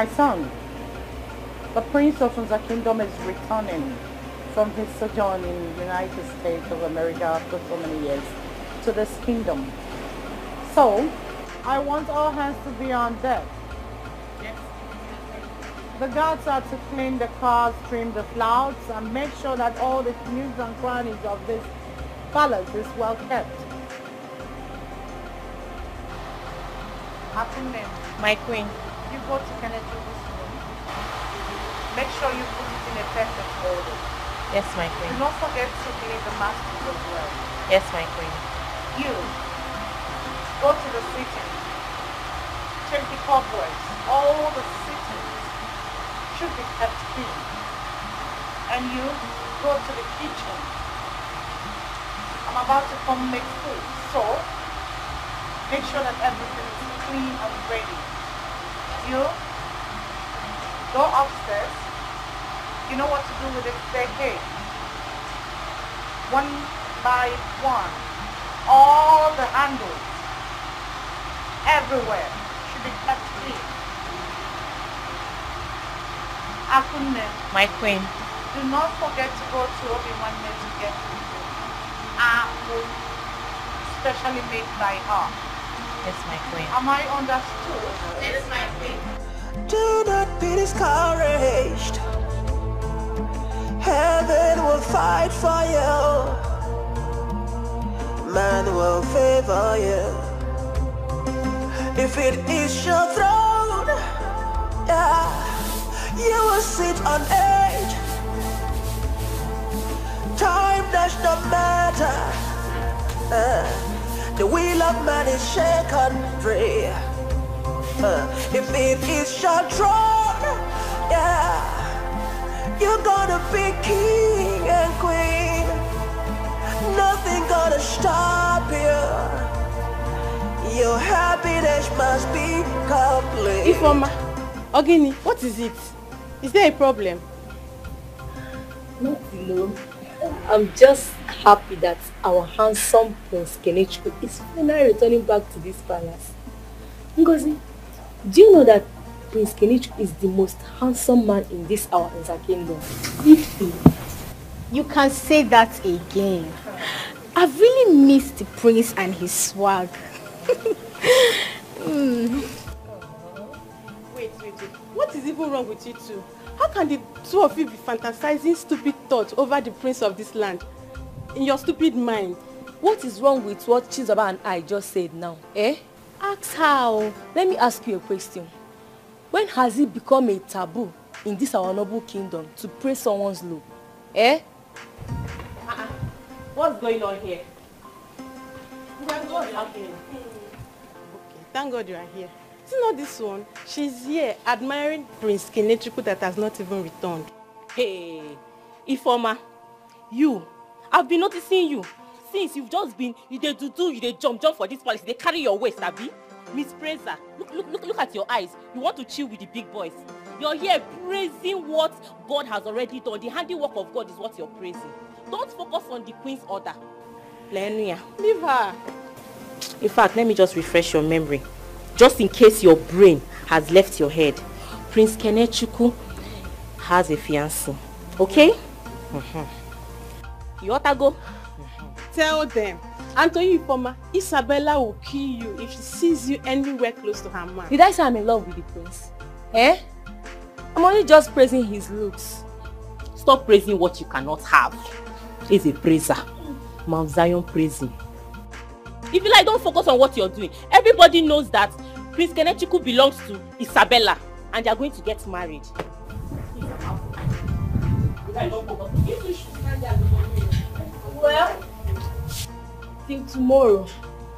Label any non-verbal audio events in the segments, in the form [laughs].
My son, the Prince of Unza Kingdom is returning from his sojourn in the United States of America after so many years to this kingdom. So, I want all hands to be on deck. The guards are to clean the cars, trim the flouts, and make sure that all the nooks and crannies of this palace is well kept. Happiness, My queen. You go to Kennedy this room. Make sure you put it in a perfect order. Yes, my queen. Do not forget to clean the masters as well. Yes, my queen. You go to the sitting. Check the cobwebs. All the sittings should be kept clean. And you go to the kitchen. I'm about to come make food. So make sure that everything is clean and ready. You go upstairs. You know what to do with the staircase. One by one all the handles everywhere should be kept clean. Akunne, My queen. do not forget to go to Obiwanne to get food. Akpu, specially made by her. Yes, my queen. Am I understood? It is my queen. Do not be discouraged. Heaven will fight for you. Man will favor you. If it is your throne, yeah, you will sit on edge. Time does not matter. Uh, the wheel of man is shaken free. Uh, if it is your throne, yeah, you're gonna be king and queen. Nothing gonna stop you. Your happiness must be complete. If Ifoma, Ogini, what is it? Is there a problem? Not alone. I'm just happy that our handsome Prince Kenechukwu is finally returning back to this palace. Ngozi, do you know that Prince Kenechukwu is the most handsome man in this our Nza kingdom? You can say that again. I've really missed the prince and his swag. [laughs] Hmm. Wait, wait, wait. What is even wrong with you two? How can the two of you be fantasizing stupid thoughts over the prince of this land? In your stupid mind. What is wrong with what Chizaba and I just said now? Eh? Ask how. Let me ask you a question. When has it become a taboo in this our noble kingdom to praise someone's look? Eh? What's going on here? What's happening? Okay, thank God you are here. See not this one? She's here admiring Prince Kenechukwu that has not even returned. Hey, Ifoma, you. I've been noticing you since you've just been you dey do do you dey jump jump for this palace you dey carry your waist abi miss praiser look look look look at your eyes you want to chill with the big boys you're here praising what god has already done the handiwork of god is what you're praising don't focus on the queen's order lenia Leave her. in fact let me just refresh your memory just in case your brain has left your head prince kenechukwu has a fiancé okay mm-hmm. you oughta go Tell them. Anthony Ifoma, Isabella will kill you if she sees you anywhere close to her man. Did I say I'm in love with the prince? Eh? I'm only just praising his looks. Stop praising what you cannot have. He's a praiser. Mount Zion praising. If you like, don't focus on what you're doing. Everybody knows that Prince Kenechukwu belongs to Isabella and they are going to get married. Well, till tomorrow,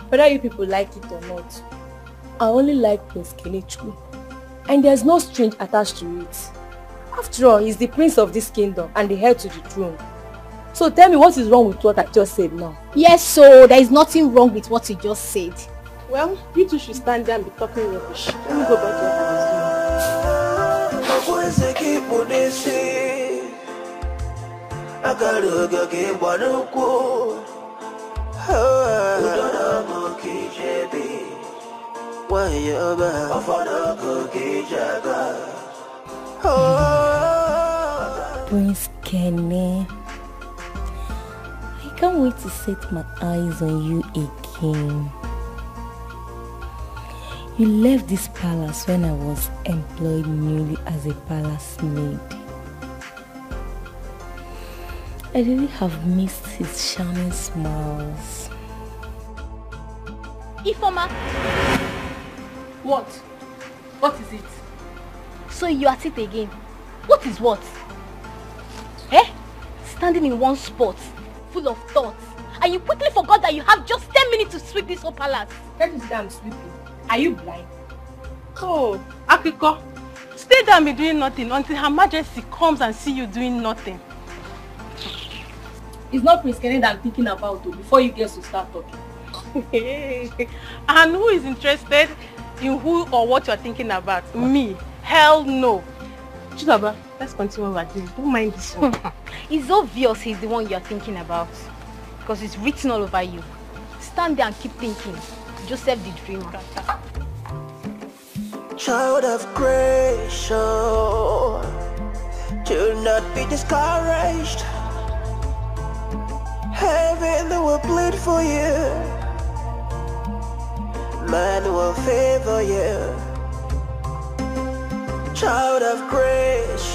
whether you people like it or not, I only like Prince Kenechukwu. And there's no strings attached to it. After all, he's the prince of this kingdom and the heir to the throne. So tell me what is wrong with what I just said now? Yes, so there is nothing wrong with what you just said. Well, you two should stand there and be talking rubbish. Let me go back to what I was doing. Akwụsị ka ịkpụ n'isi akara oge ka ịgba n'ụkwụ udo na ọṅụ ka ije bi Prince Kenny. I can't wait to set my eyes on you again. You left this palace when I was employed newly as a palace maid. I really have missed his charming smiles. Ifoma, What? What is it? so you are it again. What is what? Eh? Standing in one spot, full of thoughts. And you quickly forgot that you have just 10 minutes to sweep this whole palace. Can't you see that I'm sleeping? Are you blind? Oh, Akiko, stay there and be doing nothing until Her Majesty comes and see you doing nothing. It's not Prince Kenny that I'm thinking about though, before you guys to start talking. [laughs] and who is interested in who or what you're thinking about? Me? Hell no. Chidaba, let's continue what we're doing. Don't mind this one. [laughs] It's obvious he's the one you're thinking about. Because it's written all over you. Stand there and keep thinking. Joseph the dreamer. child of grace, oh, do not be discouraged. Heaven will bleed for you, man will favor you. Child of grace,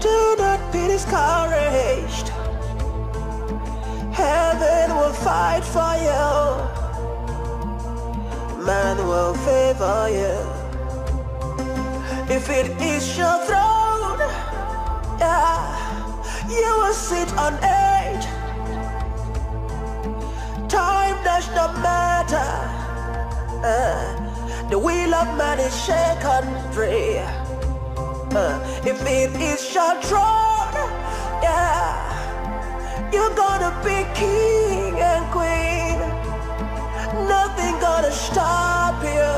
do not be discouraged. Heaven will fight for you man will favor you. If it is your throne, yeah, you will sit on it. Time does not matter. Uh, the wheel of man is secondary. Uh, if it is your throne, yeah, you're gonna be king and queen. Nothing gonna stop you.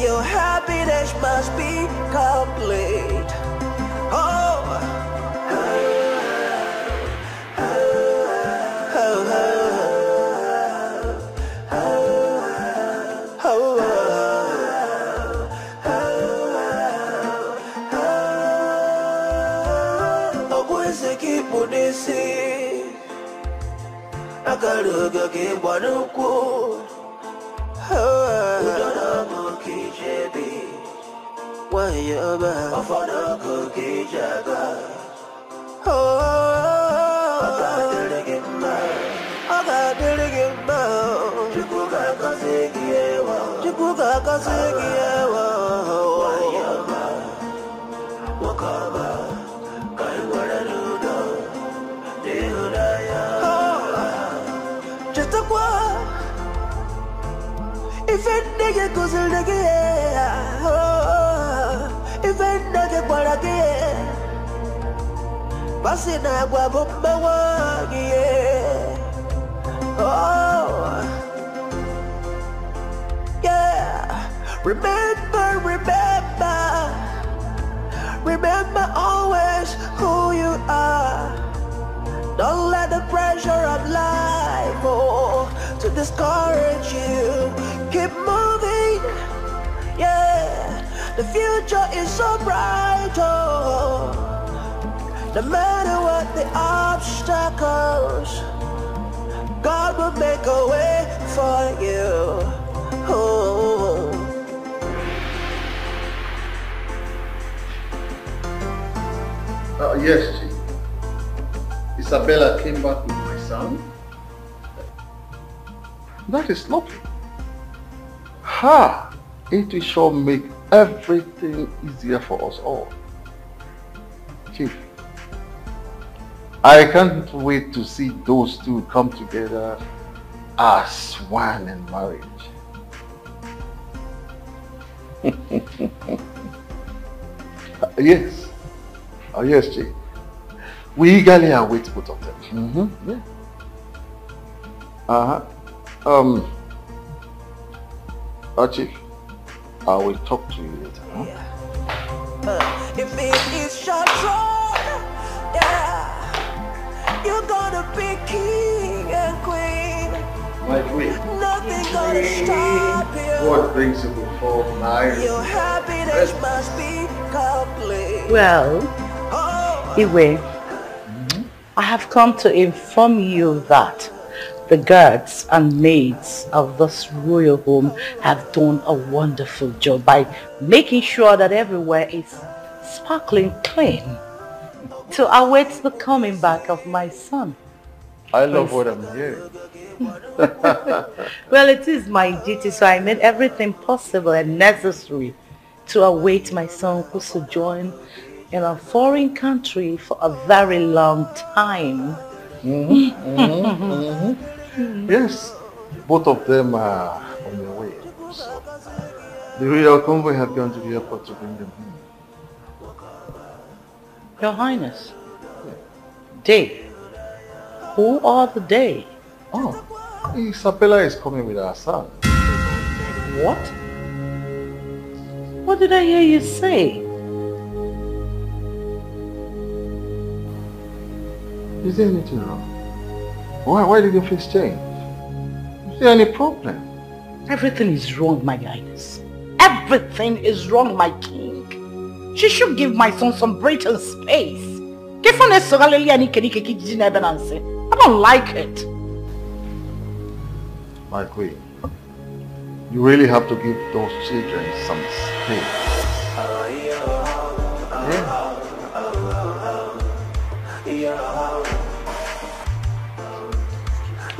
Your happiness must be complete. Oh. Wanuku Udana muki jebi Wayaba Afana kuki jaga Agadirigimba. Agadirigimba. Chukuga kasegiyewa. Chukuga kasegiyewa. Wayaba If it nigga goes a nigga oh, If it nigga what again Basi na gwa bomba wagi Oh Yeah. Remember, remember. Remember always who you are. Don't let the pressure of life oh, to discourage you. Keep moving. Yeah, the future is so bright. Oh, no matter what the obstacles, God will make a way for you. Oh. Uh, yes, Chief. Isabella came back with my son. That is lovely. Ha! It will sure make everything easier for us all. Chief, I can't wait to see those two come together as one in marriage. [laughs] yes. Oh, yes, Chief. We eagerly await both of them. Mm-hmm. Yeah. Uh-huh. Um, Chief, I will talk to you later. Huh? Uh, if it is your throne, yeah, you're gonna be king and queen. My queen. Nothing gonna stop you. What brings you before night? Your happiness must be complete. Well, Oh, Igwe, I have come to inform you that the guards and maids of this royal home have done a wonderful job by making sure that everywhere is sparkling clean to await the coming back of my son. I love what I'm hearing. [laughs] Well, it is my duty, so I made everything possible and necessary to await my son who sojourn in a foreign country for a very long time. Mm-hmm, mm-hmm, mm-hmm. Yes, both of them are on their way. So the royal convoy have gone to the airport to bring them home. Your Highness, they. Who are the they? Oh, Isabella is coming with our son. What? What did I hear you say? Is there anything wrong? Why, why did your face change? Is there any problem? Everything is wrong, my highness. Everything is wrong, my king. She should give my son some breathing space. Give him a sogalili and ikeni keki jiji na ebe na nse. I don't like it. My queen, you really have to give those children some space. Yeah.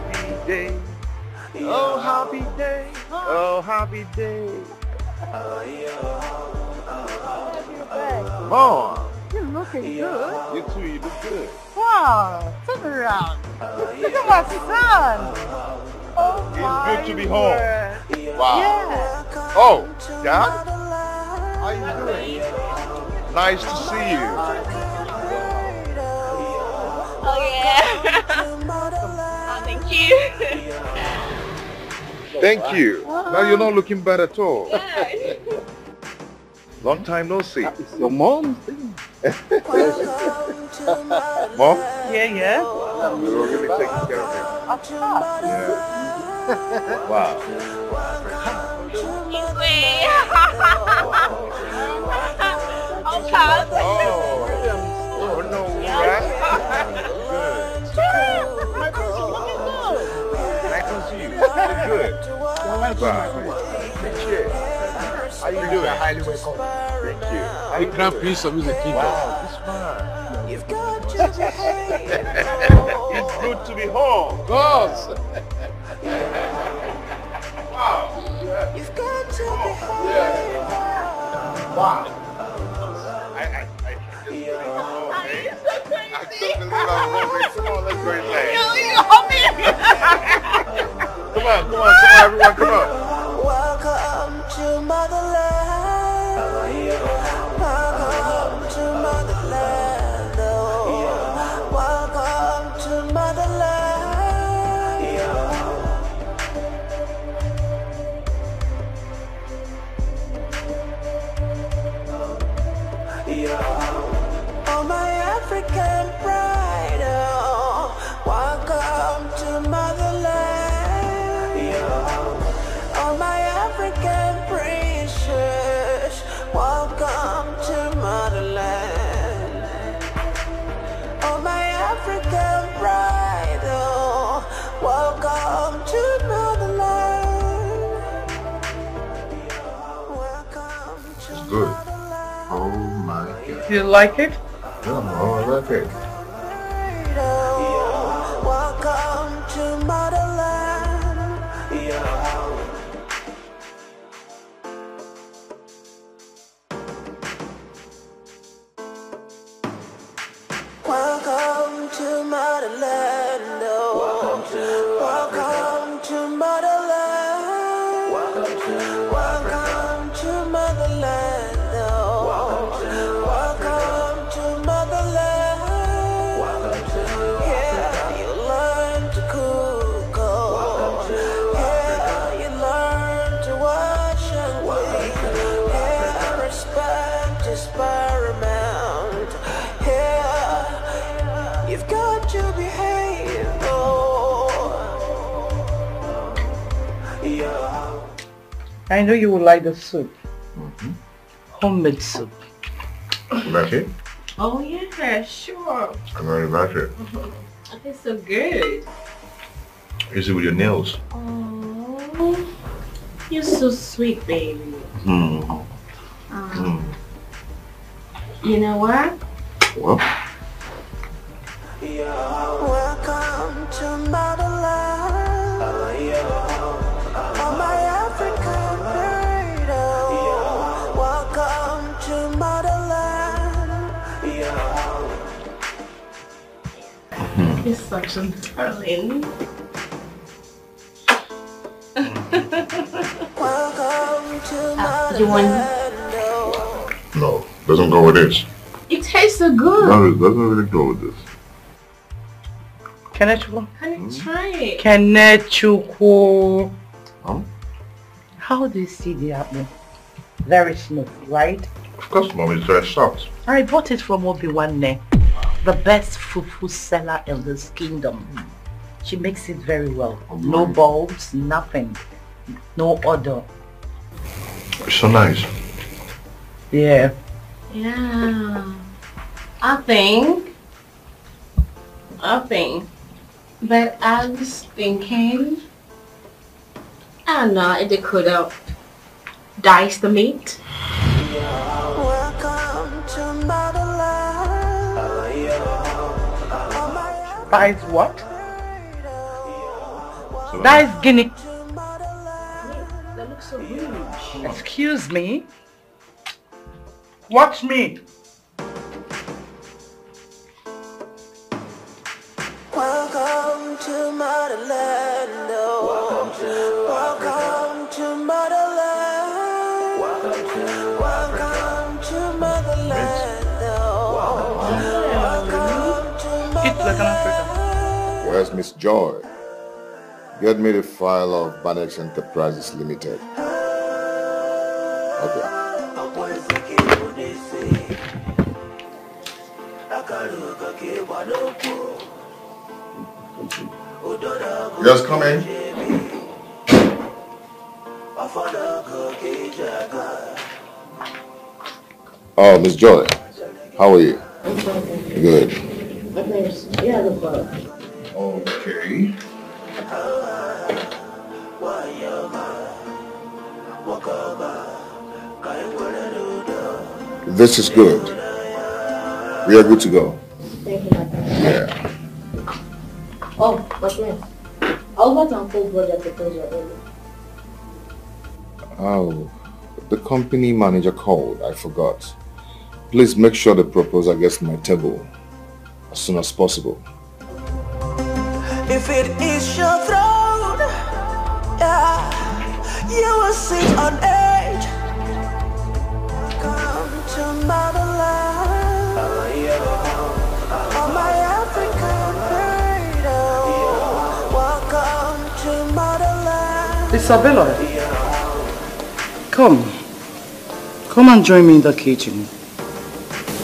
happy day. Oh, happy day. Oh, happy day. Oh. You're looking good. you too, you look good. Wow, turn around. Look at my son. Oh It's my good to be home. word. Wow. Oh, yeah. Oh, Dad? How are you doing? Nice to see you. Oh yeah. [laughs] Thank you. [laughs] Thank you. Now you're not looking bad at all. [laughs] Long time no see. Your mom? [laughs] Mom, Yeah, yeah. we're really taking care of him. Of. Yeah. Wow. oh, Pop. Oh, oh no, yeah. Inside. Shit. How you doing? highly welcome. Thank you. The Grand Prince of Music Kingdom. Wow, this man. it's [laughs] good to be home. Of course. Wow. Wow. I, I, I just really don't know, man. I can't believe I'm home. man. Come on, let's go and laugh. Come on, come on, come on, everyone, come on. Welcome to motherland. Welcome to motherland. Welcome to motherland. Oh, my African You like it? Yeah, I like it. welcome to motherland. I know you would like the soup. Homemade soup. Like it? Oh yeah, sure. I'm really like it. [laughs] It's so good. Is it with your nails? Oh, you're so sweet, baby. Hmm. Um, You know what? Well, Welcome to motherland. Oh, You're such a darling. Welcome ah, you want- no, doesn't go with this. It tastes so good. No, it doesn't really go with this. Kenechukwu? Honey, hmm? try it. Kenechukwu. Huh? How do you see the akpu? Very smooth, right? Of course, mom, it's very soft. I bought it from Obiwanne, the best fufu seller in this kingdom. She makes it very well. No bulbs, nothing. No odor. It's so nice. Yeah. Yeah. I think. I think. But I was thinking. I don't know if they could have diced the meat. welcome to motherland. My That is what? So That is guinea. That looks so huge. Excuse me. Watch me. Welcome to motherland. Oh, welcome to, welcome to motherland. Welcome to, welcome to motherland. Welcome to It's like an African. motherland. Where's Miss Joy? Get me the file of Banex Enterprises Limited. Okay. Guys come in. Oh, Miss Joy. How are you? Good. Okay. This is good. We are good to go. Thank you, Yeah. Oh, what's next? I'll go to Uncle the to. Oh, the company manager called. I forgot. Please make sure the proposal gets to my table as soon as possible. If it is your throne, yeah, you will sit on it. Come to motherland, on my African freedom. Welcome to motherland. Isabella, come. Come and join me in the kitchen.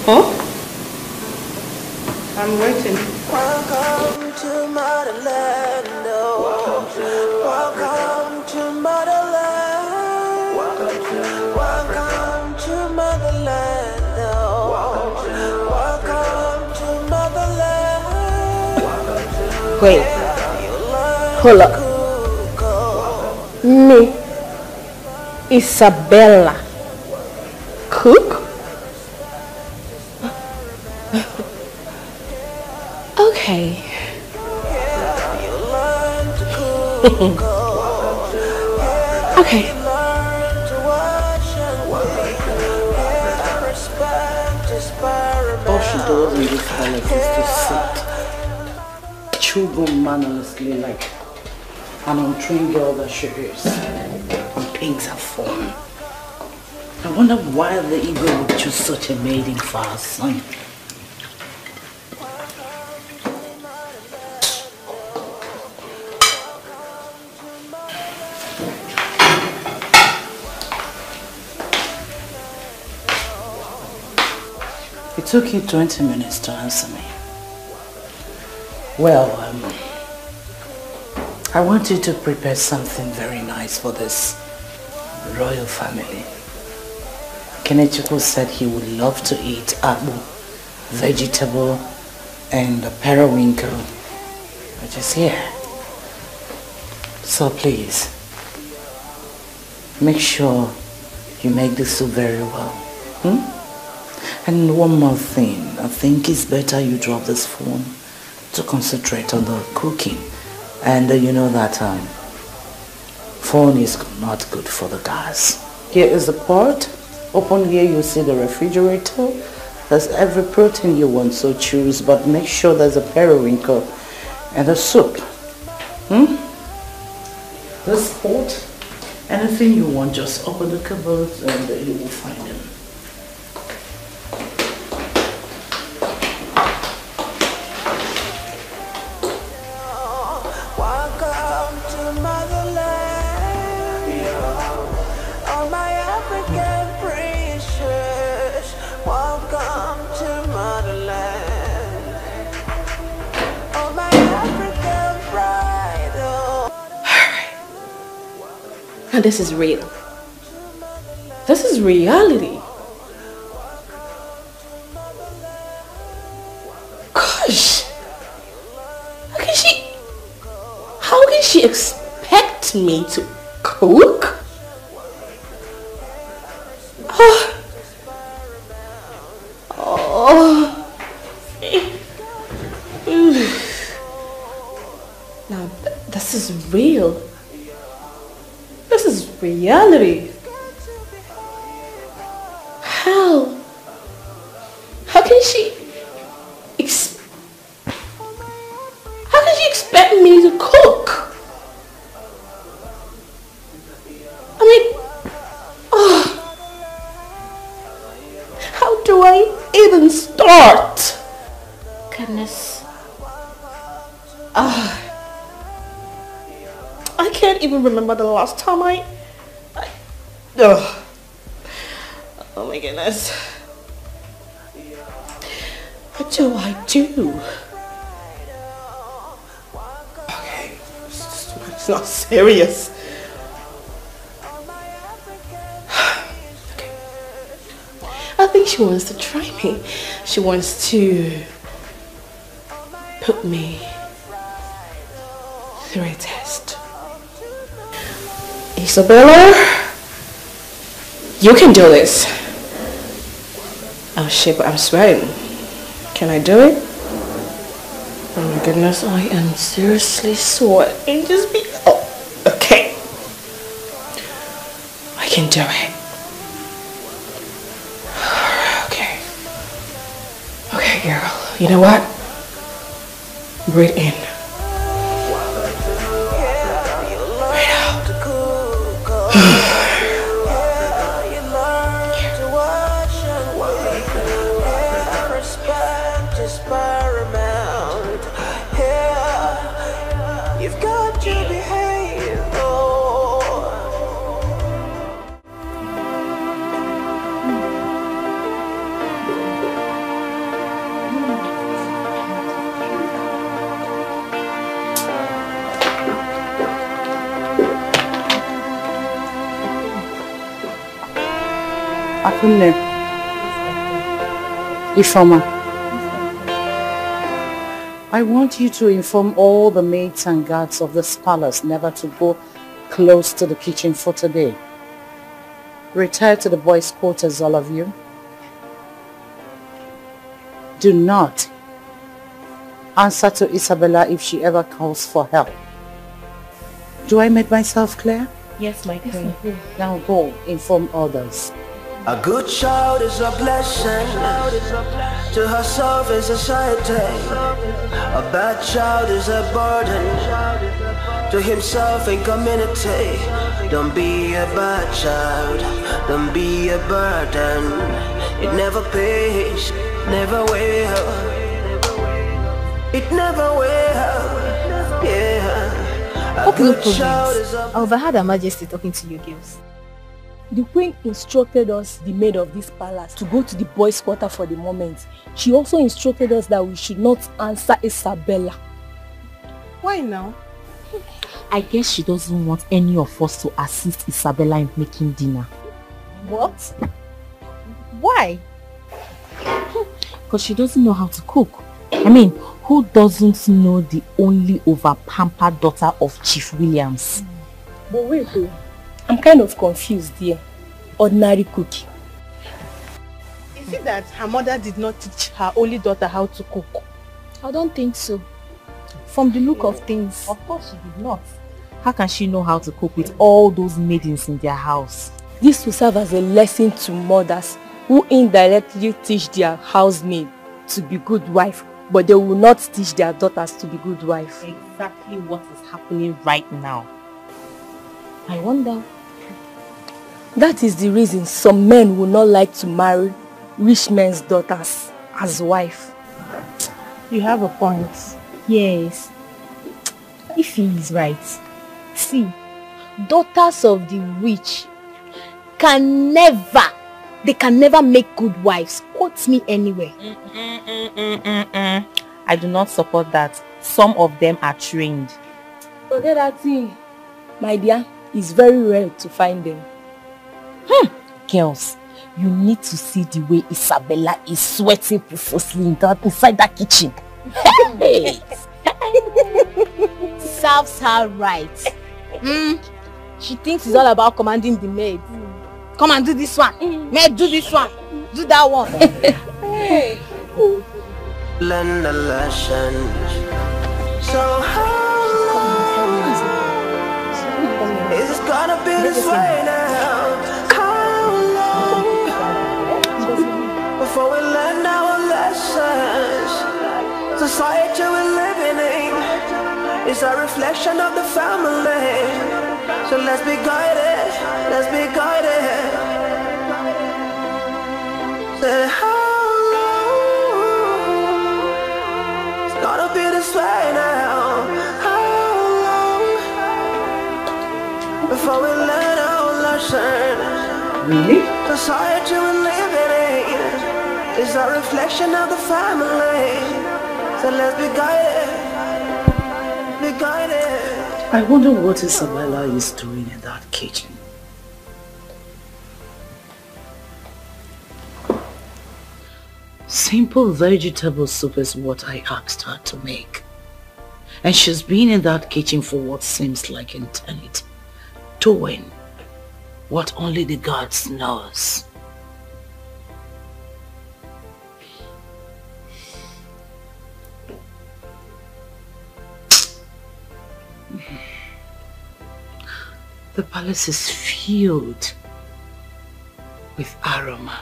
Huh? I'm waiting. Oh. Welcome to motherland. Oh. Welcome to motherland. Welcome to motherland. Oh. Welcome to motherland. Wait. Hold up. Me. Isabella. Cook? [laughs] okay. All she does in this palace is to sit, chewing mannerlessly like an untrained girl that she is, and things her phone. I wonder why the ego would choose such a maiden for her son. Took you 20 minutes to answer me. Well, um, I want you to prepare something very nice for this royal family. Kenechukwu said he would love to eat apple, vegetable, and periwinkle, which is here. So please, make sure you make this soup very well. Hmm? And one more thing, I think it's better you drop this phone to concentrate on the cooking. And uh, you know that um, phone is not good for the gas. Here is the pot. Open here, you see the refrigerator. There's every protein you want, so choose, but make sure there's a periwinkle and a soup. Hmm? This pot, anything you want, just open the cupboard and uh, you will find them. This is real. This is reality. Gosh. How can she how can she expect me to cook? Reality. How? How can she ex- How can she expect me to cook? I mean, oh, how do I even start? Goodness. Ah. I can't even remember the last time. I ugh. Oh my goodness. What do I do? Okay, it's, not serious. Okay. I think she wants to try me. She wants to put me through a test. Isabella, you can do this. Oh shit, but I'm sweating. Can I do it? Oh my goodness, I am seriously sweating. Just be. Oh, okay. I can do it. Okay. Okay, girl. You know what? Breathe in. Breathe out. Akunle. Ifoma. I want you to inform all the maids and guards of this palace never to go close to the kitchen for today. Retire to the boys' quarters, all of you. Do not answer to Isabella if she ever calls for help. Do I make myself clear? Yes, my queen. Now go inform others. A good child is a blessing to herself and society. A bad child is a burden to himself and community. Don't be a bad child, don't be a burden. It never pays, never will. It never will, yeah. A Hope no good child is problems. a I overheard Her Majesty talking to you girls. The queen instructed us, the maid of this palace, to go to the boys' quarter for the moment. She also instructed us that we should not answer Isabella. Why now? I guess she doesn't want any of us to assist Isabella in making dinner. What? Why? Because she doesn't know how to cook. I mean, who doesn't know the only over-pampered daughter of Chief Williams? But wait though, I'm kind of confused here. Ordinary cooking. Is it that her mother did not teach her only daughter how to cook? I don't think so. From the look of things. Of course she did not. How can she know how to cook with all those maidens in their house? This will serve as a lesson to mothers who indirectly teach their housemaid to be good wife, but they will not teach their daughters to be good wife. Exactly what is happening right now. I wonder. That is the reason some men will not like to marry rich men's daughters as wife. You have a point. Yes. If he is right. See, daughters of the rich can never, they can never make good wives. Quote me anywhere. Mm-mm-mm-mm-mm. I do not support that. Some of them are trained. Forget that thing. My dear, it's very rare to find them. Girls, you need to see the way Isabella is sweating profusely in that, inside that kitchen. [laughs] Serves her right. Mm. She thinks it's all about commanding the maid. Come and do this one. Maid, do this one. Do that one. learn a lesson. So how long is [laughs] it gonna be this way now? Before we learn our lessons? Society we're living in is a reflection of the family. So let's be guided, let's be guided. Say how long it's gonna be this way now? How long before we learn our lesson? Really? Society we're living in is a reflection of the family. So let's be guided, be guided. I wonder what Isabella is doing in that kitchen. Simple vegetable soup is what I asked her to make. And she's been in that kitchen for what seems like eternity, doing what only the gods knows. The palace is filled with aroma,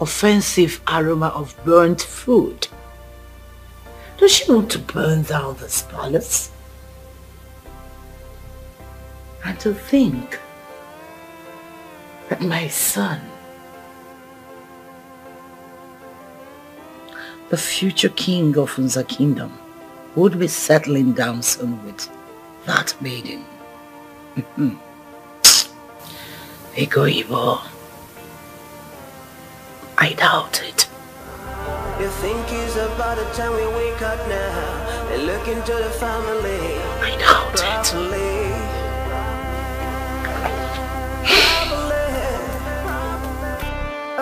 offensive aroma of burnt food. Does she want to burn down this palace? And to think that my son, the future king of Unza kingdom, would be settling down soon with that maiden. Mm-hmm. Ego evil. I doubt it. You think it's about the time we wake up now and look into the family. I doubt properly.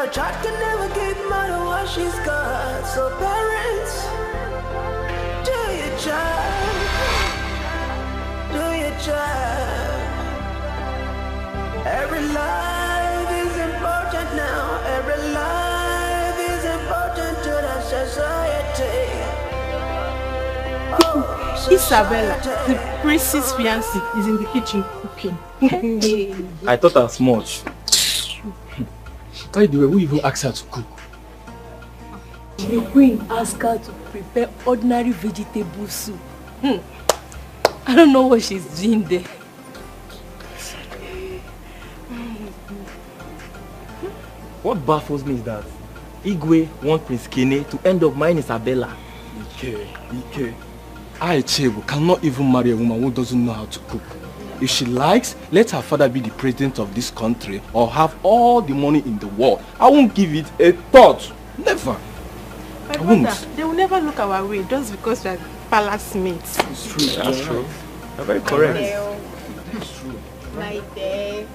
A child can never more than what she's got. So parents, do your job. Do your job. Every life is important now. Every life is important to the society. Oh, Isabella, the princess fiancé, is in the kitchen cooking. I thought as much. By the way, who even asked her to cook? The queen asked her to prepare ordinary vegetable soup. Hmm. I don't know what she's doing there. What baffles me is that Igwe wants Prince Kene to end up marrying Isabella. Ike, Ike. I, Chebo, cannot even marry a woman who doesn't know how to cook. If she likes, let her father be the president of this country or have all the money in the world. I won't give it a thought. Never. My I brother, won't. they will never look our way just because we are palace mates. It's true. That's true. You're very correct. My dear.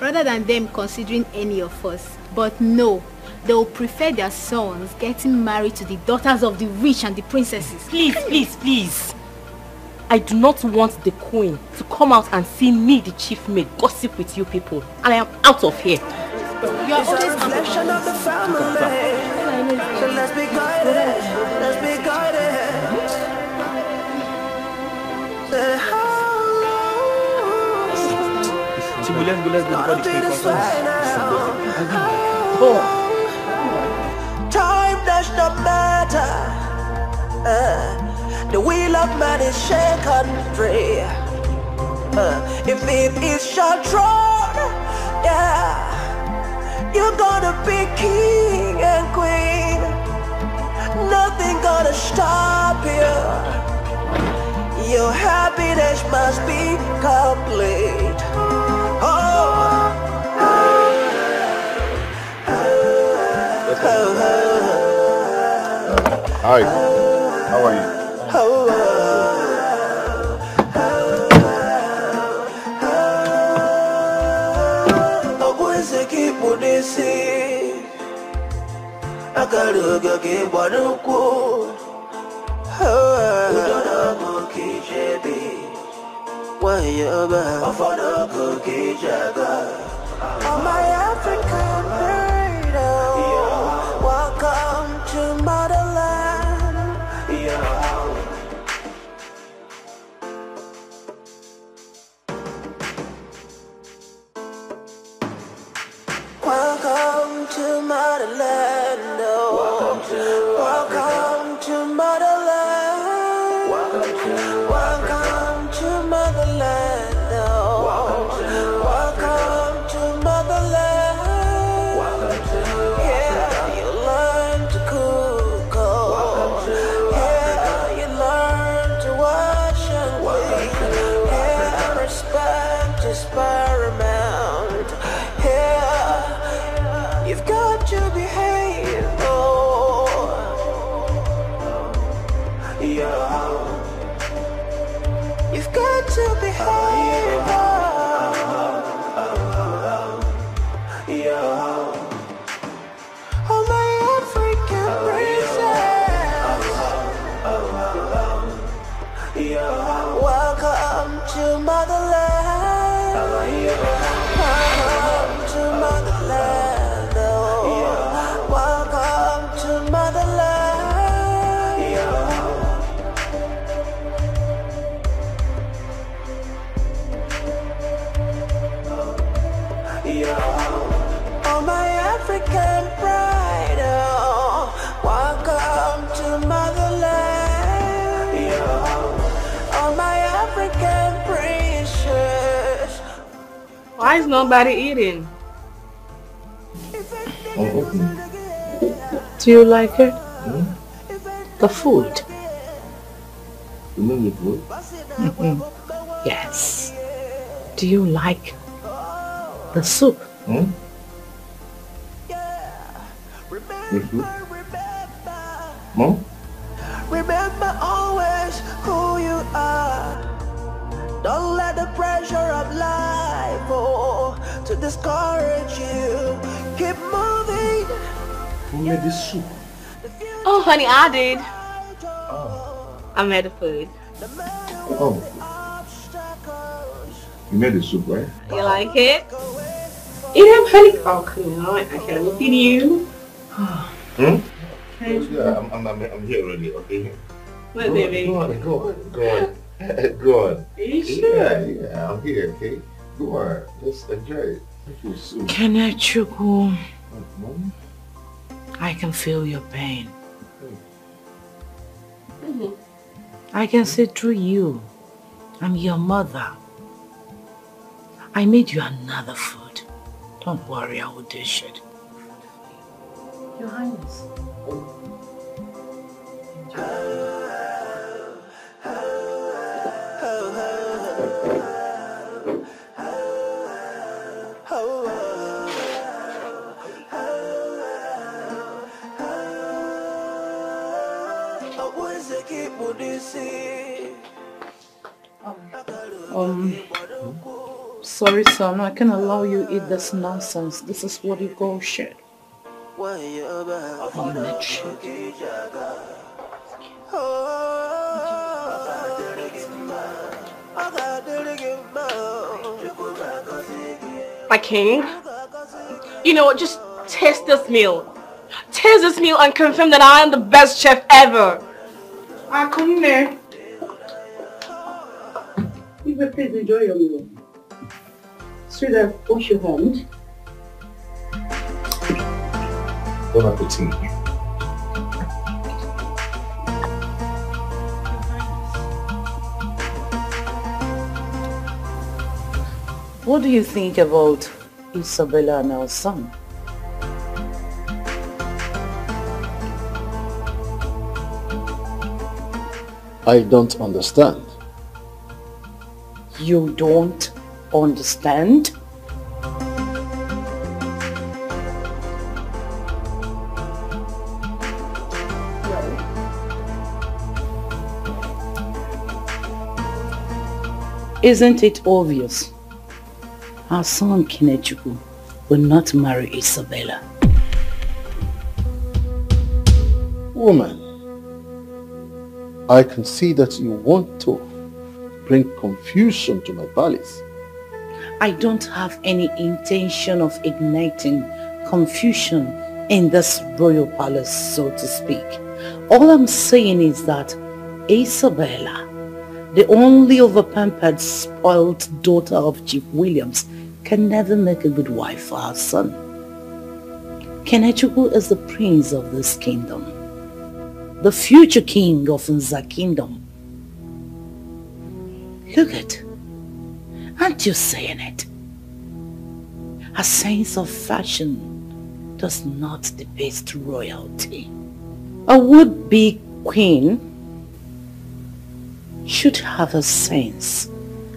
Rather than them considering any of us. But no, they will prefer their sons getting married to the daughters of the rich and the princesses. Please, please, please. I do not want the queen to come out and see me, the chief maid, gossip with you people. And I am out of here. You are always reflection of the family. So let's be guided. Let's be guided. Say Chibu, let's go, let's go. Gotta before be the this king way comes. now. Time does not matter. Uh, the wheel of man is shaken free. Uh, if it is shall drawn, yeah, you're gonna be king and queen. Nothing gonna stop you. Your happiness must be complete. Hi, how are you? Okwese kipudisi akaluga kibwa n'ukwu udodo kukijebi wayoba ofodo kukijaga Oh my African to motherland. Why is nobody eating? Do you like it? The food? You mean the food? Mhm. Yes. Do you like the soup? Hmm? The food? Mom? Remember always who you are. Don't let the pressure of life oh, to discourage you. Keep moving. Who made this soup? Oh, honey, I did. I made the food. Oh. You made the soup, right? You like it? Eat up, honey. Oh, come on. I can't look at you. Hmm? Yeah, I'm, I'm, I'm, I'm here already, okay? What, go baby? On, go on, go on, [laughs] go on. Are you sure? Yeah, yeah, I'm here, okay? Go on, let's enjoy it. Thank you, soup. Kenechukwu, I can feel your pain. Mm-hmm. I can see through you. I'm your mother. I made you another food. Don't worry, I will dish it. Your Highness. Oh. Ah. Um, sorry son, I can't allow you eat this nonsense. This is what you call shit. You make shit. My king, you know what? Just taste this meal. Taste this meal and confirm that I am the best chef ever. Ah, come there. You will please enjoy your meal. Sweetheart, wash your hand. Bon appetit. What do you think about Isabella and our son? I don't understand. You don't understand? Isn't it obvious? Our son Kenechukwu will not marry Isabella. Woman, I can see that you want to bring confusion to my palace. I don't have any intention of igniting confusion in this royal palace, so to speak. All I'm saying is that Isabella, the only overpampered, spoiled daughter of Chief Williams, can never make a good wife for our son. Kenechukwu is the prince of this kingdom, the future king of Nza kingdom. Look at, aren't you saying it? A sense of fashion does not depict royalty. A would-be queen should have a sense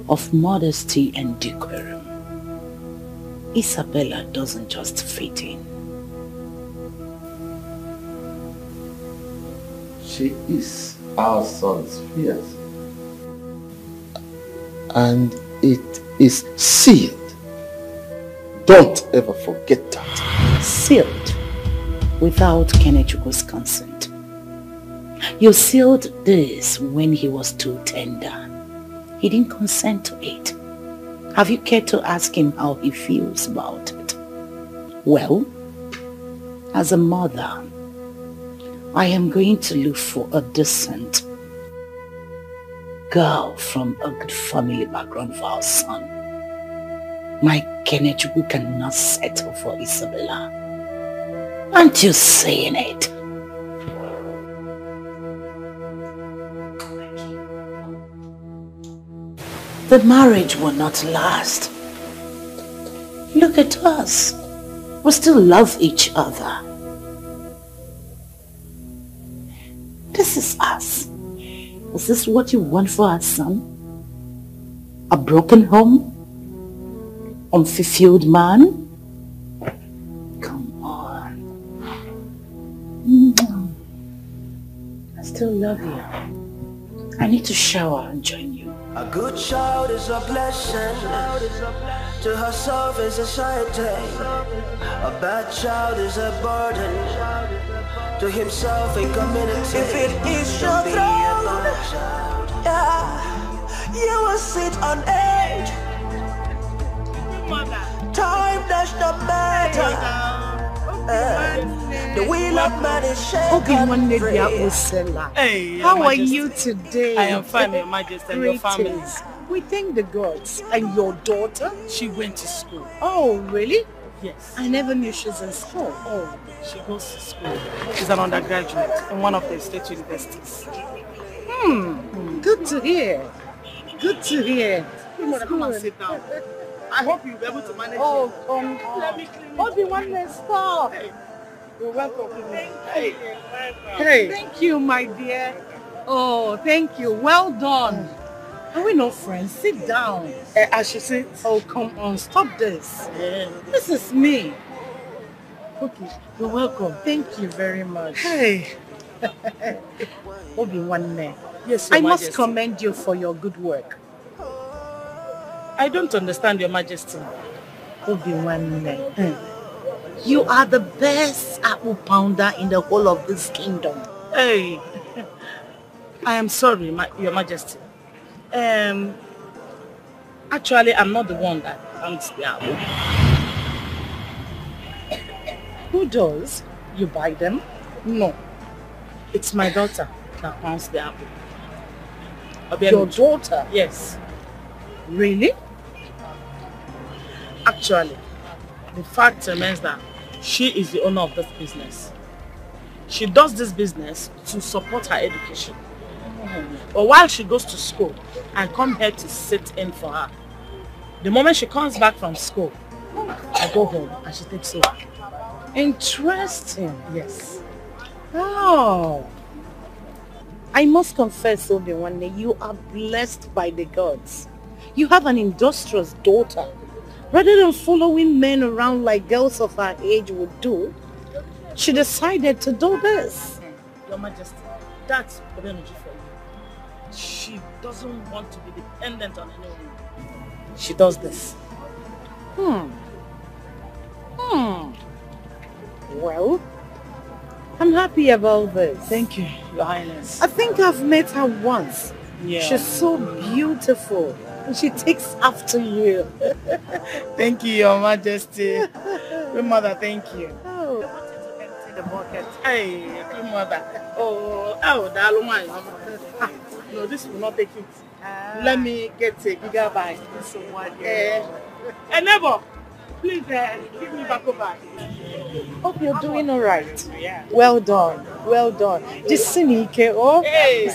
of modesty and decorum. Isabella doesn't just fit in. She is our son's fiancée. And it is sealed. Don't ever forget that. Sealed without Kenechukwu's consent. You sealed this when he was too tender. He didn't consent to it. Have you cared to ask him how he feels about it? Well, as a mother, I am going to look for a decent girl from a good family background for our son. My Kenechukwu cannot settle for Isabella. Aren't you saying it? The marriage will not last. Look at us. We still love each other. This is us. Is this what you want for our son? A broken home? Unfulfilled man? Come on. Mm. I still love you. I need to shower and join you. A good child is a blessing. To herself is a society. A bad child is a burden. To himself and community. If it is your throne, yeah, you will sit on it. Time does not matter. Uh, the will of man is shaken. Hey, how are you today? I am fine, Your Majesty, and your family. We thank the gods. And your daughter? She went to school. Oh, really? Yes. I never knew she was in school. Oh, she goes to school. She's an undergraduate in one of the state universities. Hmm. Good to hear. Good to hear. Come and sit down. I hope you'll be able to manage Oh, it. come Let on. me clean Obi, one less stop. You're welcome. Thank Hey. Hey. Thank you, my dear. Oh, thank you. Well done. Are we not friends? Sit down. Uh, as she sits. Oh, come on. Stop this. This is me. Okay. You're welcome. Thank you very much. Hey. [laughs] Obiwanne. Yes, Your I must commend you for your good work. I don't understand, Your Majesty. Obiwanne. You are the best apple pounder in the whole of this kingdom. Hey, [laughs] I am sorry, Ma- Your Majesty. Um, actually, I'm not the one that pounds the apple. Who does? You buy them? No, it's my daughter that pounds the apple. Your daughter? Yes. Really? Actually, the fact remains that she is the owner of this business. She does this business to support her education. But while she goes to school, I come here to sit in for her. The moment she comes back from school, I go home and she takes over. Interesting. Yes. Oh. I must confess, Obiwanne, you are blessed by the gods. You have an industrious daughter. Rather than following men around like girls of her age would do, she decided to do this. Your Majesty, that's. She doesn't want to be dependent on anyone. She does this. Hmm. Hmm. Well, I'm happy about this. Thank you, Your Highness. I think I've met her once. Yeah. She's so beautiful. And she takes after you. [laughs] Thank you, Your Majesty. [laughs] Good Mother, thank you. Oh. the bucket. Hey, Queen Mother. Oh, oh, darling. Ah, no, this will not take it. Let me get a bigger bag. This one. Eh, eh, neighbor, please uh, give me back over. Hope you're doing all right. Yeah. Well done. Well done. Jisinike, oh. Hey.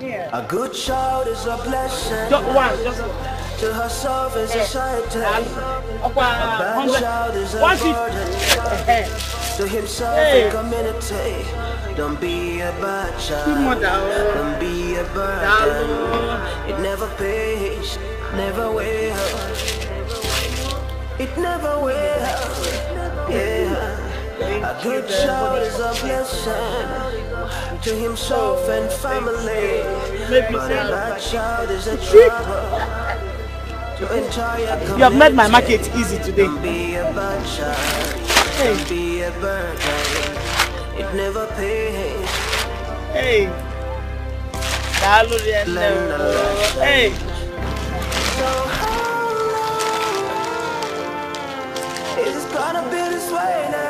Yeah. A good child is a blessing. Just one, just one. To herself is a society. A bad child is a burden. To himself Hey. and community. Don't be a bad child. Don't be a burden. It never pays, never will. It never will. Yeah. A good child is a blessing to himself and family. But a bad child is a trouble to entire community. You have made my market easy today. Be a bad child. Be a burden. It never pays. Hey. Daalụ rinne o. Hey. It's gonna be this way now.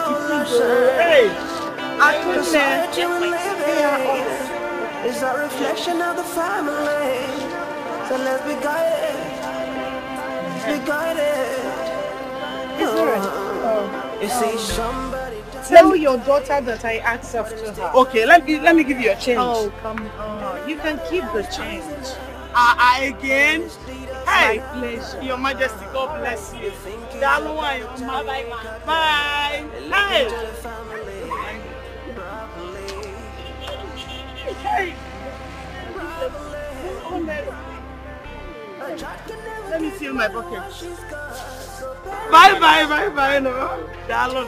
Hey, I Society we couldn't. live in is a reflection of the family. So let's be guided. Let's Be guided. Oh, you see somebody. Tell your daughter that I asked after her. Okay, let me let me give you a change. Oh, come on. You can keep the change. Uh, again. Hey, pleasure. Your Majesty, God bless you. Ma- Bye. Hey. Hey. Let me fill my bucket. Bye bye bye bye no. Dalu.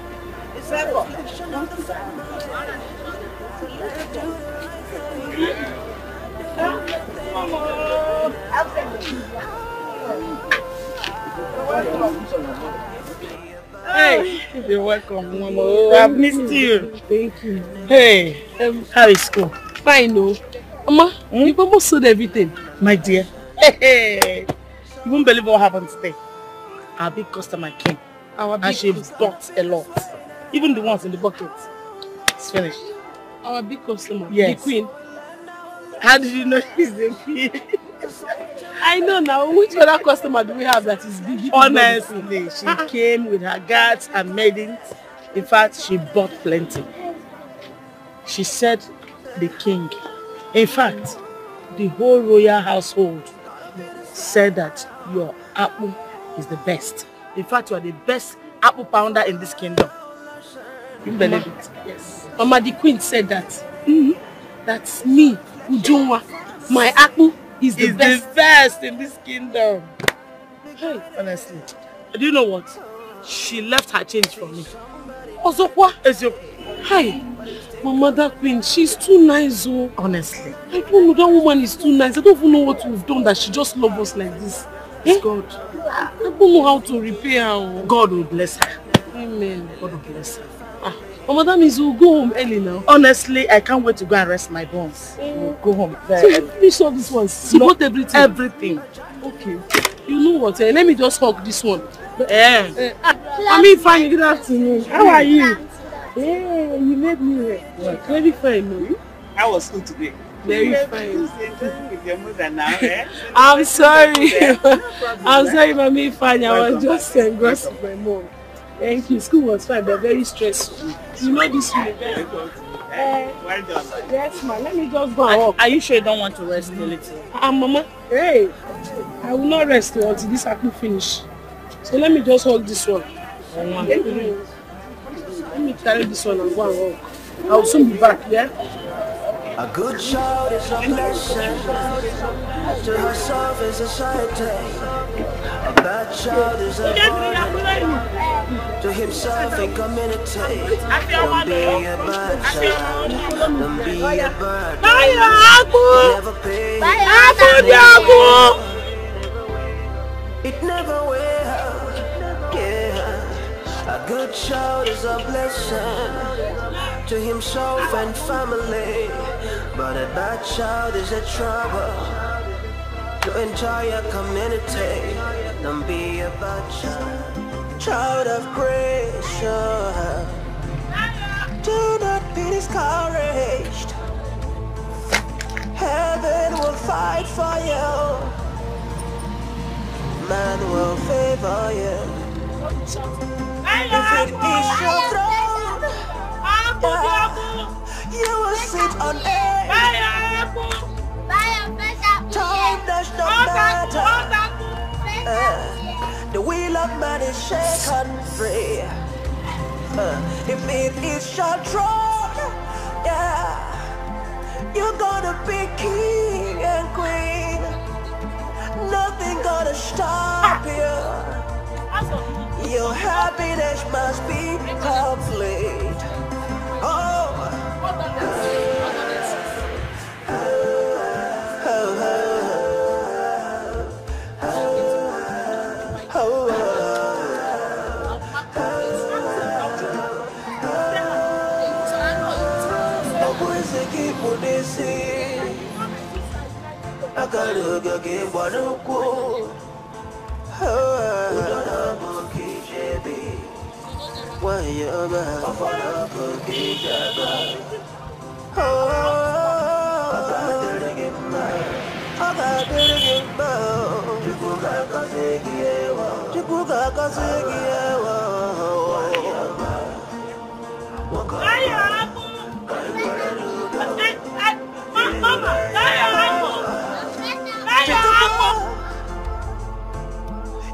you're welcome, Mama. I've missed you. Thank you. Hey, Um, how is school? fine, no. Mama, you've almost sold everything. My dear. Hey, you won't believe what happened today. Our big customer came Our big and she customer. bought a lot. Even the ones in the bucket. It's finished. Our big customer. Yes. The queen. How did you know she's the queen? [laughs] I know now. Which other customer do we have that is big? if it's not the queen? Honestly, she ah, ah. came with her guards and maidens. In fact, she bought plenty. She said the king. In fact, the whole royal household said that your apple is the best. In fact, you are the best apple pounder in this kingdom. You believe it? Yes. Mama, the queen said that. Mm-hmm. That's me, Ujunwa. My apple is the Is best. the best in this kingdom. Hey, Honestly. Do you know what? She left her change for me. Ozokwa. Ezio, Hi. Mama, that queen, she's too nice, oh. honestly. I don't know, that woman is too nice. I don't even know what we've done that she just loves us like this. It's God. I don't know how to repay her. oh. God will bless her. Amen. God will bless her. Ah, Mama, that means we'll go home early now. Honestly, I can't wait to go and rest my bones. We'll go home So you early. finish all these ones. She bought everything. Everything. Okay. You know what? Eh? Let me just hug this one. Yeah. Eh, ah, I mean, fine. Good afternoon. How are you? Yeah, you made me well. Very fine, no? How was school today? Very fine. With your mother now, eh? [laughs] I'm sorry. I'm sorry, Mami Fine. I was just engrossed with my mom. Thank you. School was fine, but very stressful. You know this university. Uh, Well done. yes, ma. Let me just go and walk. Are you sure you don't want to rest a little? Ah, Mama. Hey, I will not rest until this apple finish. So let me just hold this one. Let me, let me carry this one and go and walk. I will soon be back, yeah? A good child is a blessing to herself and society. A bad child is a burden to himself and community. Don't be a bad child. Don't be a burden. Never pay. It never will. Yeah. A good child is a blessing to himself and family. But a bad child is a trouble to entire community. Don't be a bad child. Child of grace. Do not be discouraged. Heaven will fight for you. Man will favor you. If it is your throne, yeah, you will sit on it. Time does not matter. The wheel of man is shaken free. Uh, if it is your throne, yeah, you're gonna be king and queen. Nothing gonna stop you. Your happiness must be complete. Oh. Udana muki jebi Wayaba Afana kuki jaga Akadirigimba Akadirigimba Chikuka kasegiyewa Chikuka kasegiyewa Wayaba Wakayaba Mama,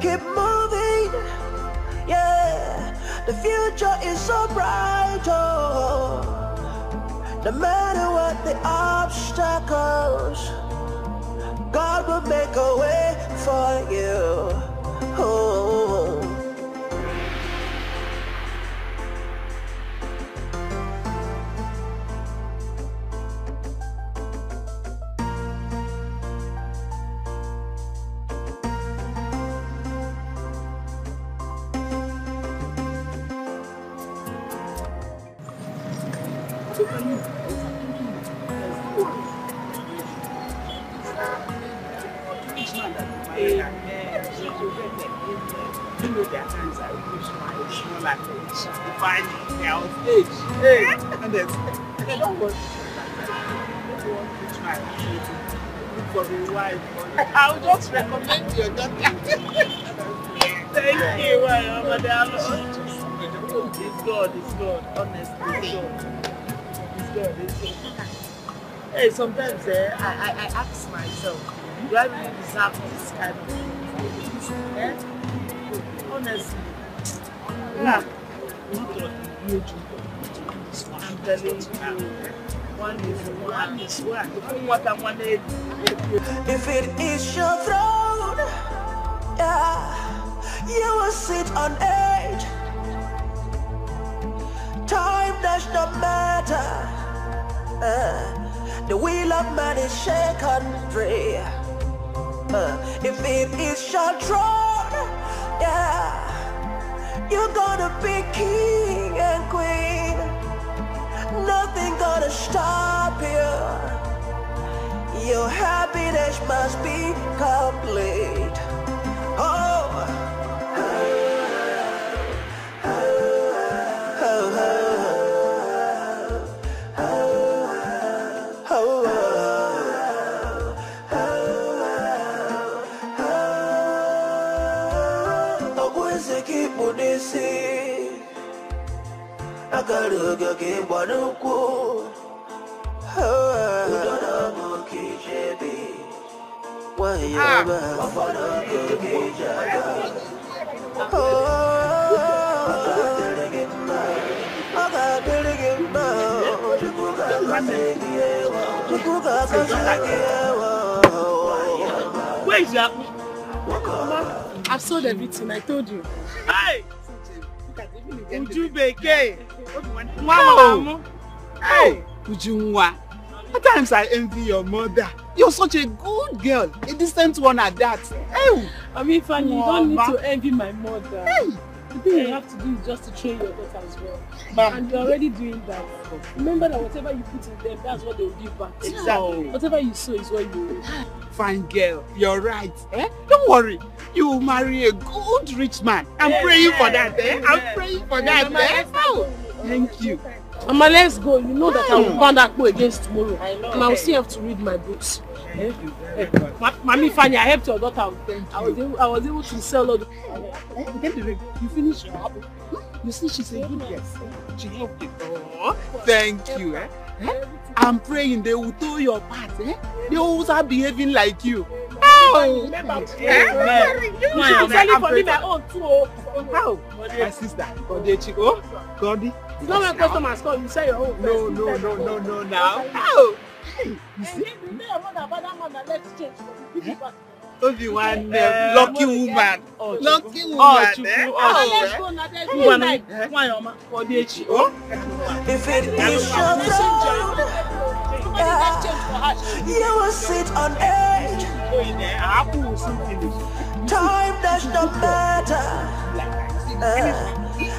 Keep moving. Yeah, the future is so bright. Oh, no matter what the obstacles, God will make a way for you. Oh. Just recommend your daughter. Thank you, my madam. It's God, it's God, honestly, it's God. It's God, it's God. Hey, sometimes eh, I, I, I ask myself, do I really deserve this kind of thing? Eh? Honestly. Yeah. I'm telling you, one is one is one. If you If it is your throne, yeah, you will sit on it. Time does not matter. Uh, the wheel of man is free. Uh, if it is your throne, yeah, you're gonna be king and queen. Nothing gonna stop you. Your happiness must be complete. Oh. Akaluga ke bwanuku Udana muki jebi Wayaba Afana kuki jaga Akadirigimba Akadirigimba Chikuka kasegiyewa Chikuka kasegiyewa Where is your Mama, I've sold everything, I told you. Hey! Uju Beke. Wow. Hey, Ujunwa. At times I envy your mother. You're such a good girl. A decent one at that. Hey. I mean, Fanny, you don't need Mama. to envy my mother. Hey. The thing you have to do is just to train your daughter as well. Ma'am. And you're already doing that. Remember that whatever you put in them, that's what they will give back. Exactly. Whatever you sow is what you reap. fine girl. You're right. Eh? Don't worry. You will marry a good rich man. I'm praying for that. Eh? I'm praying for that. Eh? Oh, thank you. Mama, let's go. You know that I will burn that boy against tomorrow. And I will still have to read my books. Eh? Eh, Ma- Mami Fanny, I helped your daughter. I was able, I was able to sell all the... Eh, Get the ring. You finish your apple. You see, she's a good girl. She helped you. Oh, thank you. Eh? Eh? I'm praying they will do your part. Eh? They will start behaving like you. Oh, Remember, eh? you should selling for me my own too. oh. How? My sister, Godechi. Oh, Godi. It's not when customers come, you sell your own. No, no, no, no, no, now. Oh, You see? Obi one uh, lucky woman. lucky woman. Oh, eh? Chukwu. Oh, Oh, let's eh? go now. Let's Ngwa go na- now. Nwanyị ọma, ọ dị echi. Oh. If it is your throne, you will sit on edge. Time does not matter. Uh,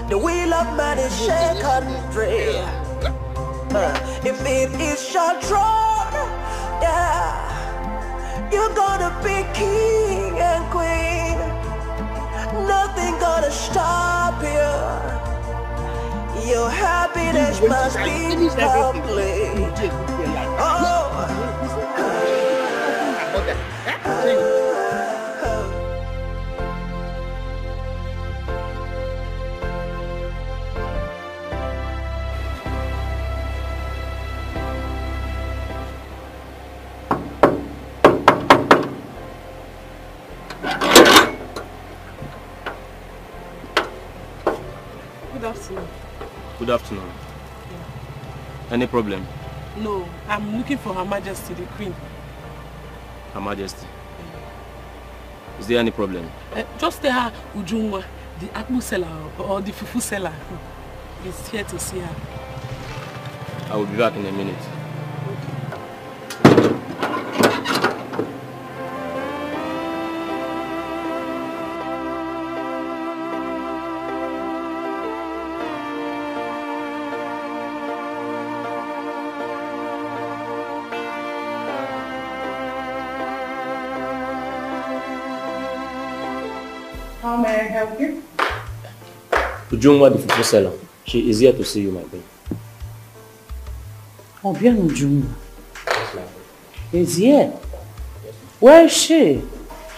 the wheel of man is shaken free. Uh, if it is your throne, yeah, you're gonna be king and queen. Nothing gonna stop you. Your happiness must be complete. Oh. Good afternoon. Good afternoon. Any problem? No, I'm looking for Her Majesty the Queen. Her Majesty. Is there any problem? Uh, just tell her Ujungwa, the Akmu seller or the Fufu seller, is here to see her. I will be back in a minute. How may help you? Ujunwa the fufu seller. She is here to see you, my babe. Oh, Obiano Juma is here. Where is she?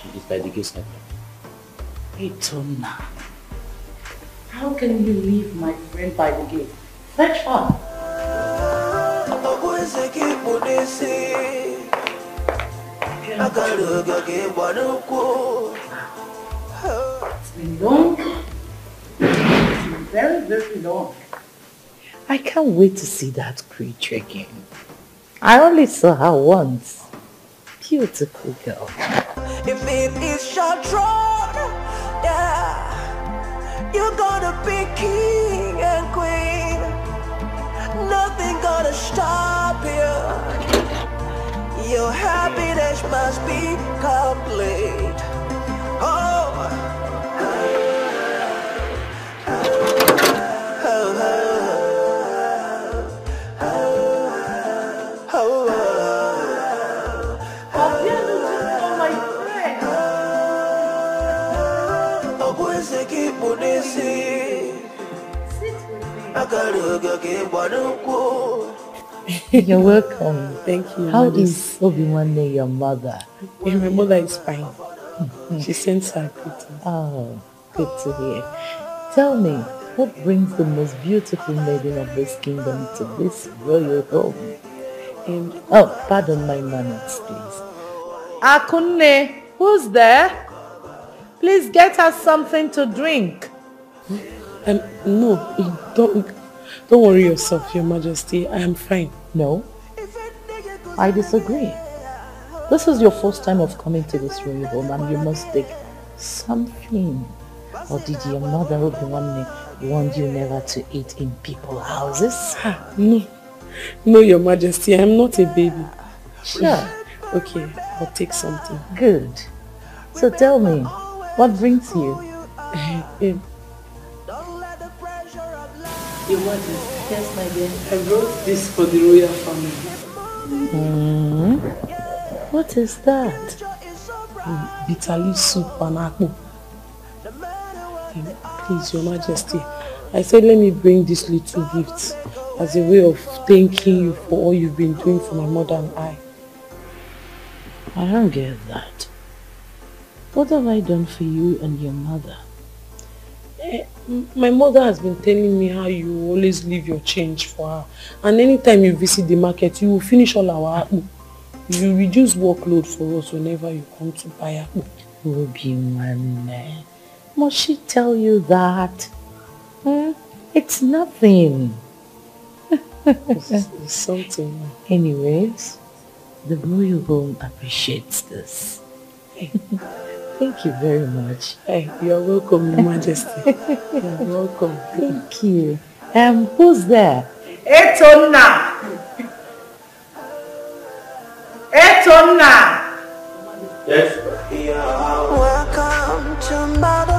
She is by the gate side. Itona. How can you leave my friend by the gate? Fetch her. Okwese kibunisi Akaluga kibanuku It's been long. It's been very, very long. I can't wait to see that creature again. I only saw her once. Beautiful girl. If it is your throne Yeah You're gonna be king and queen Nothing gonna stop you Your happiness must be complete Oh [laughs] You're welcome. Thank you. How is Obiwanne, your mother? Yeah, [laughs] my mother is fine. She sends her greetings. Oh, good to hear. Tell me, what brings the most beautiful maiden of this kingdom to this royal home? Um, oh, pardon my manners, please. Akunne, who's there? Please get us something to drink. Um, no, don't, don't worry yourself, Your Majesty. I am fine. No, I disagree. This is your first time of coming to this royal home and you must take something. Or did your mother Obiwanne warn you never to eat in people's houses? No, no, Your Majesty. I am not a baby. Sure. Okay, I'll take something. Good. So tell me, what brings you? [laughs] Um, Your Majesty. Yes, my dear. I wrote this for the royal family. Hmm. What is that? Mm, bitter leaf soup and apple. Please, Your Majesty, I said let me bring this little gift as a way of thanking you for all you've been doing for my mother and I. I don't get that. What have I done for you and your mother? Eh, my mother has been telling me how you always leave your change for her. And anytime you visit the market, you will finish all our apple. You reduce workload for us whenever you come to buy apple. Obiwanne, must she tell you that? Hmm? It's nothing. it's, it's something. Anyways, the royal home appreciates this. Thank you very much. Hey, you're welcome, Your Majesty. [laughs] you're welcome. Thank you. Um, who's there? Etonna! Etonna! Yes. Welcome to motherland.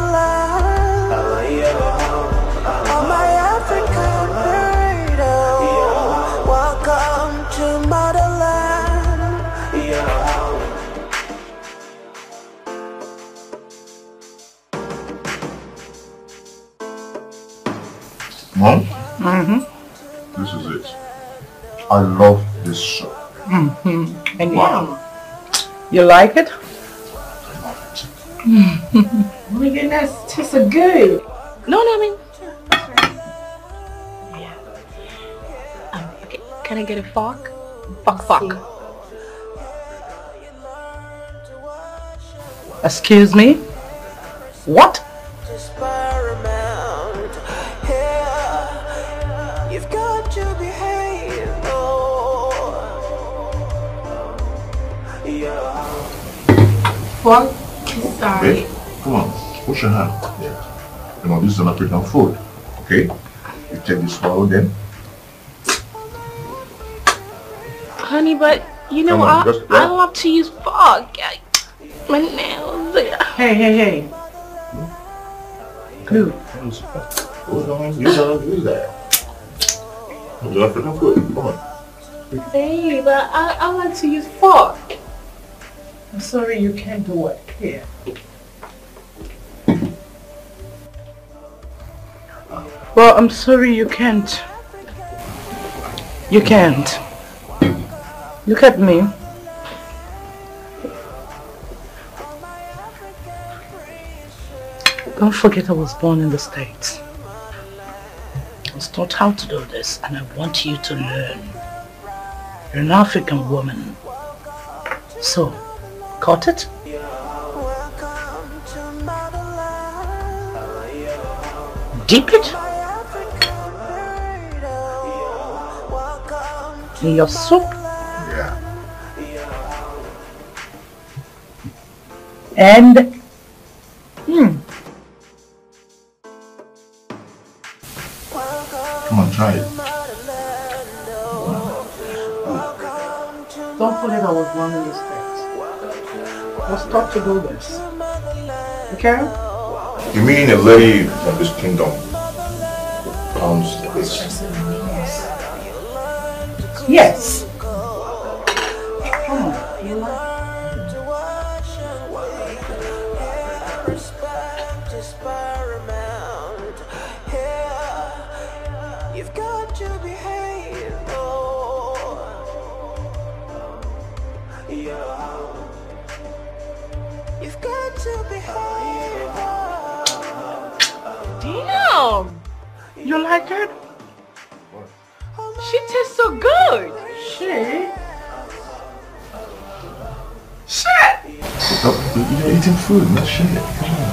Mom, Mm-hmm. this is it. I love this show. Mm-hmm. And Wow. you, you like it? [laughs] oh my goodness, it tastes so good. No, no, I mean. Yeah. Um, okay. Can I get a fork? Fuck, fuck. Excuse me? What? What? Babe, come on, wash your hand. Yeah. You know, this is an African food. Okay? You take this swallow then. Honey, but you know, Come on, I, just- I love to use fork. I, my nails. Hey, hey, hey. Hmm? Good. Hold on, You use that, use that. It's African food. Come on. Hey, but I, I want to use fork. I'm sorry you can't do it. Here. Well, I'm sorry you can't. You can't. Look at me. Don't forget I was born in the States. I was taught how to do this and I want you to learn. You're an African woman. So, cut it? Dip it in your soup Yeah. and hmm, Come on, try it. don't forget I was born in the States. I was taught to do this. Okay? You mean a lady of this kingdom comes this? Yes. Come You like it? She tastes so good. She? Stop, you're eating food, not shit. Come on.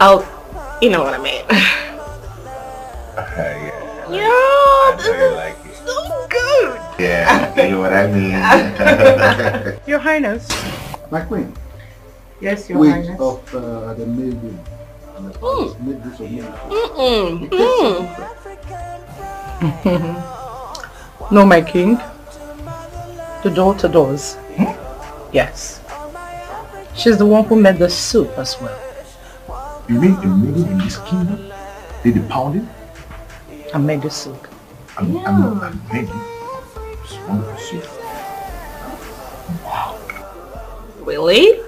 Oh, you know what I mean. [laughs] yeah. Yeah, this I is like it. so good. Yeah, you know what I mean. [laughs] Your Highness. My queen, Yes, Your wait Highness. of uh, the maiden. Made. It Mm. [laughs] no, my king. The daughter does. Yes. She's the one who made the soup as well. You mean a maiden in this kingdom did the pounding? I made the soup. I'm, I'm, I'm begging. It's wonderful soup. Really?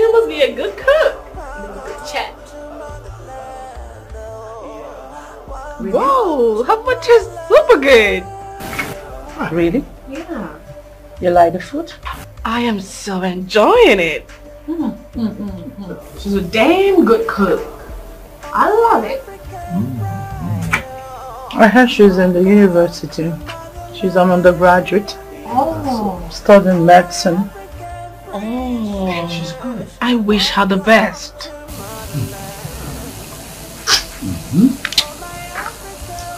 You must be a good cook. Good chat. Whoa! How much is super good? Really? Yeah. You like the food? I am so enjoying it. Mm, mm, mm, mm. She's a damn good cook. I love it. I heard she's in the university. She's an undergraduate. Oh. Studying medicine. Oh. She's good. I wish her the best. Mm-hmm. Mm-hmm.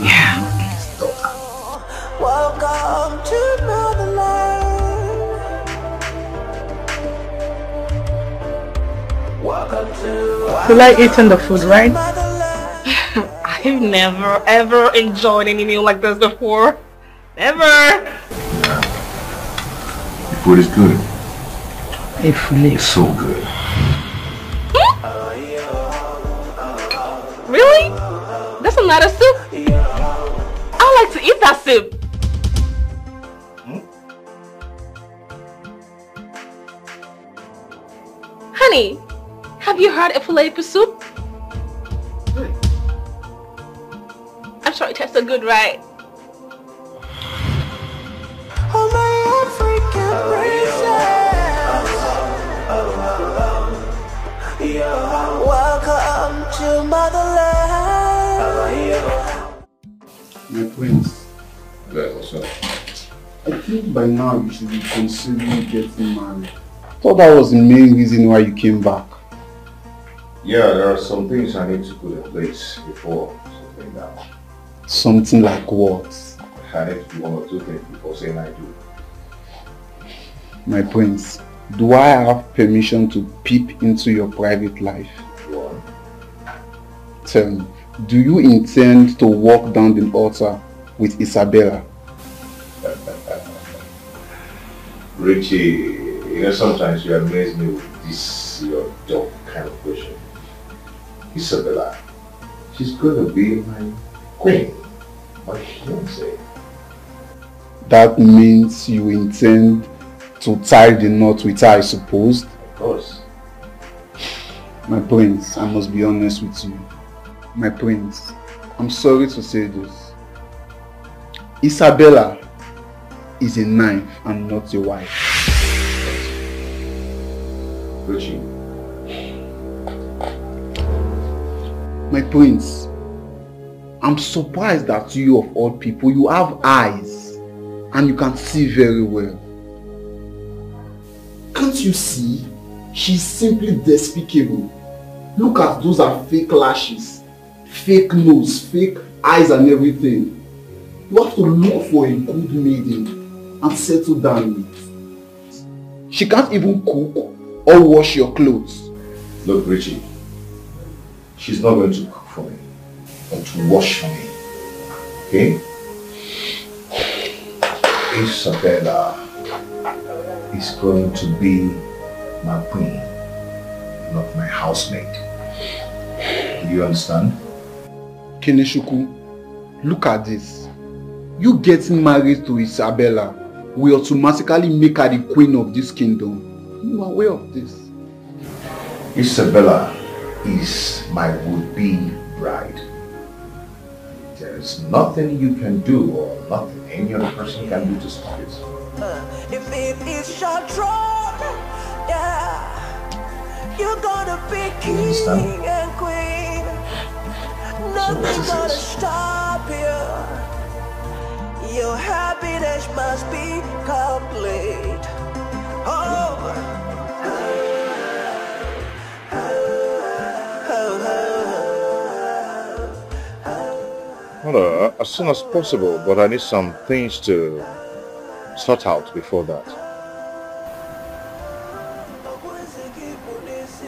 Yeah. Welcome to Motherland. You like eating the food, right? [laughs] I've never ever enjoyed any meal like this before. Never. The food is good. If we It's so good. Hmm? Really? That's not a soup? I like to eat that soup. Hmm? Honey, have you heard of filet soup? Hmm. I'm sure it tastes so good, right? Oh my African Motherland. My prince, Yeah, what's up? I think by now you should be considering getting married. thought that was the main reason why you came back. Yeah, there are some things I need to put in place before settling down. Something like what? I need to do one or two things before saying I do. My prince, do I have permission to peep into your private life? Go on. Tell me, do you intend to walk down the altar with Isabella? Richie, you know, sometimes you amaze me with this, your dumb kind of question. Isabella, she's going to be my queen, my fiancée. That means you intend to tie the knot with her, I suppose? Of course. My prince, I must be honest with you. My prince, I'm sorry to say this. Isabella is a knife and not a wife. Richie, My prince, I'm surprised that you of all people, you have eyes and you can see very well. Can't you see? She's simply despicable. Look at those are fake lashes, fake nose, fake eyes and everything. You have to look for a good maiden and settle down with. She can't even cook or wash your clothes. look, Richie, she's not going to cook for me, or to wash me. Okay? Isabella is going to be my queen, not my housemaid. Do you understand? Kenechukwu, look at this. You getting married to Isabella will automatically make her the queen of this kingdom. You are aware of this. Isabella is my would-be bride. There is nothing you can do or nothing any other person can do to stop it. Uh, if it is your throne, yeah, you're gonna be king understand? and queen. So Nothing gonna stop you. Your happiness must be complete. Oh. Well, uh, as soon as possible, but I need some things to sort out before that.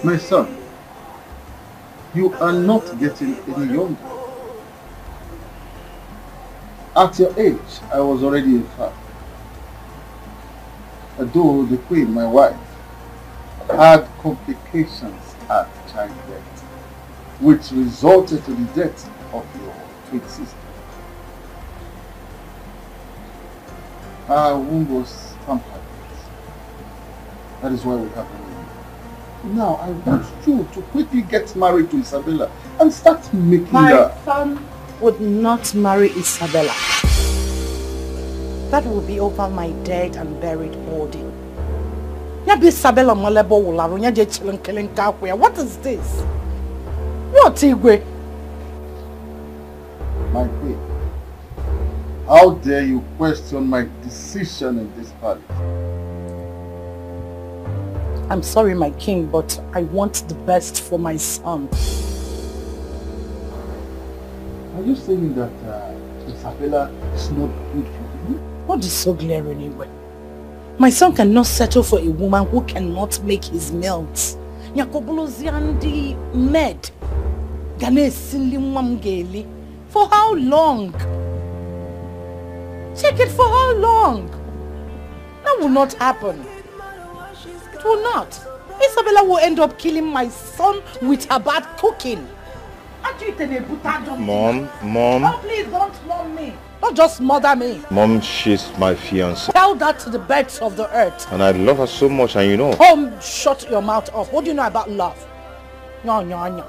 My son, you are not getting any younger. At your age, I was already a father. Although the queen, my wife, had complications at childbirth, which resulted to the death of your twin sister. Our womb was tampered. That is why we have a. Now, I want you to quickly get married to Isabella and start making My her... son would not marry Isabella. That will be over my dead and buried body. Isabella Malebo Wularo, ya je chilling killing kakwe. What is this? What, Igwe? My queen, how dare you question my decision in this palace? I'm sorry, my king, but I want the best for my son. Are you saying that uh, Isabella is not good for you? What is so glaring anyway? My son cannot settle for a woman who cannot make his meals. Nyakobolozi and med. For how long? Check it for how long? That will not happen. It will not. Isabella will end up killing my son with her bad cooking. Mom, mom, Oh, please don't mom me. Not just mother me. mom, she's my fiance. Tell that to the birds of the earth. And I love her so much and you know. Oh, shut your mouth off. What do you know about love? No, no, no.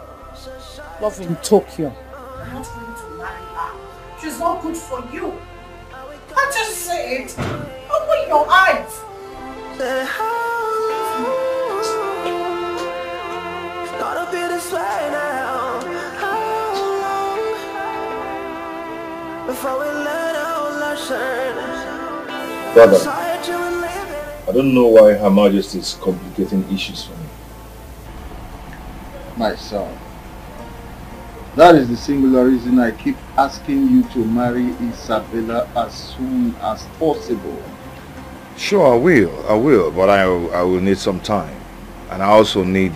Love in Tokyo. I'm not ready to marry her. She's not good for you. Can't you see it? Open your eyes. Brother, Tired to live I don't know why Her Majesty is complicating issues for me. My son, that is the singular reason I keep asking you to marry Isabella as soon as possible. Sure, I will. I will, but I, I will need some time. And I also need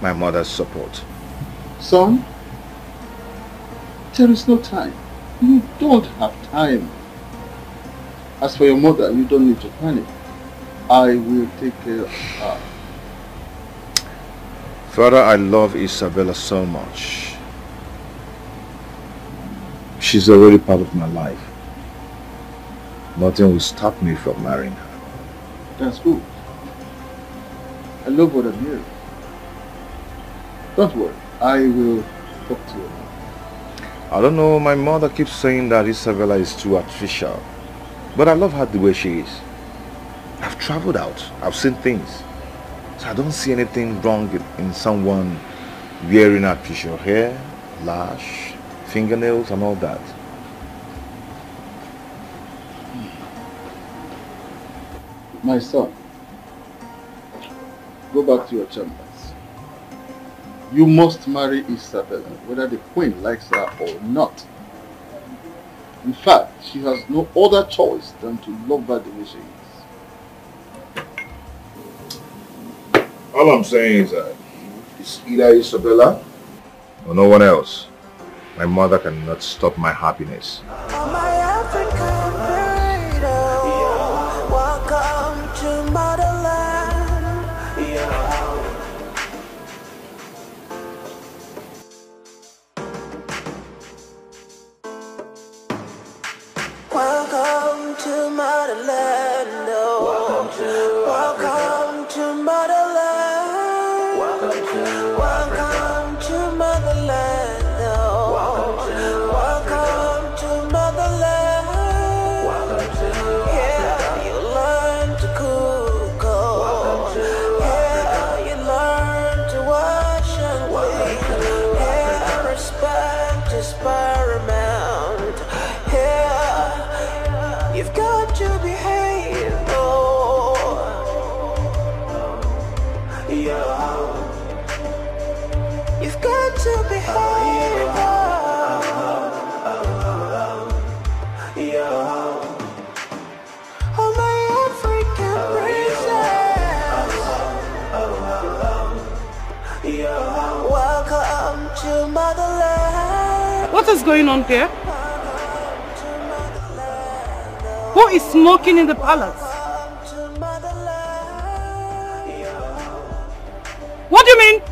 my mother's support. Son, there is no time. You don't have time. As for your mother, you don't need to panic. I will take care of her. Father, I love Isabella so much. She's already part of my life. Nothing will stop me from marrying her. That's good. I love what I'm hearing. Don't worry, I will talk to you. I don't know, my mother keeps saying that Isabella is too artificial. But I love her the way she is. I've traveled out. I've seen things. So I don't see anything wrong in someone wearing artificial hair, lash, fingernails and all that. My son, go back to your chambers. You must marry Isabella, whether the queen likes her or not. In fact, she has no other choice than to love her the way she is. All I'm saying is that it's either Isabella or no one else. My mother cannot stop my happiness. Motherland. Welcome to What is going on here? Who is smoking in the palace? What do you mean?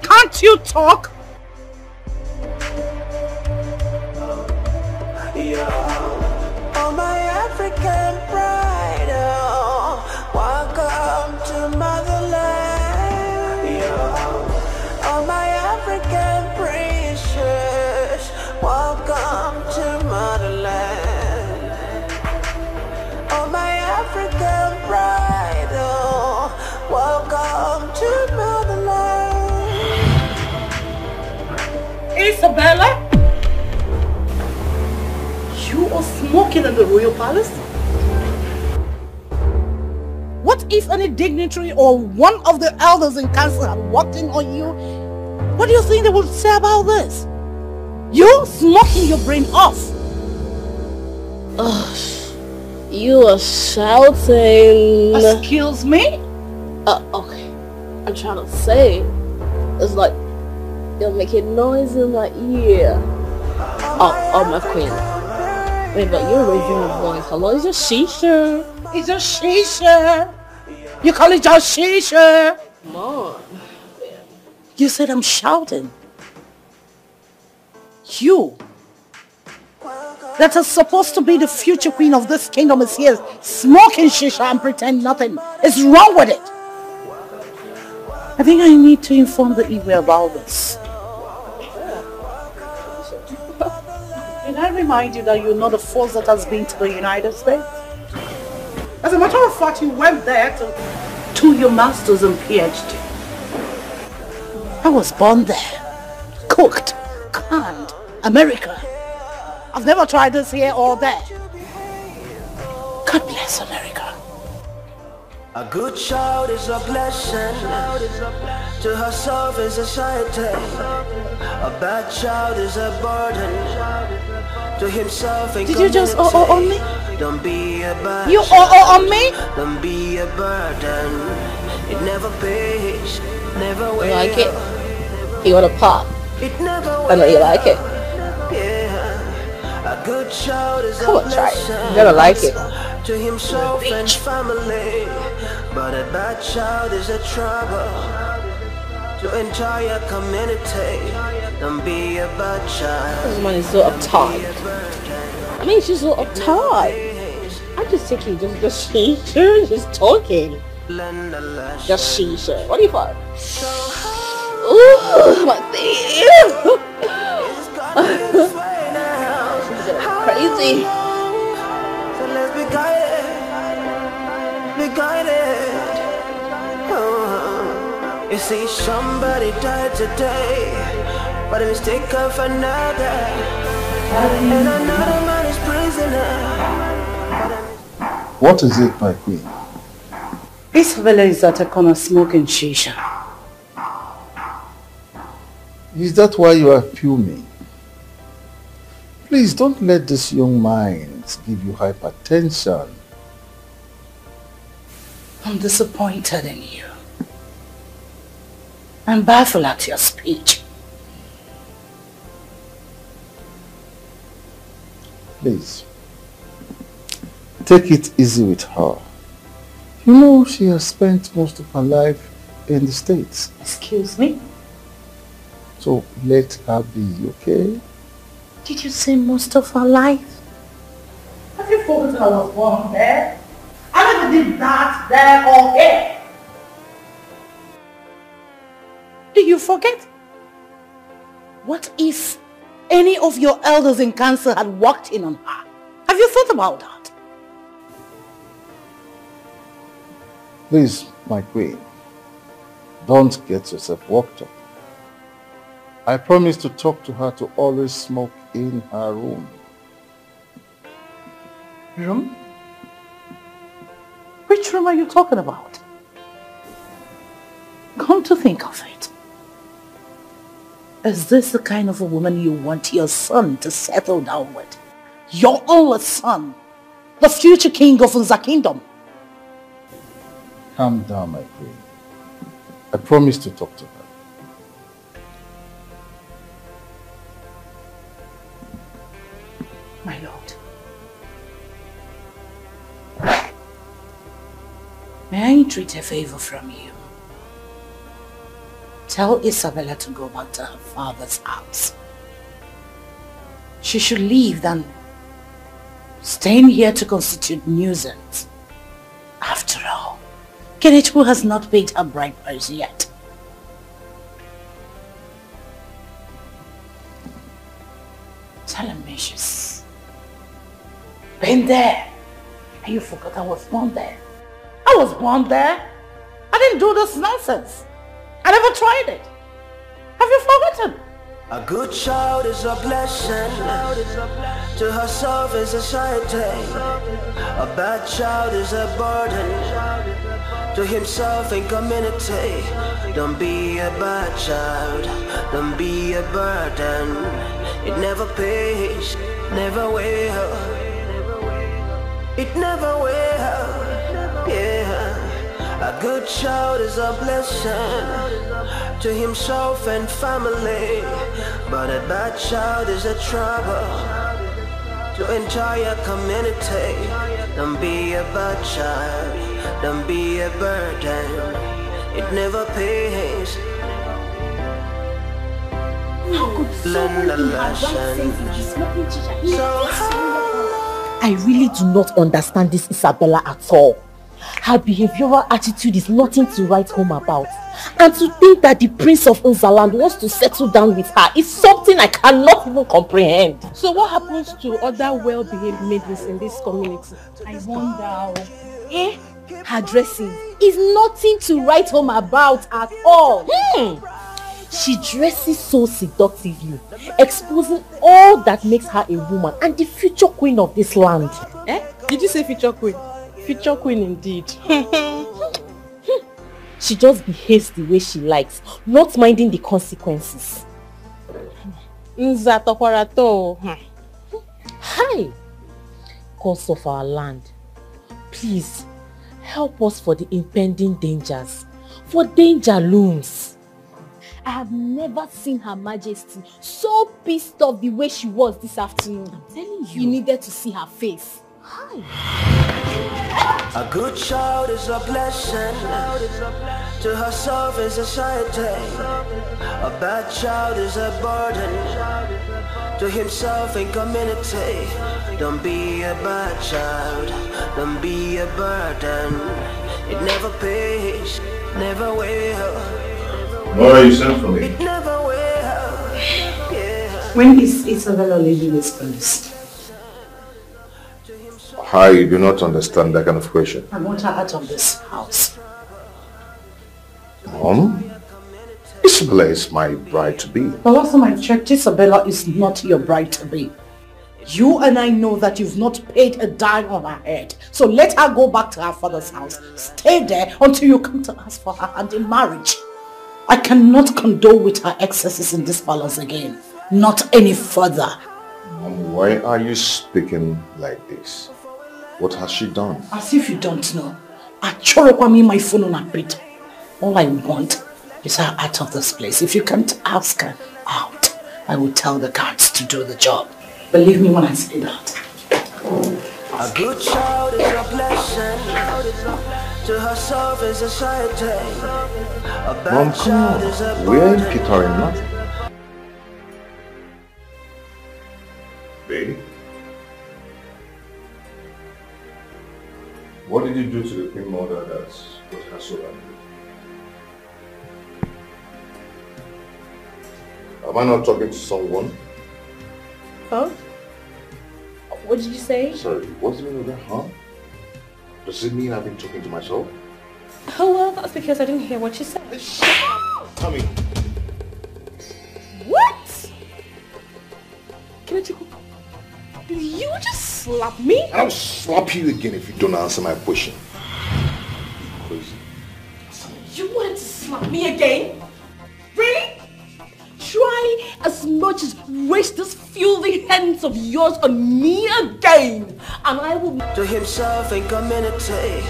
Can't you talk? Oh, my African pride, oh, welcome to my Oh, my African bride, oh, welcome to motherland. Isabella? You are smoking in the royal palace? What if any dignitary or one of the elders in council had walked in on you? What do you think they would say about this? You smoking your brain off. Ugh you are shouting. Excuse me? Uh, okay. I'm trying to say. It's like you're making noise in my ear. Oh, oh my queen. Wait, but you're raising your voice. Hello, is it shisha? It's a shisha. You call it a shisha? Come on. You said I'm shouting. You that is supposed to be the future queen of this kingdom is here smoking shisha and pretend nothing is wrong with it. I think I need to inform the Igwe about this. Can I remind you that you're not the first that has been to the United States? As a matter of fact, you went there to, to your master's and PhD. I was born there, cooked, canned, America. I've never tried this here or there. God bless America. A good child is a blessing to herself and society. A bad child is a burden to himself and Did you just oh oh on me? Don't be a burden. You oh oh on me? Don't be a burden. It never pays, never will. You like it? You want to pop? It never I know you like it. A good child is on, try it. You're gonna like it. to himself and family. But a bad child is a trouble to entire community. Don't be a bad child. This man is so uptight. I mean, she's so uptight. I just think he just just [laughs] shisha, just talking. Just shisha. What do you find? Ooh, my thing. [laughs] [laughs] She's getting crazy. So let's be guided, be guided. Oh, you see, somebody died today, but a mistake of another, and another man is prisoner. What is it, my queen? Isabella is at a corner smoking shisha. Is that why you are fuming? Please don't let this young mind give you hypertension. I'm disappointed in you. I'm baffled at your speech. Please, take it easy with her. You know she has spent most of her life in the States. Excuse me? So let her be, okay? Did you say most of her life? Have you forgotten I was born there? I never did that there or here. Do you forget? What if any of your elders in council had walked in on her? Have you thought about that? Please, my queen, don't get yourself worked up. I promise to talk to her to always smoke in her room. Room? Which room are you talking about? Come to think of it. Is this the kind of a woman you want your son to settle down with? Your only son, the future king of the kingdom. Calm down, my queen. I promise to talk to her. May I entreat a favor from you? Tell Isabella to go back to her father's house. She should leave than staying here to constitute nuisance. After all, Kenechukwu has not paid her bride price yet. Tell him she's been there. And you forgot I was born there. I was born there. I didn't do this nonsense. I never tried it. Have you forgotten? A good child is a blessing. To herself is a society. A bad child is a burden. To himself and community. Don't be a bad child. Don't be a burden. It never pays. Never will. It never will. Yeah. A good child is a blessing to himself and family, but a bad child is a trouble to entire community. Don't be a bad child, don't be a burden. It never pays. Learn the lesson. So I really do not understand this Isabella at all. Her behavioral attitude is nothing to write home about. And to think that the Prince of Unzaland wants to settle down with her is something I cannot even comprehend. So what happens to other well-behaved maidens in this community? I wonder. Eh? Her dressing is nothing to write home about at all. Hmm. She dresses so seductively, exposing all that makes her a woman and the future queen of this land. Eh? Did you say future queen? Future queen indeed. [laughs] she just behaves the way she likes, not minding the consequences. Hi! Cause of our land. Please, help us for the impending dangers. For danger looms. I have never seen Her Majesty so pissed off the way she was this afternoon. I'm telling you. You needed to see her face. A good child is a blessing to herself and society. A bad child is a burden to himself and community. Don't be a bad child, don't be a burden. It never pays, never will. Nora, you sent for me. It never will. When is Isabella leaving this place? I do not understand that kind of question. I want her out of this house. Mom, Isabella is my bride to be. The last time I checked, Isabella is not your bride to be. You and I know that you've not paid a dime on her head. So let her go back to her father's house. Stay there until you come to ask for her hand in marriage. I cannot condole with her excesses in this palace again. Not any further. Mom, why are you speaking like this? What has she done? As if you don't know. I Achorokwami my phone on a bit. All I want is her out of this place. If you can't ask her out, I will tell the guards to do the job. Believe me when I say that. A good child is a blessing to herself and society. A bad Mom, come child is a on. We're in burden. Peter and What did you do to the queen mother that got her so angry? Am I not talking to someone? Huh? What did you say? Sorry, what's the meaning of that, huh? Does it mean I've been talking to myself? Oh, well, that's because I didn't hear what you said. Tommy, What? Kelechiku, did you just slap me? I'll slap you again if you don't answer my question. You Crazy. You wanted to slap me again? Really? Try as much as raise those filthy hands of yours on me again, and I will. To himself and community.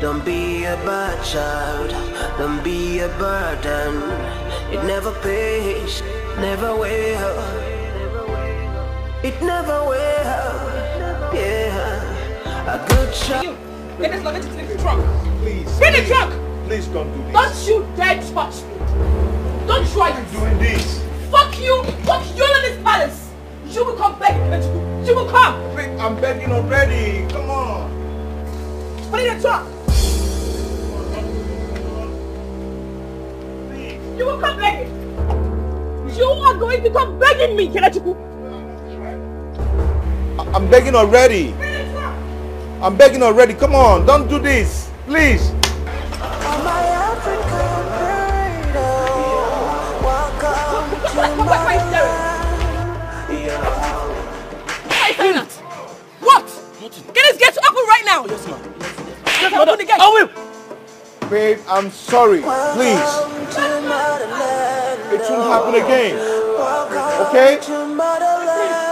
Don't be a bad child. Don't be a burden. It never pays, never will. It never will. Yeah. A good child. Get this luggage to the trunk. Please. Bring the trunk. Please don't do this. Don't you dare touch me. Don't try this. doing this. Fuck you. Fuck you in this palace. You will come back. You will come. Wait, I'm begging already. Come on. Put it in the trunk. You will come begging. You are going to come begging me, Kelechiku. I'm begging already. I'm begging already. Come on, don't do this. Please. [laughs] now. Yes, ma'am. Yes, ma'am. Yes, I will. Babe, I'm sorry. Please. It shouldn't happen again. Okay?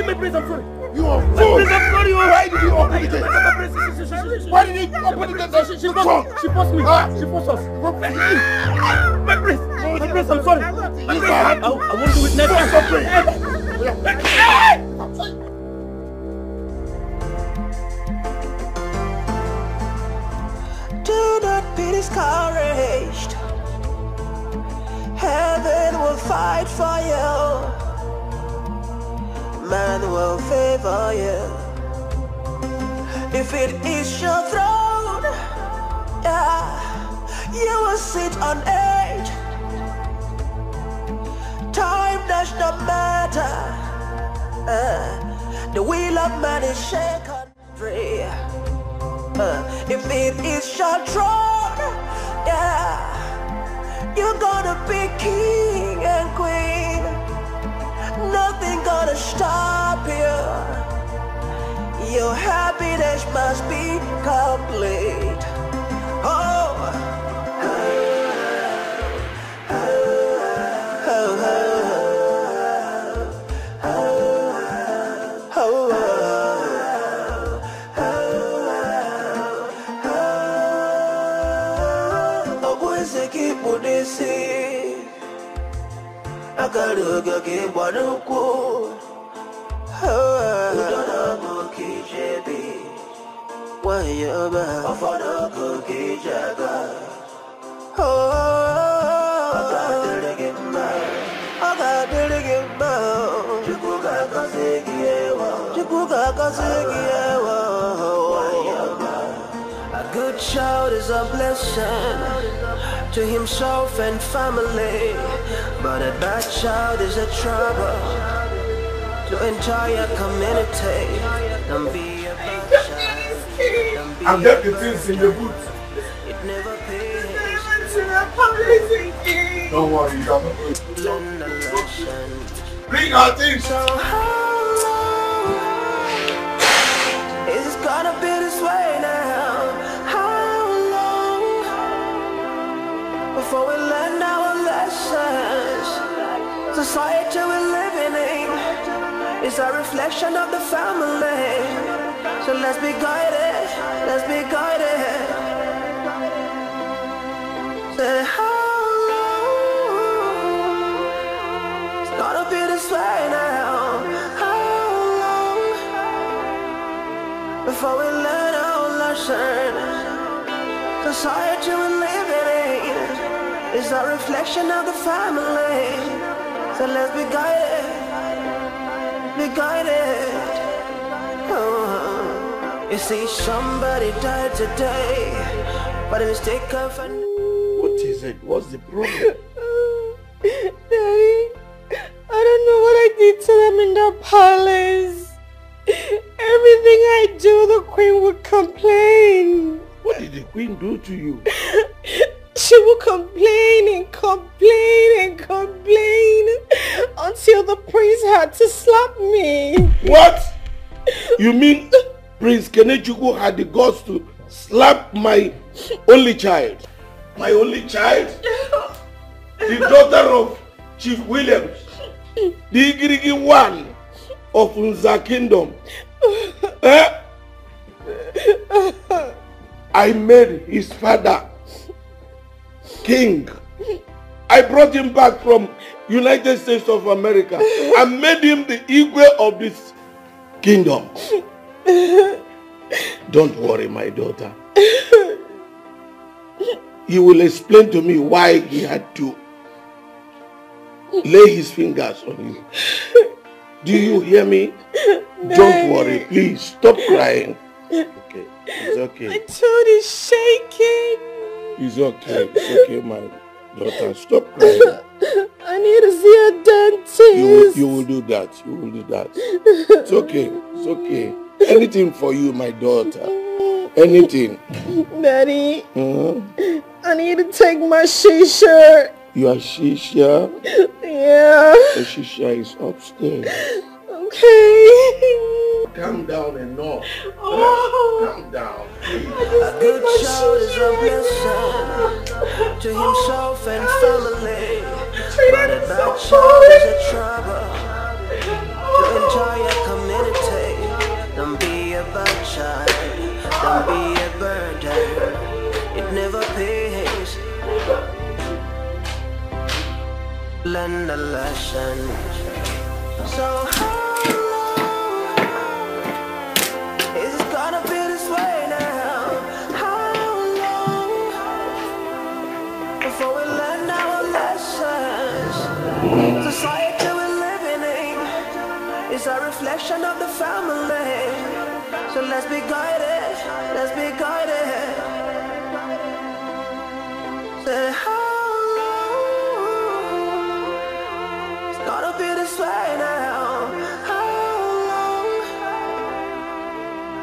Hey, my prince, I'm sorry. You are My fool. prince, I'm sorry. oh. Why did you open the gate? My prince, she- she- she- she- Why did oh. you open the gate? She, she, forced, she forced me. Ah. She forced us. My prince, my prince, I'm sorry. My prince, I, I won't do it next time. Hey! Do not be discouraged. Heaven will fight for you. Man will favor you. If it is your throne, yeah, you will sit on it. Time does not matter. Uh, the wheel of man is shaken free. Uh, if it is your throne, yeah, you're gonna be king and queen. Nothing gonna stop you. Your happiness must be complete. Oh. Obwezekibudisi akaluga kibwa n'ukwu udona mukijebi wayoba. Ọfọdụ kukijaga ọ ga-adịrị gị mma ọ ga-adịrị gị mma chukwu ga-agọzi gị ewo chukwu ga-agọzi gị A good child is a blessing to himself and family, but a bad child is a trouble to entire community. Don't be a bad child. I'll a get the things in the child. boot. It never pays. Don't worry, you got Learn the. Bring our things. So how long is it gonna be this way now? Before we learn our lessons? Society we're living in is a reflection of the family. So let's be guided, let's be guided. Say how long it's gonna be this way now? How long before we learn our lesson? Society we're living in is a reflection of the family. So let's be guided, be guided. Oh. You see, somebody died today, but a mistake of an. What is it? What's the problem? [laughs] Daddy, I don't know what I did to them in the palace. Everything I do, the queen would complain. What did the queen do to you? [laughs] She would complain and complain and complain. until the prince had to slap me. What? You mean Prince Kenechukwu had the guts to slap my only child? My only child? The daughter of Chief Williams, the Igirigi one of Nza Kingdom. Eh? I made his father king. I brought him back from United States of America and made him the Igwe of this kingdom. Don't worry, my daughter. He will explain to me why he had to lay his fingers on you. Do you hear me? Don't worry, please. Stop crying. Okay, it's okay. My tooth is shaking. It's okay. It's okay, my daughter. Stop crying. [laughs] I need to see a dentist. You will, you will do that. You will do that. It's okay. It's okay. Anything for you, my daughter. Anything. Daddy, Uh-huh. I need to take my shisha. Your Shisha. Yeah. The Shisha is upstairs. Okay. Calm down enough. Oh. Calm down. A good child is a blessing to himself and family. But a bad child is a trouble to entire community. Don't be a bad child, don't be a burden. It never pays. Learn the lesson. So how Society we're living in eh? is a reflection of the family. So let's be guided, let's be guided. Say how long it's gonna be this way now? How long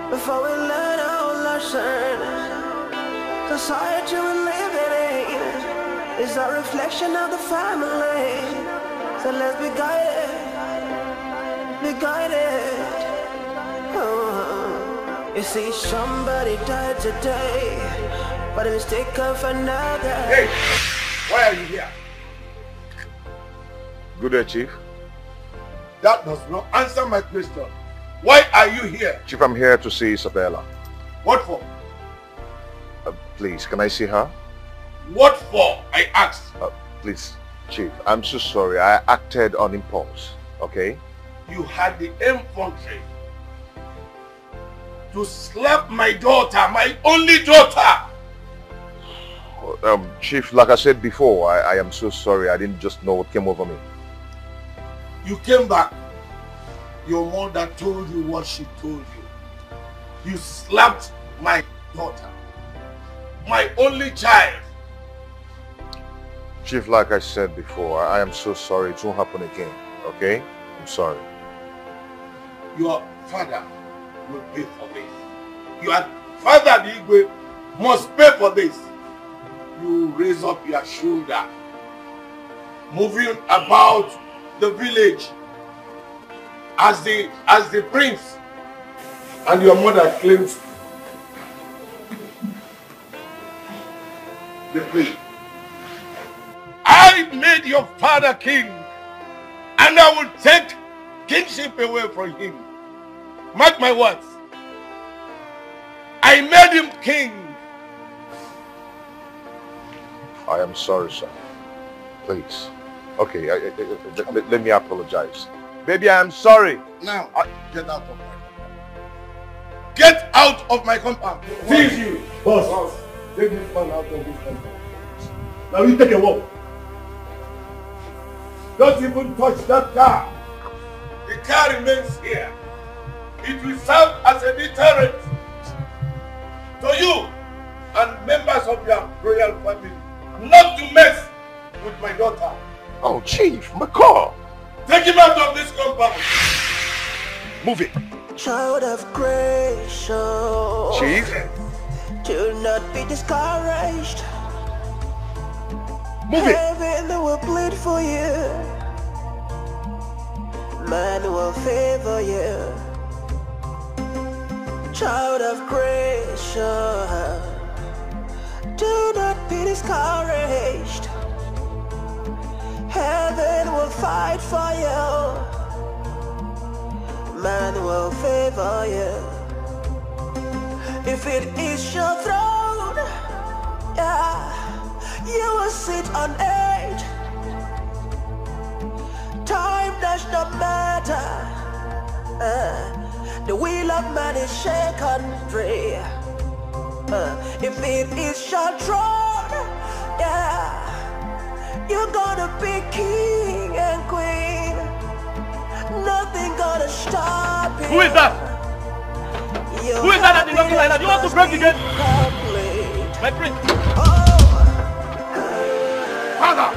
before we learn our lesson? Society we're living in eh? is a reflection of the family. So let's be guided, be guided. Oh, you see, somebody died today, but a mistake of another. Hey, why are you here? Good day, Chief. That does not answer my question. Why are you here? Chief, I'm here to see Isabella. What for? Uh, please, can I see her? What for? I asked. Uh, please, Chief, I'm so sorry. I acted on impulse, okay? You had the infantry to slap my daughter, my only daughter. Um, Chief, like I said before, I, I am so sorry. I didn't just know what came over me. You came back. Your mother told you what she told you. You slapped my daughter, my only child. Chief, like I said before, I, am so sorry. It won't happen again, okay? I'm sorry. Your father will pay for this. Your father, the Igwe, must pay for this. You raise up your shoulder, moving about the village as the as the prince, and your mother claims the prince. I made your father king, and I will take kingship away from him. Mark my words. I made him king. I am sorry, sir. Please. Okay, I, I, I- let, let me apologize. Baby, I am sorry. Now, get out of my compound. Get out of my compound. Seize you. Boss, take this man out of this compound. Now you take a walk. Don't even touch that car. The car remains here. It will serve as a deterrent to you and members of your royal family not to mess with my daughter. Oh, Chief, my car. Take him out of this compound. Move it. Child of grace, so Chief? do not be discouraged. Move it. Heaven will bleed for you. man will favor you. Child of creation, do not be discouraged. Heaven will fight for you. Man will favor you. If it is your throne, yeah, you will sit on it. Time does not matter. Uh, the wheel of man is shaken free. Uh, if it is your throne, yeah, you're gonna be king and queen. Nothing gonna stop you. Who is that? Who is that that is knocking like that? You want to break the gate? My prince. Father!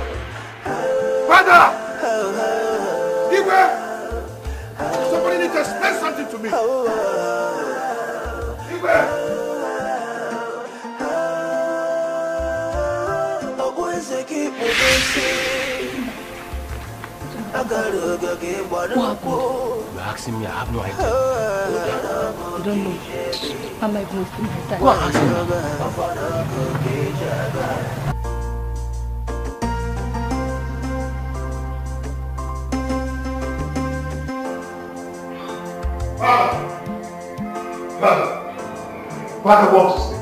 Father! Igwe! Somebody needs to explain something to me. Igwe! You're asking me, I have no idea. You don't know. I'm like wasting my time. Go and ask him. Father! Father! Father, what is this?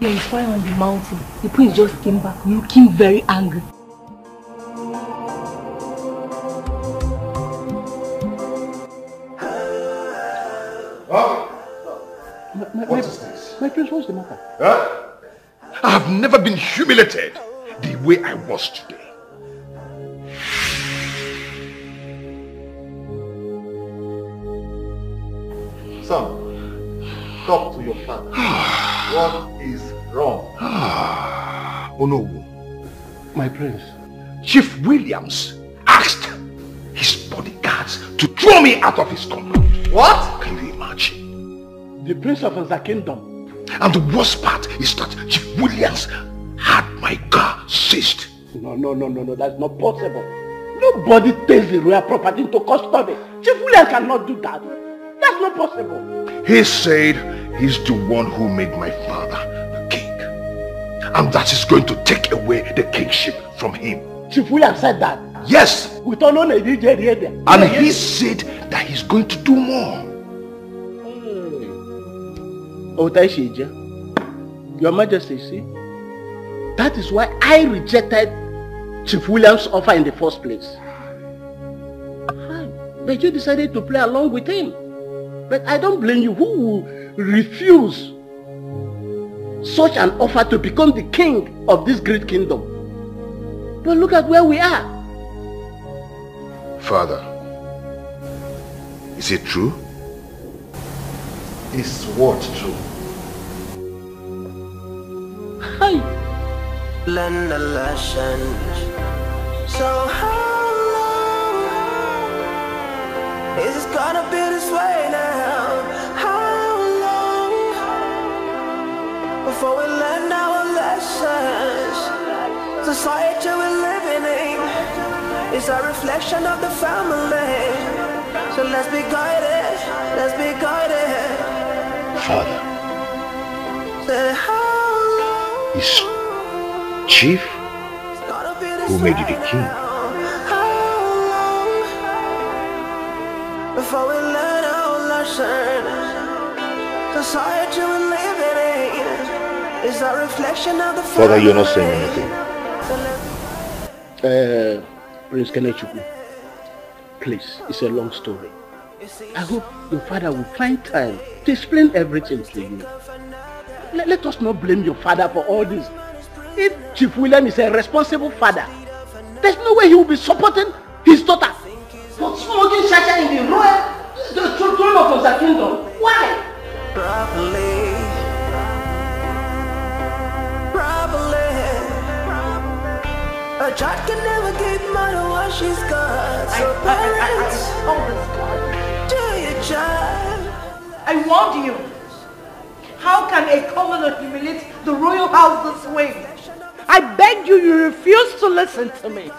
There is fire on the mountain. The prince just came back looking very angry. My prince, what's the matter? Huh? I have never been humiliated the way I was today. Son, talk to your father. what is wrong? [sighs] oh no. My prince. Chief Williams asked his bodyguards to throw me out of his compound. What? Can you imagine? The prince of the kingdom. And the worst part is that Chief Williams had my car seized. No, no, no, no, no, that's not possible. Nobody takes the royal property into custody. Chief William cannot do that. That's not possible. He said he's the one who made my father the king. And that is going to take away the kingship from him. Chief William said that. Yes. And he said that he's going to do more. Otaishija, Your Majesty, see, that is why I rejected Chief William's offer in the first place. But you decided to play along with him. But I don't blame you. Who will refuse such an offer to become the king of this great kingdom? But look at where we are. Father, is it true? Is what true? Hi. Learn the lessons. So how long is this gonna be this way now? How long before we learn our lessons? Society we're living in is a reflection of the family. So let's be guided. Let's be guided. Father, Say how long is Chief who made you the king? before we learn our lessons. Society we're living in is a reflection of the Father, you're not saying anything. Uh, Prince Kenechukwu, please, it's a long story. I hope your father will find time to explain everything to you. Let, let us not blame your father for all this. If Chief William is a responsible father, there's no way he will be supporting his daughter for smoking shisha in the royal, the throne of the kingdom. Why? properly. Properly. A child can never give mother what she's got. So parents, to your child. I warned you. How can a commoner humiliate the royal house this way? I begged you, you refused to listen to me.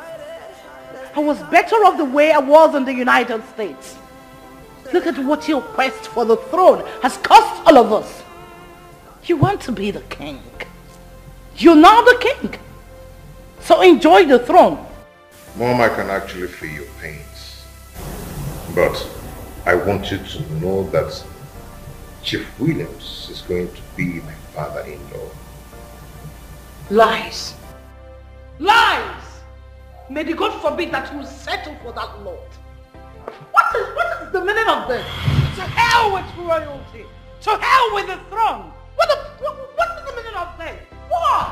I was better off the way I was in the United States. Look at what your quest for the throne has cost all of us. You want to be the king. You're now the king. So enjoy the throne. Mom, I can actually feel your pains. But I want you to know that Chief Williams is going to be my father-in-law. Lies. Lies! May the God forbid that you settle for that Lord. What is, what is the meaning of this? To hell with royalty. To hell with the throne. What, the, what, what is the meaning of this? What?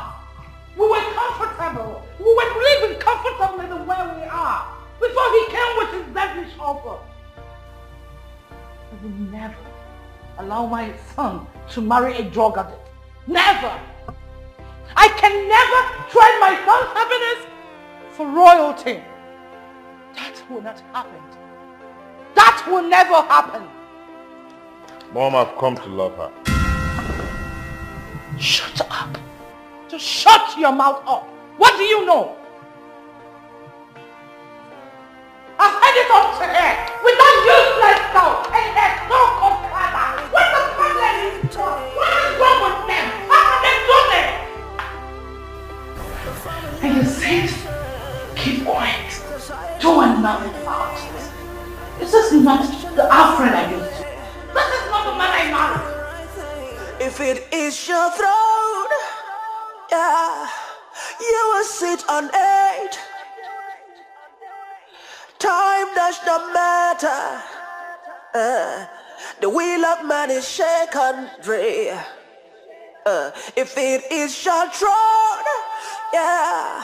We were comfortable. We were living comfortably the way we are before he came with his devilish offer. I will never allow my son to marry a drug addict. Never! I can never trade my son's happiness for royalty. That will not happen. That will never happen. Mom, I've come to love her. Shut up. Just shut your mouth up. What do you know? I've had it up to her with that useless stuff and her so-called father. What's the problem? is What is wrong with them? How can they do this? And you say, keep quiet. Do nothing about it. This is not the Alfred I used to. This is not the man I married. If it is your throne, yeah, you will sit on it. Time does not matter. Uh, the wheel of man is shaken. Uh, if it is your throne, yeah,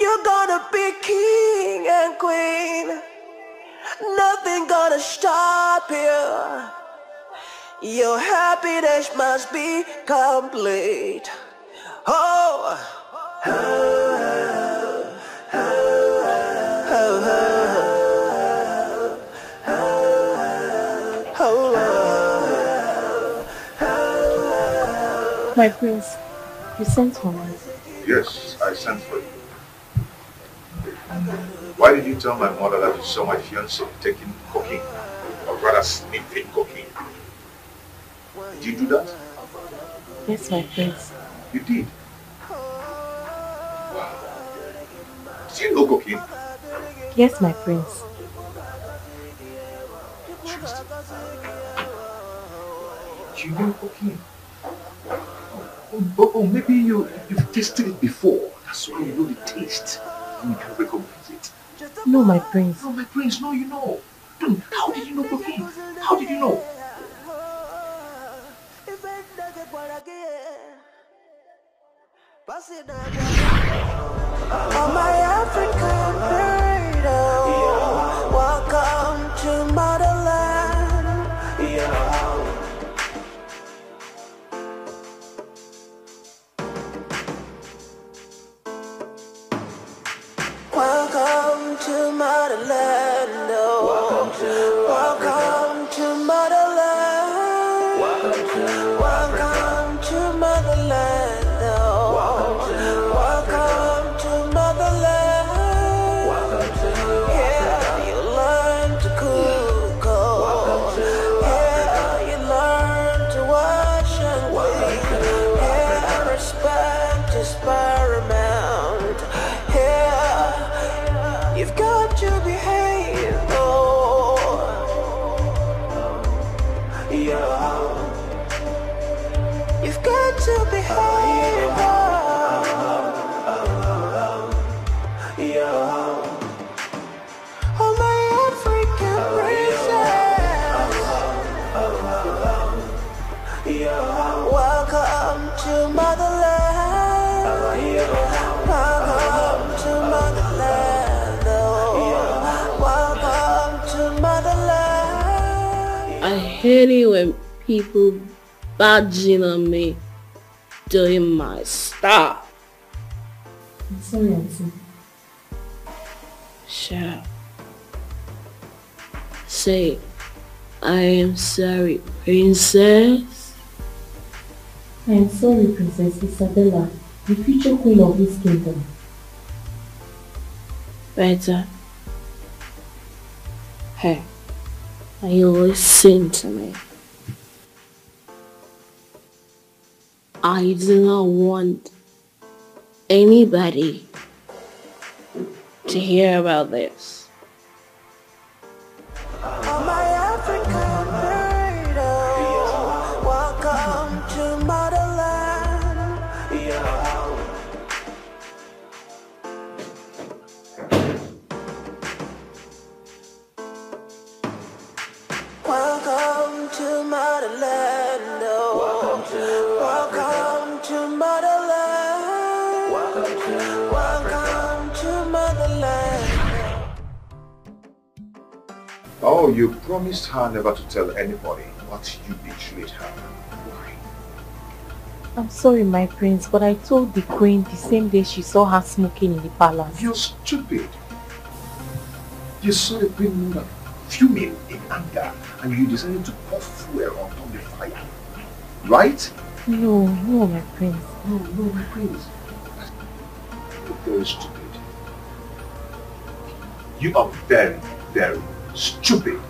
you're gonna be king and queen. Nothing gonna stop you. Your happiness must be complete. Oh. oh, My prince, you sent for me. Yes, I sent for you. Why did you tell my mother that you saw my fiancé taking cocaine? Or rather sniffing cocaine? Did you do that? Yes, my prince. You did? Wow. Did you know cocaine? Yes, my prince. You know cocaine? Oh, oh, maybe you, you've tasted it before. That's why you know the taste. And you can recognize it. No, my prince. No, my prince, no, you know. How did you know cocaine? How did you know? Oh, my African hate it when people badging on me doing my stuff. I'm sorry, Auntie. Shut Say, I am sorry, princess. I am sorry, Princess Isabella, the future queen of this kingdom. Better. Hey, are you listening to me? I do not want anybody to hear about this. Motherland. Oh. Welcome to Welcome to motherland. Welcome to Welcome to motherland. Oh, you promised her never to tell anybody, but you betrayed her. I'm sorry, my prince, but I told the queen the same day she saw her smoking in the palace. You're stupid. You saw the queen mother fuming in anger and you decided to pour fuel on top the fire. Right? No, no, my prince. No, no, my prince. You're very stupid. You are very, very stupid.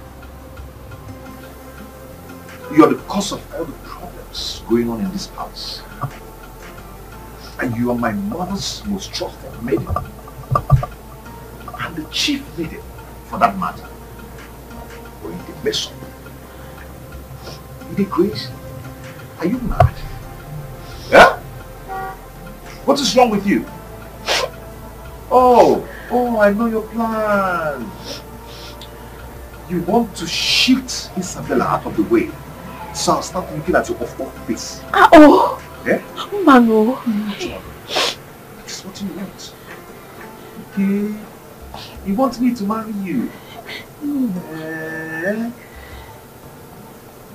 You are the cause of all the problems going on in this house. And you are my mother's most trusted maiden. And the chief maiden, for that matter. You did mess up. You did crazy. Are you mad? Yeah? What is wrong with you? Oh, oh, I know your plan. You want to shift Isabella out of the way. So I'll start looking at your off-off face. Ah, oh! Yeah? Mano. That is what you want. Okay. You want me to marry you? Eh?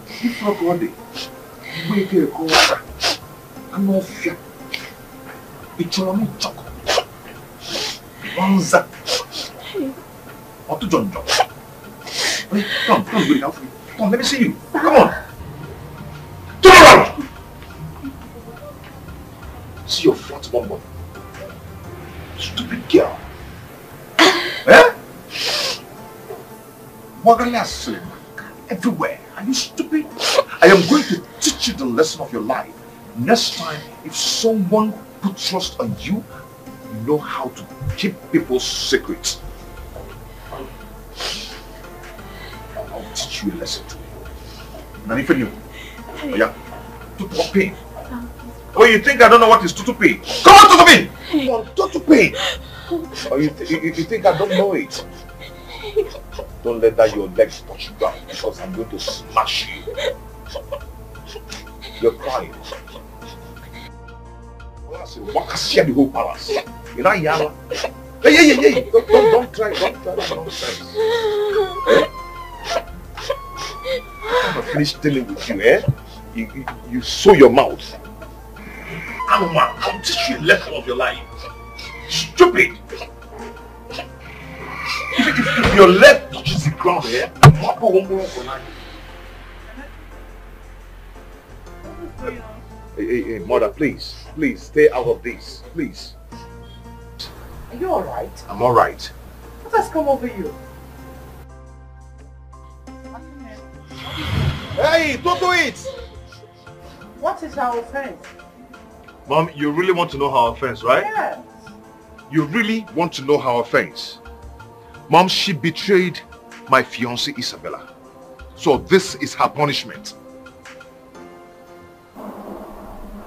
If not God, wake a cobra. I'm not fear. It's your own chocolate. Wanza. Or to John John. Wait, come, come, good enough. Come, let me see you. Come on. Turn around. See your flat bum bum. Stupid girl. eh? Wagalassim. Everywhere. Are you stupid? I am going to teach you the lesson of your life. Next time, if someone put trust on you, you know how to keep people's secrets. I'll teach you a lesson for you? Oh yeah. Tutu pain. Oh, you think I don't know what is tutu pain? Come on, tutu pain! Come on, tutu pain! Oh, you, th you, you think I don't know it? Don't let that your legs touch ground because I'm going to smash you. You're crying. What can see the whole palace? You know, Yala. Hey, hey, hey, hey, don't, don't, don't try, don't try that nonsense. Eh? I'm finish dealing with you, eh? You, you, you sew your mouth. I'm a man. I'll teach you a lesson of your life. Stupid. If, your leg touches the ground, eh? I'll put one more for nine. Hey, hey, hey, mother, please, please, stay out of this, please. Are you alright? I'm alright. What has come over you? Hey, don't do it! What is our offense? Mom, you really want to know our offense, right? Yes. You really want to know our offense? Mom, she betrayed my fiancée Isabella. So this is her punishment.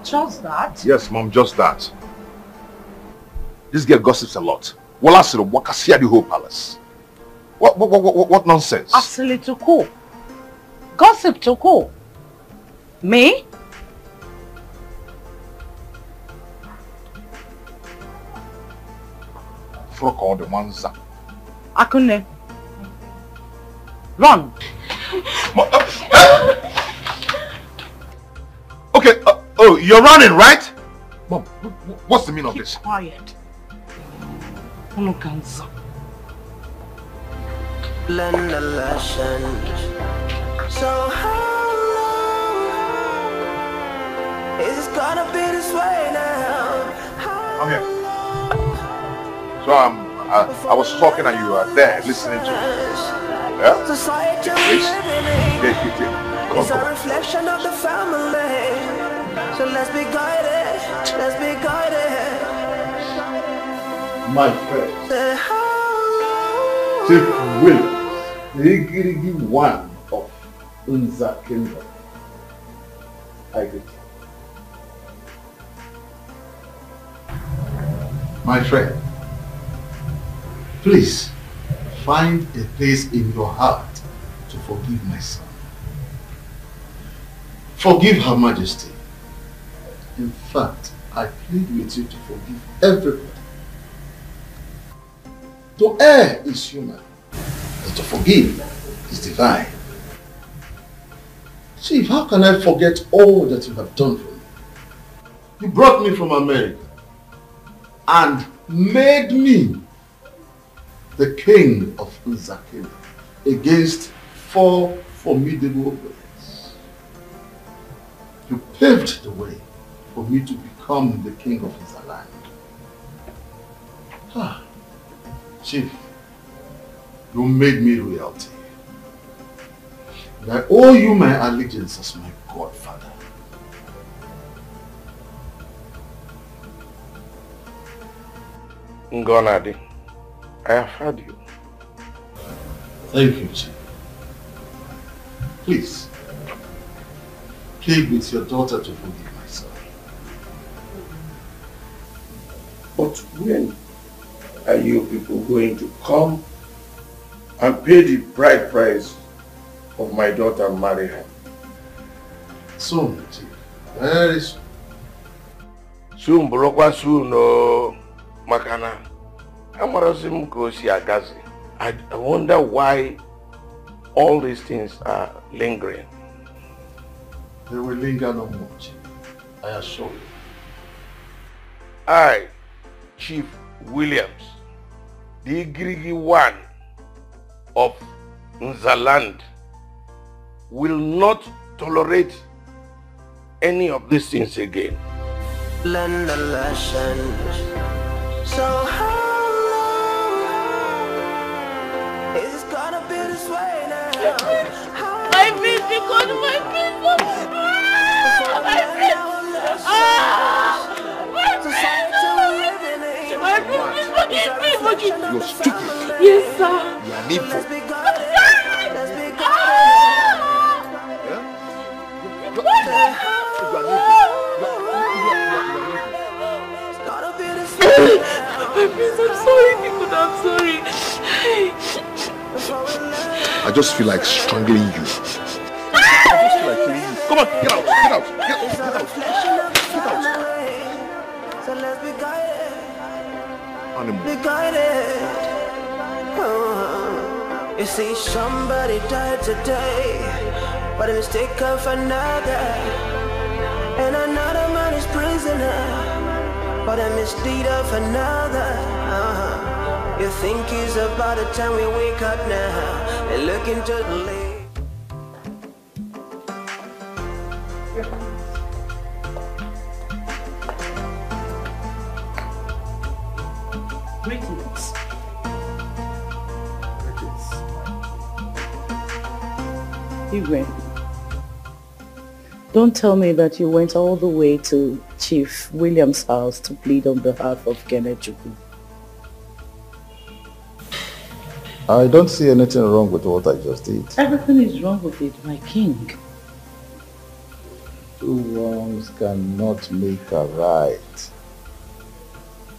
Just that? Yes, Mom, just that. This girl gossips a lot. Wala siro wakasia the whole palace. What, what, what, what, what nonsense? Actually, to who? Gossip to who? Me? On the Wanza. Akune. Run. Okay, uh, oh, you're running, right? Mom, wh- wh- what's the meaning of Keep this? quiet. Unukanza. learn the lesson. So how long is it gonna be this way now? Come here. So um, I, I was talking and you were there listening to me. Yeah? Society Please. we're living in Take it in. Come is a on. reflection of the family. So let's be guided, let's be guided. My friend, Say how Chief Williams, the Igirigi one of Unza Kingdom. I greet you. My friend, please find a place in your heart to forgive my son. Forgive Her Majesty. In fact, I plead with you to forgive everybody. To err is human, but to forgive is divine. Chief, how can I forget all that you have done for me? You brought me from America and made me the king of Nzakina against four formidable brothers. You paved the way for me to become the king of Nzaland. Ah, Chief, you made me royalty. And I owe you my allegiance as my godfather. Ngonadi, I have heard you. Thank you, Chief. Please, plead with your daughter to forgive my son. But when are you people going to come and pay the bride price of my daughter marry her? Soon, Chief. Very soon. Soon, bụrụkwa soon o maka na amarazi m ka o si agazi. I I wonder why all these things are lingering. They will linger no more, Chief. I assure you. I, Chief Williams, the Igirigi one of Nzaland, will not tolerate any of these things again. learn the lesson. So how My face, because my ah, my face, ah, my face, my face, forgive me, forgive me. You're stupid. Yes, sir. You are needful. My face, I'm sorry, I'm sorry. I just feel like strangling you. Like. Come on, get out, get out, get out, get out. Get out. So let's be guided, Animal. be guided. Uh, You see, somebody died today, but a mistake of another, and another man is prisoner, but a misdeed of another. Uh-huh. You think it's about the time we wake up now and look into the lake. Greetings. Igwe, don't tell me that you went all the way to Chief William's house to plead on behalf of Kenneth Kenechukwu. I don't see anything wrong with what I just did. Everything is wrong with it, my king. Two wrongs cannot make a right.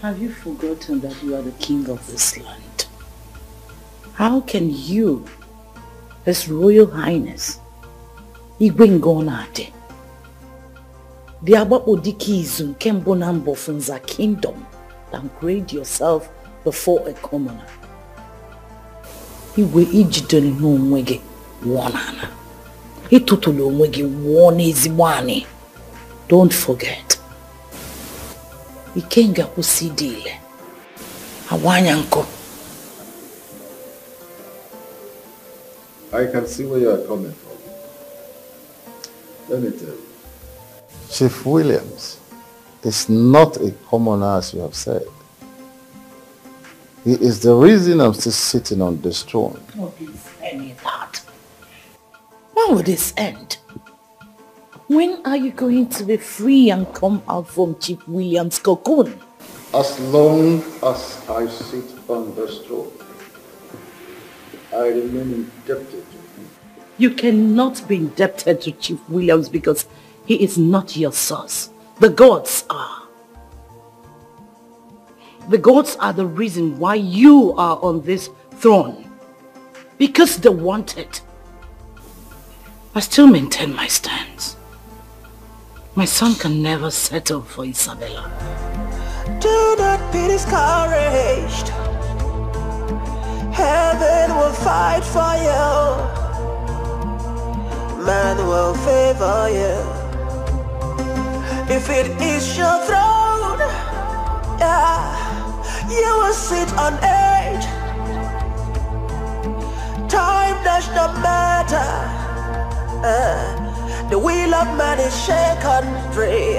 Have you forgotten that you are the king of this land? How can you, His Royal Highness, Igwe Ngonade, the Agbakpo Dike Izu nke mbụ na mbụ Funza Kingdom, downgrade yourself before a commoner? Igwe ijidere n'onwe gị wụọ n'ala. Ịtụtụrụ onwe gị wụọ n'ezigbo anị. Don't forget. Ikenga kwụsị ịdị ile. Awa anya nkụ. I can see where you are coming from. Let me tell you. Chief Williams is not a commoner as you have said. He is the reason I'm still sitting on this throne. Oh, please, any that. When will this end? When are you going to be free and come out from Chief Williams' cocoon? As long as I sit on this throne, I remain indebted to him. You cannot be indebted to Chief Williams because he is not your source. The gods are. The gods are the reason why you are on this throne. Because they want it. I still maintain my stance. My son can never settle for Isabella. Do not be discouraged. Heaven will fight for you. Man will favor you. If it is your throne, yeah, you will sit on it. Time does not matter. Uh, the wheel of man is shaken free.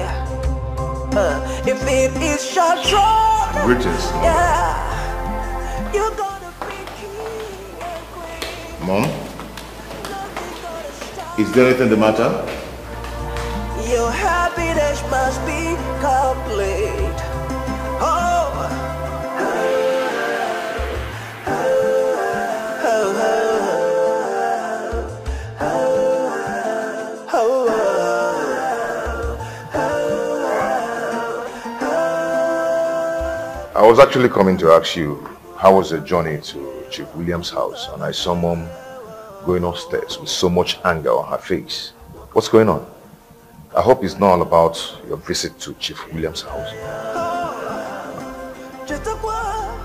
Uh, if it is your throne, Greetings, yeah, you're gonna Mom? Is there anything the matter? Your happiness must be complete. Oh. I was actually coming to ask you, how was the journey to Chief William's house? And I saw Mom going upstairs with so much anger on her face. What's going on? I hope it's not all about your visit to Chief William's house.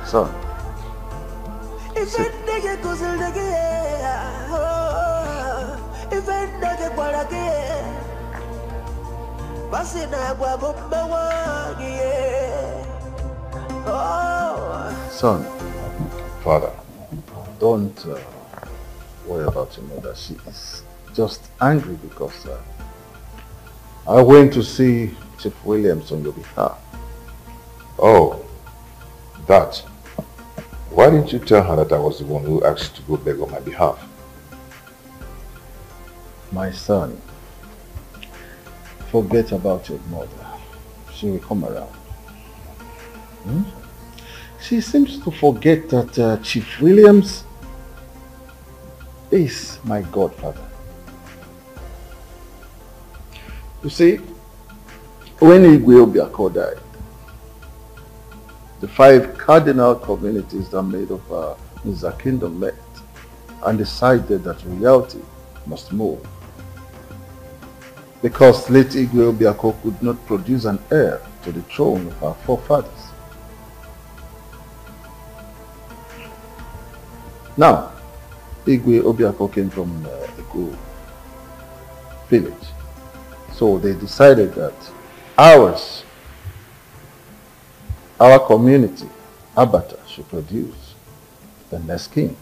Son, If it son, Father, don't uh, worry about your mother. She is just angry because uh, I went to see Chief Williams on your behalf. Oh, that. Why didn't you tell her that I was the one who asked to go beg on my behalf? My son, forget about your mother. She will come around. Hmm? She seems to forget that uh, Chief Williams is my godfather. You see, when Igwe Obiako died, the five cardinal communities that made up uh, Nza Kingdom met and decided that reality must move. Because late Igwe Obiako could not produce an heir to the throne of our forefathers. Now, Igwe Obiako came from uh, Eko village. So they decided that ours, our community, Abata, should produce the next king.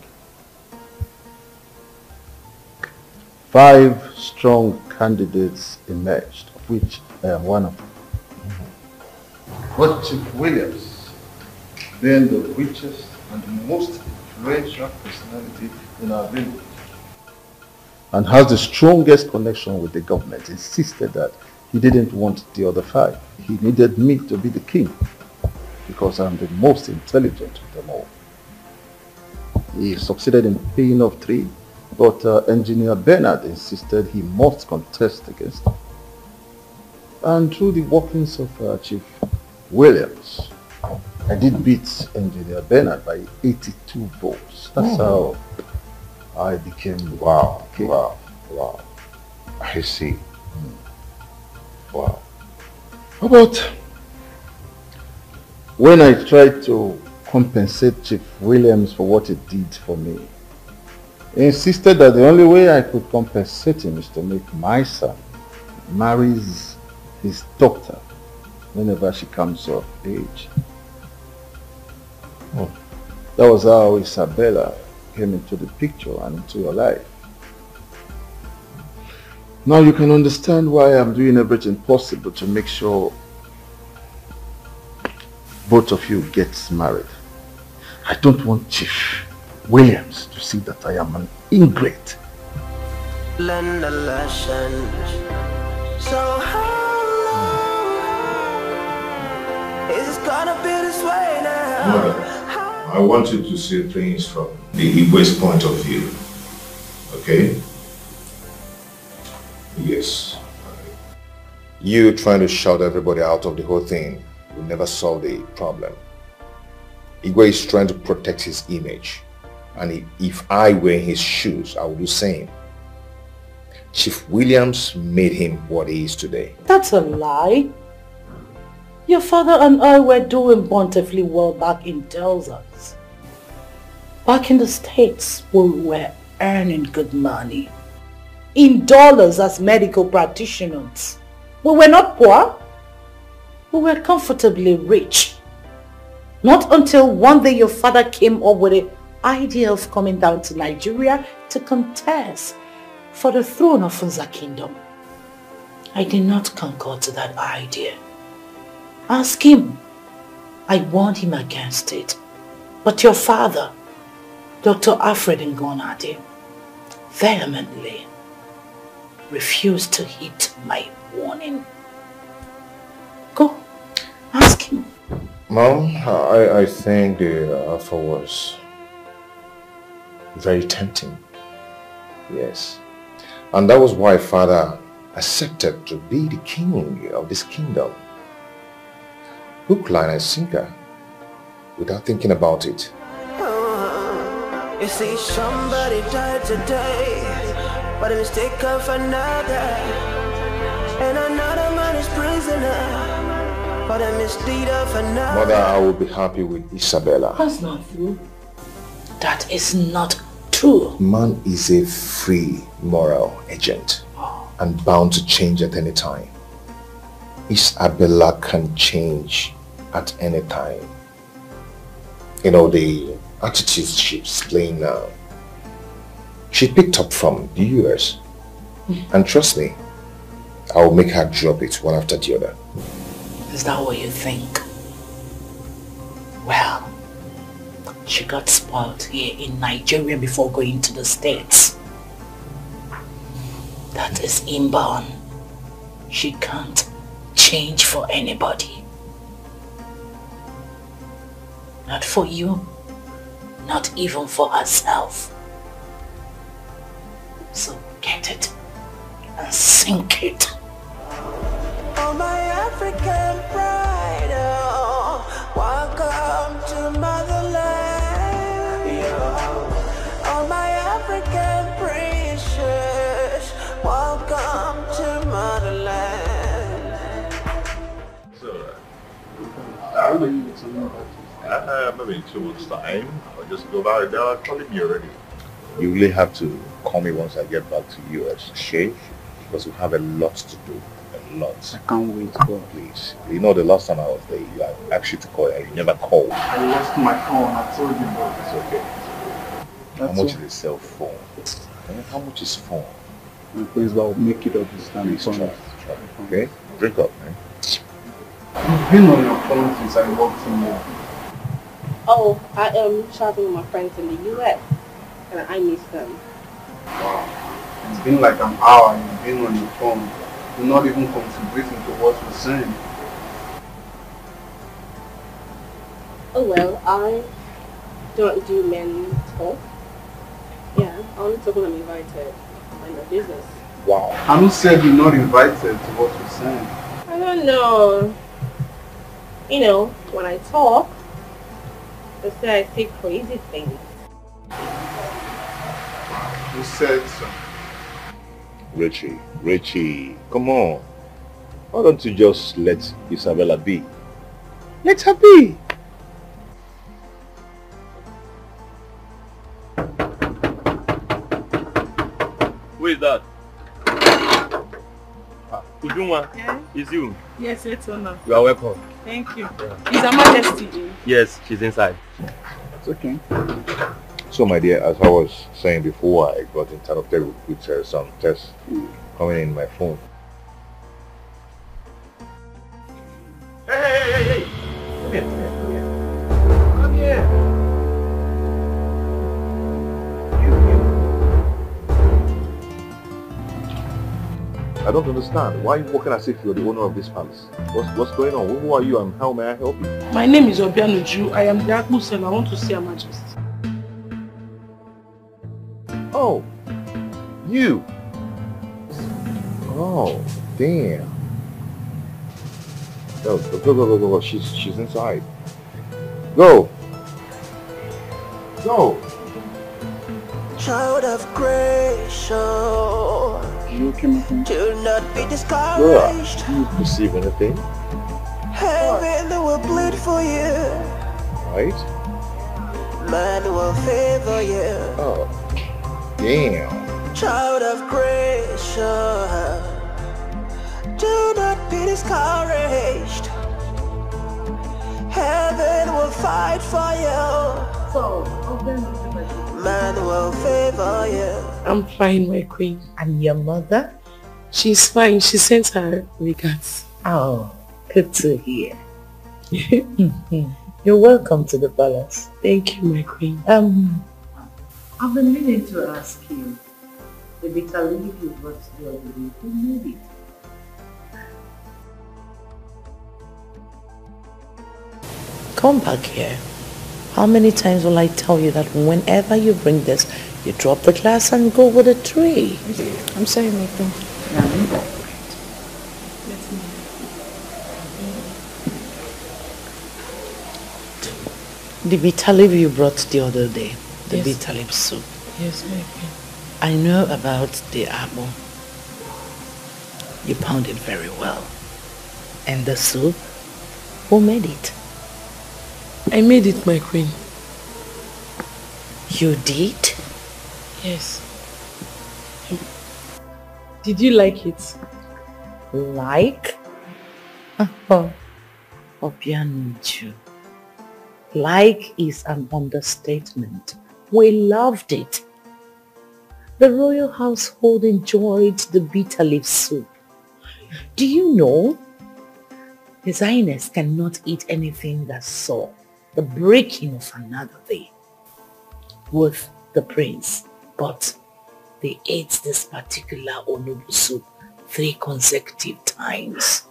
Five strong candidates emerged, of which I am one of them. Chief Williams, being the richest and most influential personality in our village, and has the strongest connection with the government, insisted that he didn't want the other five. He needed me to be the king because I'm the most intelligent of them all. He succeeded in paying off three, but uh, Engineer Bernard insisted he must contest against him. And through the workings of uh, Chief Williams, I did beat Engineer Bernard by 82 votes. That's Oh. how I became Wow, king. wow, wow. I see. Hmm. Wow. How about when I tried to compensate Chief Williams for what he did for me? He insisted that the only way I could compensate him is to make my son marries his daughter whenever she comes of age. That was how Isabella came into the picture and into your life. Now you can understand why I'm doing everything possible to make sure both of you get married. I don't want Chief Williams to see that I am an ingrate. Learn the lesson. So how long is it gonna be this way now? Mother, I want you to see things from the Igwe's point of view. Okay? Yes. You trying to shout everybody out of the whole thing will never solve the problem. Igwe is trying to protect his image. And if I were in his shoes, I would do the same. Chief Williams made him what he is today. That's a lie. Your father and I were doing bountifully well back in Texas. Back in the States, we were earning good money. In dollars as medical practitioners. We were not poor. We were comfortably rich. Not until one day your father came up with the idea of coming down to Nigeria to contest for the throne of Funza Kingdom. I did not concur to that idea. Ask him. I warned him against it. But your father, Dr. Alfred Ngonade, vehemently refused to heed my warning. Go, ask him. Mom, I, I think the uh, offer was very tempting. Yes. And that was why father accepted to be the king of this kingdom. Hook, line and sinker. Without thinking about it. You see, somebody died today, but a mistake of another. And another man is prisoner, but a misdeed of another. Mother, I will be happy with Isabella. That's not true. That is not true. Man is a free moral agent and bound to change at any time. Isabella can change at any time. You know, the attitude she's playing now, uh, she picked up from the US. Hmm. And trust me, I will make her drop it one after the other. Is that what you think? Well, she got spoiled here in Nigeria before going to the States. That is inborn. She can't change for anybody. Not for you, not even for herself. So get it and sink it. Oh, my African pride, oh, welcome to motherland. Oh, my African princess, welcome to motherland. So, uh, maybe in two months' time, I'll just go back there. I'll call me already. You really have to call me once I get back to US, okay? Because we have a lot to do. A lot. I can't wait, bro. Please. You know, the last time I was there, you I asked you to call and you never called. I lost my phone. I told you, bro. It's okay. That's How much all. is a cell phone? Eh, How much is phone? Friends will make it up this time. Please try, try. Okay? Drink up, man. You've been on your phone since I walked in here. Oh, I am shopping with my friends in the US and I miss them. Wow. It's been like an hour you've been on your phone. You're not even contributing to what you're saying. Oh well, I don't do men talk. Yeah, I only talk when I'm invited. Mind my business. Wow. Hanu said you're not invited to what you're saying. I don't know. You know, when I talk, they say I say crazy things. Who said so? Richie, Richie, come on. Why don't you just let Isabella be? Let her be. Who is that? Ah, Ujunwa, Yeah? it's you. Yes, it's honor. You are welcome. Thank you. Is Her Majesty in? Yes, she's inside. It's okay. So my dear, as I was saying before I got interrupted with, with uh, some tests, coming in my phone. Hey, hey, hey, hey! Come here, come here, come here. Come here. I don't understand. Why are you walking as if you're the owner of this palace? What's, what's going on? Who are you and how may I help you? My name is Obianuju. I am the Akpu seller. I want to see Her Majesty. Oh, you. Oh, damn. Go, go, go, go, go, go. She's, she's inside. Go. Go. Child of grace, oh, You okay, do not be discouraged. do you perceive anything? Heaven will bleed for you, Right? man will favor you. Oh, damn. Child of grace, oh, do not be discouraged. Heaven will fight for you. So, Man will favor you. I'm fine, my queen. And your mother? She's fine. She sent her regards. Oh, good to hear. [laughs] [laughs] You're welcome to the palace. Thank you, my queen. Um, I've been meaning to ask you. The bitter leaf you brought the other day, who made it? Come back here. How many times will I tell you that whenever you bring this, you drop the glass and go with a tray? I'm sorry, my queen. The bitter leaf you brought the other day, the Yes. bitter leaf soup. Yes, queen. I know about the akpu. You pound it very well. And the soup? Who made it? I made it, my queen. You did? Yes. Did you like it? Like? Oh, Obianuju. Like is an understatement. We loved it. The royal household enjoyed the bitter leaf soup. Do you know? His Highness cannot eat anything that's saw the breaking of another day with the prince, but they ate this particular onugbu soup three consecutive times.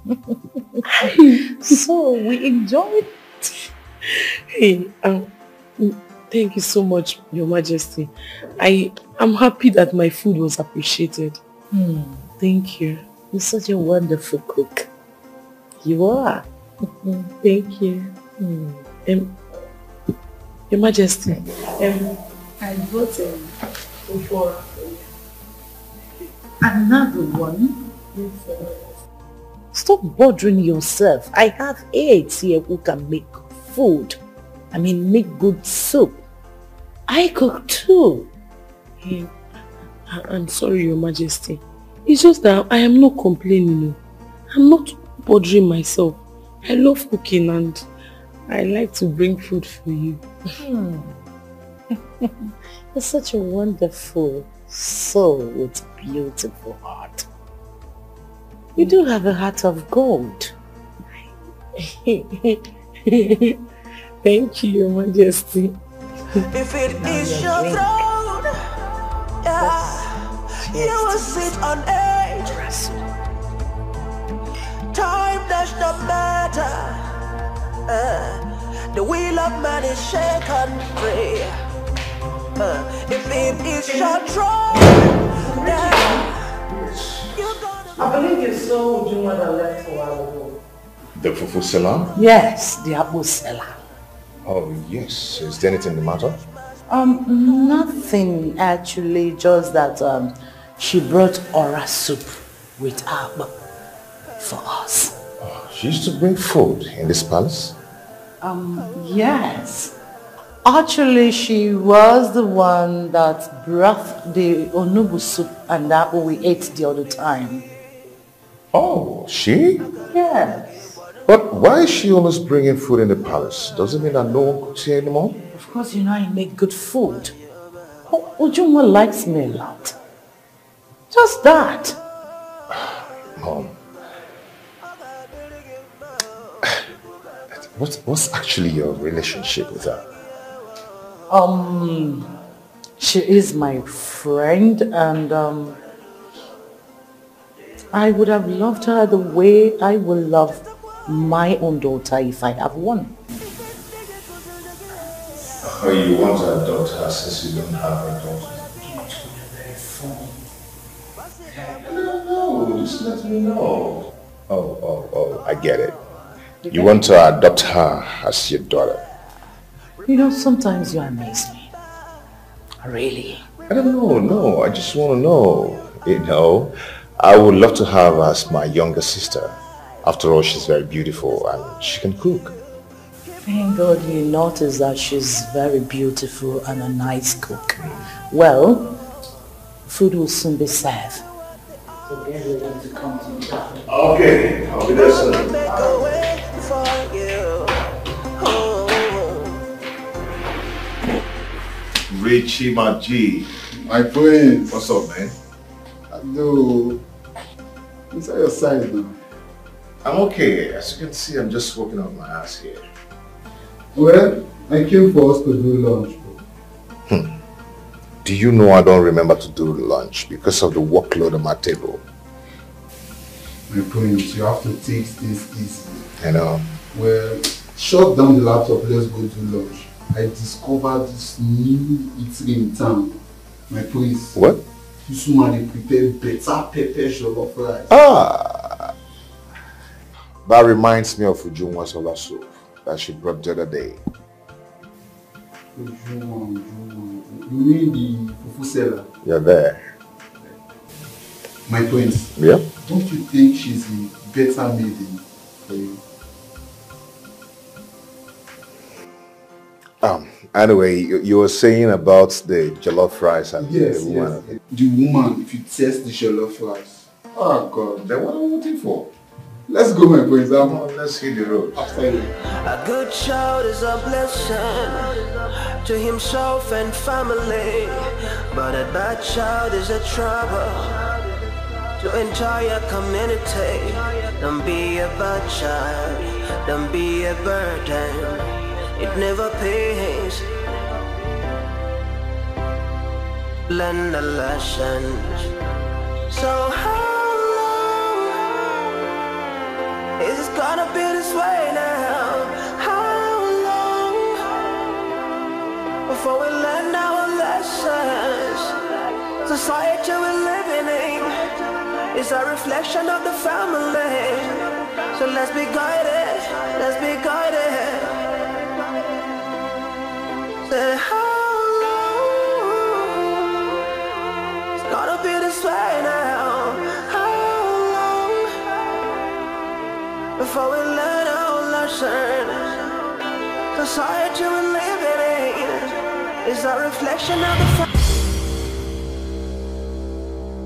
[laughs] so we enjoyed it. Hey, um, thank you so much, Your Majesty. I am happy that my food was appreciated. Hmm. Thank you. You're such a wonderful cook. You are. [laughs] Thank you. Hmm. Um, Your Majesty, um, I bought um, for Another one? Stop bothering yourself. I have aides here who can make food. I mean, make good soup. I cook too. Hey, I- I'm sorry, Your Majesty. It's just that I am not complaining. I'm not bothering myself. I love cooking and I like to bring food for you. Hmm. [laughs] You're such a wonderful soul with beautiful heart. You do have a heart of gold. [laughs] Thank you, Your Majesty. If it is your drink. throne, yeah, you will sit on it. Time does not matter. Uh, the wheel of man is shaken free. Uh, if it is your throne, yeah, I believe you saw Ujunwa that left a while ago. The fufu seller? Yes, the Akpu seller. Oh, yes. Is there anything the matter? Um, nothing actually, just that um, she brought ora soup with akpu for us. She used to bring food in this palace? Um, yes. Actually, she was the one that brought the onugbu soup and that we ate the other time. Oh, she? Yes. But why is she always bringing food in the palace? Does it mean that no one cooks here anymore? Of course, you know I make good food. Oh, Ujunwa likes me a lot. Just that. [sighs] Mom. What's, what's actually your relationship with her? Um, she is my friend and um, I would have loved her the way I would love my own daughter if I have one. Oh, you want to adopt her since you don't have a daughter? No, no, just let me know. Oh, oh, oh, I get it. You want to adopt her as your daughter? You know, sometimes you amaze me. Really. I don't know, no, I just want to know. You know, I would love to have her as my younger sister. After all, she's very beautiful and she can cook. Thank God you notice that she's very beautiful and a nice cook. Well, food will soon be served. So get ready to come to me. Okay, I'll be there soon. Richie Maji. My friends. What's up, man? Hello. Inside your side now. I'm okay. As you can see, I'm just working on my ass here. Well, I came for us to do lunch. Hmm. Do you know I don't remember to do lunch because of the workload on my table? My prince, you have to take this easy. I know. Well, shut down the laptop, let's go do lunch. I discovered this new eatery in town. My prince. What? This woman they prepare better pepper jollof rice. Ah! That reminds me of Ujunwa solar soup that she brought the other day. Ujunwa, Ujunwa. You mean the fufu seller? You're there. My prince. Yeah? Don't you think she's a better maiden for you? Um, anyway, you, you were saying about the jollof rice and Yes, the yes. woman. The woman, if you test the jollof rice. Oh God. Then what are we waiting for? Let's go, my prince. I'm, let's hit the road. After you. A good child is a blessing to himself and family, but a bad child is a trouble to entire community. Don't be a bad child, don't be a burden. It never pays. Learn the lessons. So how long is it gonna be this way now? How long before we learn our lessons? Society we're living in is a reflection of the family. So let's be guided, let's be guided. Say how long it's gonna be this way now? How long before we learn our lessons? Society we're living in is a reflection of the family.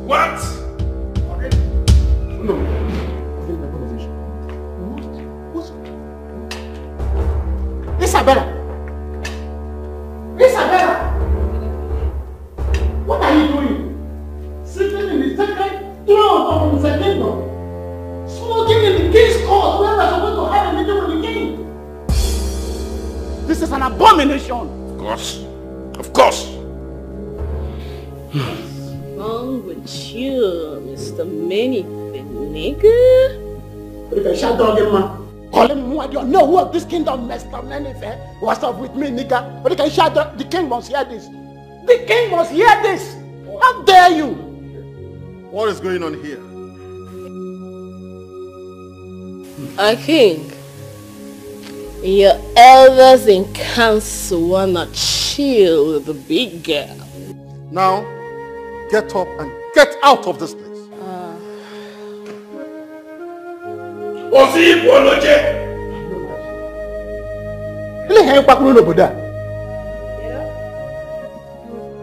What? No. Isabella! Isabella! Abomination. Of course. Of course. wrong with you, Mr. Many nigga? But if I shout dog him. Call him who I don't know who of this kingdom messed up anything. What's up with me, nigga? But if I shout dog, the king must hear this. The king must hear this. How dare you? What is going on here? A king, your elders in council wanna chill with the big girl. Now, get up and get out of this place. Osi Igbo ló jẹ́. Ilé ìhẹ́ ń pakúrò n'obodo a.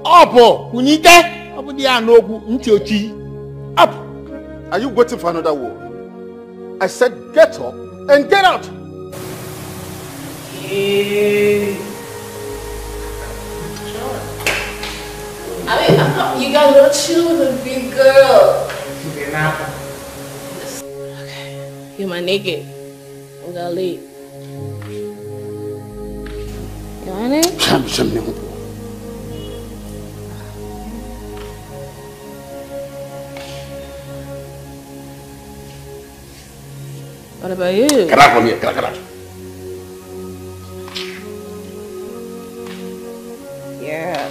Ọ bụ Unike, ọ bụ di ya n'okwu ntị ochi. Up! Are you waiting for another war? I said get up and get out! I mean, I'm not you gotta chill with a big girl. You're my nigga. We gotta leave. You want it? Sham, sham, nigga. What about you? Get out from here. Get out, get out. Yeah.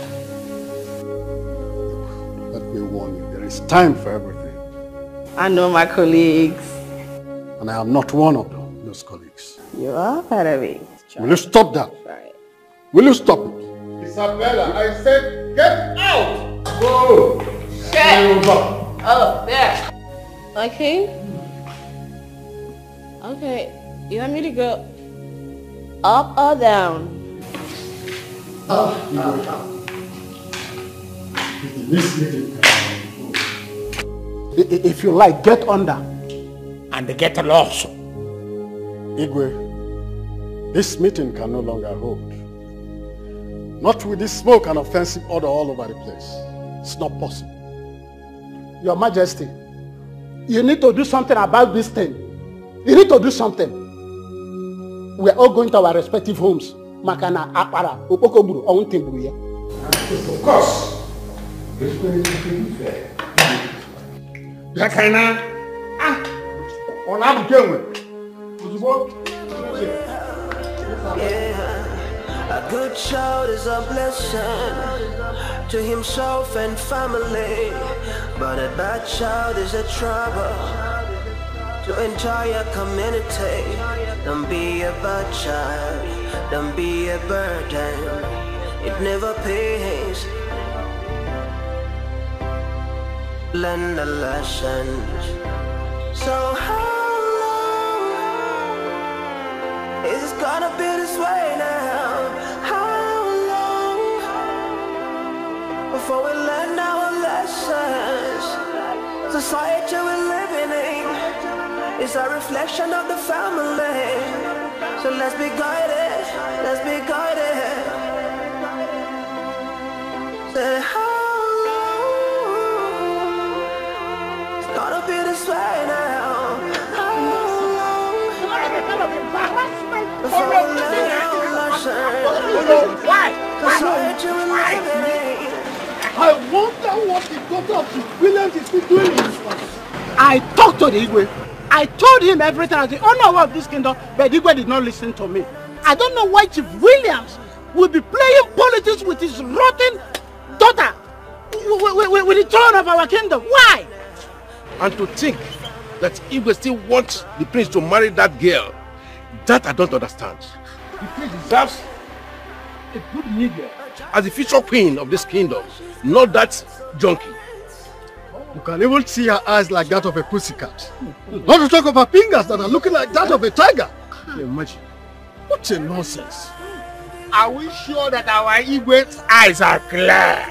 Let me warn you, there is time for everything. I know my colleagues. And I am not one of them, those colleagues. You are part of it. Will you stop that? Will you stop it? Isabella, I said get out! Go! Shit! Oh, there. Okay. Okay. You want me to go up or down? If you like, get under. And get lost. Igwe, this meeting can no longer hold. Not with this smoke and offensive order all over the place. It's not possible. Your Majesty, you need to do something about this thing. You need to do something. We are all going to our respective homes. Maka na akpara, okpoko gburu, ọnwụ ntị gburu ya. Ah. Ọ na-abụke enwe. Ozugbo. A good child is a blessing to himself and family, but a bad child is a trouble to entire community. Don't be a bad child, don't be a burden. It never pays. Learn the lessons. So how long is it gonna be this way now? How long before we learn our lessons? Society we're living in is a reflection of the family. So let's be guided, let's be guided. Say how long it's gonna be this way now? I wonder what the daughter of the Williams is doing in this. I talked to the Igwe. I told him everything as the owner of this kingdom, but Igwe did not listen to me. I don't know why Chief Williams will be playing politics with his rotten daughter with, with, with the throne of our kingdom. Why? And to think that Igwe still wants the prince to marry that girl, that I don't understand. The prince deserves a good nigger as the future queen of this kingdom, not that junkie. You can even see her eyes like that of a pussycat. Not to talk of her fingers that are looking like that of a tiger. Can you imagine? What a nonsense. Are we sure that our Igwe's eyes are clear?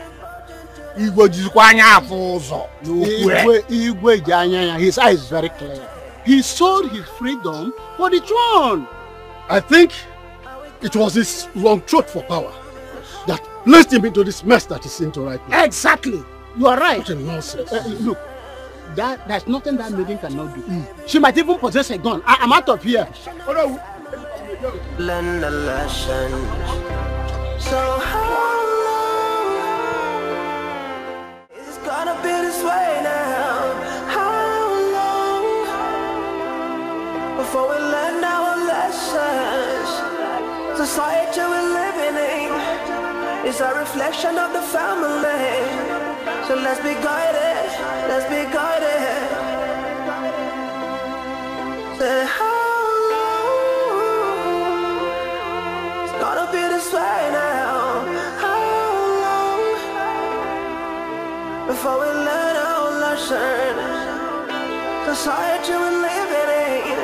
Igwe jizikwa anya afụ ụzọ n'okwu. Igwe, Igwe ji anya ya, his eye is very clear. He sold his freedom for the throne. I think it was his long throat for power that placed him into this mess that he's into right now. Exactly. You are right. What a nonsense. Uh, look, that there's nothing that maiden cannot do. She might even possess a gun. I, I'm out of here. Learn the lessons. So how long is it gonna be this way now? How long before we learn our lessons? Society we're living in is a reflection of the family. So let's be guided, let's be guided. Say this way now? How long before we learn our lessons? Society we're living in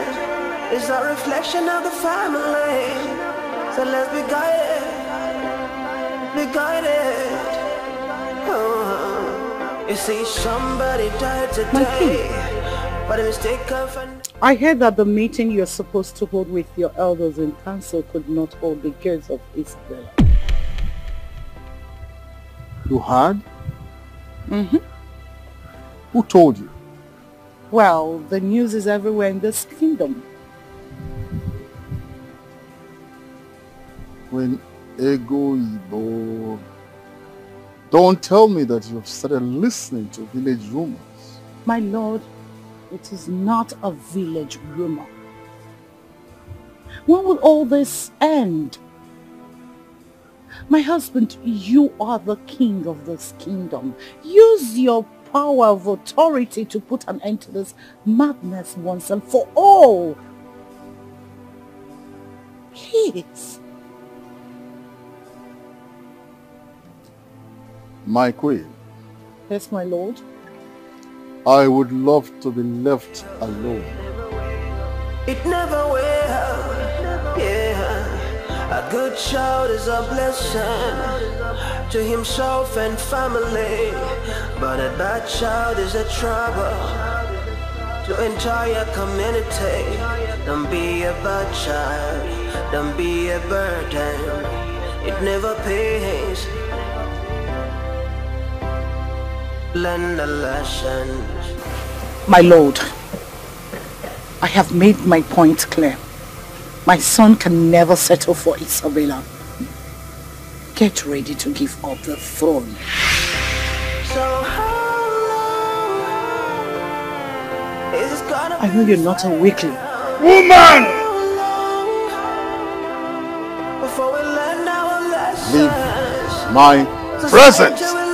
is a reflection of the family. So let's be guided, be guided. Oh, you see, somebody died today, but a mistake of I heard that the meeting you're supposed to hold with your elders in council could not hold because of Isabella. You heard? Mm-hmm. Who told you? Well, the news is everywhere in this kingdom. When Ego Ibo... Don't tell me that you've started listening to village rumors. My lord, it is not a village rumor. When will all this end? My husband, you are the king of this kingdom. Use your power of authority to put an end to this madness once and for all. Please. My queen, Yes, my lord. I would love to be left alone. It never will. Yeah. A good child is a blessing to himself and family. But a bad child is a trouble to entire community. Don't be a bad child. Don't be a burden. It never pays. My lord, I have made my point clear. My son can never settle for Isabella. Get ready to give up the throne. So how long is it gonna I know you're not a weakling. Woman! Before we learn our lessons. Leave my presence.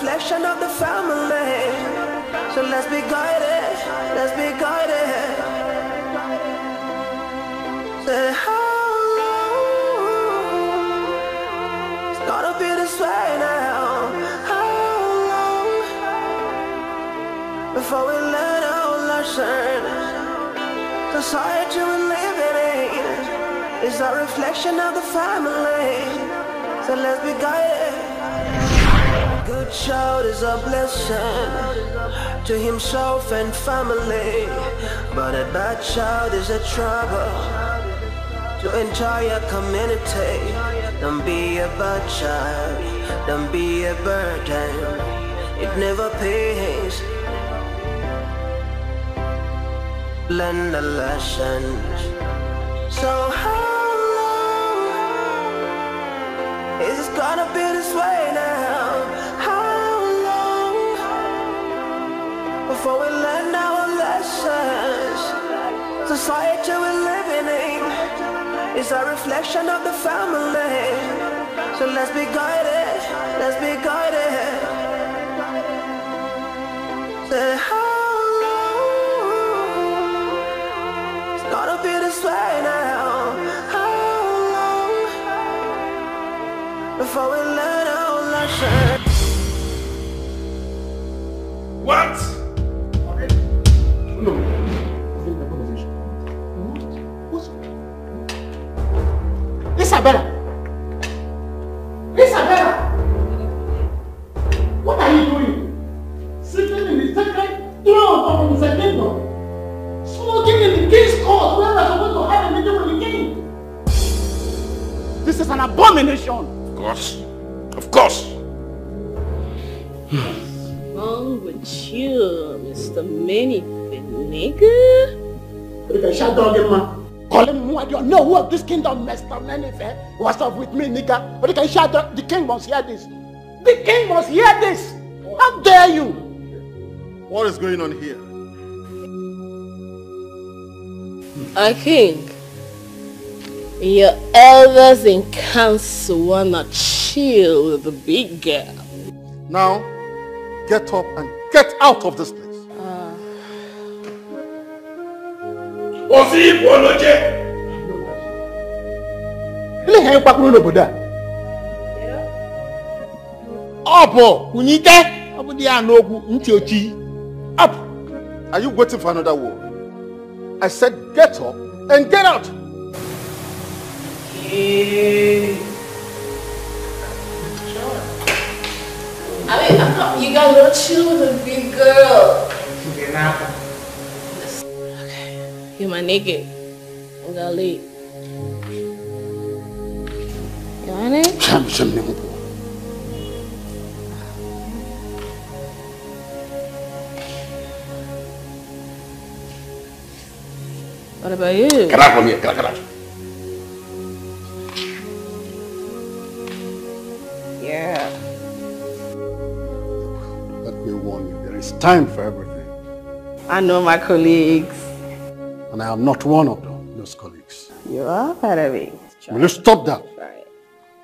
Reflection of the family. So let's be guided, let's be guided. Say how long it's gonna be this way now? How long before we learn our lesson? Society we're living in is a reflection of the family. So let's be guided. Child is a blessing to himself and family, but a bad child is a trouble to entire community. Don't be a bad child, don't be a burden. It never pays. Learn the lessons. So how long is it gonna be this way now? Before we learn our lessons? Society we're living in is a reflection of the family. So let's be guided, let's be guided. Say how long it's gonna be this way now? How long before we learn our lesson? What? What are you doing? Sitting in the sacred throne of the kingdom. Smoking in the king's court where we're supposed to have a meeting with the king. This is an abomination. Of course. Of course. wrong with you, Mr. Minifin, nigga? You can shut down the man. Call him who I don't know who of this kingdom messed up anything. What's up with me, nigga? But you can shut down. The king must hear this. The king must hear this. How dare you? What is going on here? I think your elders in council wanna chill with the big girl. Now, get up and get out of this place. Osi Igbo ló jẹ́. Ilé ìhẹ́ ìpakúrò n'obodo a. Ọ bụ kwunyike ọ bụ di ya n'okwu ntị ochi. Up! Are you waiting for another war? I said get up and get out. I mean, I thought you guys were chill with a big girl. Get my nigga. I'm gonna leave. You want it? I'm some nigga. What about you? Get out from here. Get out, get out. Yeah. Let me warn you, there is time for everything. I know my colleagues. And I am not one of them, those colleagues. You are part of it. Will you stop that?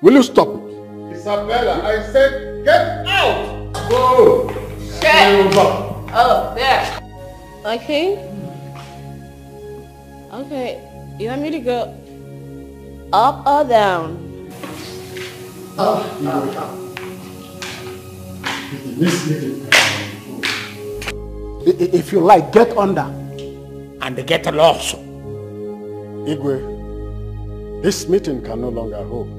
Will you stop it? Isabella, I said get out. Go. Shit. Oh, there. Okay. Okay. You want me to go up or down? I- i- If you like, get under. And they get lost. Igwe, this meeting can no longer hold.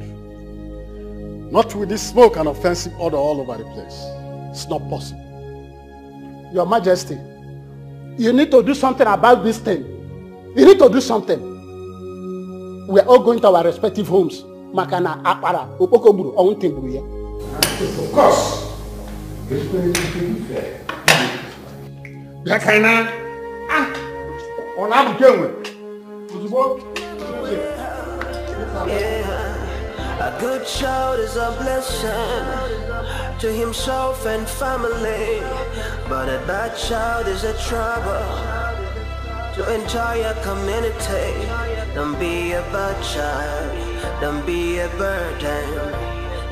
Not with this smoke and offensive order all over the place. It's not possible. Your Majesty, you need to do something about this thing. You need to do something. We are all going to our respective homes. Maka na akpara, okpoko gburu, ọnwụ ntị gburu ya. Of course. It's going to be fair. Bịa ka anyị na ah ọ na-abụke A good child is a blessing to himself and family, but a bad child is a trouble to entire community. Don't be a bad child, don't be a burden.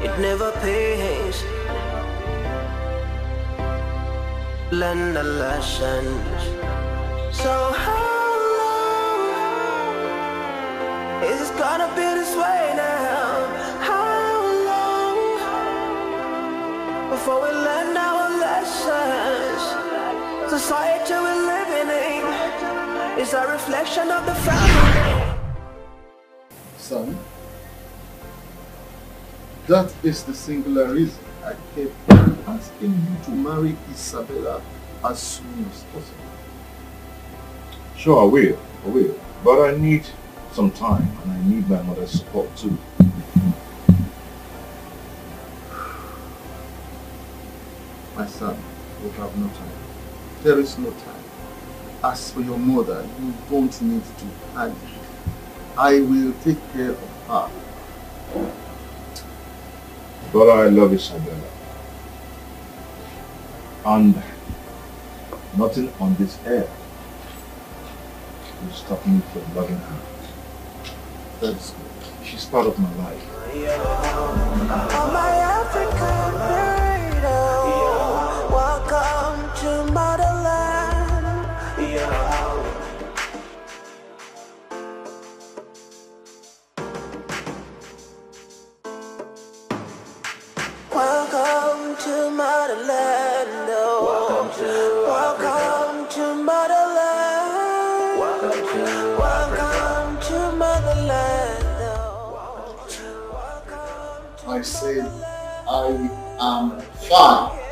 It never pays. Learn the lessons. So how is it gonna be this way now? How long before we learn our lessons? Society we're living in is a reflection of the family. Son, that is the singular reason I kept asking you to marry Isabella as soon as possible. Sure, I will. I will. But I need some time and I need my mother's support too. My son, you have no time. There is no time. As for your mother, you don't need to panic. I will take care of her. But I love Isabella. And nothing on this earth will stop me from loving her. That's. She's part of my life. Oh, my African burrito. Welcome to motherland. Welcome to motherland. Oh. Welcome to you've I am fine.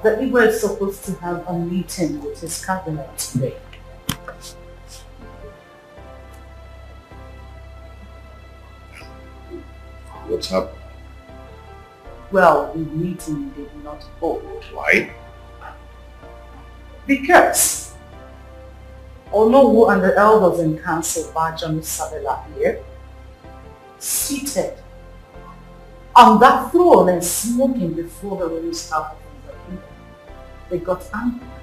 The Igwe is supposed to have a meeting with his cabinet today. What's up? Well, the meeting did not hold. Why? Because Onowu and the elders in council Bajan Sabela here, seated on that throne and smoking before the start of the kingdom, they got angry.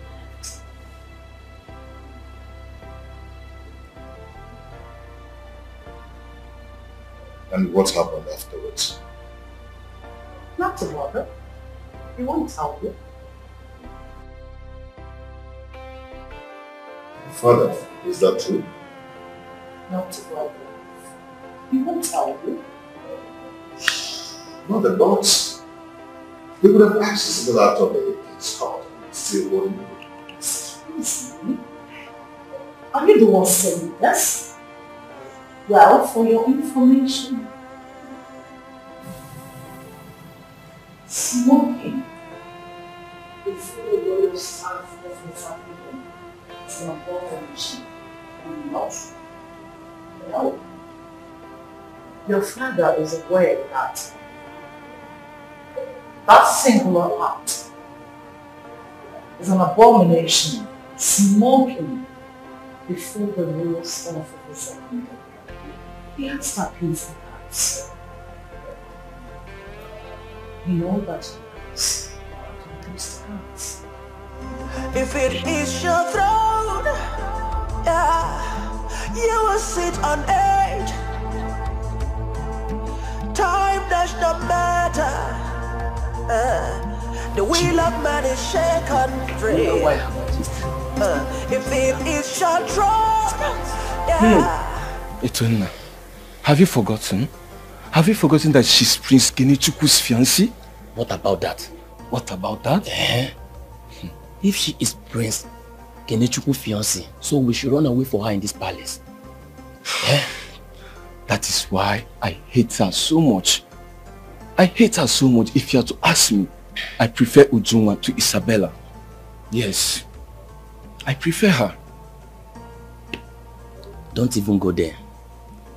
And what happened afterwards? Not to bother. He won't tell you. Father, is that true? Not to bother. He won't tell you. Mother, but they would have access to the laptop that they can start and still wouldn't. Excuse me. Are you the one saying this? Well, for your information, smoking before the royal staff of the family is an abomination. Not. No. Your father is aware that that singular act is an abomination, smoking before the royal staff of the second. He has that peace of heart. You know that it's peace of heart. If it is your throne, yeah, you will sit on it. Time does not matter. Uh, the wheel of man is shaken free. Uh, if it is your throne, yeah. Etona, have you forgotten? Have you forgotten that she's Prince Kenechukwu's fiancée? What about that? What about that? Eh? If she is Prince Kenechukwu fiancée, so we should run away for her in this palace. [sighs] Eh? That is why I hate her so much. I hate her so much. If you are to ask me, I prefer Ujunwa to Isabella. Yes, I prefer her. Don't even go there.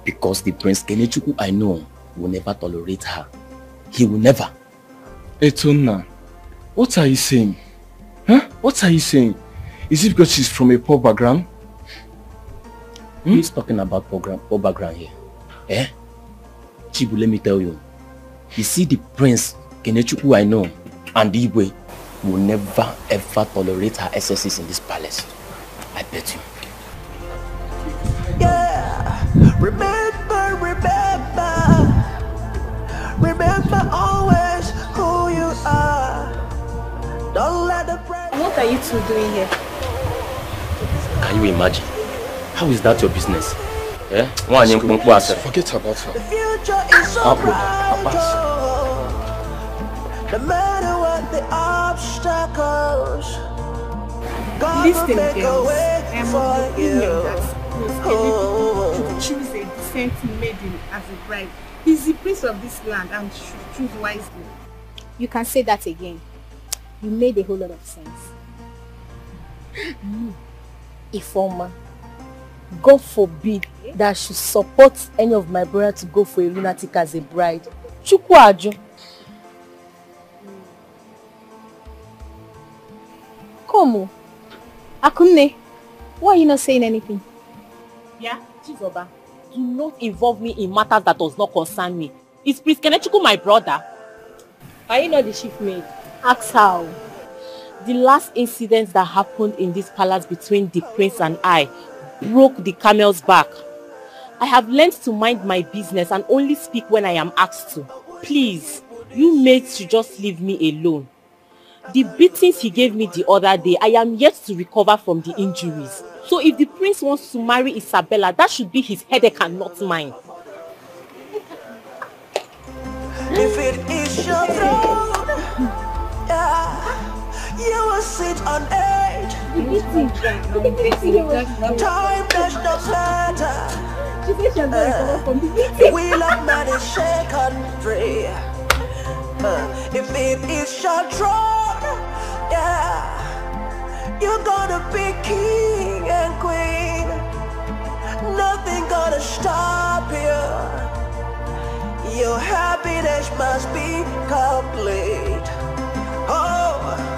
Because the Prince Kenechukwu I know will never tolerate her. He will never. Etona, what are you saying? Huh? What are you saying? Is it because she's from a poor background? Hmm? Is talking about poor, poor background here? Eh? Chibu, let me tell you. You see the Prince Kenechukwu I know and Igwe will never ever tolerate her excesses in this palace. I bet you. Remember, remember, remember always who you are. Don't let the. What are you two doing here? Can you imagine? How is that your business? Eh? Nwaanyị mkpụmkpụ asị. Forget about her. The future is so Apple, bright. No matter what the obstacles, God will Listen, make a girls. way I am for you. That Oh. choose a decent maiden as a bride. He's the prince of this land and should choose wisely. You can say that again. You made a whole lot of sense. Mm. Ifoma, God forbid that I should support any of my brother to go for a lunatic as a bride. Chukwaju. Komu. Akunne, why are you not saying anything? Chizoba, do not involve me in matters that does not concern me. Is Prince Kenechukwu my brother? Are you not the chief maid? Ask how. The last incident that happened in this palace between the prince and I broke the camel's back. I have learned to mind my business and only speak when I am asked to. Please, you maids should just leave me alone. The beatings he gave me the other day, I am yet to recover from the injuries. So if the prince wants to marry Isabella, that should be his headache and not mine. If it is your throne, yeah, you will sit on. Time does not matter. Uh, man is shaken free. Uh, if it is your throne, yeah, you're gonna be king and queen. Nothing gonna stop you. Your happiness must be complete. Oh.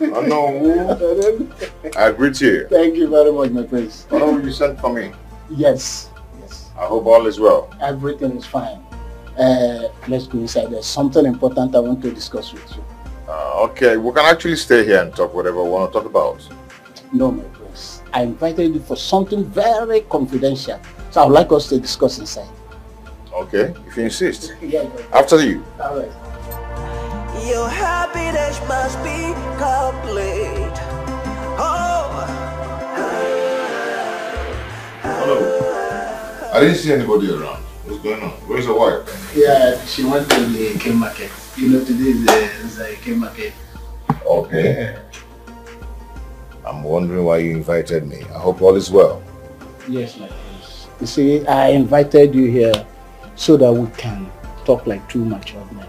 I know who. I greet you. Thank you very much, my prince. Know you sent for me. Yes, Yes. I hope all is well. everything is fine. Uh, let's go inside. There's something important I want to discuss with you. Uh, Okay, we can actually stay here and talk whatever we want to talk about. No, my prince. I invited you for something very confidential. So I would like us to discuss inside. Okay, if you insist. [laughs] Yeah, After you. All right. Your happiness must be complete. Oh, Hello. I didn't see anybody around. What's going on? Where's your wife? Yeah, she went to the K market. You know, today is the, is uh, K market. Okay. I'm wondering why you invited me. I hope all is well. Yes, my prince. You see, I invited you here so that we can talk like two mature men.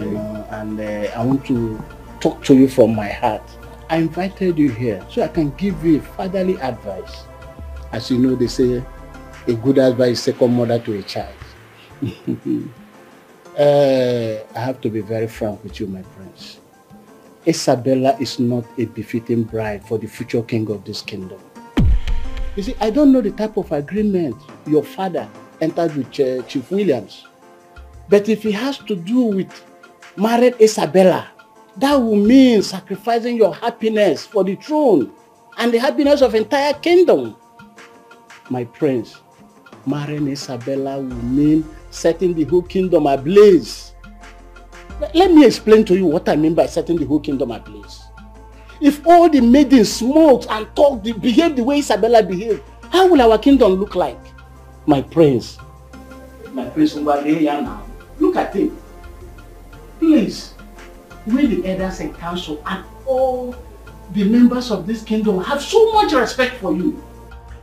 And uh, I want to talk to you from my heart. I invited you here so I can give you fatherly advice. As you know, they say a good advice is second mother to a child. [laughs] uh, I have to be very frank with you, my prince. Isabella is not a befitting bride for the future king of this kingdom. You see, I don't know the type of agreement your father entered with uh, Chief Williams. But if it has to do with married Isabella, that will mean sacrificing your happiness for the throne and the happiness of entire kingdom. My prince, marrying Isabella will mean setting the whole kingdom ablaze. Let- me explain to you what I mean by setting the whole kingdom ablaze. If all the maidens smoked and talked, behaved the way Isabella behaved, how will our kingdom look like? My prince. My prince Ngwadeya now. Look at him. Please, we the elders and council and all the members of this kingdom have so much respect for you.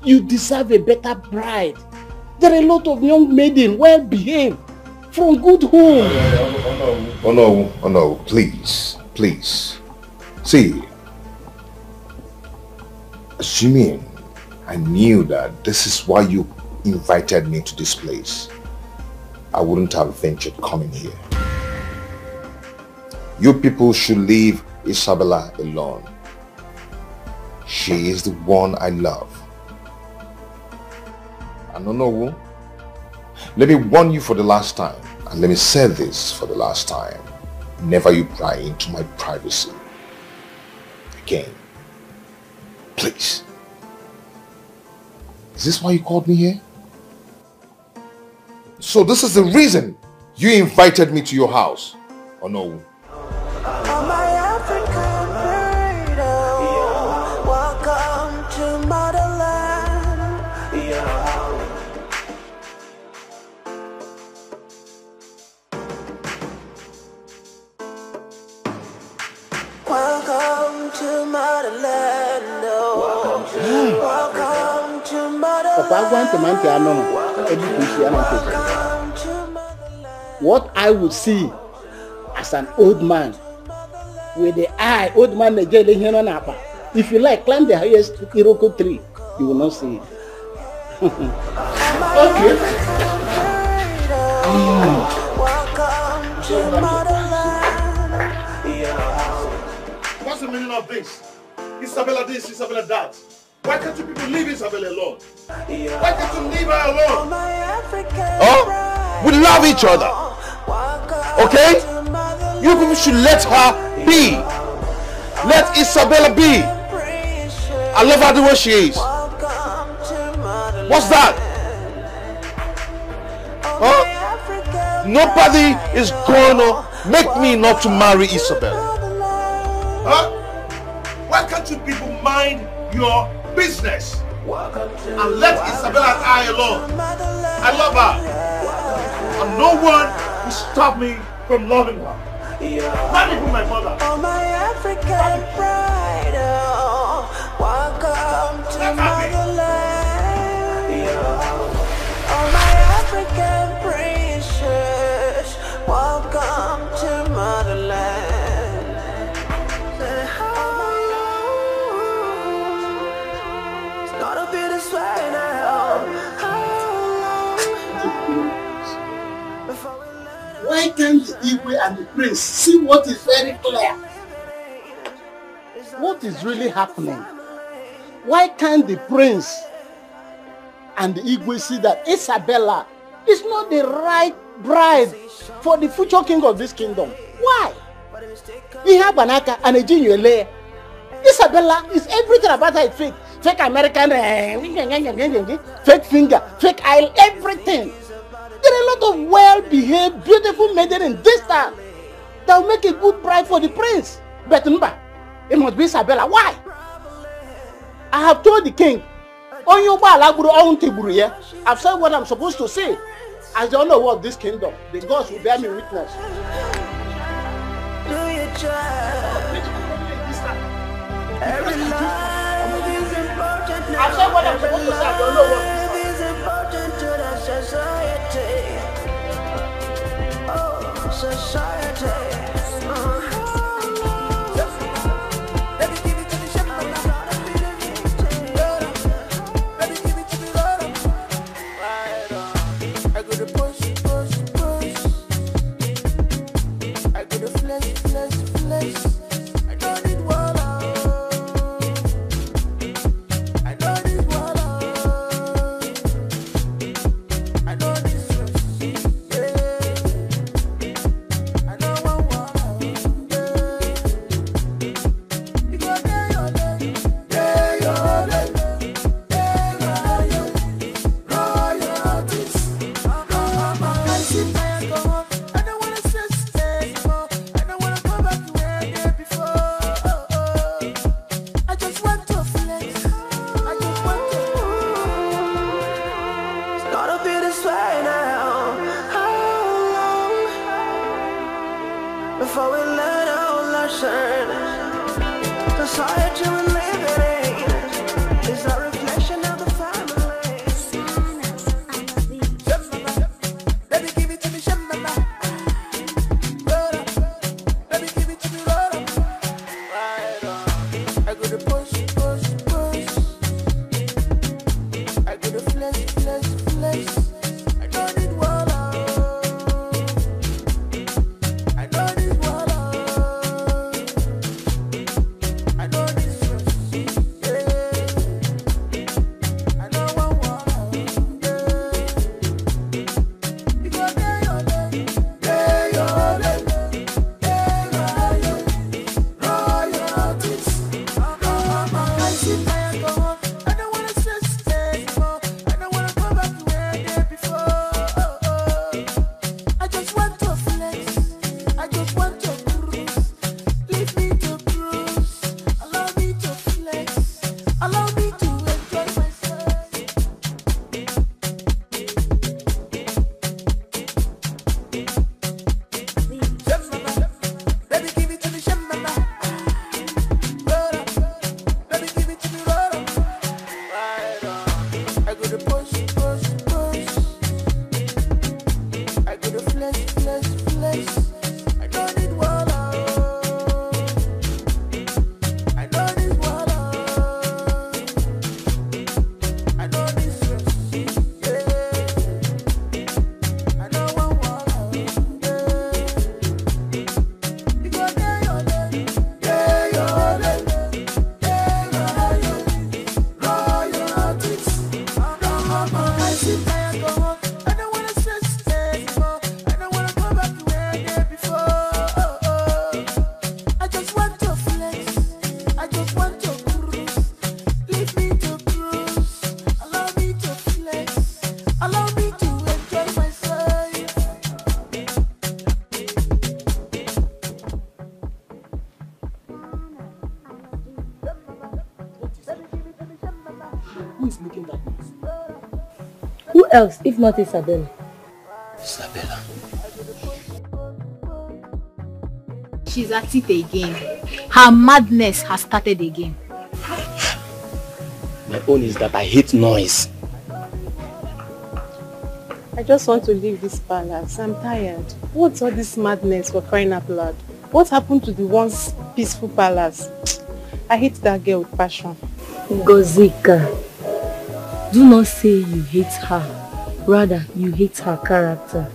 You deserve a better bride. There are a lot of young maidens, well behaved, from good home. Oh no, oh no, please, please. See, assuming I knew that this is why you invited me to this place, I wouldn't have ventured coming here. You people should leave Isabella alone. She is the one I love. No, no, let me warn you for the last time, and let me say this for the last time. Never you pry into my privacy. Again. Please. Is this why you called me here? So this is the reason you invited me to your house. No? To motherland. Oh, welcome to Papa, I want to man to know. Education, I don't think. What I would see as an old man with the eye, old man the jelly here on apa. If you like, climb the highest Iroko tree, you will not see it. [laughs] okay. Welcome to motherland. What's the meaning of this? Isabella this, Isabella that. Why can't you people leave Isabella alone? Why can't you leave her alone? Oh, we love each other. Okay? You people should let her be. Let Isabella be. I love her the way she is. What's that? Huh? Nobody is gonna make me not to marry Isabella. Huh? Why can't you people mind your business? And let Isabella and I alone. I love her. And no one will stop me from loving her. Not even my mother. Oh, my African bride. Oh, welcome to motherland. Oh, my African Can't the Igwe and the prince see what is very clear? What is really happening? Why can't the prince and the Igwe see that Isabella is not the right bride for the future king of this kingdom? Why? ihe agba n'aka a na-eji nyo ele ya isabella is everything about her fake fake american eh, fake finger fake eye everything there are a lot of well behaved beautiful maiden in this town that will make a good bride for the prince but mba it must be isabella why i have told the king onye ụgbọala gburu ọnwụ ntị gburu ya i've said what i'm supposed to say as the owner of this kingdom the gods will bear me witness. Do you try? Every is important. I've said what I'm supposed to say. I don't know what is important to the society. Society. Else if not Isabella? Isabella. She's at it again. Her madness has started again. My own is that I hate noise. I just want to leave this palace. I'm tired. What's all this madness for crying out loud? What happened to the once peaceful palace? I hate that girl with passion. Gozika, do not say you hate her. Rather, you hate her character.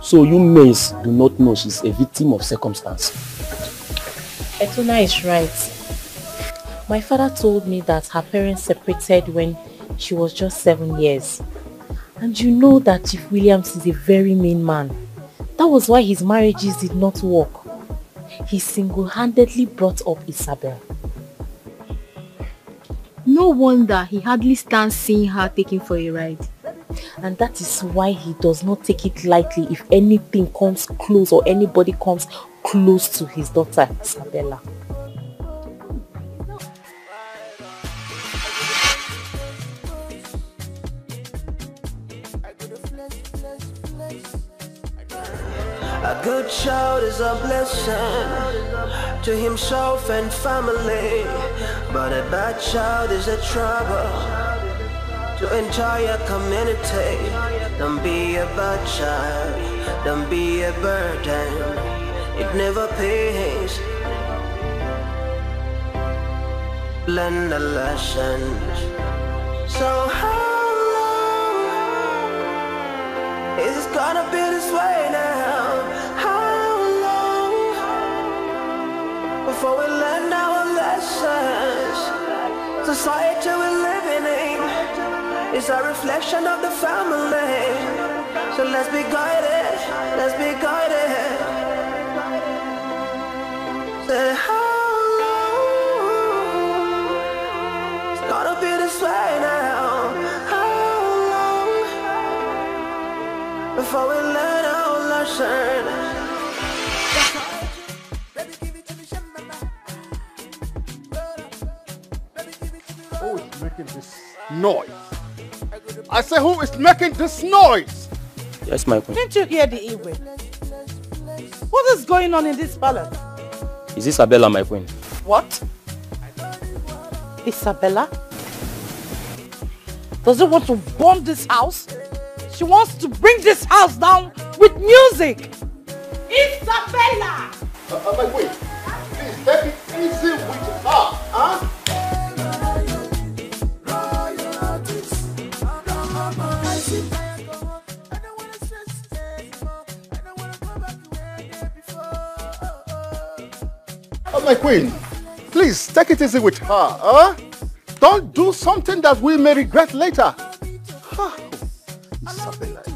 So you maids do not know she's a victim of circumstance. Etuna is right. My father told me that her parents separated when she was just seven years. And you know that Chief Williams is a very mean man. That was why his marriages did not work. he single-handedly brought up Isabel. No wonder he hardly stands seeing her taken for a ride. And that is why he does not take it lightly if anything comes close or anybody comes close to his daughter, Isabella. A good child is a blessing to himself and family, but a bad child is a trouble to entire community. Don't be a bad child, don't be a burden. It never pays. Learn the lessons. So how long is it gonna be this way now? How long before we learn our lessons? Society we live in is a reflection of the family. So let's be guided, let's be guided. Say how long it's gonna be this way now? How long before we learn our lesson? Is oh, making this noise? I say, who is making this noise? Yes, my queen. Didn't you hear the Igwe? What is going on in this palace? Is Isabella my queen? What? Isabella? Does he want to bomb this house? She wants to bring this house down with music. Isabella! Uh, uh, my queen, please take it easy with her, huh? Oh, my queen, please take it easy with her, huh? Don't do something that we may regret later. Ah, Isabella. What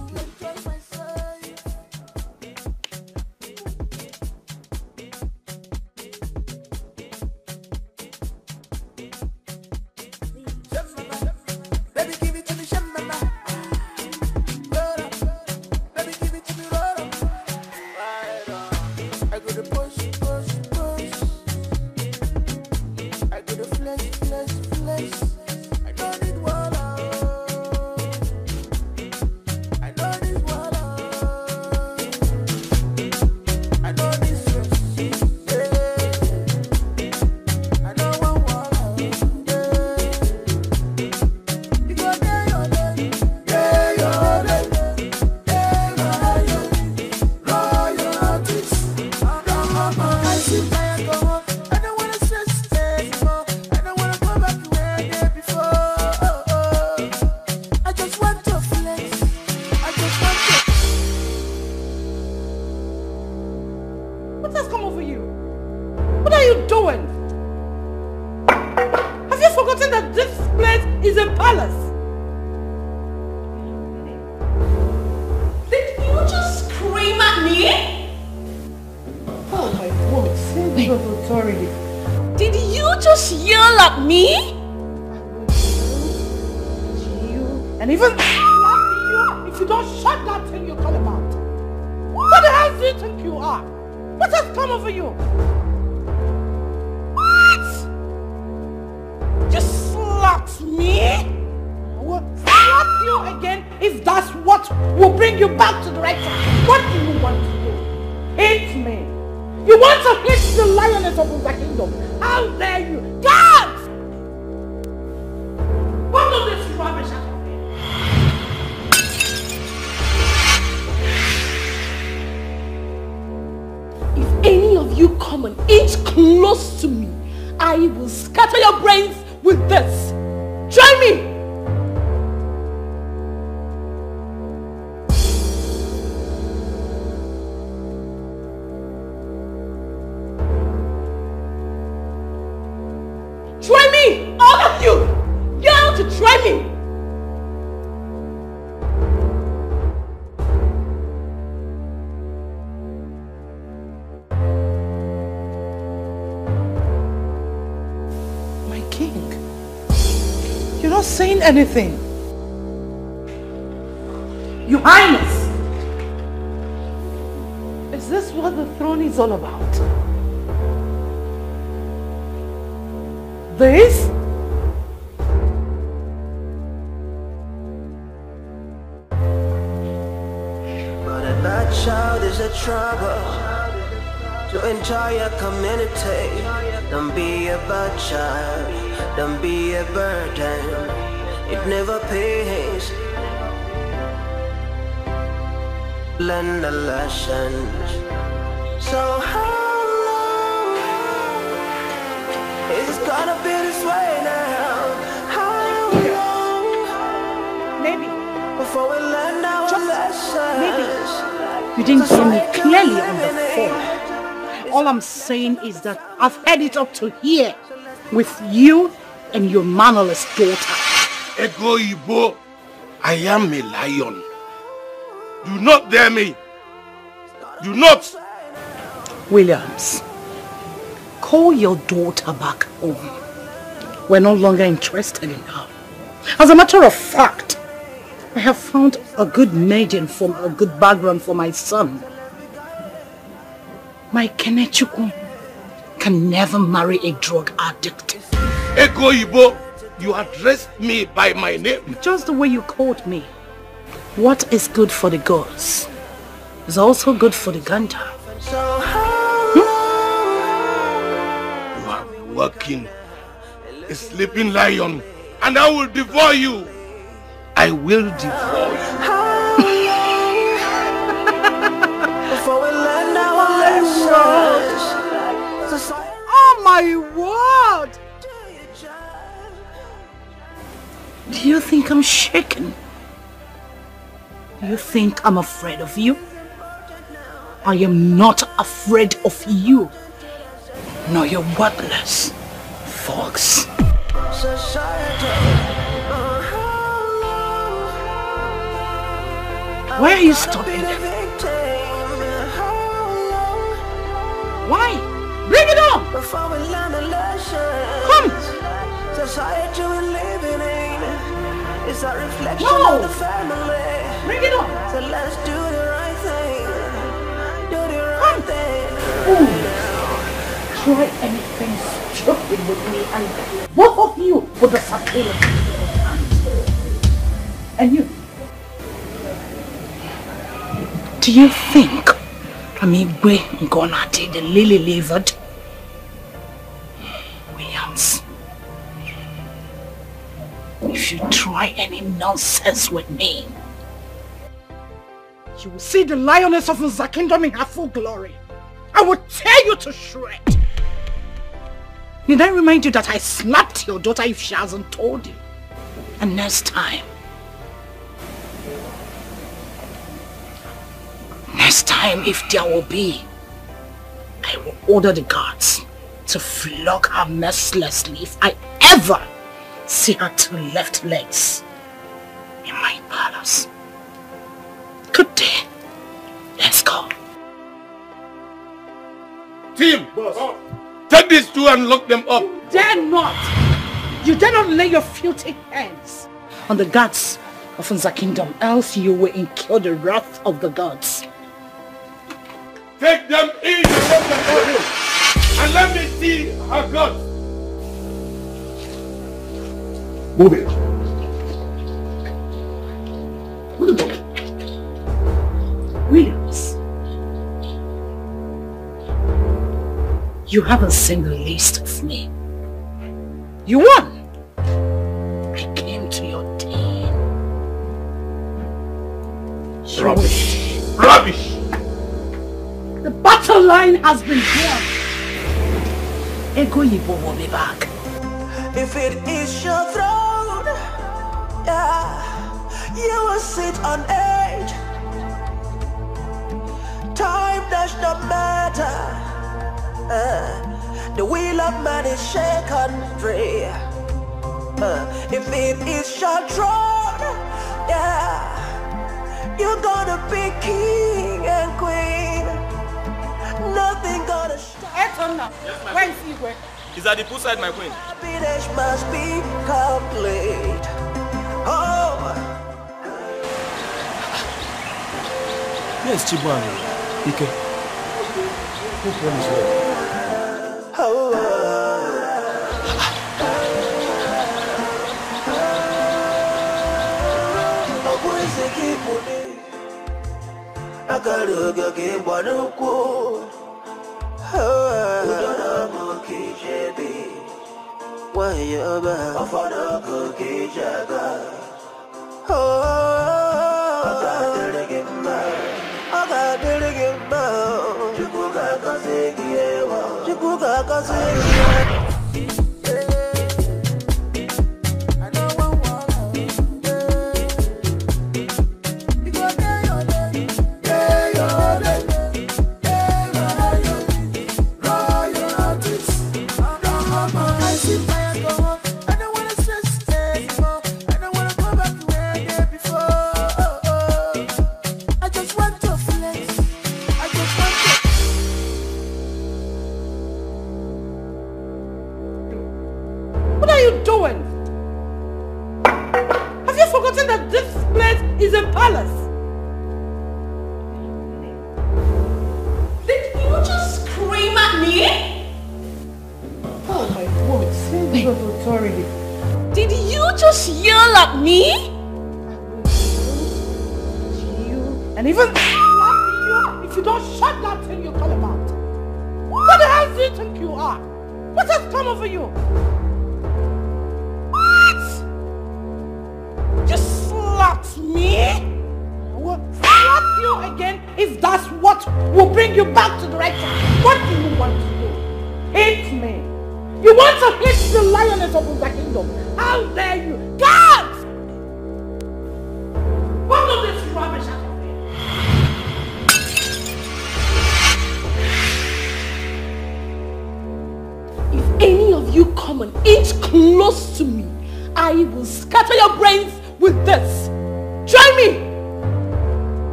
anything. Your Highness! Is this what the throne is all about? This? But a bad child is a trouble to entire community. Don't be a bad child, don't be a burden. It never pays. Learn the lessons. So how long is it gonna be this way now? How long? Maybe. Before we learn our lessons. Maybe. You didn't hear me clearly on the phone. All I'm saying is that I've had it up to here with you and your mannerless daughter. Ego Ibo, I am a lion. Do not dare me. Do not. Williams, call your daughter back home. We're no longer interested in her. As a matter of fact, I have found a good maiden from a good background for my son. My Kenechukwu can never marry a drug addict. Ego Ibo, you addressed me by my name. Just the way you called me. What is good for the gods is also good for the gander. So how hmm? You are working a sleeping lion and I will devour you. I will devour you. before we learn our lessons? Oh my word! Do you think I'm shaken? Do you think I'm afraid of you? I am not afraid of you. No, you're worthless, fox. Why are you stopping them? Why? Bring it on! Before we learn the lessons. Come! Society we're living in is a reflection No! of the family. Bring it on! So let's do the right thing. Do the right thing. Try anything stupid with me and both of you will disappear. And you? Do you think Amigwe Ngonati, the lily-livered Williams, if you try any nonsense with me, you will see the lioness of Nza kingdom in her full glory. I will tear you to shreds. Did I remind you that I slapped your daughter if she hasn't told you? And next time, next time if there will be, I will order the guards to flog her mercilessly if I ever see her two left legs in my palace. Good day. Let's go. Team, take these two and lock them up. Dare not! You dare not lay your filthy hands on the gods of Nza kingdom, else you will incur the wrath of the gods. Take them in and lock them up. And let me see her God. Move it. Williams, you haven't seen the least of me. You won. I came to your den. Rubbish. Rubbish. The battle line has been won. Ego Yibo will be back. If it is your throne, yeah, you will sit on edge. Time does not matter. Uh, the wheel of man is shaken free. Uh, if it is your throne, yeah, you're gonna be king and queen. Nothing gonna stop. Etona, where is Igwe? He's at the poolside, my queen. Happiness must be complete. Oh, Yes, Chibuano. Ike. Who promised what? oh, oh. Ọ bụ eze gị bụ ne, akara oge gị gba n'ụkwụ. Udo na ọṅụ ka iji ebi, nwanyị ọma, ụfọdụ ọgụ ka iji aga. Oh,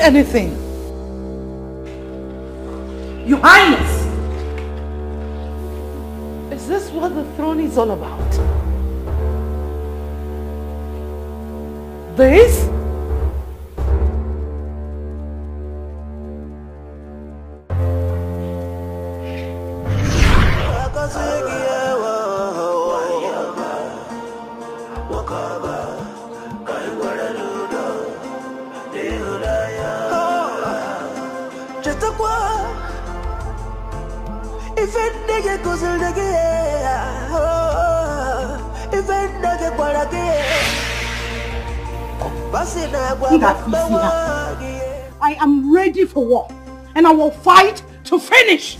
anything. Your Highness, is this what the throne is all about? This? For war and I will fight to finish.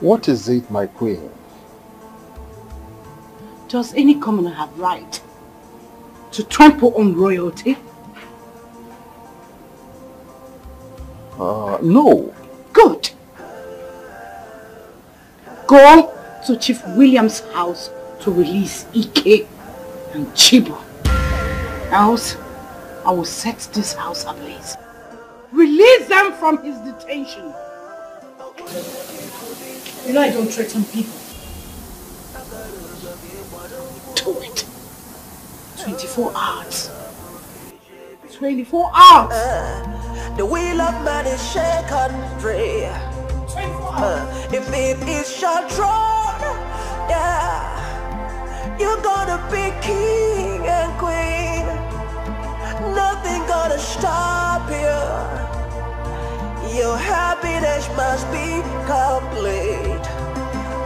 What is it, my queen? Does any commoner have right to trample on royalty? Uh, no. Good. Go to Chief William's house to release Ike and Chibo. Else, I will set this house ablaze. Release them from his detention. You know I don't threaten people. Do it. 24 hours. 24 hours. The wheel of man is shaken free. Uh, if it is your throne, yeah, you're gonna be king and queen. Nothing gonna stop you. Your happiness must be complete.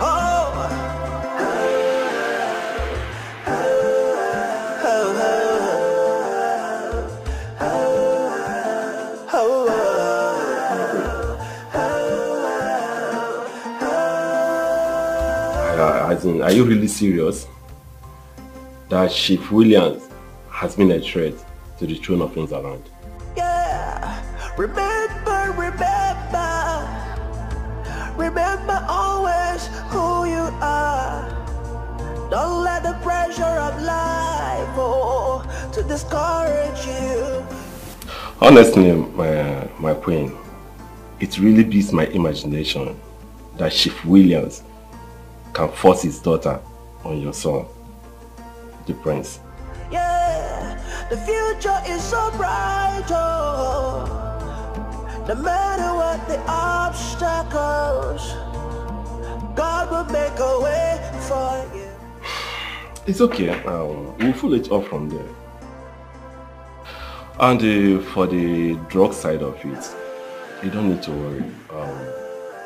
Oh. Are you really serious? That Chief Williams has been a threat to the throne of Inzaland. Yeah, remember, remember, remember always who you are. Don't let the pressure of life oh, to discourage you. Honestly, my, my queen, it really beats my imagination that Chief Williams can force his daughter on your son, the prince. The future is so bright. Oh, no matter what the obstacles, God will make a way for you. It's okay, um, we'll follow it up from there. And uh, for the drug side of it, you don't need to worry. Um,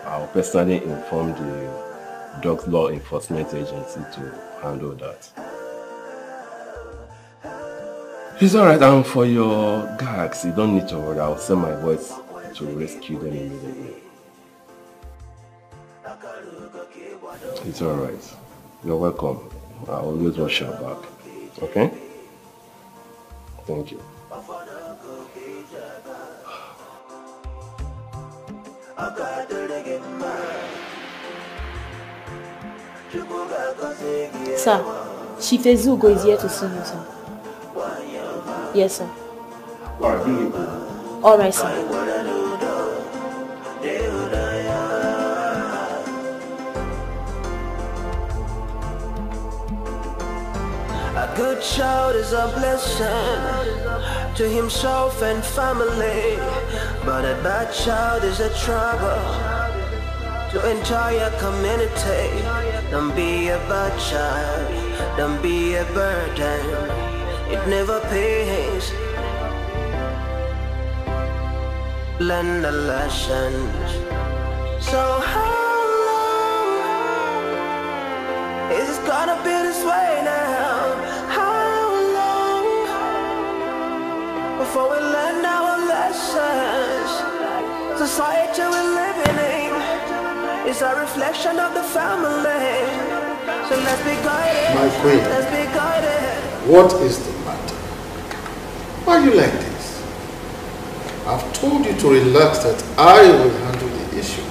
I'll personally inform the Drug Law Enforcement Agency to handle that. It's alright, and for your gags, you don't need to worry. I'll send my voice to rescue them immediately. It's alright. You're welcome. I always watch your back. Okay? Thank you. Sir, Chief Ezugo is here to see you, sir. Yes, sir. Alright, bring it. All right, sir. A good child is a blessing to himself and family, but a bad child is a trouble to entire community. Don't be a bad child, don't be a burden. It never pays. Learn the lessons. So how long is it gonna be this way now? How long before we learn our lessons? Society we're living in is a reflection of the family. So let's be guided. My queen. Let's be guided. What is the matter? Why are you like this? I've told you to relax that I will handle the issue.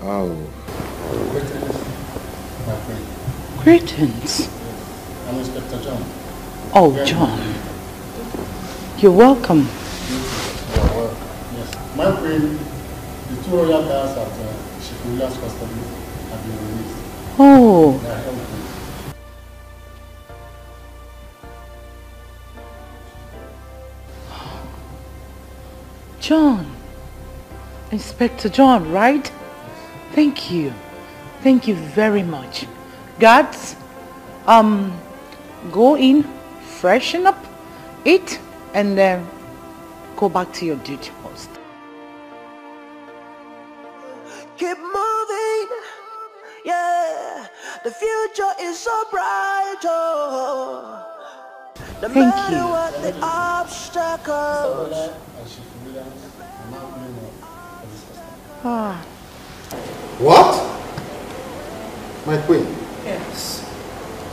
Oh. My. Greetings. I'm Inspector John. Oh, John. You're welcome. Yeah, well, yes. My friend, the two royal guards at uh, Shikulia's custody have been released. Oh. They are helping. John. Inspector John, right? Thank you. Thank you very much. Guards, um, go in, freshen up, eat, and then go back to your duty post. Keep moving. Yeah, the future is so bright. Oh. No Thank matter you. what the obstacles. Ah. What? My queen, Yes.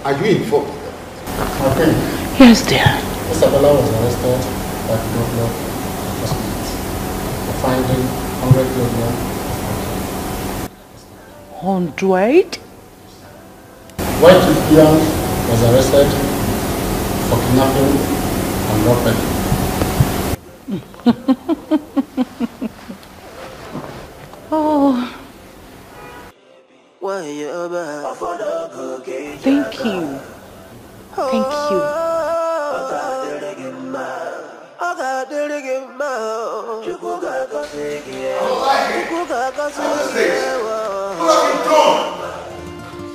are you informed? My friend, Yes, dear. Isabella was arrested by the governor enforcement for finding 100 kilograms Hundred? White Chief Williams was arrested for kidnapping and robbery. [laughs] oh, Why you thank you. Thank you. What have you done?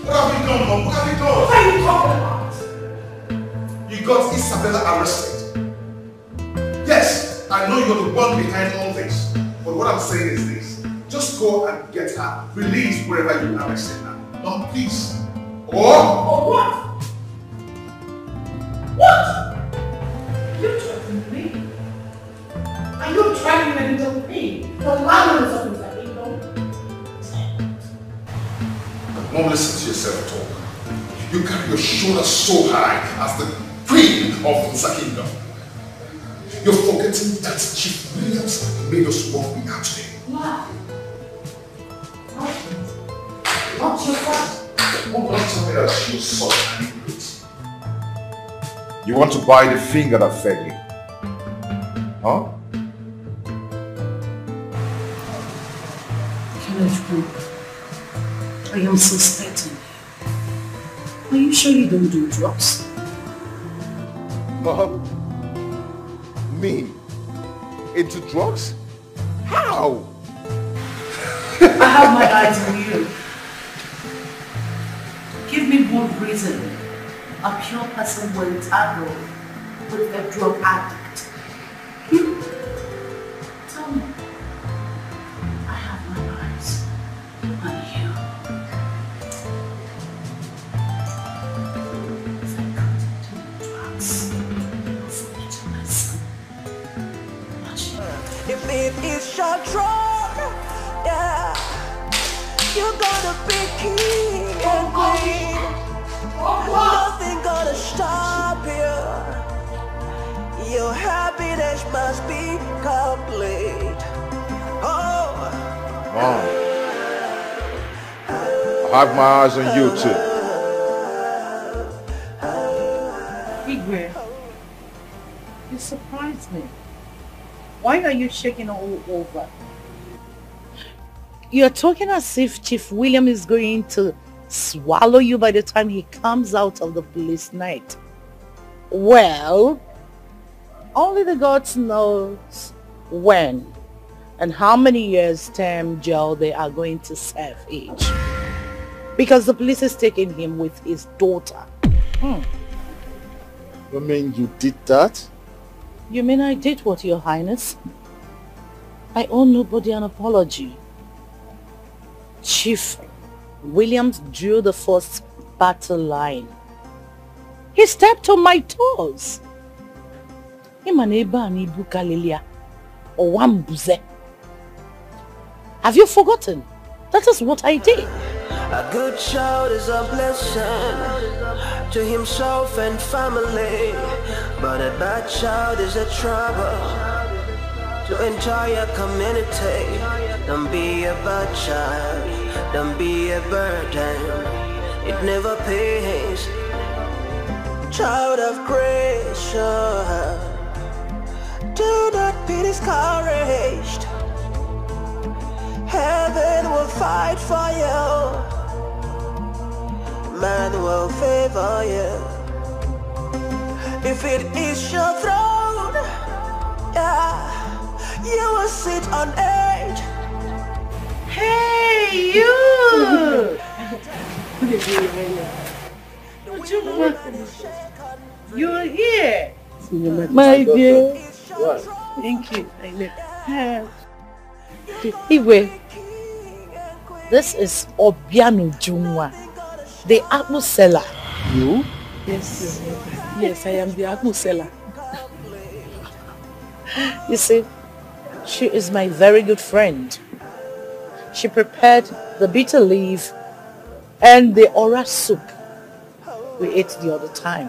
What have you done, Mom? What have you done? What are you talking about? You got Isabella arrested. Yes, I know you're the one behind all this. But what I'm saying is this. Just go and get her released wherever you arrested now. Mom, please. Or... Or what? What? You're threatening me? Are you trying a little pain? The lions of Mom, listen to yourself talk. You carry your shoulders so high as the queen of Musa Kingdom. You're forgetting that Chief Williams made us what we are today. Not your. Mom, don't tell me that you're such an idiot. You want to buy the finger that fed you? Huh? Kenneth Brooke, I am suspecting. Are you sure you don't do drugs? Mom? Me? Into drugs? How? I have my eyes on you. Give me one reason a pure person will entangle with a drug addict. Hmm? Your throne, yeah, you're gonna be king and queen. Nothing gonna stop you. Your happiness must be complete. Oh, Mom. I have my eyes on you too. Igwe, you surprised me. Why are you shaking all over? You're talking as if Chief William is going to swallow you by the time he comes out of the police night. Well, only the gods knows when and how many years term jail they are going to serve each. Because the police is taking him with his daughter. Hmm. You mean you did that? You mean I did what, Your Highness? I owe nobody an apology. Chief Williams drew the first battle line. He stepped on my toes. Ịma na ebe a n'ibu Kalilia, ọwa mbuze. Have you forgotten? That is what I did. A good child is a blessing to himself and family, but a bad child is a trouble to entire community. Don't be a bad child, don't be a burden. It never pays. Child of grace, do not be discouraged. Heaven will fight for you. Man will favor you. If it is your throne, yeah, you will sit on it. Hey, you! You're here. My dear. What? Thank you. I know. Igwe, this is Obiano Jumwa, the apple seller. You? Yes, yes, I am the apple seller. You see, she is my very good friend. She prepared the bitter leaf and the ora soup we ate the other time.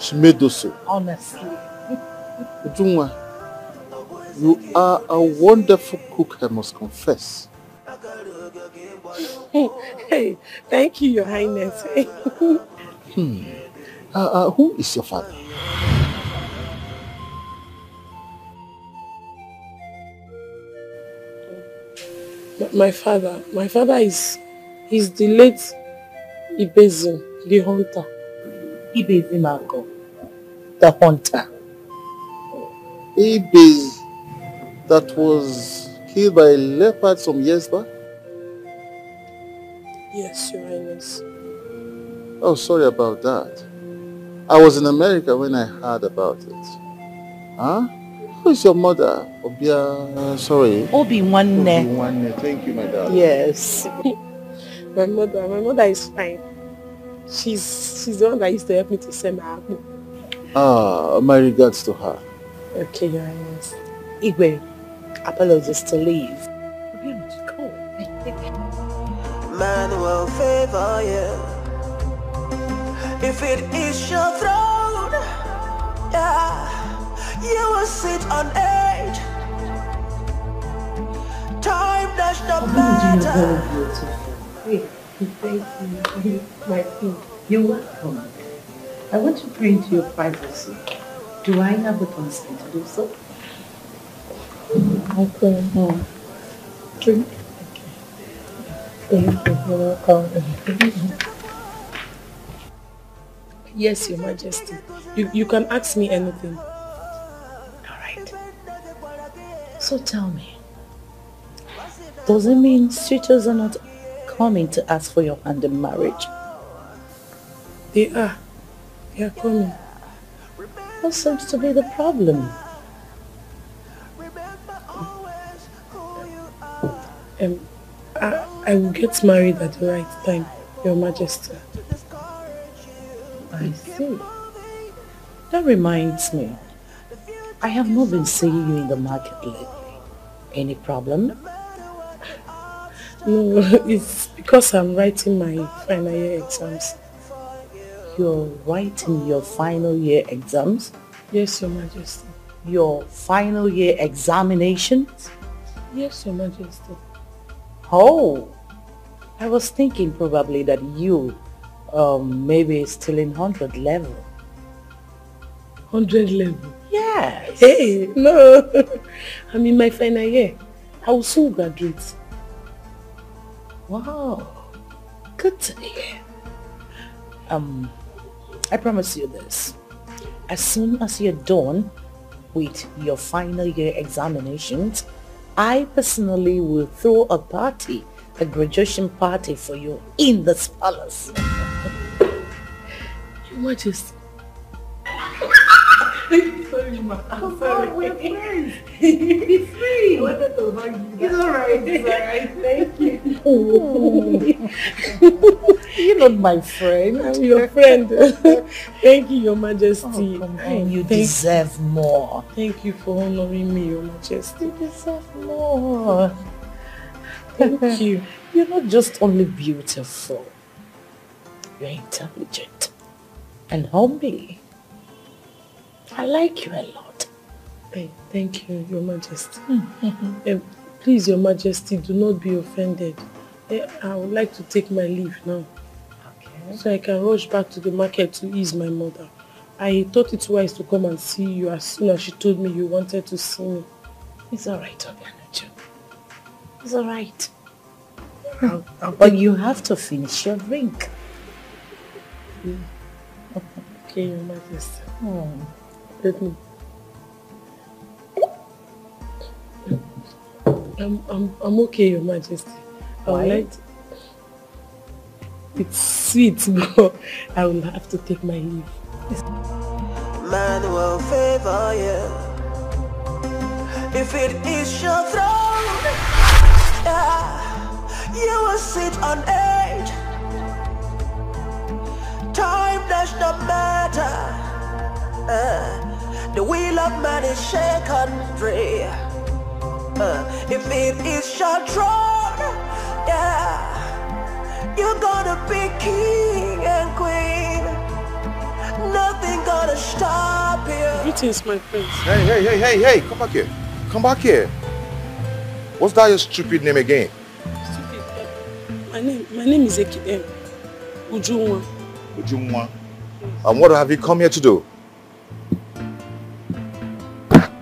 She made those soup. Honestly. Ujunwa, you are a wonderful cook, I must confess. hey, thank you, Your Highness. [laughs] Hmm. Uh, uh, who is your father? My father, my father is, is the late Ibezim, the hunter. Ibezim Uncle, the hunter. Ibis that was killed by a leopard some years back? Yes, Your Highness. Oh, sorry about that. I was in America when I heard about it. Huh? Who is your mother? Obia, sorry. Obiwanne. Obi Thank you, my darling. Yes. [laughs] my mother, my mother is fine. She's she's the one that used to help me to sell my apple. Ah, my regards to her. Okay, Your Highness. Igwe, apologies to leave. Man will favor you. If it is your throne, yeah, you will sit on age. Time does not matter. Thank you, my king. You're welcome. I want to pray into your privacy. Do I have the consent to do so? I can oh. drink. Thank you. You're welcome. yes, Your Majesty. You, you can ask me anything. Alright. So tell me, does it mean suitors are not coming to ask for your hand in marriage? They are. They are coming. What seems to be the problem? Um, I, I will get married at the right time, Your Majesty. I see. That reminds me. I have not been seeing you in the market lately. Any problem? No, [laughs] it's because I'm writing my final year exams. You're writing your final year exams? Yes, Your Majesty. Your final year examinations? Yes, Your Majesty. Oh, I was thinking probably that you um, maybe still in 100 level. 100 level? Yes. Hey, no. [laughs] I'm in my final year. I will soon graduate. Wow. Good to hear. Um, I promise you this. As soon as you're done with your final year examinations, I personally will throw a party, a graduation party for you in this palace. Your Majesty. Sorry, ma. I'm sorry. we're friends. Be free. I wanted to hug you. It's alright, it's alright. Thank you. You're not my friend. I'm your friend. [laughs] Thank you, Your Majesty. Oh, come on, you Thank- deserve more. Thank you for honoring me, Your Majesty. You deserve more. Thank [laughs] you. You're not just only beautiful. You're intelligent and humble. I like you a lot. Hey, thank you, Your Majesty. Um, [laughs] please, Your Majesty, do not be offended. Eh, I would like to take my leave now. Okay. So I can rush back to the market to ease my mother. I thought it wise to come and see you as soon as she told me you wanted to see me. It's alright, Obianuju. It's alright. I'll, I'll But you have to finish your drink. [laughs] Okay, Your Majesty. Oh. Let me. I'm, I'm, I'm okay, Your Majesty. I would like to- It's sweet, [laughs] but I will have to take my leave. Man will favor you. If it is your throne, yeah, you will sit on age. Time does not matter. Uh, the wheel of man is shaken free. Uh, if it is your throne, yeah, you're gonna be king and queen. Nothing gonna stop you. Greetings, my friends. Hey, hey, hey, hey, hey, come back here. Come back here. What's that your stupid name again? Stupid. My name, my name is Eki, um, Ujunwa. Ujumwa. And what have you come here to do?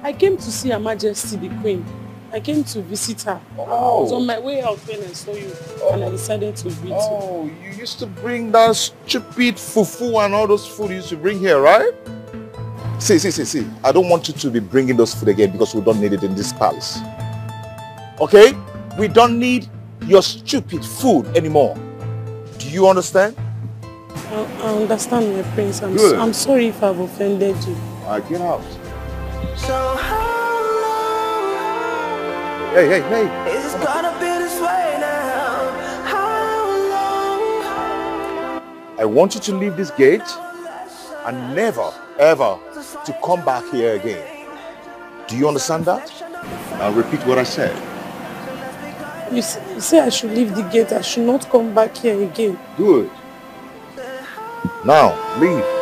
I came to see Her Majesty the Queen. I came to visit her. I was on oh. my way out when I saw you and I oh. decided to greet Oh, you used to bring that stupid fufu and all those food you used to bring here, right? See, see, see, see. I don't want you to be bringing those food again because we don't need it in this palace. Okay? We don't need your stupid food anymore. Do you understand? I, I understand, my prince. I'm, Good. I'm sorry if I've offended you. I get out. So how Hey, hey, hey. is it gonna be this way now? How long? I want you to leave this gate and never ever to come back here again. Do you understand that? I'll repeat what I said. You, you say I should leave the gate. I should not come back here again. Good. Now, leave.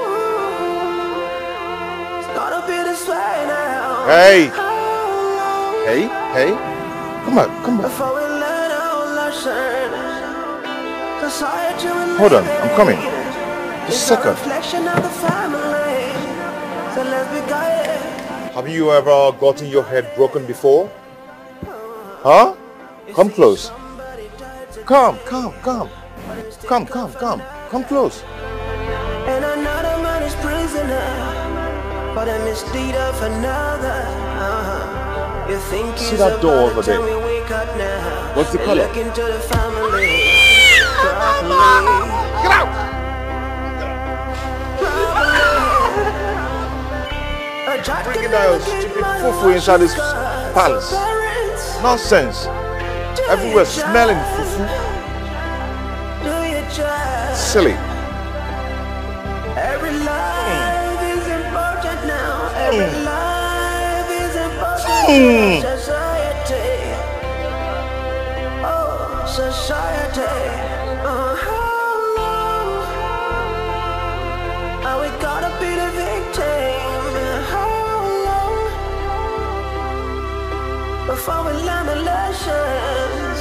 Hey! Hey, hey. Come on, come on. Hold on, I'm coming. in Just a second. Have you ever gotten your head broken before? Huh? Come close. Come, come, come. Come, come, come. Come close. And another man is prisoner for the misdeed of another. Uh-huh. You think See he's that a door bad over there? till we wake up now. What's the And color? Look into the family. properly. Get out! Bringing that stupid fufu inside this palace. Nonsense. Everywhere smelling fufu. Do you try? Silly. Every life before we learn the lessons?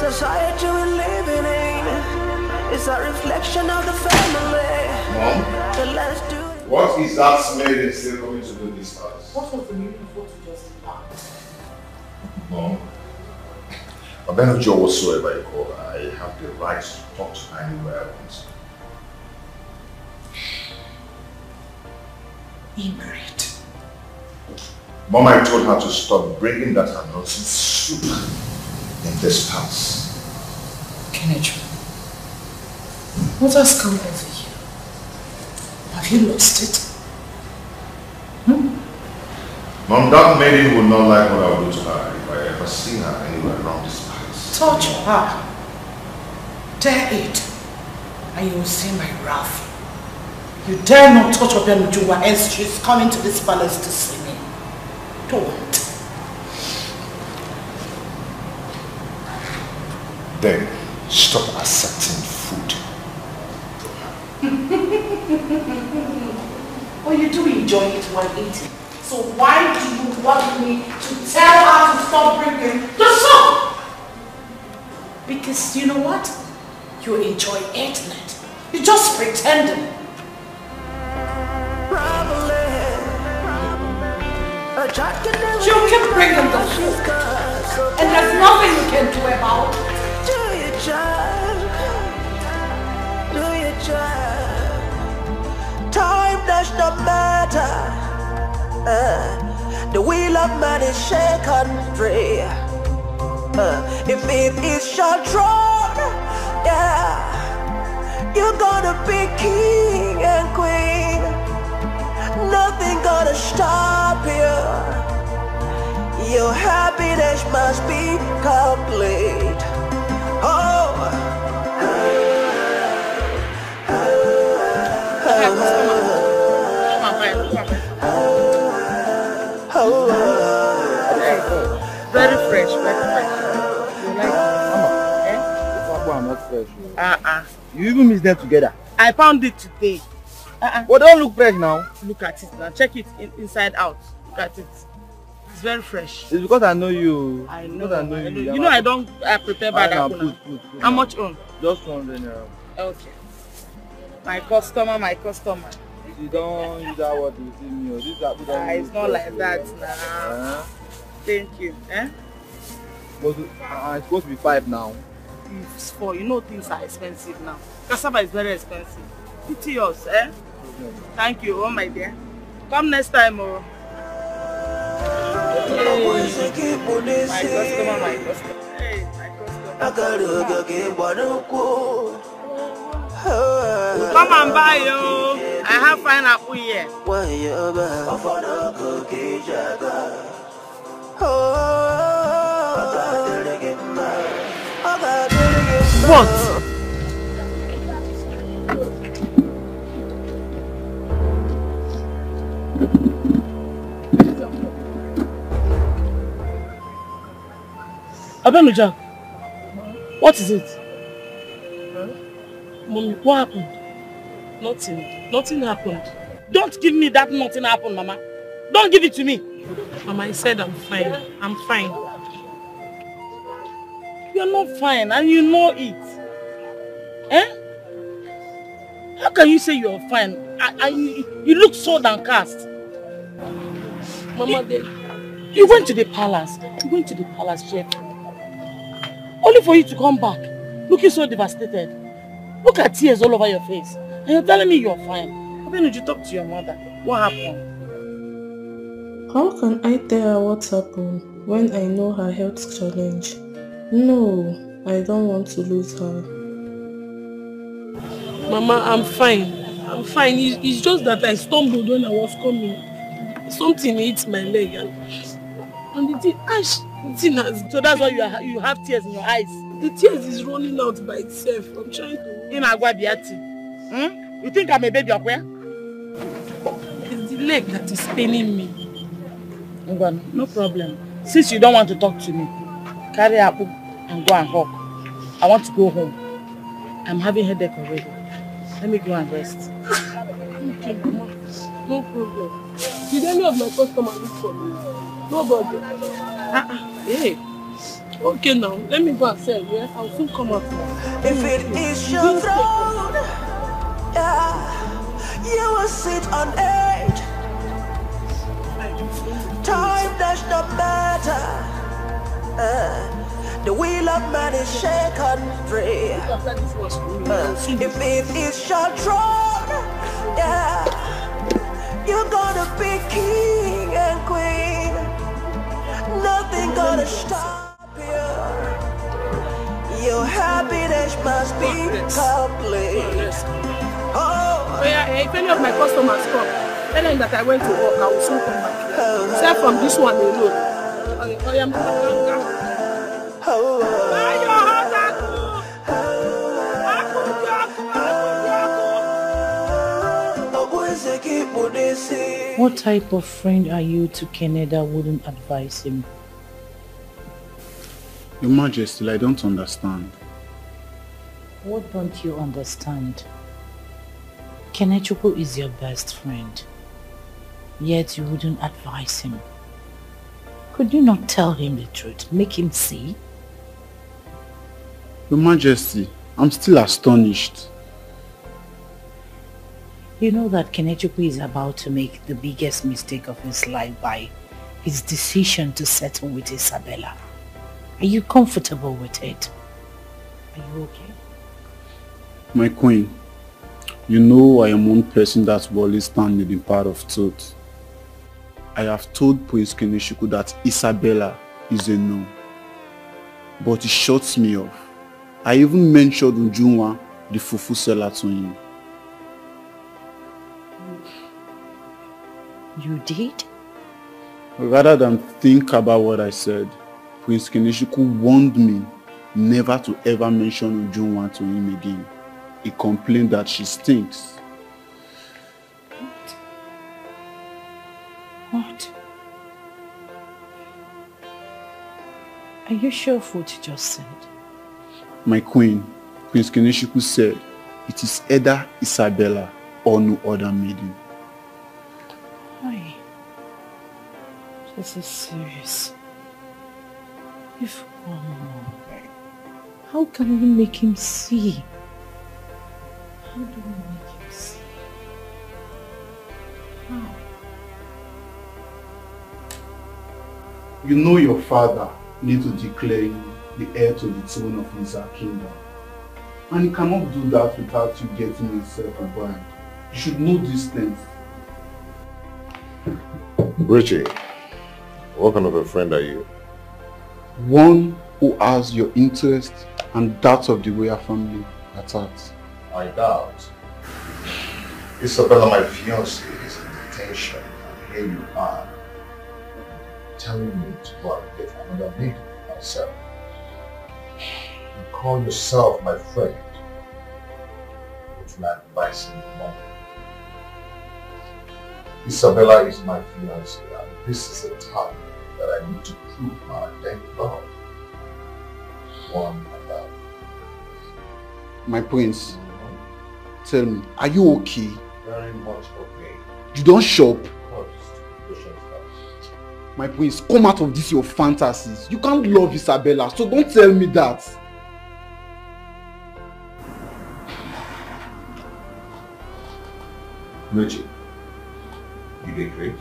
Society we're living in is a reflection of the family. Mom? So let's do What is that smelling still coming to do this house? What was the meaning of what you just did? Mom? Um, of any job whatsoever you call, I have the right to talk to her anywhere I want. Ignorant. Mom, I told her to stop bringing that nonsense soup in this house. Kenichi, what has come over you? Have you lost it? Hmm? Mom, that maiden would not like what I will do to her if I ever see her anywhere around this palace. Touch her. Dare it. And you will see my wrath. You dare not touch Obianujuwa else she's coming to this palace to see me. Don't. Then stop accepting food. [laughs] oh, you do enjoy it while eating. So why do you want me to tell her to stop drinking the soup? Because you know what? You enjoy eating it. You're just pretending. You can keep bringing the food. And there's nothing you can do about it. Do you try? Do you try? Time does not matter. Uh, the wheel of man is shaken free. Uh, if it is your throne, yeah, you're gonna be king and queen. Nothing gonna stop you. Your happiness must be complete. Oh. Very fresh, very fresh. You like it? Fuck, I'm not fresh. oh. Uh-uh. You even miss them together. I found it today. Uh-uh. Well, don't look fresh now. Look at it now. Check it in, inside out. Look at it. It's very fresh. It's because I know you. I know. because I know I you. know. You know I don't uh, prepare bad apple. put, put, put How much on? Just 200 naira. Okay. My customer, my customer. You don't use that word to see me. oh. This don't Ah, it's not like that now. Eh? Thank you. Eh? To- uh, it's supposed to be five now. It's for you know things are expensive now. Cassava is very expensive. Pity yours, eh? Thank you, oh my dear. Come next time, oh. Hey, my customer, my customer. Hey, my Come and buy, yo. I have fine apple here. What? Abenuja, what is it? Mommy, what happened? Nothing. Nothing happened. Don't give me that nothing happened, Mama. Don't give it to me. Mama, I said I'm fine. I'm fine. You're not fine and you know it. Eh? How can you say you're fine? I, I, you look so downcast. Mama, they, you went to the palace. You went to the palace, Chef. Only for you to come back, looking so devastated. Look at tears all over your face. And you're telling me you're fine. When did you talk to your mother? What happened? How can I tell her what happened when I know her health challenge? No, I don't want to lose her. Mama, I'm fine. I'm fine. It's, it's just that I stumbled when I was coming. Something hit my leg and, and the thing, ash, the thing has... So that's why you, are, you have tears in your eyes? The tears is running out by itself. I'm trying to... In Agwabiati. Hmm? You think I'm a baby up where? It's the leg that is paining me. Ngwan, no problem. Since you don't want to talk to me, carry Apple and go and hawk. I want to go home. I'm having headache already. Let me go and rest. Okay, Mama. No problem. Did any of my customers look for me? Nobody. Uh-uh. Hey. Okay now, let me go and sell, yeah? I'll soon come up. If it is your throne, yeah, you will sit on it. Time does not matter. Uh, the wheel of man is shaken free. Uh, if it is your throne, yeah, you're gonna be king and queen. Nothing gonna stop you. Your happiness must be complete. Oh, yeah, if any of my customers come, tell them that I went to work, I will soon come back. Except from this one alone. I, I am What type of friend are you to Kenneth that wouldn't advise him? Your Majesty, I don't understand. What don't you understand? Kenechukwu is your best friend, yet you wouldn't advise him. Could you not tell him the truth? Make him see? Your Majesty, I'm still astonished. You know that Kenechukwu is about to make the biggest mistake of his life by his decision to settle with Isabella. Are you comfortable with it? Are you okay? My queen, you know I am one person that will always stand in the path of truth. I have told Prince Kenechukwu that Isabella is a no. But he shuts me off. I even mentioned Ujunwa, the fufu seller to him. You did? Rather than think about what I said, Prince Kenechukwu warned me never to ever mention Ujunwa to him again. He complained that she stinks. What? Are you sure of what you just said? My queen, Prince Kenechukwu said, it is either Isabella or no other maiden. Why? This is serious. If one more, how can we make him see? How do we make him see? How? You know your father need to declare you the heir to the throne of his kingdom. And he cannot do that without you getting yourself a bride. You should know these things. Richie, what kind of a friend are you? One who has your interest and that of the royal family at heart. I doubt. Isabella, my fiancée, is in detention. And here you are, telling me to go and get another maid myself. You call yourself my friend, but you are advising me wrong. Isabella is my fiancée, and this is a time that I need to prove my dead love. One another. My prince, tell me, are you okay? Very much okay. You don't shop? My prince, come out of this your fantasies. You can't love Isabella, so don't tell me that. Richie, you did great.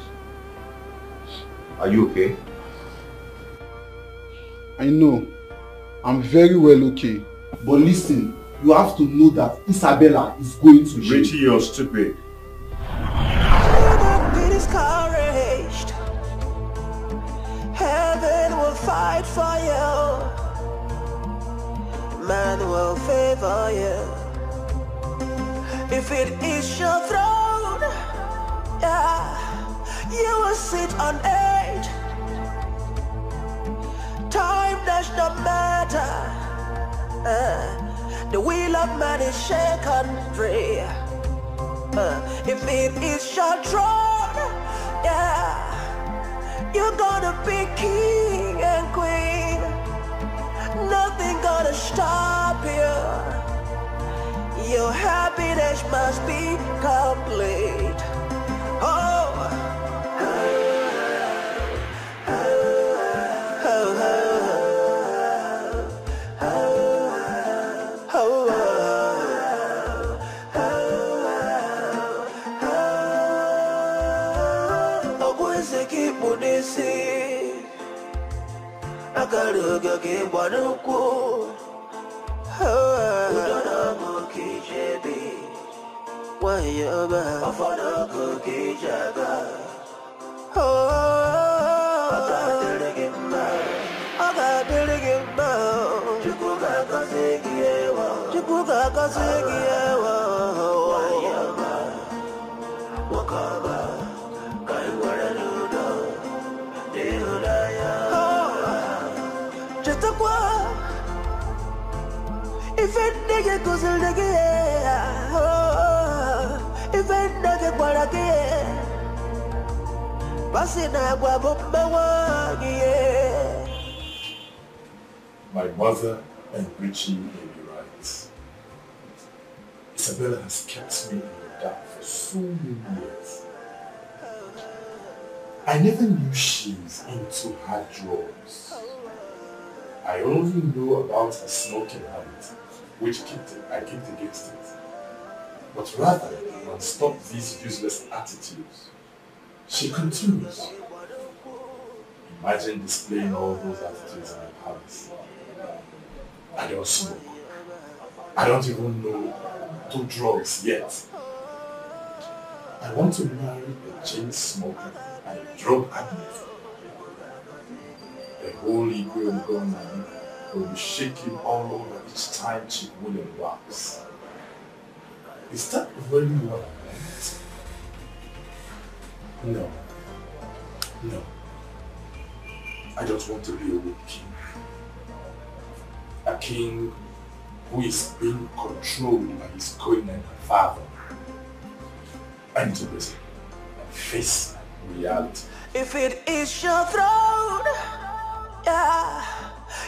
Are you okay? I know. I'm very well okay. But listen, you have to know that Isabella is going to jail. Richie, you're stupid. be discouraged. Heaven will fight for you. Man will favor you. If it is your throne, yeah, you will sit on it. Time does not matter. Uh, the wheel of man is shaken free. Uh, if it is your throne, yeah, you're gonna be king and queen. Nothing gonna stop you. Your happiness must be complete. Oh. Akaruga kibwa n'ukwu udona mukijebi wayoba ọfọdụ kukijaga ọ mmanwa gị My mother and Richie may be right. Isabella has kept me in the dark for so many years. I never knew she was into hard drugs. I only knew about her smoking habit, which kicked I kicked against it. But rather than stop these useless attitudes, she continues. Imagine displaying all those attitudes in the palace. I don't smoke. I don't even know do drugs yet. I want to marry a chain smoker and a drug addict. The whole Igwe will go on will be shaking all over each time to wouldn't wax. Is that really what I want? No. No. I just want to be a king. A king who is being controlled by his queen and her father. Need to and face reality. If it is your throne, yeah,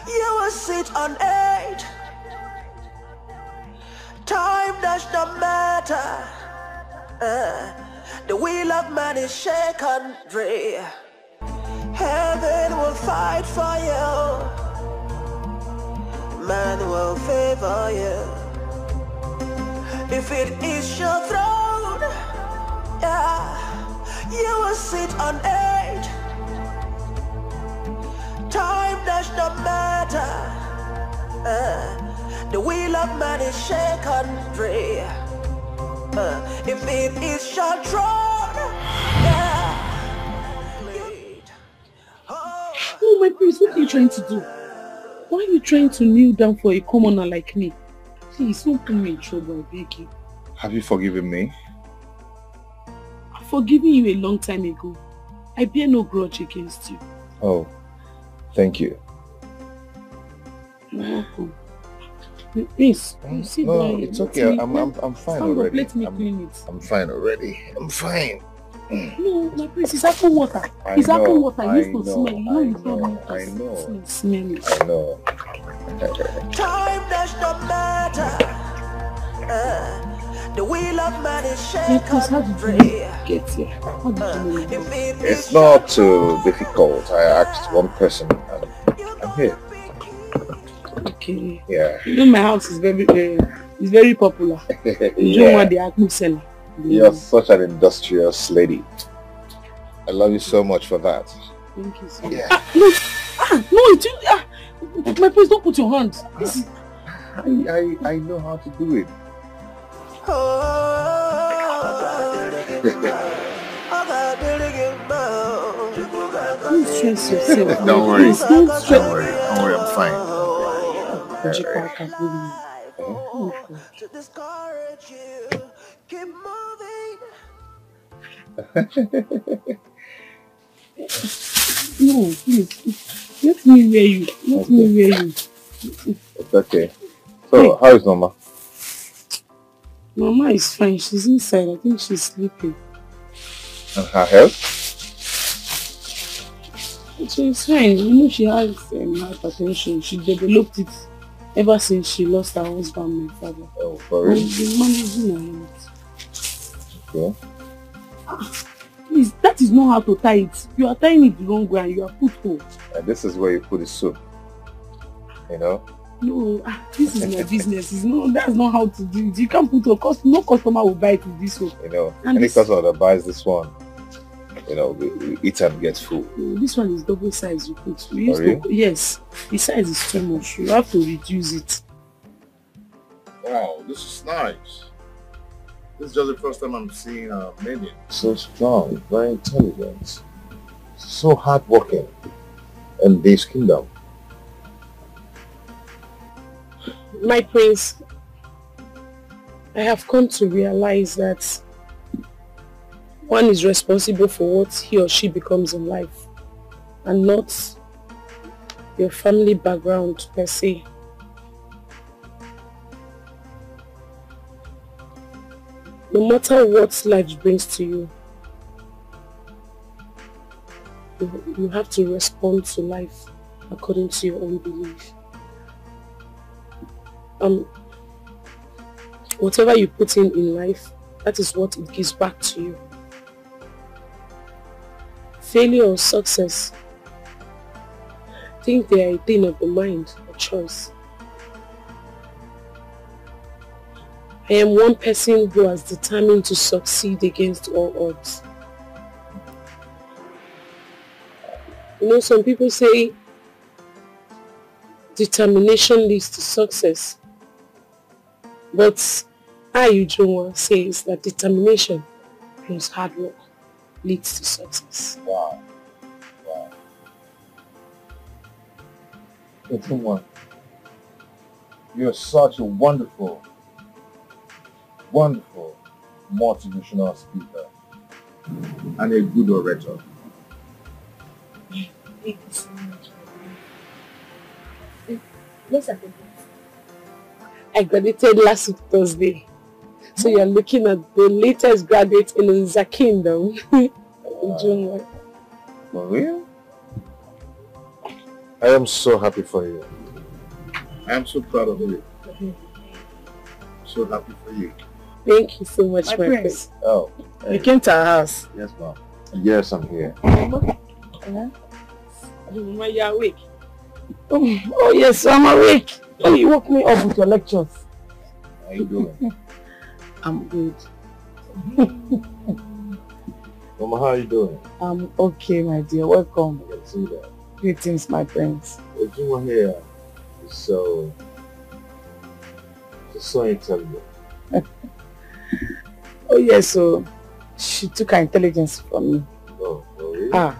you will sit on it. Time does not matter. Uh, the wheel of man is shaken free. Heaven will fight for you. Man will favor you. If it is your throne, yeah, you will sit on it. Time does not matter. Uh, the wheel of man is shaken free. Uh, if it is your throne, yeah. Oh, my prince, what are you trying to do? Why are you trying to kneel down for a commoner like me? Please, don't put me in trouble, I beg you. Have you forgiven me? I've forgiven you a long time ago. I bear no grudge against you. Oh, thank you. You're welcome. Prince, you sit No, down. it's okay. me- I'm, I'm, I'm fine Stand up, already. let me I'm, clean it. I'm fine already. I'm fine. No, my prince, it's apple water. I It's apple know, water. I It to know, smell. You know you don't know, I to know. smell- smell it. I know. Time does not matter. Uh, the wheel of man is Yeah, cause how did you get here? How did you know? It may be It's not too difficult. I asked one person and I'm here. Okay. Yeah. You know my house is very, uh, is very popular. [laughs] You don't yeah. want the apple seller. You're such an industrious lady. I love you so much for that. Thank you so much. Ah, no, ah, no, it, ah, my prince, don't put your hand. This is, I, I, I know how to do it. [laughs] don't. Don't worry. Don't Don't worry. Don't worry. I'm fine. To discourage you. Keep moving. [laughs] No, please. Let me wear you. Let me wear you. It's okay. So, how is Mama? Mama is fine. She's inside. I think she's sleeping. And her health? She's fine. You know she has um, hypertension. She developed it ever since she lost her husband, my father. Oh, for real? We've been managing her health. Okay. Please, that is not how to tie it. You are tying it the wrong way and you are put hole. And this is where you put the soup. You know? No, ah, this is my [laughs] business. It's no, that's not how to do it. You can't put a cost. No customer will buy it with this one. You know? And Any this- customer that buys this one, you know, we, we eat and get full. This one is double size you put. We used For to, yes, the size is too much. You have to reduce it. Wow, this is nice. This is just the first time I'm seeing a menu. So strong, very intelligent, so hardworking in this kingdom. My prince, I have come to realize that one is responsible for what he or she becomes in life and not your family background per se. No matter what life brings to you, you, you have to respond to life according to your own belief. Um, whatever you put in in life, that is what it gives back to you. Failure or success, think they are a thing of the mind, a choice. I am one person who has determined to succeed against all odds. You know, some people say determination leads to success. But I, Ujunwa, says that determination plus hard work leads to success. Wow. Wow. Ujunwa, you're such a wonderful, wonderful motivational speaker and a good orator. Thank you so much. I think. I graduated last week Thursday. So you're looking at the latest graduate in the kingdom. [laughs] Ujunwa. For real? I am so happy for you. I am so proud of you. Mm-hmm. So happy for you. Thank you so much, My my, prince. prince. Oh, You came to our house. yes, ma'am. Yes, I'm here. Mama, uh-huh. Mama, you're awake. Oh, oh yes, I'm awake. Oh, you woke me up with your lectures. How you doing? [laughs] I'm good. [laughs] Mama, how are you doing? I'm okay, my dear. Welcome. I can see that. Greetings, my friends. Ujunwa here is so, she's so intelligent. [laughs] Oh yes, so she took her intelligence from me. Oh, for real? Ah,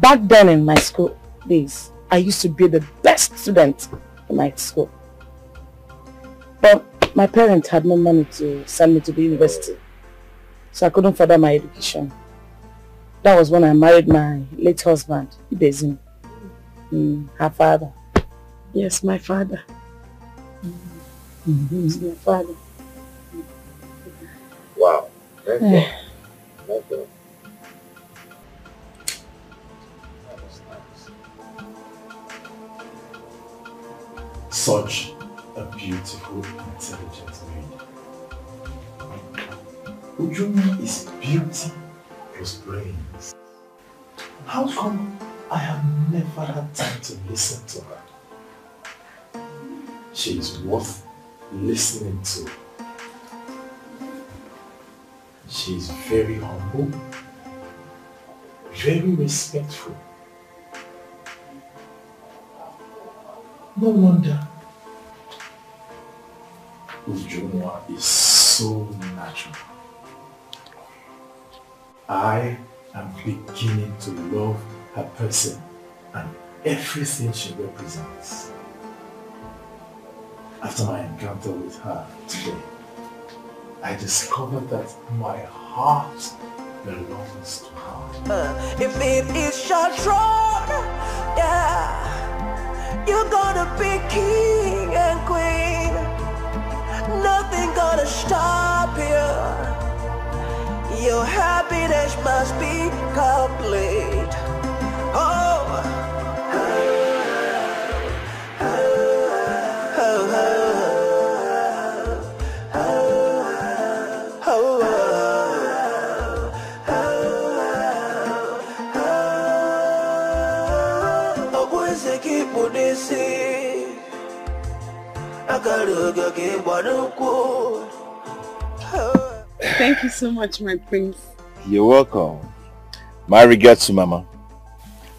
back then in my school days, I used to be the best student in my school. But my parents had no money to send me to the university, so I couldn't further my education. That was when I married my late husband, Ibezim, mm, her father. Yes, my father. Mm -hmm. My father. Wow. Okay. [sighs] okay. Such a beautiful intelligent maid. Ujunwa is beauty plus brains. How come I have never had time to listen to her? She is worth listening to. She is very humble, very respectful. No wonder Ujunwa is so natural. I am beginning to love her person and everything she represents. After my encounter with her today, I discovered that my heart belongs to her. Uh, if it is your throne, yeah, you're gonna be king and queen. Nothing gonna stop you. Your happiness must be complete. Oh. Kikpu n'isi Thank you so much, my prince. You're welcome. My regards to Mama.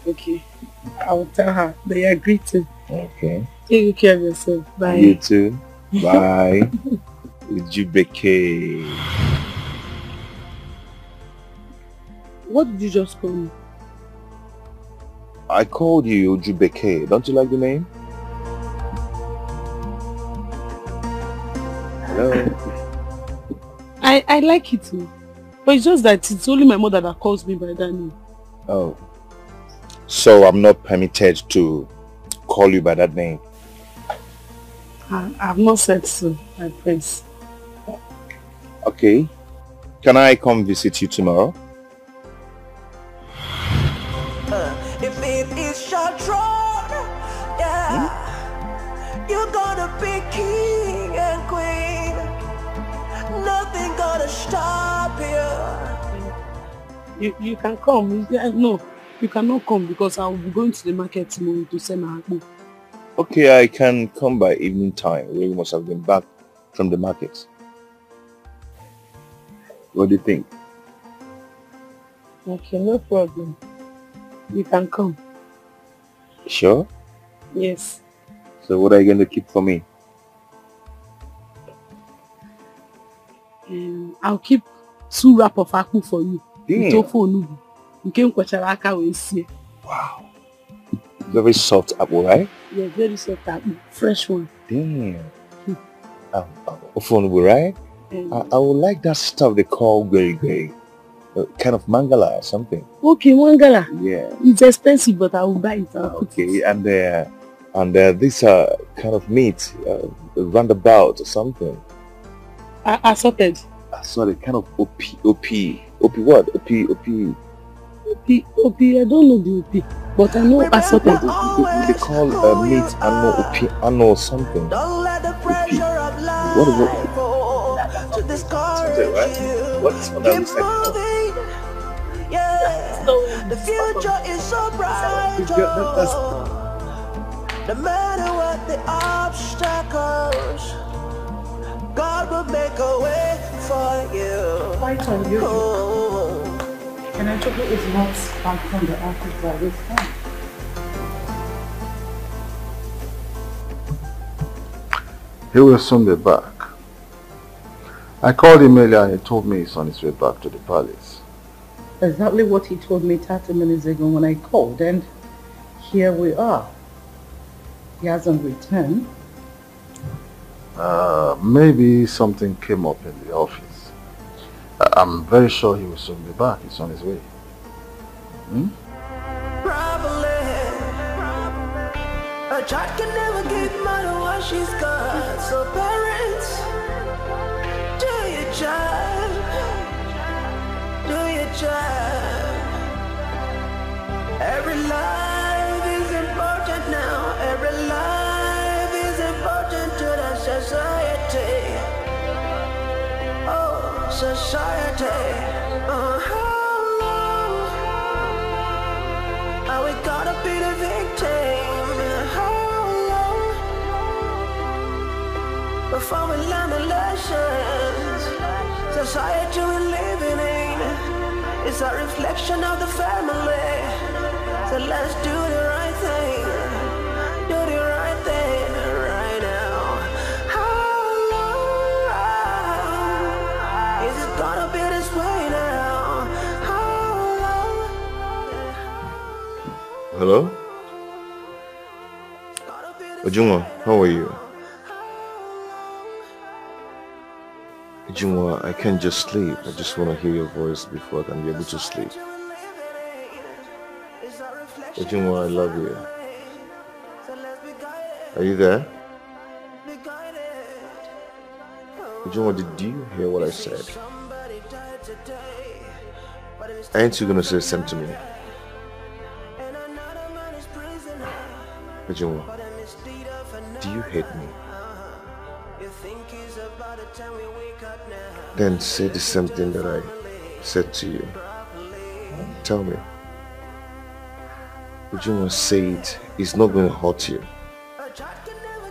Okay. I will tell her that you agreed to. Okay. Take good care of yourself. Bye. You too. Bye. [laughs] Ujubeke. What did you just call me? I called you Ujubeke. Don't you like the name? Hello. I, I like it too. But it's just that it's only my mother that calls me by that name. Oh. So I'm not permitted to call you by that name. I, I've not said so, my prince. Okay. Can I come visit you tomorrow? Stop you. You, you can come. You no, you cannot come because I will be going to the market tomorrow to sell my akpu. Okay, I can come by evening time. We must have been back from the market. What do you think? Okay, no problem. You can come. Sure? Yes. So what are you going to keep for me? Um, I'll keep two wrap of akpu for you. Damn. With ofe onugbu. Nke m kwechara aka wee sie. Very soft akpu, right? Yeah, very soft akpu. Fresh one. Damn. Um, ofe onugbu, right? Um, I, I would like that stuff they call gary gary. Uh, kind of mangala or something. okay, mangala. Yeah. It's expensive, but I will buy it. I'll Okay, and uh, and uh, this uh, kind of meat, uh, roundabout or something. Uh, assorted. I saw the kind of OP, OP, OP what? OP, OP. OP, OP, I don't know the OP, but I know assorted. They call uh, meat anno OP, anno or something. Don't let the pressure of life What is it? to discourage Something, right? What is what that Keep looks like? moving. The future is so bright. That- that's- oh. No matter what the obstacles, God will make a way for you. Quite unusual. Oh. And I told you it's not back from the office by this time. He will soon be back. I called him earlier and he told me he's on his way back to the palace. Exactly what he told me 30 minutes ago when I called and here we are. He hasn't returned. Uh, maybe something came up in the office. I'm very sure he will soon be back. He's on his way. Hmm? A child can never give mother what she's got. So parents, do your job. Do your job. Every life society. Uh, how long are we gonna be the victim? How long before we learn the lessons? Society we're living in is a reflection of the family. So let's do the Hello? Oh, Ujunwa, how are you? Ujunwa, I can't just sleep. I just want to hear your voice before I can be able to sleep. Oh, Ujunwa, I love you. Are you there? Oh, Ujunwa, did you hear what I said? Ain't you gonna say something to me? Ujunwa, do you hate me? Then say the same thing that I said to you. Tell me. Ujunwa, say it. It's not going to hurt you.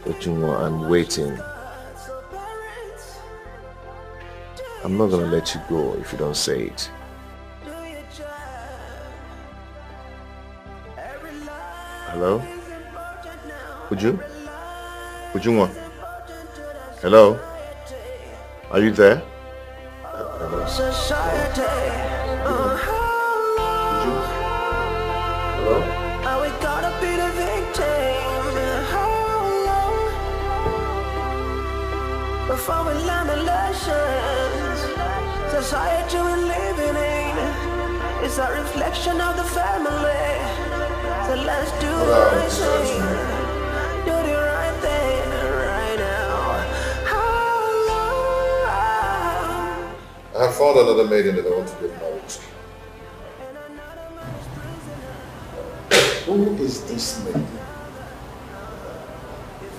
Ujunwa, I'm waiting. I'm not going to let you go if you don't say it. Hello? Ujunwa? Hello? Are you there? Society. Hello? Are we gonna be the victim? Before we learn the lessons? Society we're living in is a reflection of the family. So let's do the right I have found another maiden that I want to get married to. Who is this maiden?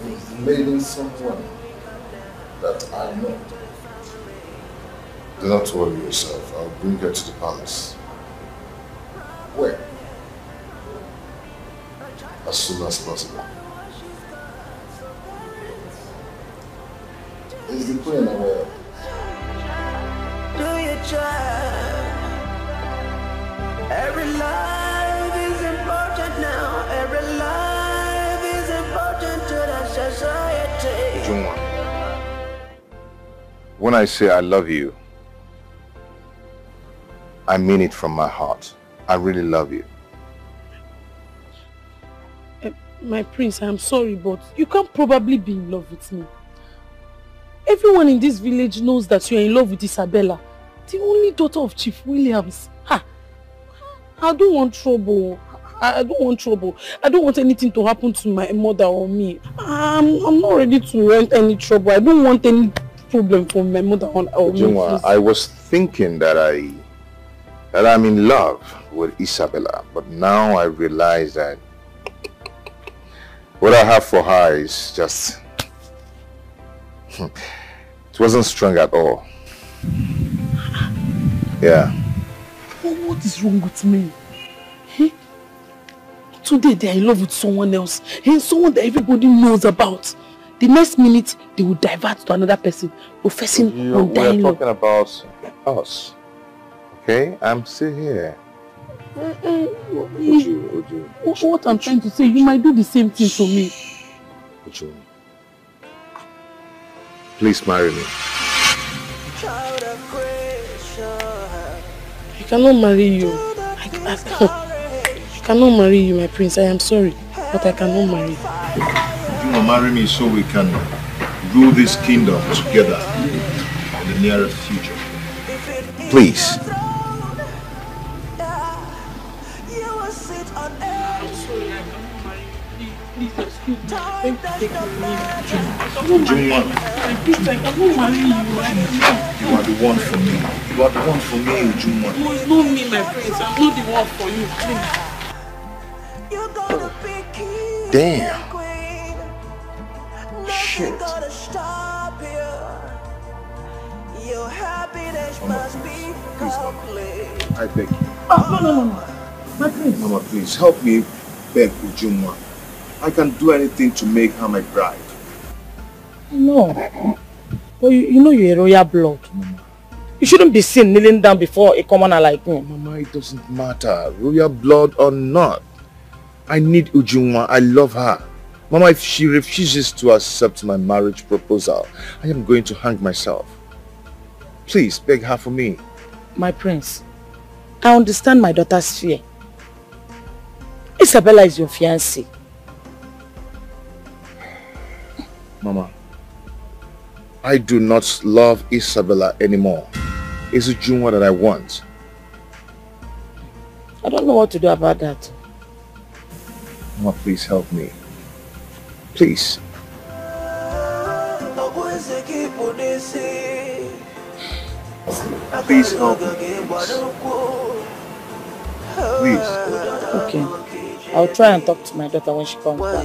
Is the maiden someone that I know? Do not worry yourself. I'll bring her to the palace. Where? As soon as possible. Is the queen aware? Do your job. Every life is important now. Every life is important to the society. Ujunwa. When I say I love you, I mean it from my heart. I really love you. Eh, my prince, I'm sorry, but you can't probably be in love with me. Everyone in this village knows that you are in love with Isabella, the only daughter of Chief Williams. Ha! I don't want trouble. I, don't want trouble. I don't want anything to happen to my mother or me. I'm, I'm not ready to rent any trouble. I don't want any problem for my mother or, or me. Please. I was thinking that I that I'm in love with Isabella, but now I realize that what I have for her is just [laughs] it wasn't strong at all. Yeah. Oh, what is wrong with me? Eh? Today they are in love with someone else. And someone that everybody knows about. The next minute, they will divert to another person, professing You, we are undying love. talking about us. Okay? I'm still here. Uju, Uju. What I'm trying to say, you might do the same thing to me. Uju. Please marry me. I cannot marry you. I, I, I cannot marry you, my prince. I am sorry, but I cannot marry you. You will marry me so we can rule this kingdom together in the nearest future. Please. Ujunwa, you are the one for me. You are the one for me, Ujunwa. No, it's not me, my prince. I'm not the one for you, please. Damn. Shit. You have Mama, please, please, Mama. I beg you. Oh, no, no, no. My prince. Mama, please, help me beg Ujunwa. I can do anything to make her my bride. No. But you, you know you're a royal blood. You shouldn't be seen kneeling down before a commoner like me. Mama, it doesn't matter, royal blood or not. I need Ujunwa. I love her. Mama, if she refuses to accept my marriage proposal, I am going to hang myself. Please, beg her for me. My prince, I understand my daughter's fear. Isabella is your fiancée. Mama, I do not love Isabella anymore. It's Ujunwa that I want. I don't know what to do about that. Mama, please help me. Please. Please help me. Please. Okay. I'll try and talk to my daughter when she comes back.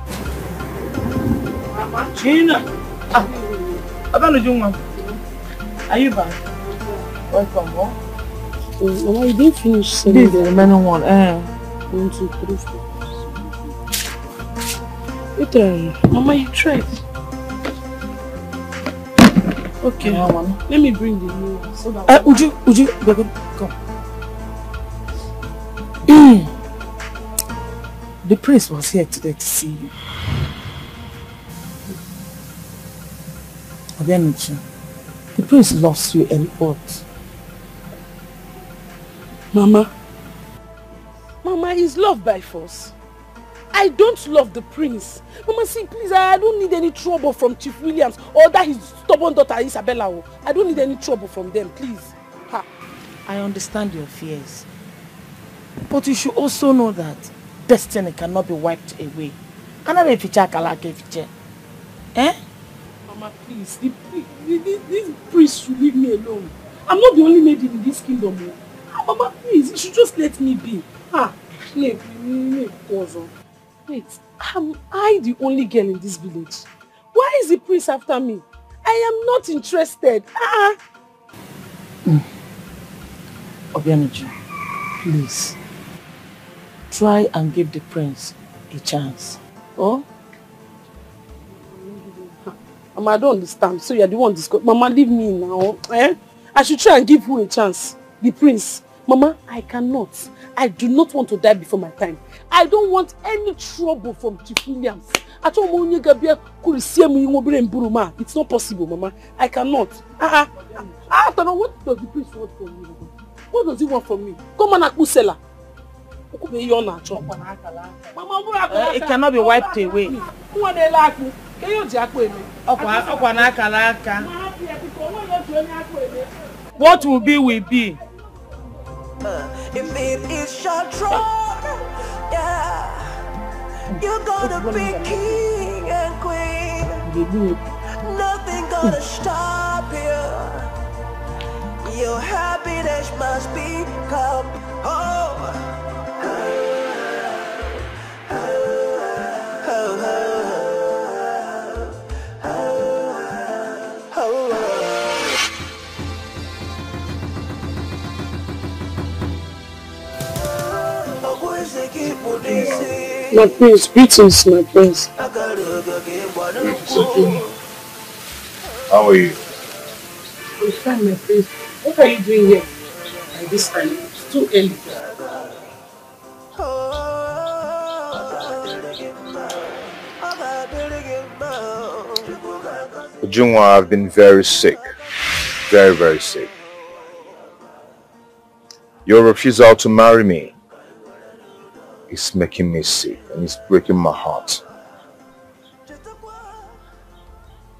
Gina Ah Abanu Jungwa Are you back? Welcome home. Mama, you didn't finish saying This is the remaining one. Eh. One, two, three, four. Wait, uh, Mama, you tried. Okay, let me bring the new one so that. Uh, Uju, Uju, go, go, come. the prince was here today to see you. Obianuchi, the prince loves you a lot. Mama. Mama is loved by force. I don't love the prince. Mama, see, please, I don't need any trouble from Chief Williams or that his stubborn daughter Isabella. oh. I don't need any trouble from them, please. Ha. I understand your fears. But you should also know that destiny cannot be wiped away. Another feature kalake feature. Eh? Mama, please, the, the, the, this priest should leave me alone. I'm not the only lady in this kingdom. oh. Ah, Mama, please, you should just let me be. Ah, Snape, pause. oh. Wait, am I the only girl in this village? Why is the prince after me? I am not interested. Ah, Obianuju, please. Try and give the prince a chance. Oh? Mama, I don't understand. So you're the one discuss. Mama, leave me now. Eh? I should try and give who a chance. The prince. Mama, I cannot. I do not want to die before my time. I don't want any trouble from Chief Williams. I told Monye Gabia Buruma. It's not possible, Mama. I cannot. Ah, ah. Ah, all, what does the prince want from me, Mama? What does he want from me? Come on, Akusela. Okube yon na chọ. Mama, it cannot be wiped away. Nwa na-ele akụ. Ka ihe o ji akpụ eme. Ọkwa ọkwa n'akara aka. Ma hapụ ya biko, o nweghị otu onye akpụ eme. What will be will be. If it is your throne, yeah, you're gonna be king and queen. Nothing gonna stop you. Your happiness must become home. My prince, greetings, my prince. How are you? Oh, I'm fine, my prince. What are you doing here at this time? It's too early. Ujunwa, I've been very sick. Very, very sick. Your refusal to marry me is making me sick and it's breaking my heart.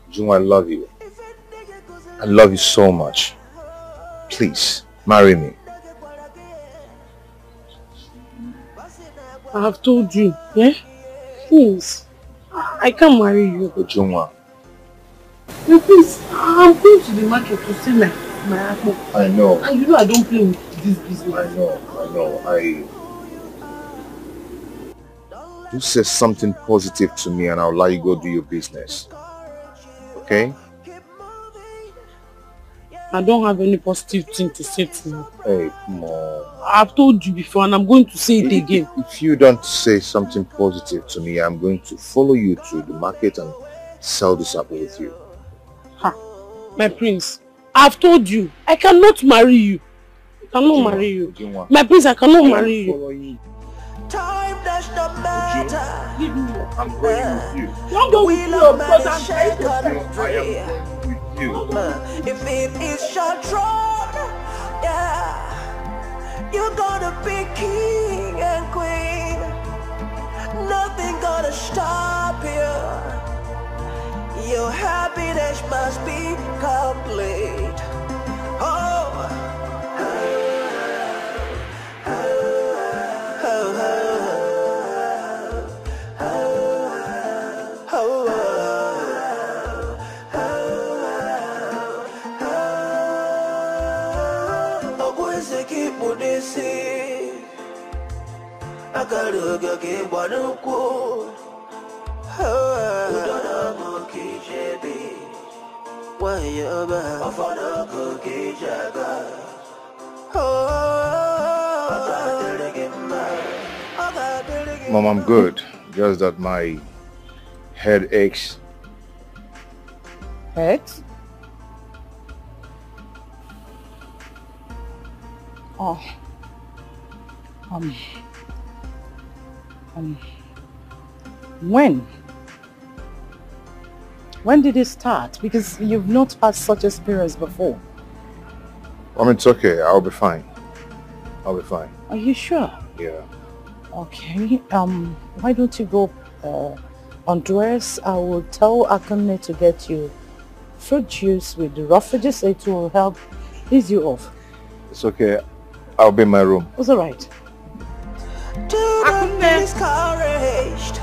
Ujunwa, I love you. I love you so much. Please, marry me. I have told you, yeah? Please, I can't marry you. Ujunwa, No, please, I'm going to the market to sell my, my akpu. I know. And you know I don't play with this business. I know, I know. I... You say something positive to me and I'll let you go do your business. Okay? I don't have any positive thing to say to you. Hey, come on. I've told you before and I'm going to say it again. If you don't say something positive to me, I'm going to follow you to the market and sell this akpu with you. Ha, my prince, I've told you, I cannot marry you. I cannot marry you. Ujunwa. My prince, I cannot marry you. Time does not matter. I'm going with you. Don't go with We you love because man I'm is trying to shaken free. You. Uh, If it is your throne, yeah, you're gonna be king and queen. Nothing gonna stop you. Your happiness must be complete. Oh. Okwezekibudisi akaluga kibwa n'ukwu udonogo kijebi wayoba ofonogo kijaga Mom, I'm good. Just that my head aches. Head? Oh. Um. Um. When? When did it start? Because you've not had such experience before. I mean, it's okay. I'll be fine. I'll be fine. Are you sure? Yeah. Okay. Um. Why don't you go uh, undress? I will tell Akane to get you fruit juice with the roughages. It will help ease you off. It's okay. I'll be in my room. It's all right. Do not be discouraged.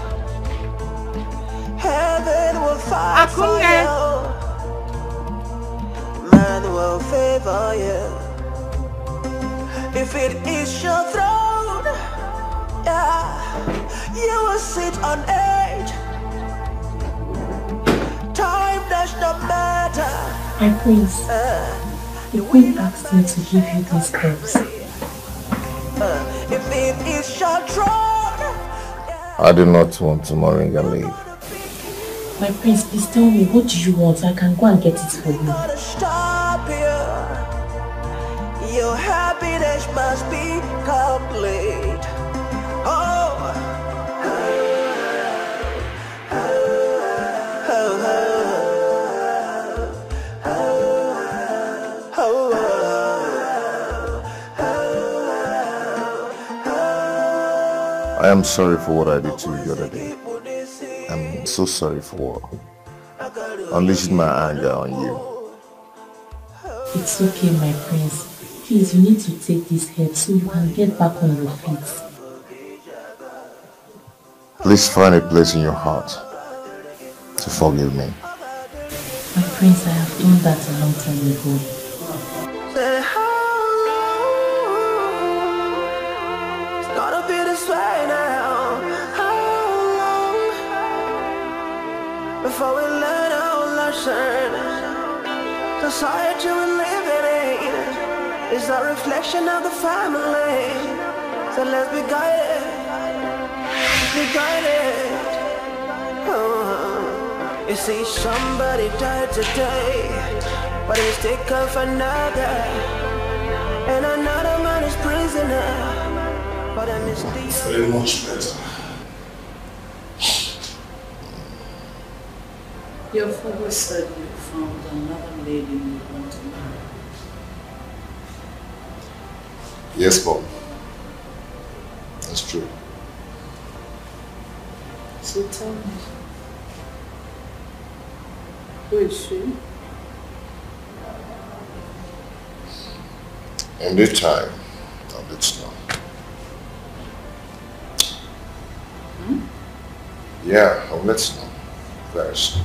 Heaven will fight for you. Man will favor you. If it is your throne, yeah, you will sit on it. Time does not matter. And prince, Uh, the queen asked me to give you these herbs. If it is your throne, I do not want to Moringa leave. My prince, please tell me, what do you want? I can go and get it for you. stop you. Your happiness must be complete. Oh. I am sorry for what I did to you the other day. I'm so sorry for unleashing my anger on you. It's okay, my prince. Please, you need to take this help so you can get back on your feet. Please find a place in your heart to forgive me. My prince, I have done that a long time ago. Before we learn our lesson? Society we're living in is a reflection of the family. So let's be guided, be guided. Oh. You see, somebody died today, but it's taken for another, and another man is prisoner for the misdeeds. Very much better. Your father said you found another lady you want to marry. Yes, Bob. That's true. So tell me, who is she? In due time, I'll let you know. Hmm? Yeah, I'll let you know. Very soon.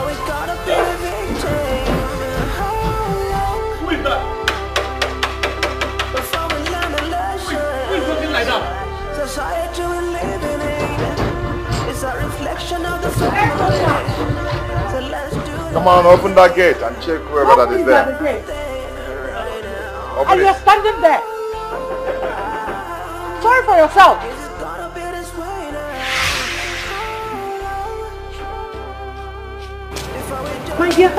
Come on, open that gate and check whoever that is there. Open And it. you're standing there. Sorry for yourself. My dear.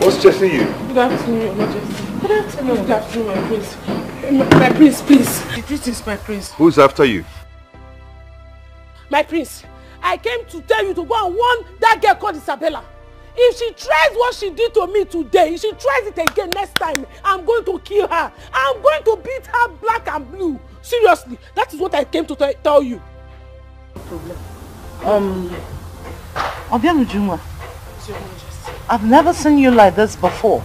What's chasing you? Good afternoon, Your Majesty. Good afternoon. Good afternoon, my prince. My, my prince, please. The truth is, my prince. Who's after you? My prince, I came to tell you to go and warn that girl called Isabella. If she tries what she did to me today, if she tries it again next time, I'm going to kill her. I'm going to beat her black and blue. Seriously, that is what I came to tell you. Problem. Um, Obiano Juma, I've never seen you like this before.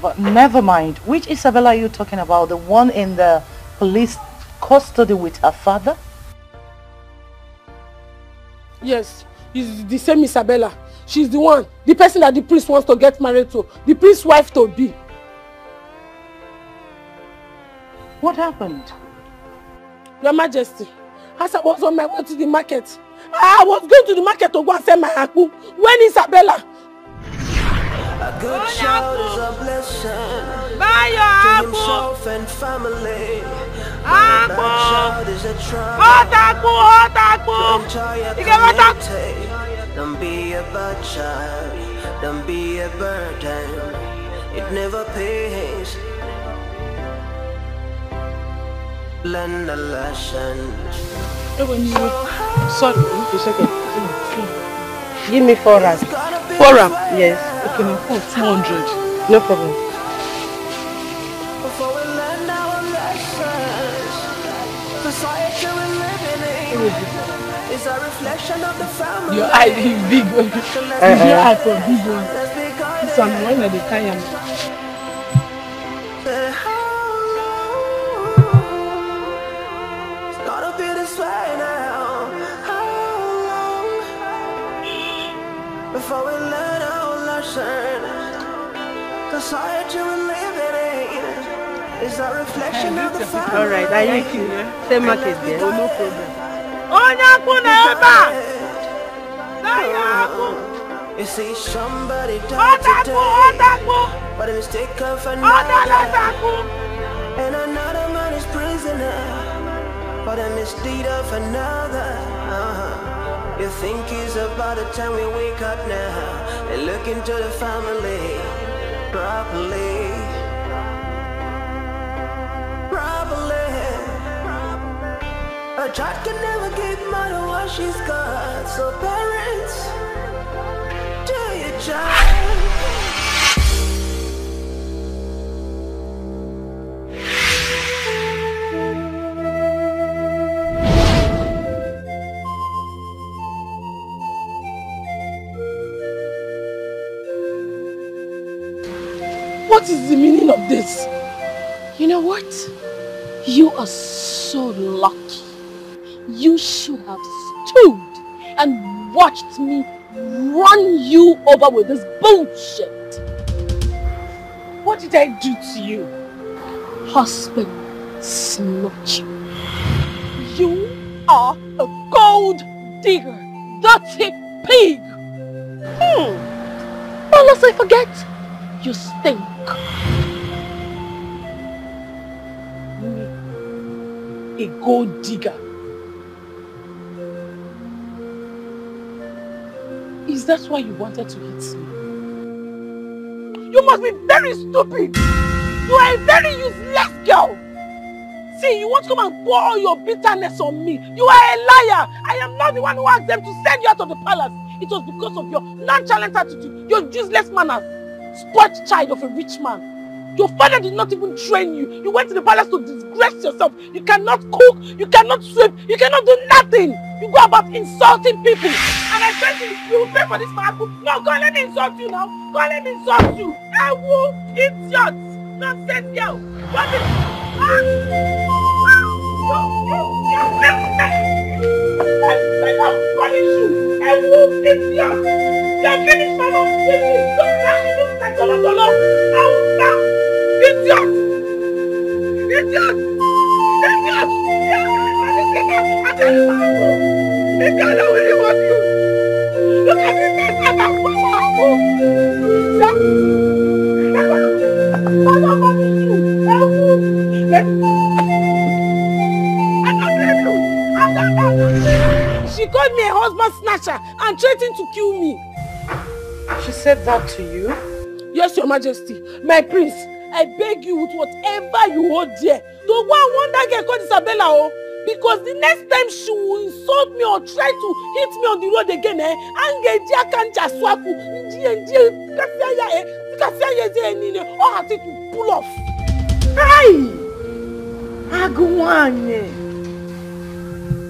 But never mind. Which Isabella are you talking about? The one in the police custody with her father? Yes, it's the same Isabella. She's the one, the person that the priest wants to get married to, the priest's wife to be. What happened? Your Majesty, as I was on my way to the market, I was going to the market to go and sell my akpu when Isabella. A good child is a blessing Buy your to apple. himself and family. Apple. A bad child is a trouble Hot apple, hot apple. to enjoy You get hot apple? community. Don't be a bad child, don't be a burden. It never pays. Learn the lesson. Sorry, a second. Give me four rand. Four rand? Yes. Okay, now four, two hundred. No problem. Before we learn our lessons, society we're living in is a reflection of the family. Your eye is big. So let's [laughs] Uh-uh. be Your eye for big one. Let's be guided. Son, why not they carry am? Society we're living in is a reflection of the family. All right, I like you. Same market there. No problem. Onye akwụ na ebe a. Na ya akwụ. You see somebody died Hot apple, hot today, but a mistake of another. And another man is prisoner for the misdeed of another. Uh-huh. You think it's about the time we wake up now and look into the family properly. Properly. A child can never give mother what she's got. So parents, do your child. What is the meaning of this? You know what? You are so lucky. You should have stood and watched me run you over with this bullshit. What did I do to you? Husband snatcher. You are a gold digger. Dirty pig. Hmm. Lest I forget, you stink. A gold digger. Is that why you wanted to hit me? You must be very stupid. You are a very useless girl. See, you want to come and pour all your bitterness on me. You are a liar. I am not the one who asked them to send you out of the palace. It was because of your nonchalant attitude, your useless manners. Spoiled child of a rich man. Your father did not even train you. You went to the palace to disgrace yourself. You cannot cook, you cannot sweep, you cannot do nothing. You go about insulting people. And I bet you, you will pay for this man. No, go and let me insult you now. Go and let me insult you. I will idiot. Nonsense girl. What is... Ah! I will idiot. You have finished my business. Don't let me like stop. Idiot! Idiot! Idiot! Idiot, I really want you. Look at me, woman. I'm not punish you. I will. Let I don't blame you. I'm not you. She called me a husband snatcher and threatened to kill me. She said that to you? Yes, your majesty. My prince, I beg you with whatever you hold dear to go and that girl called Isabella oh. Because the next time she will insult me or try to hit me on the road again eh, angeji akanja swaku, ndiye ndiye kasiaya eh, kasiaya eze nini, all her teeth will pull off. Hey! Agumanye!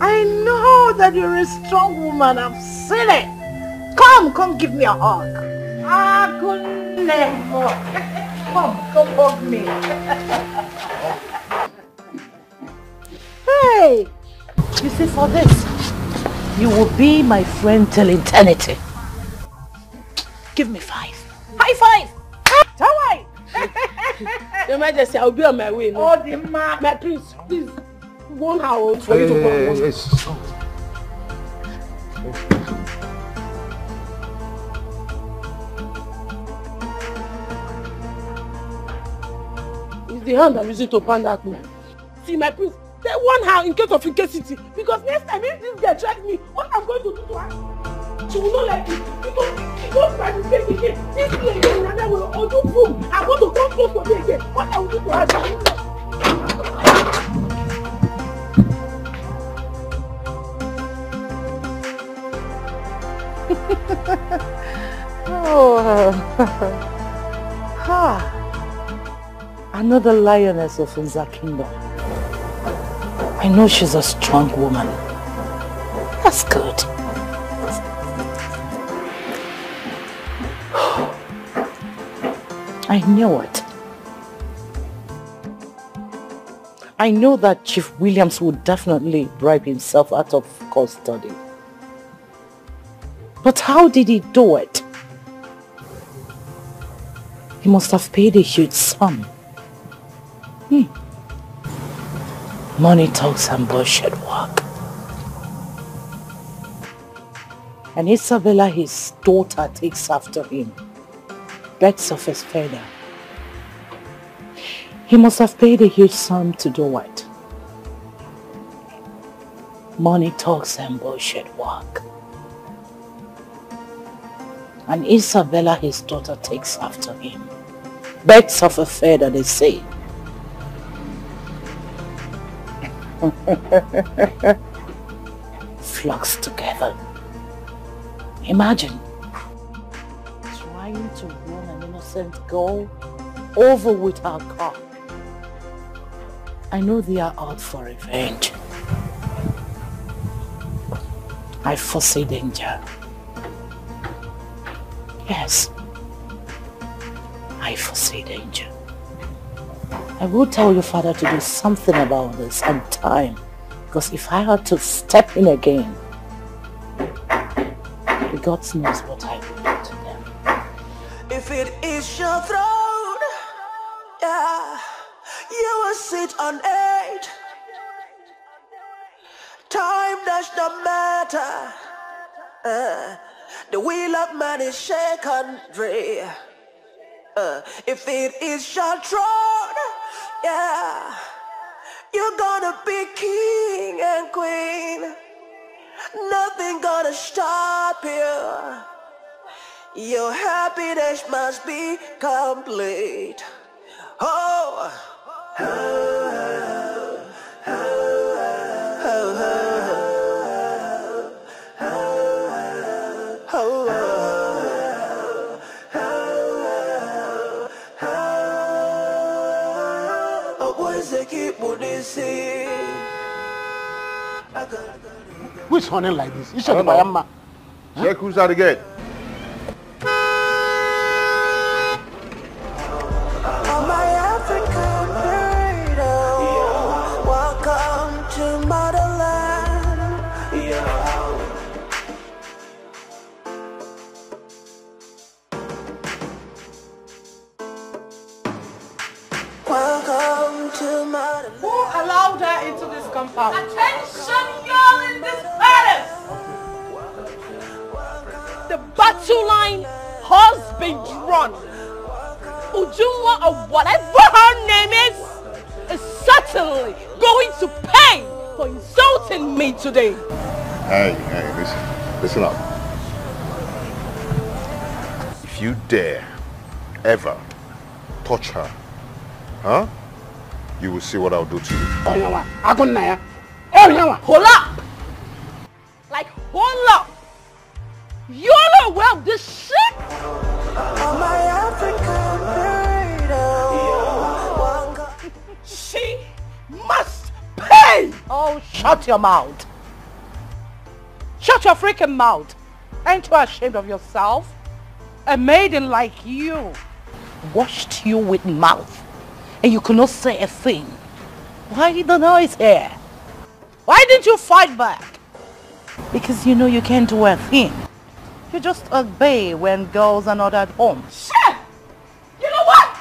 I know that you're a strong woman. I've seen it. Come, come give me a hug. I could never. Come, come hug me. hey! You see, for this, you will be my friend till eternity. Give me five. High five! Tawai! [laughs] Your majesty, I will be on my way now. Oh, the man. My prince, please, warn her oh, for you to go and warn her. yes. It's the hand I'm using to pound that book. See, my prince, they warn her in case of incasity. Because next time, if this girl tries me, what I'm going to do to her, she will not like it. Because she goes by the same again. This thing again, and then will oh, do boom. I'm going to come close to me again. What I will do to her, [laughs] [laughs] oh. [laughs] ha. Another lioness of Nza Kingdom. I know she's a strong woman. That's good. [sighs] I knew it. I know that Chief Williams would definitely bribe himself out of custody. But how did he do it? He must have paid a huge sum. Hmm. Money talks and bullshit walk. And Isabella, his daughter, takes after him. Bets of his feather. He must have paid a huge sum to do what? Money talks and bullshit walk. And Isabella, his daughter, takes after him. Birds of a feather, they say. [laughs] Flocks together. Imagine trying to run an innocent girl over with her car. I know they are out for revenge. I foresee danger. Yes. I foresee danger. I will tell your father to do something about this and time. Because if I had to step in again, the gods knows what I will do to them. If it is your throne, yeah, you will sit on it. Time does not matter. Uh, the wheel of man is shaken. Uh, if it is your throne, yeah, you're gonna be king and queen. Nothing gonna stop you. Your happiness must be complete. Oh. Oh, oh, oh. Who is running like this? You should be Bayama. Check who's at the gate. Allowed her into this compound? Attention, y'all in this palace! The battle line has been drawn. Ujunwa or whatever her name is, is certainly going to pay for insulting me today. Hey, hey, listen. Listen up. If you dare ever touch her, huh? You will see what I'll do to you. Onyawa, agunna. Onyawa. Hold up! Like, hold up! You're not aware this shit? My African burrito. She must pay! Oh, shut your mouth. Shut your freaking mouth. Ain't you ashamed of yourself? A maiden like you washed you with mouth and you could not say a thing. Why the noise here? Why didn't you fight back? Because you know you can't do a thing. You just obey when girls are not at home. Shit! You know what?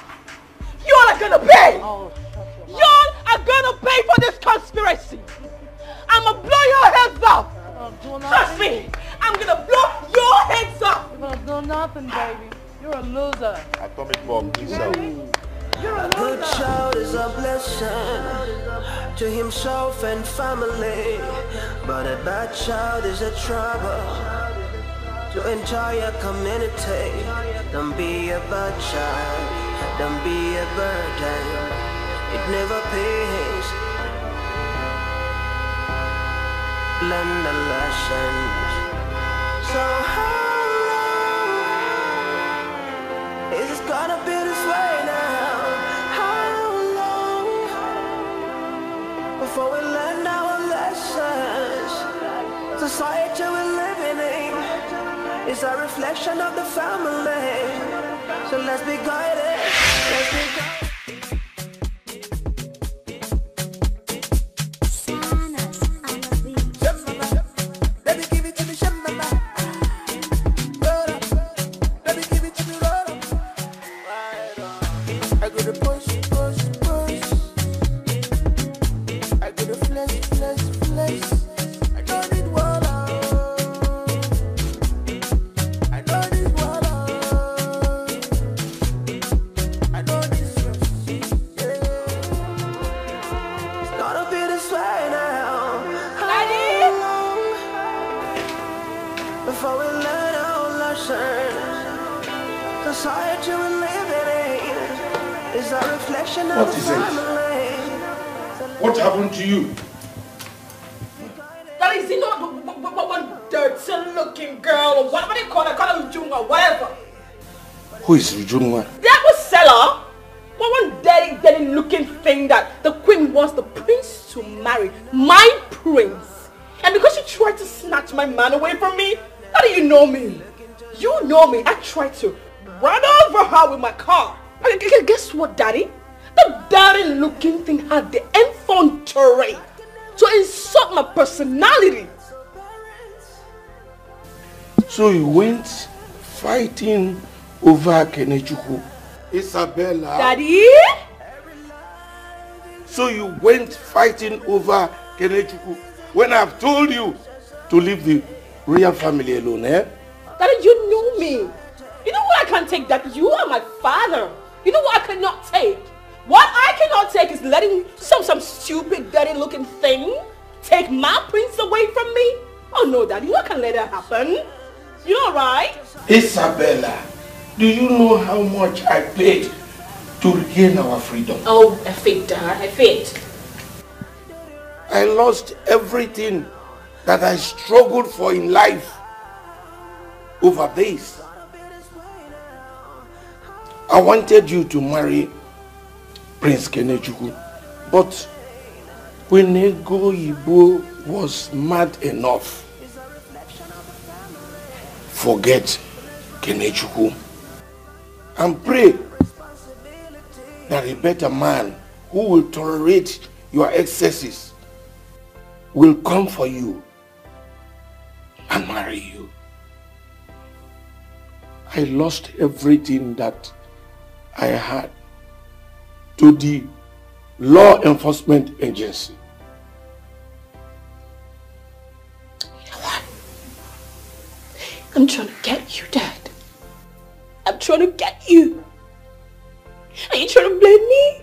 Y'all are gonna pay! Oh, Y'all are gonna pay for this conspiracy! I'ma blow your heads off! Oh, Trust me! I'm gonna blow your heads off! Well, do nothing, baby. You're a loser. Atomic bomb himself. Good child is a blessing to himself and family, but a bad child is a trouble to entire community. Don't be a bad child, don't be a burden. It never pays. Learn the lesson. So how long is this gonna be before we learn our lessons? Society we're living in is a reflection of the family. So let's be guided. Who is Ujunwa? The apple seller, one, one dirty, dirty looking thing that the queen wants the prince to marry. My prince. And because she tried to snatch my man away from me, how do you know me? You know me. I tried to run over her with my car. And gu- gu- guess what, daddy? The dirty looking thing had the effrontery to insult my personality. So you went fighting over Kenechukwu. Isabella. Daddy? So you went fighting over Kenechukwu when I've told you to leave the royal family alone, eh? Daddy, you know me. You know what I can't take, Daddy? You are my father. You know what I cannot take? What I cannot take is letting some some stupid, dirty looking thing take my prince away from me. Oh no, Daddy, you can't let that happen. You know, right? Isabella, do you know how much I paid to regain our freedom? Oh, I fit, Dad. I fit. I lost everything that I struggled for in life over this. I wanted you to marry Prince Kenechukwu, But when Nego Yibo was mad enough, forget Kenechukwu and pray that a better man who will tolerate your excesses will come for you and marry you. I lost everything that I had to the law enforcement agency. I'm trying to get you, Dad. Trying to get you. Are you trying to blame me?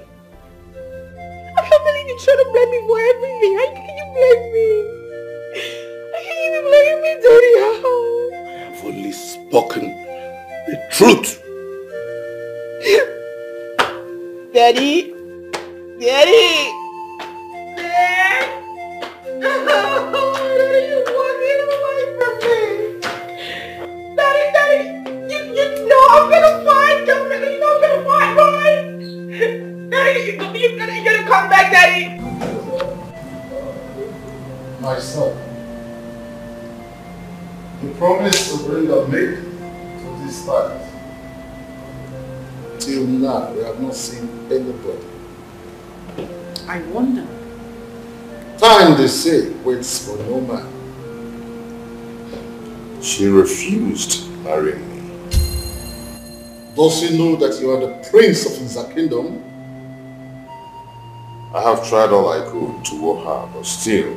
I can't believe you're trying to blame me for everything. How can you blame me? How can you blaming me, Daddy? How? I have only spoken the truth. Daddy? Daddy? Gonna come back, Daddy. My son, the promise to bring a maid to this planet. Till now, we have not seen anybody. I wonder. Time, they say, waits for no man. She refused marrying me. Does she know that you are the prince of his kingdom? I have tried all I could to woo her, but still,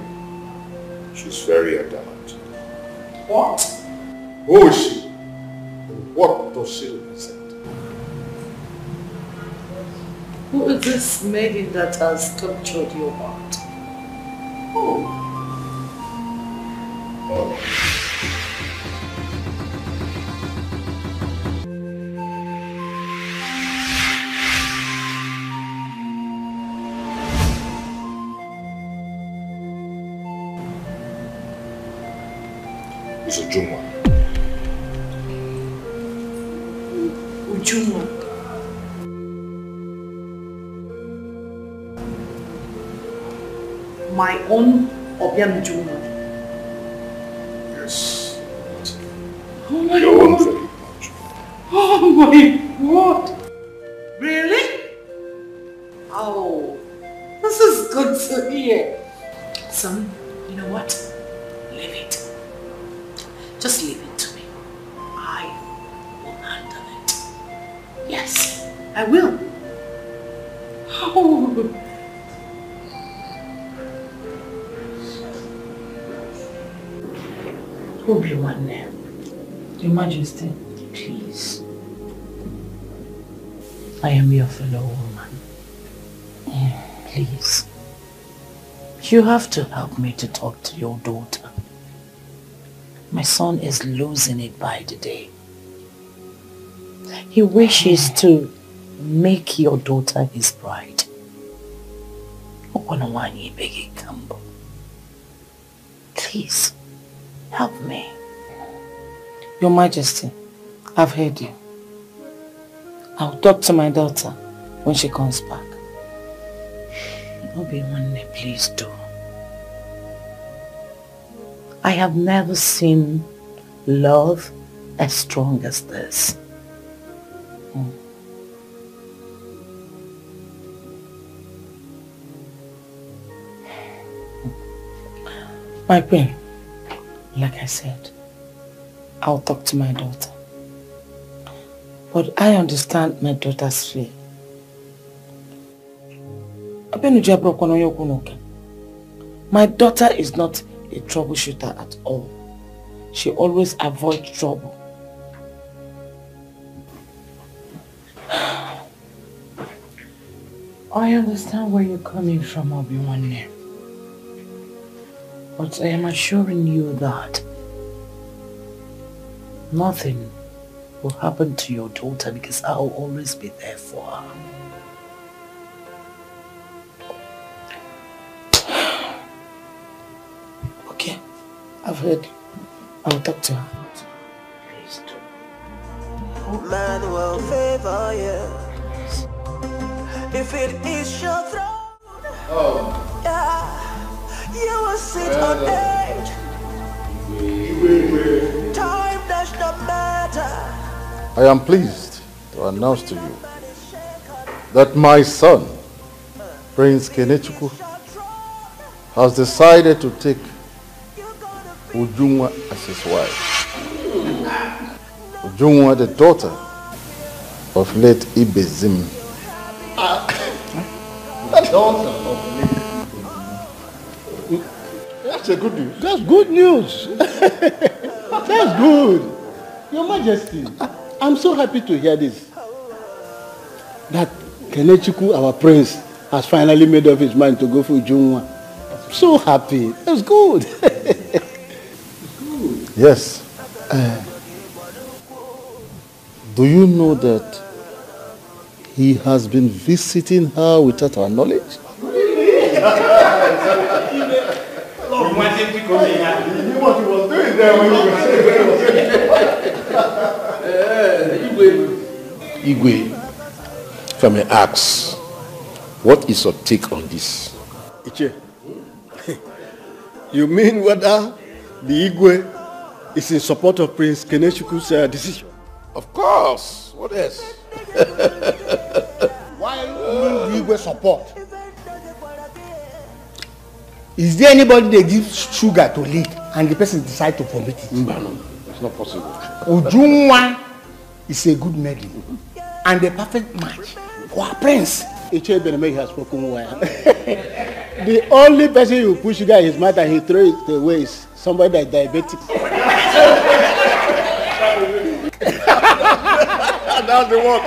she's very adamant. What? Who is she? What does she represent? Who is this maiden that has captured your heart? Oh. It's My own Obiam You have to help me to talk to your daughter. My son is losing it by the day. He wishes to make your daughter his bride. Please, help me. Your Majesty, I've heard you. I'll talk to my daughter when she comes back. Obiwanne, please do. I have never seen love as strong as this. Mm. My queen, like I said, I'll talk to my daughter. But I understand my daughter's fear. My daughter is not a troubleshooter at all. She always avoids trouble. [sighs] I understand where you're coming from, Obiwanne. But I am assuring you that nothing will happen to your daughter because I'll always be there for her. I've heard. I'll talk to her. Man will favor you. If it is your throne, oh. Yeah, you will sit on uh, edge. Time does not matter. I am pleased to announce to you that my son, Prince Kenechukwu, has decided to take Ujunwa as his wife. Ujunwa, the daughter of late Ibezim. Ah. [laughs] daughter of late. That's a good news. That's good news. [laughs] That's good. Your Majesty, I'm so happy to hear this. That Kenechukwu, our prince, has finally made up his mind to go for Ujunwa. So happy. That's good. [laughs] Yes. Uh, do you know that he has been visiting her without our knowledge? wanted to come in here. He knew what he was doing there when he was Igwe, if I may ask, what is your take on this? Iche, [laughs] you mean whether the Igwe is in support of Prince Kenechukwu's uh, decision? Of course. What else? [laughs] Why will the Igwe support? Is there anybody they give sugar to lead and the person decide to permit it? No, it's not possible. Ujunwa is a good lady and a perfect match for our prince. Iche Beneme has spoken well. [laughs] the only person who put sugar in his mouth and he throw it away is somebody that is diabetic. [laughs] That's the one.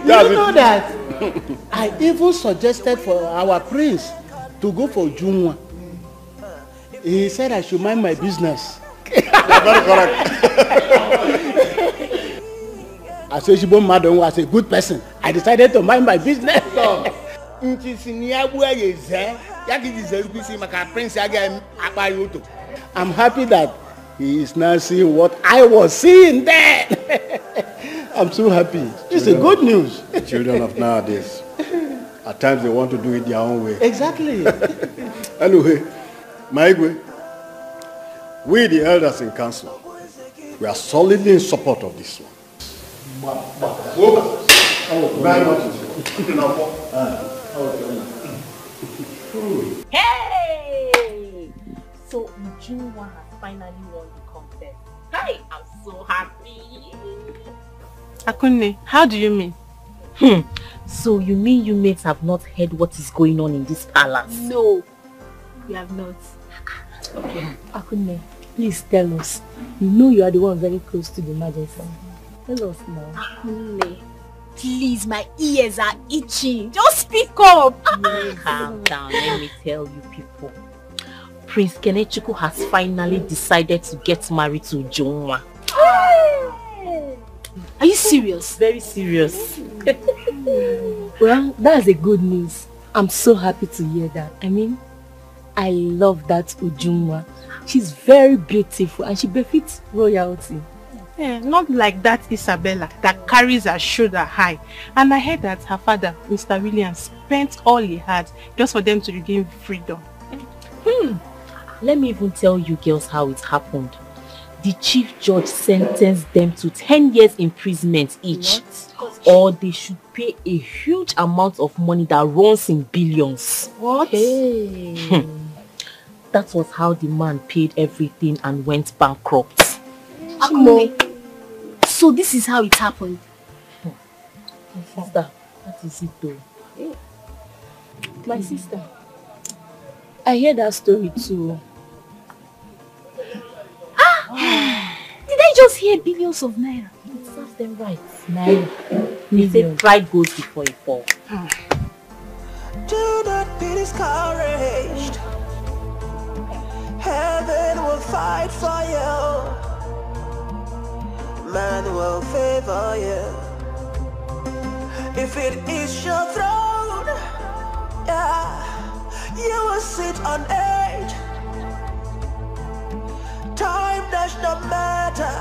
You That's know it. that? [laughs] I even suggested for our prince to go for Junwa. He said I should mind my business. Very correct. [laughs] As a Shibon madam was a good person, I decided to mind my business. Nti si ni abu ayɛ zɛ yaki di zɛ ibi maka prince aga akpa oto. I'm happy that he is now seeing what I was seeing then. [laughs] I'm so happy. It's a good news. the [laughs] Children of nowadays, at times they want to do it their own way. Exactly. [laughs] Anyway, Maigwe, we the elders in council, we are solidly in support of this one. Very much. Hey! So Ujunwa has finally won the contest. Hi, I'm so happy. Akunne, how do you mean? Hmm. So you mean you mates have not heard what is going on in this palace? No, we have not. Okay. Akunne, please tell us. You know you are the one very close to the majesty. Tell us now. Akunne, please, my ears are itching. Just speak up. [laughs] Calm down, let me tell you people. Prince Kenechukwu has finally decided to get married to Ujunwa. [gasps] Are you serious? Very serious. [laughs] well, that's a good news. I'm so happy to hear that. I mean, I love that Ujunwa. She's very beautiful and she befits royalty. Eh, not like that Isabella that carries her shoulder high. And I heard that her father, Mr. Williams, spent all he had just for them to regain freedom. Hmm. Let me even tell you girls how it happened. The chief judge sentenced them to 10 years imprisonment each. Or they should pay a huge amount of money that runs in billions. What? Hmm. That was how the man paid everything and went bankrupt. Akunne, so this is how it happened. My Sister, that is it though. My sister, I hear that story too. Ah! [sighs] Did I just hear billions of naira? It serves them right. Naira. They say pride goes before a fall. [sighs] Do not be discouraged. Heaven will fight for you. Man will favor you. If it is your throne, yeah, you will sit on it. Time does not matter.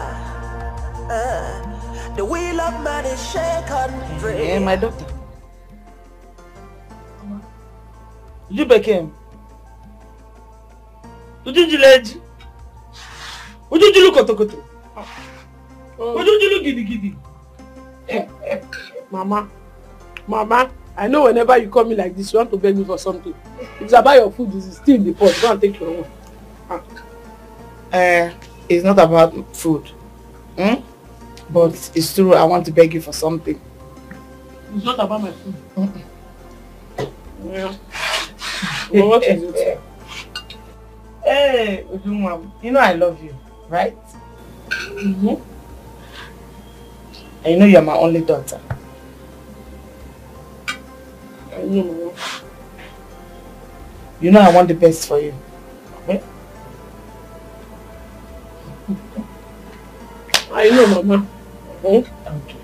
Uh, the wheel of man is shaken free. Yeah, my daughter. Bekee m. Uju jụrụ eji. Uju jụrụ kotokoto. Uju jụrụ gidigidi. Mama, Mama, I know whenever you call me like this, you want to beg me for something. If it's about your food, it's still in the pot. Go and take your own. Ah. Uh, it's not about food. Hmm? But it's true, I want to beg you for something. It's not about my food. Yeah. Well, what is it? Hey, Ujunwa, you know I love you, right? Mm-hmm. And you know you're my only daughter. I know, Mama. You know I want the best for you. Okay? I know, Mama. Hmm? Okay.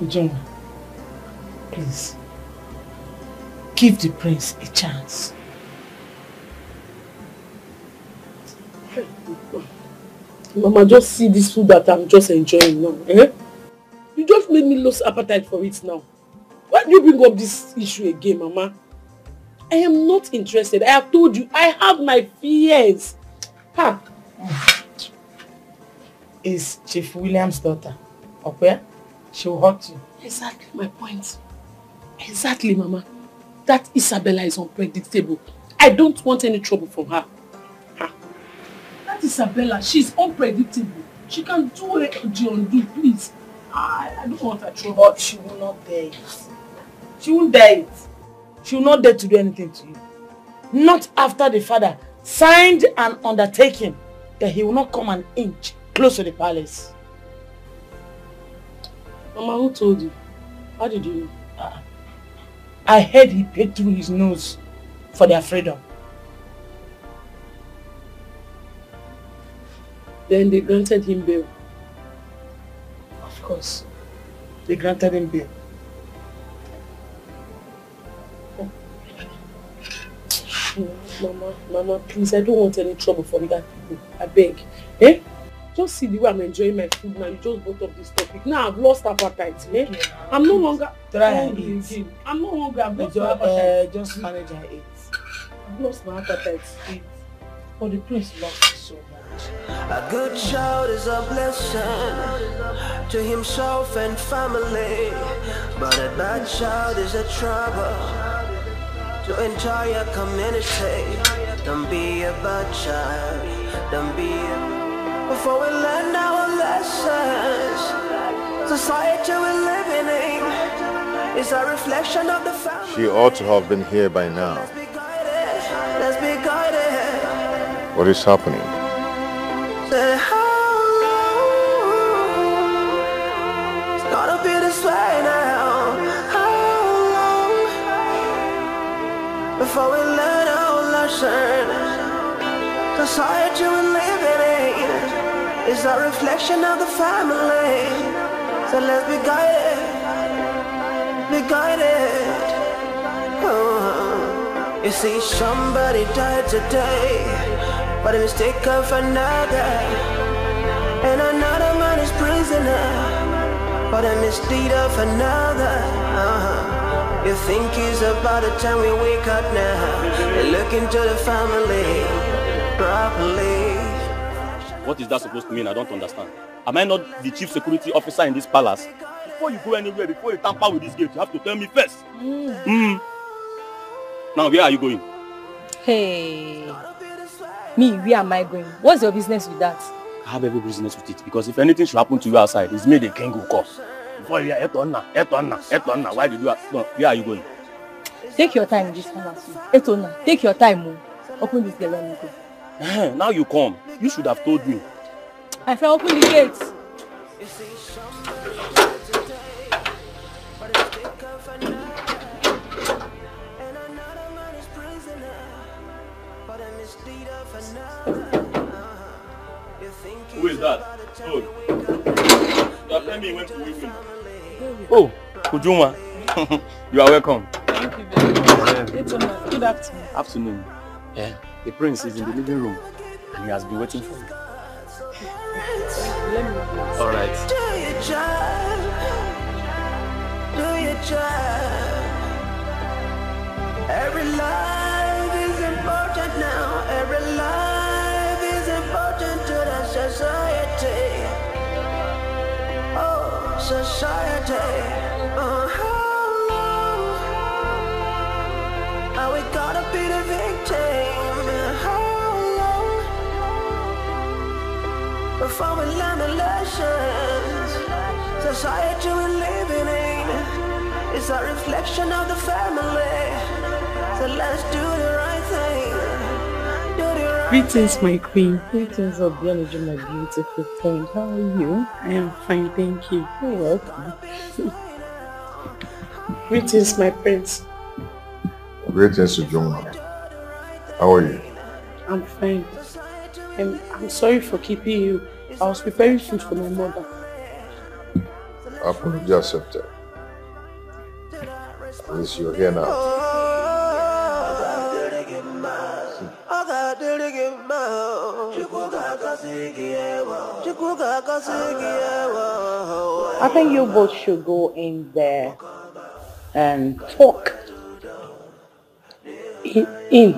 Ujunwa, please. Give the prince a chance. Mama, just see this food that I'm just enjoying now. Eh? Just made me lose appetite for it now. Why do you bring up this issue again, Mama? I am not interested. I have told you, I have my fears. Ha! Is Chief William's daughter. Okay? She will hurt you. Exactly my point. Exactly, Mama. That Isabella is unpredictable. I don't want any trouble from her. Ha. That Isabella, she's unpredictable. She can do it the undo, please. I, I don't want her trouble. But she will not dare it. She won't dare it. She will not dare to do anything to you. Not after the father signed an undertaking that he will not come an inch close to the palace. Mama, who told you? How did you know? Uh, I heard he paid through his nose for their freedom. Then they granted him bail. Of course. They granted him bail. Mama, Mama, please, I don't want any trouble from that people. I beg. Eh? Just see the way I'm enjoying my food now. You just brought up this topic. Now I've lost appetite. Eh? I'm no longer Try and eat. I'm no longer. I've lost Just, appetite. uh, just manage and eat. I've lost my appetite. Eat. But the loves you so much. A good child is a blessing to himself and family, but a bad child is a trouble to entire community. Don't be a bad child. Don't be a... Before we learn our lessons, society we're living in is a reflection of the family. She ought to have been here by now. Let's be guided. What is happening? How long it's gonna be this way now? How long before we learn our lesson? Society we're living in is a reflection of the family. So let's be guided, be guided. Oh. You see, somebody died today for the mistake of another. And another man is prisoner for the misdeed of another. Uh-huh. You think it's about the time we wake up now? And Look into the family properly. What is that supposed to mean? I don't understand. Am I not the chief security officer in this palace? Before you go anywhere, before you tamper with this gate, you have to tell me first. Mm. Mm. Now, where are you going? Hey. Me, where am I going? What's your business with that? I have every business with it because if anything should happen to you outside, it's me the king will call. Before you hear Etonna, Etonna, Etonna, why did you ask? No, where are you going? Take your time this pharmacy. Etona, take your time. Oh. Open this gate, let me go. Eh, now you come. You should have told me. I can open the gate. Who is that? Oh. You are telling me when to wait me. Oh, Kujuma. [laughs] you are welcome. Thank you very much. Etona, good afternoon. Afternoon. Yeah, the prince is in the living room and he has been waiting for you. Let me go. All right. Do your job. Do your job. Every Every society. Oh, how long are we gonna be the victim? How long before we learn the lessons? Society we're living in is a reflection of the family. So let's do the Greetings, my queen. Greetings, Obianoju, my beautiful friend. How are you? I am fine, thank you. You're welcome. Greetings, my prince. Greetings, Ujoma. How are you? I'm fine. I'm, I'm sorry for keeping you. I was preparing food for my mother. I Apology accepted. At least you're here now. I think you both should go in there and talk. In? in.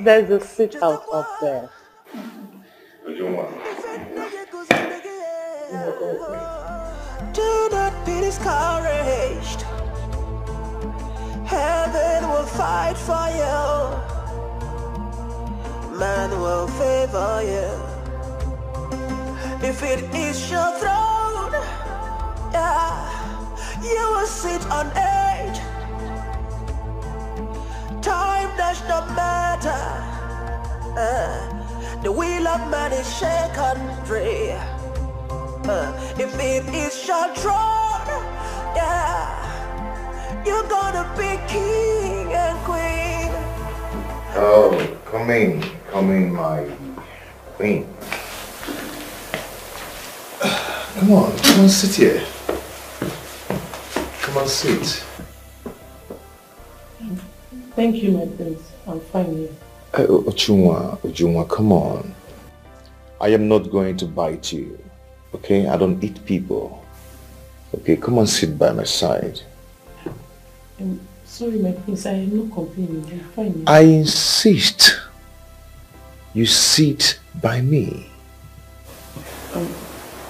There's a sit out up there. Do not be discouraged. Heaven will fight for you. Man will favor you. If it is your throne, yeah, you will sit on it. Time does not matter. Uh, the will of man is secondary. Uh, if it is your throne, yeah, you're gonna be king and queen. Oh, come in. Come in, my queen. Come on, come on, sit here. Come on, sit. Thank you, my prince. I'm fine here. Uh, Ujunwa, Ujunwa, come on. I am not going to bite you. Okay? I don't eat people. Okay, come and sit by my side. I'm sorry, my prince. I am not complaining. I'm fine here. I insist you sit by me. Um,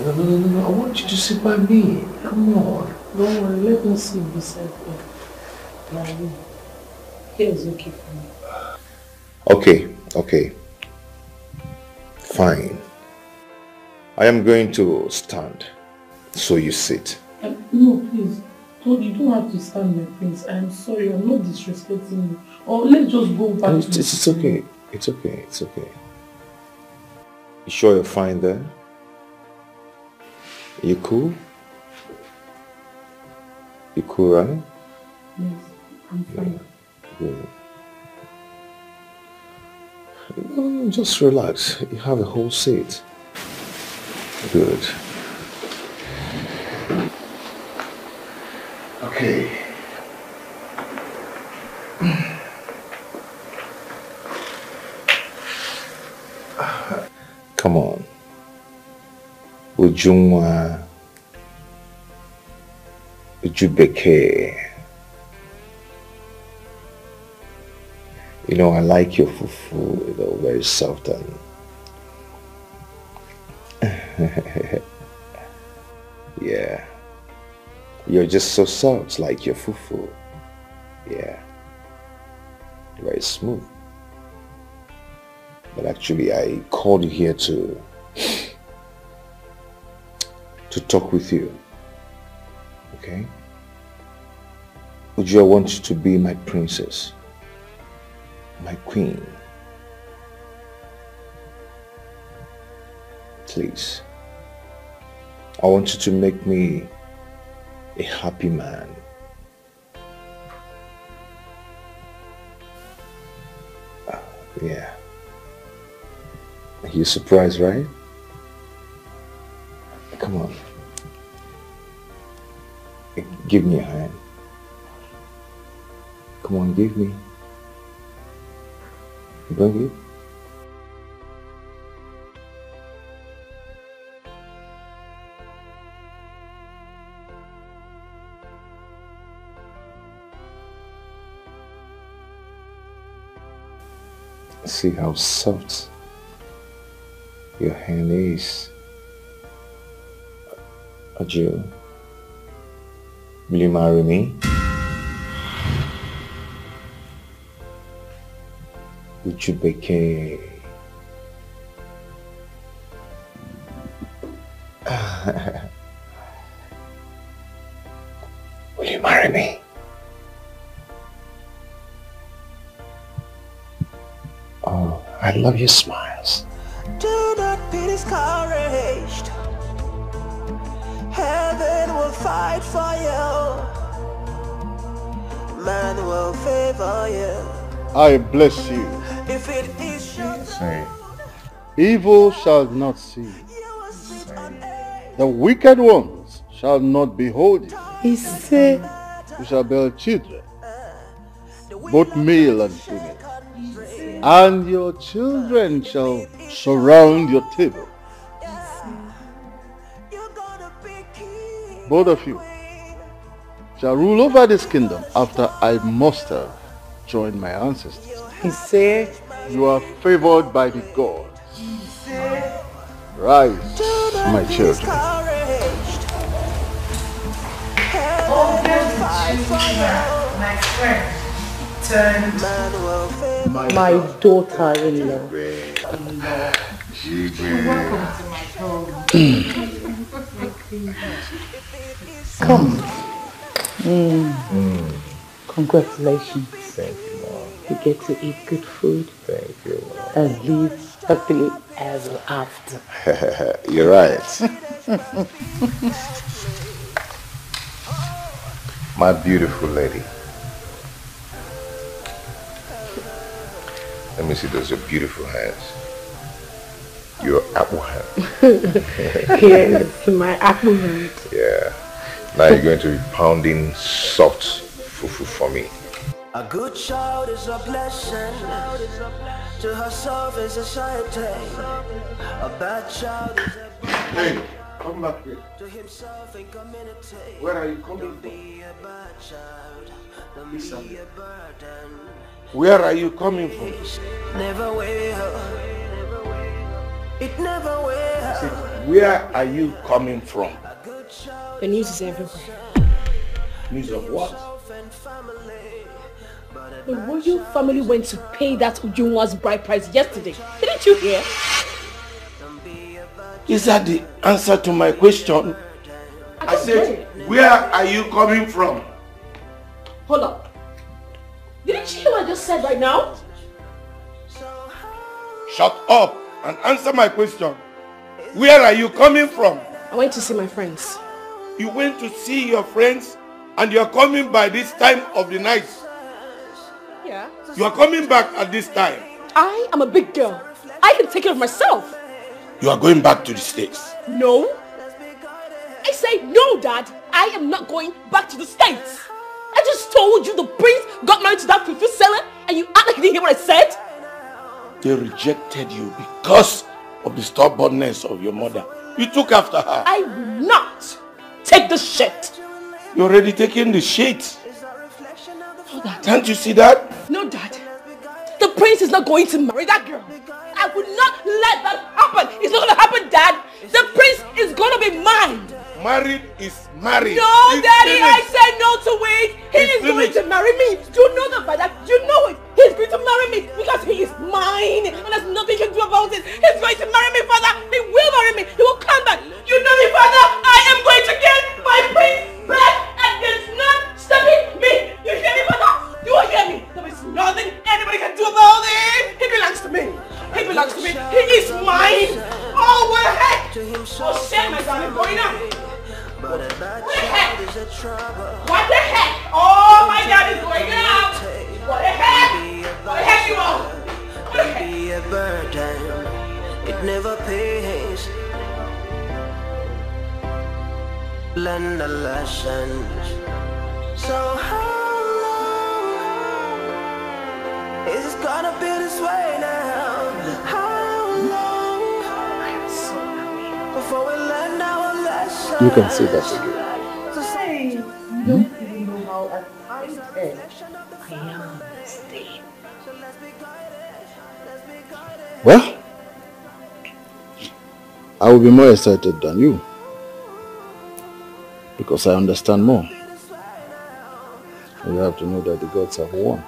No, no, no, no, no. I want you to sit by me. Come on. don't worry. Let me sit beside you. Here is okay for me. Okay, okay. Fine. I am going to stand. So you sit. Um, no, please. Don't, you don't have to stand, my prince. I'm sorry. I'm not disrespecting you. Or let's just go back to it's, it's okay. It's okay. It's okay. You sure you're fine there? You cool? You cool, right? Yes, I'm fine. Good. No, no, just relax. You have a whole seat. Good. Okay. Come on. Ujunwa. Ujubeke. You know, I like your fufu, you know, very soft and [laughs] yeah. You're just so soft, like your fufu. Yeah. Very smooth. But actually, I called you here to to talk with you. Okay? Uju, I want you to be my princess, my queen. Please. I want you to make me a happy man. Uh, yeah. You're surprised, right? Come on. Give me a hand. Come on, give me. Gonna give? See how soft your hand is. Ajo, will you marry me? Would you be okay? [laughs] will you marry me? Oh, I love your smiles. Do not be discouraged. Heaven will fight for you. Man will favor you. I bless you. If it is your Say, Evil shall not see. The wicked ones shall not behold you. He said, You shall bear children, uh, both male and female. And your children shall surround your table. Both of you shall rule over this kingdom after I must have joined my ancestors. he said, You are favored by the gods. Rise, my children. discouraged. Heaven will fight my friend, turned Man will favor my daughter-in-law. Welcome to my home. Come. Mm. Congratulations. Thank you, Mom. You get to eat good food Thank you, and live happily ever after. [laughs] You're right. [laughs] My beautiful lady. Let me see those your beautiful hands. Your apple hand. [laughs] yes, my apple hand. Yeah. Now you're going to be pounding soft fufu for me. A good child is a blessing. To herself is a society. A bad child is a Hey, come back here. to himself and community. Where are you coming Don't from? be a bad child. Don't be a burden. Where are you coming from? Never will. It never will. Where are you coming from? The news is everywhere. News of what? The royal family went to pay that Ujunwa's bride price yesterday. Didn't you hear? Is that the answer to my question? I said, where are you coming from? Hold up. Didn't you hear what I just said right now? Shut up and answer my question. Where are you coming from? I went to see my friends. You went to see your friends and you're coming by this time of the night. Yeah. You are coming back at this time. I am a big girl. I can take care of myself. You are going back to the States. No. I say no, Dad. I am not going back to the States. I just told you the prince got married to that fufu seller and you act like you didn't hear what I said. They rejected you because of the stubbornness of your mother. You took after her. I will not take the shit. You're already taking the shit. No, Dad. Can't you see that? No, Dad. The prince is not going to marry that girl. I would not let that happen. It's not going to happen, Dad. The prince is going to be mine. Married is married. No, It's Daddy, I said no to it. He It's is going to marry me. You know that by that. You know it. He's going to marry me because he is mine. And there's nothing you can do about it. He's going to marry me, Father. He will marry me. He will come back. You know me, Father. I am going to get my prince back. And there's none stopping me. You hear me, Father? You hear me. There is nothing anybody can do about it. He belongs to me. He belongs to me. He is mine. Oh, what the heck? Oh, shit, my God, I'm going up. A What the heck? trouble. What the heck? Oh, my dad is going out. What the heck? What the heck you want? What the heck? Be a burden. It never pays. Learn the lessons. So how long is it gonna be this way now? How long before we learn our lessons? You can see that again. So say, hmm? You don't even know how at times I am on this day. Well, I will be more excited than you. Because I understand more. You have to know that the gods have won.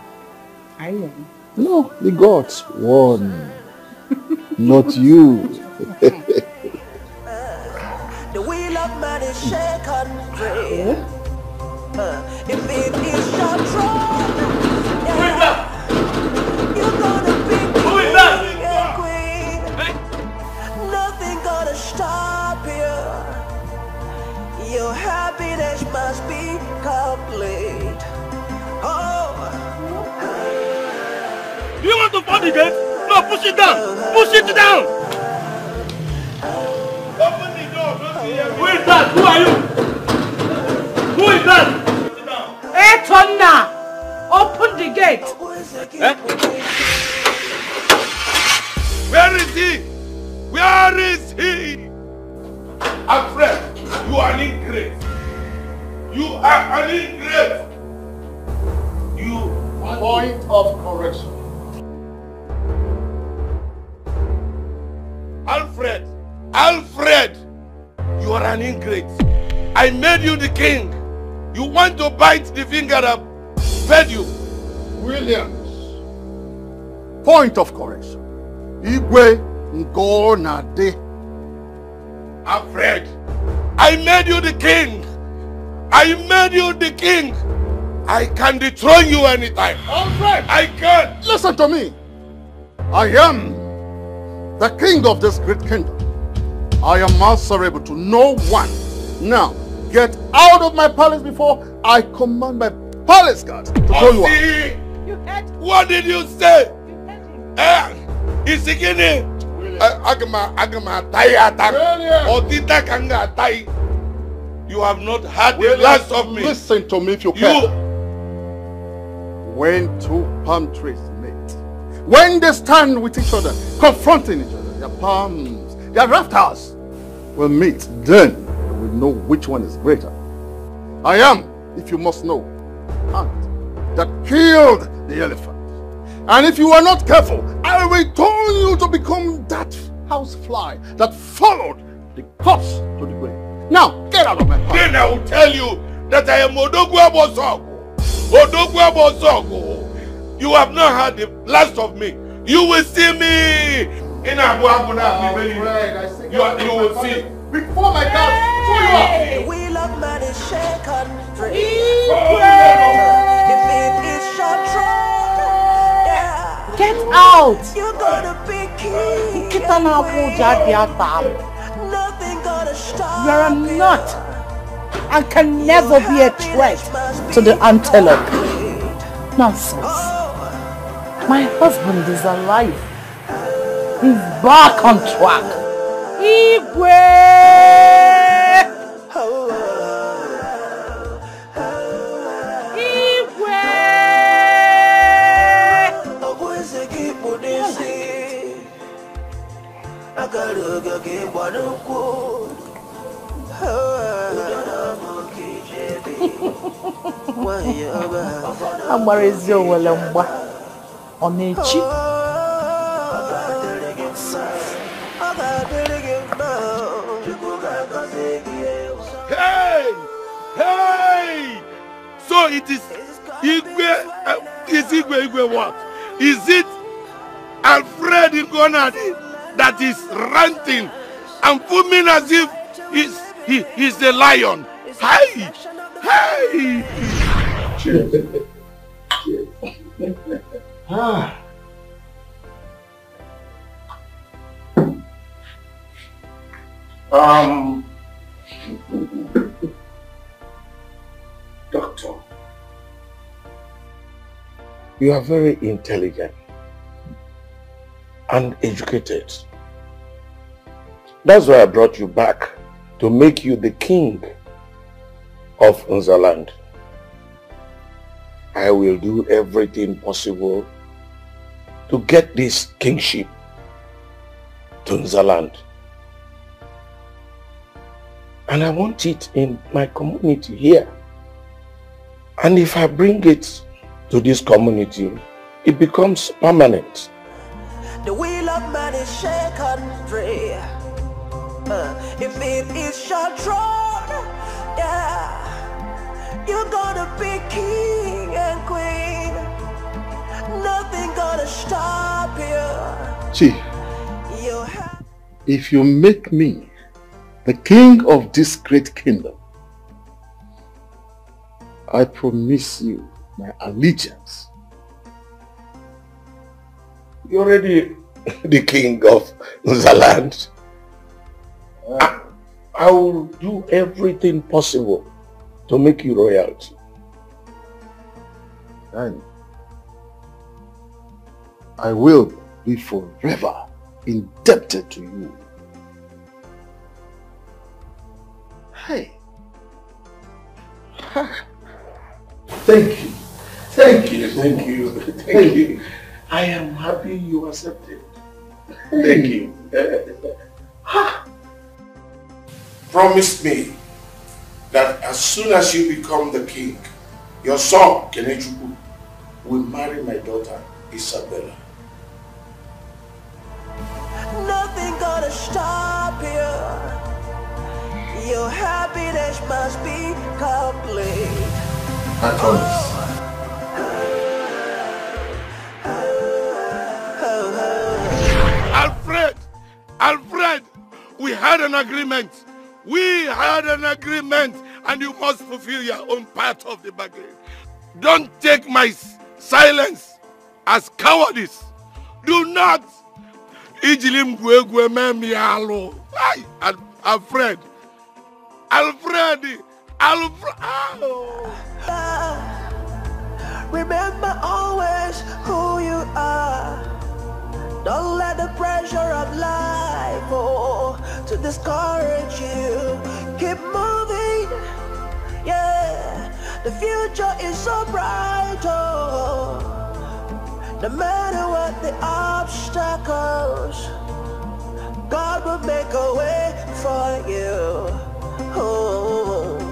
I am. No, the gods won. Not you. [laughs] The wheel of man is shaken free. Uh, if it is your throne, yeah, you're gonna be king and queen. Nothing gonna stop you. Your happiness must be complete. Do you want to fight the gate? No, push it down. Push it down. Open the door. Don't see him. Who is that? Who are you? Who is that? Hey, Tonna! Open the gate! Eh? Where is he? Where is he? Alfred, you are an ingrate. You are an ingrate. You Point of correction. Alfred, Alfred, you are an ingrate. I made you the king. You want to bite the finger that fed you. Williams. Point of correction. Igwe Ngonade. Alfred, I made you the king. I made you the king. I can dethrone you anytime. Alfred! I can. Listen to me. I am the king of this great kingdom. I am answerable to no one. Now, get out of my palace before I command my palace guards to throw you out. See? What did you say? Eh, isigini. Agama, agama, atai atak. Otita kanga atai. You have not had the Williams, last of me. Listen to me if you can. When two palm trees meet, when they stand with each other, confronting each other, their palms, their rafters will meet, then you will know which one is greater. I am, if you must know, ant that killed the elephant. And if you are not careful, I will turn you to become that housefly that followed the corpse to the grave. Now, get out of my palace. Then I will tell you that I am Odogwu Abosogo. Odogwu Abosogo. You have not had the last of me. You will see me in Abu Abu Dhabi. You, are- you will see. Before my guards throw you out. The wheel of man is shaken free. Igwe! If it is your throne, yeah, Get out! you're gonna be king. Nkịta na-akwụ ụja dị. Nothing gonna stop You are not and can never be a threat to the antelope. Nonsense. My husband is alive. He's back on track. Igwe! Igwe! Ogweze ka ịkpụ n'isi [laughs] akara oge ka ịgba n'ụkwụ nwanyị ọba A gbara ezi owele mgba. Chukwu ga-agọzi gị Hey! Hey! So it is Igwe. Uh, is Igwe Igwe what? Is it Alfred Igonadi that is ranting and foaming as if he's, he, he's the lion? Hey! Hey! [laughs] Ah. Um, Doctor, you are very intelligent and educated. That's why I brought you back to make you the king of Unzaland. I will do everything possible to get this kingship to Unzaland. And I want it in my community here. And if I bring it to this community, it becomes permanent. The wheel of man is shaken free. Uh, if it is your throne, yeah, you're gonna be king and queen. See, if you make me the king of this great kingdom, I promise you my allegiance. You're already [laughs] the king of the land. I, I will do everything possible to make you royalty. And I will be forever indebted to you. Hey. [laughs] Thank you. Thank you. Thank you. Thank you. I am happy you accepted. Thank you. [laughs] Promise me that as soon as you become the king, your son, Kenechukwu, will marry my daughter, Isabella. Nothing gonna stop you. Your happiness must be complete. I promise. Alfred! Alfred! We had an agreement. We had an agreement and you must fulfill your own part of the bargain. Don't take my silence as cowardice. Do not ijili m gwuo egwu eme m. Alfred! Alfred! Alfred! Remember always who you are. Don't let the pressure of life oh, to discourage you. Keep moving. Yeah, the future is so bright. Oh, no matter what the obstacles, God will make a way for you. Oh.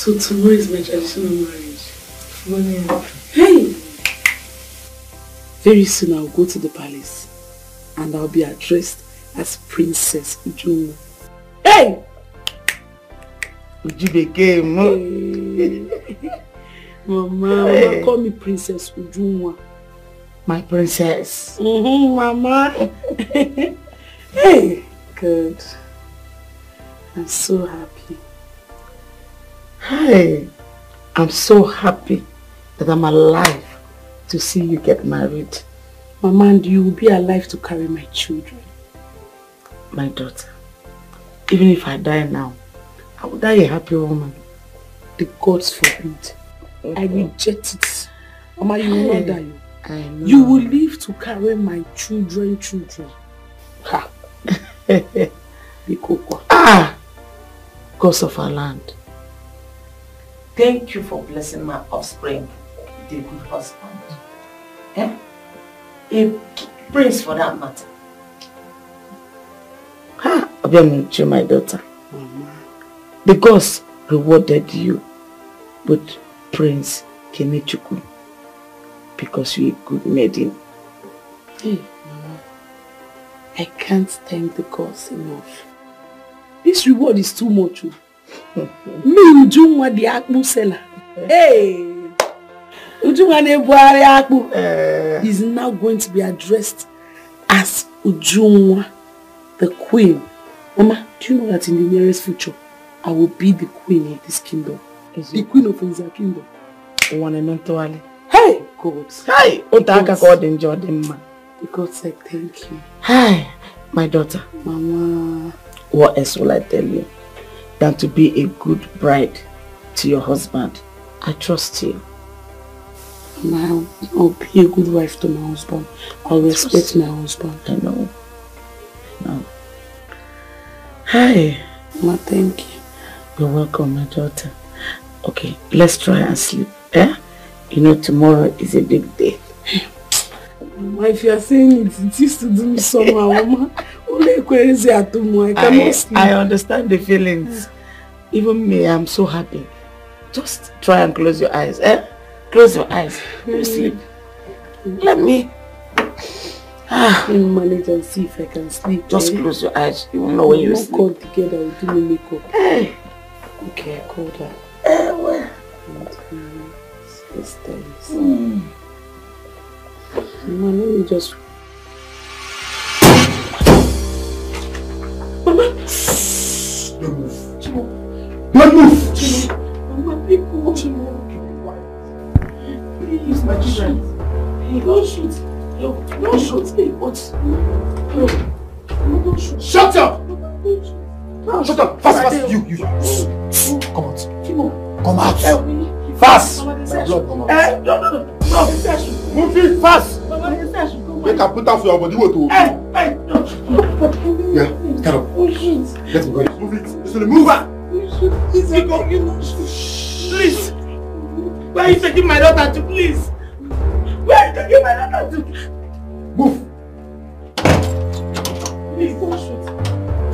So tomorrow is my traditional marriage. Hey! Very soon I'll go to the palace and I'll be addressed as Princess Ujunwa. Hey! Ujibeke mo. Mama, Hey. Mama, call me Princess Ujunwa. My princess. Mm-hmm, Mama. hey, good. I'm so happy. Hi. I'm so happy that I'm alive to see you get married. Mama, and you will be alive to carry my children. My daughter. Even if I die now, I will die a happy woman. The gods forbid. I reject it. Mama, you will not die. I know. You will live to carry my children, children. Ha! [laughs] Ah! Gods of our land. Thank you for blessing my offspring with a good husband. Eh? A prince for that matter. Ha! Obiamuchi, my daughter. Mama. The gods rewarded you with Prince Kenechukwu because you're a good maiden. Hey, Mama. I can't thank the gods enough. This reward is too much. Me, Ujunwa, the akpu seller. Hey! Ujunwa na-ebugharị akpu is now going to be addressed as Ujunwa, the queen. Mama, do you know that in the nearest future, I will be the queen of this kingdom? The queen of Nza kingdom. One mentally. Hey! God. Hi! Otu aka ka ọ dị njọ dị mma. God said thank you. Hi, my daughter. Mama. What else will I tell you than to be a good bride to your husband? I trust you. Mama, I'll be a good wife to my husband. I'll respect my husband. I know. No. Hi. Mama, thank you. You're welcome, my daughter. Okay, let's try and sleep. Eh? You know, tomorrow is a big day. Mama, if you are saying it, it used to do me somehow, Mama. [laughs] Only crazy at I I, understand the feelings. Even me, I'm so happy. Just try and close your eyes, eh? Close your eyes. You sleep. Let me. Let me manage and see if I can sleep. Just eh? close your eyes. You will know when you sleep. call together, we'll do my makeup. Hey. Okay, I called her. Eh, well. This. Mm. Mama, let me just... Don't move! Mama, people, Please, my children. Hey, don't shoot. No, don't shoot me. What? No. No, don't shoot. Shut up! No, Shut up! Fast, fast! You, you! Come out! Come out! Fast! My blood come out. Eh, no, no, no. No, this should Move it fast! Mama, this. Make I put that for your body. What to? Hey, hey, no. Yeah, stand up. Oh, shit. Let me go. Move it. Listen, move. You know, please. Where are you taking my daughter to, please? Where are you taking my daughter to? Move. Please, don't shoot.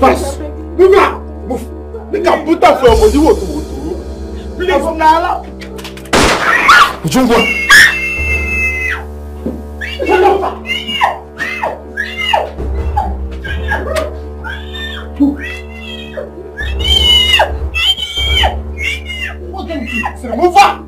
Fast. Move it. Move. Make I put that for your body. What to? Please, Nala. Ujungwa. Shut up. Move up.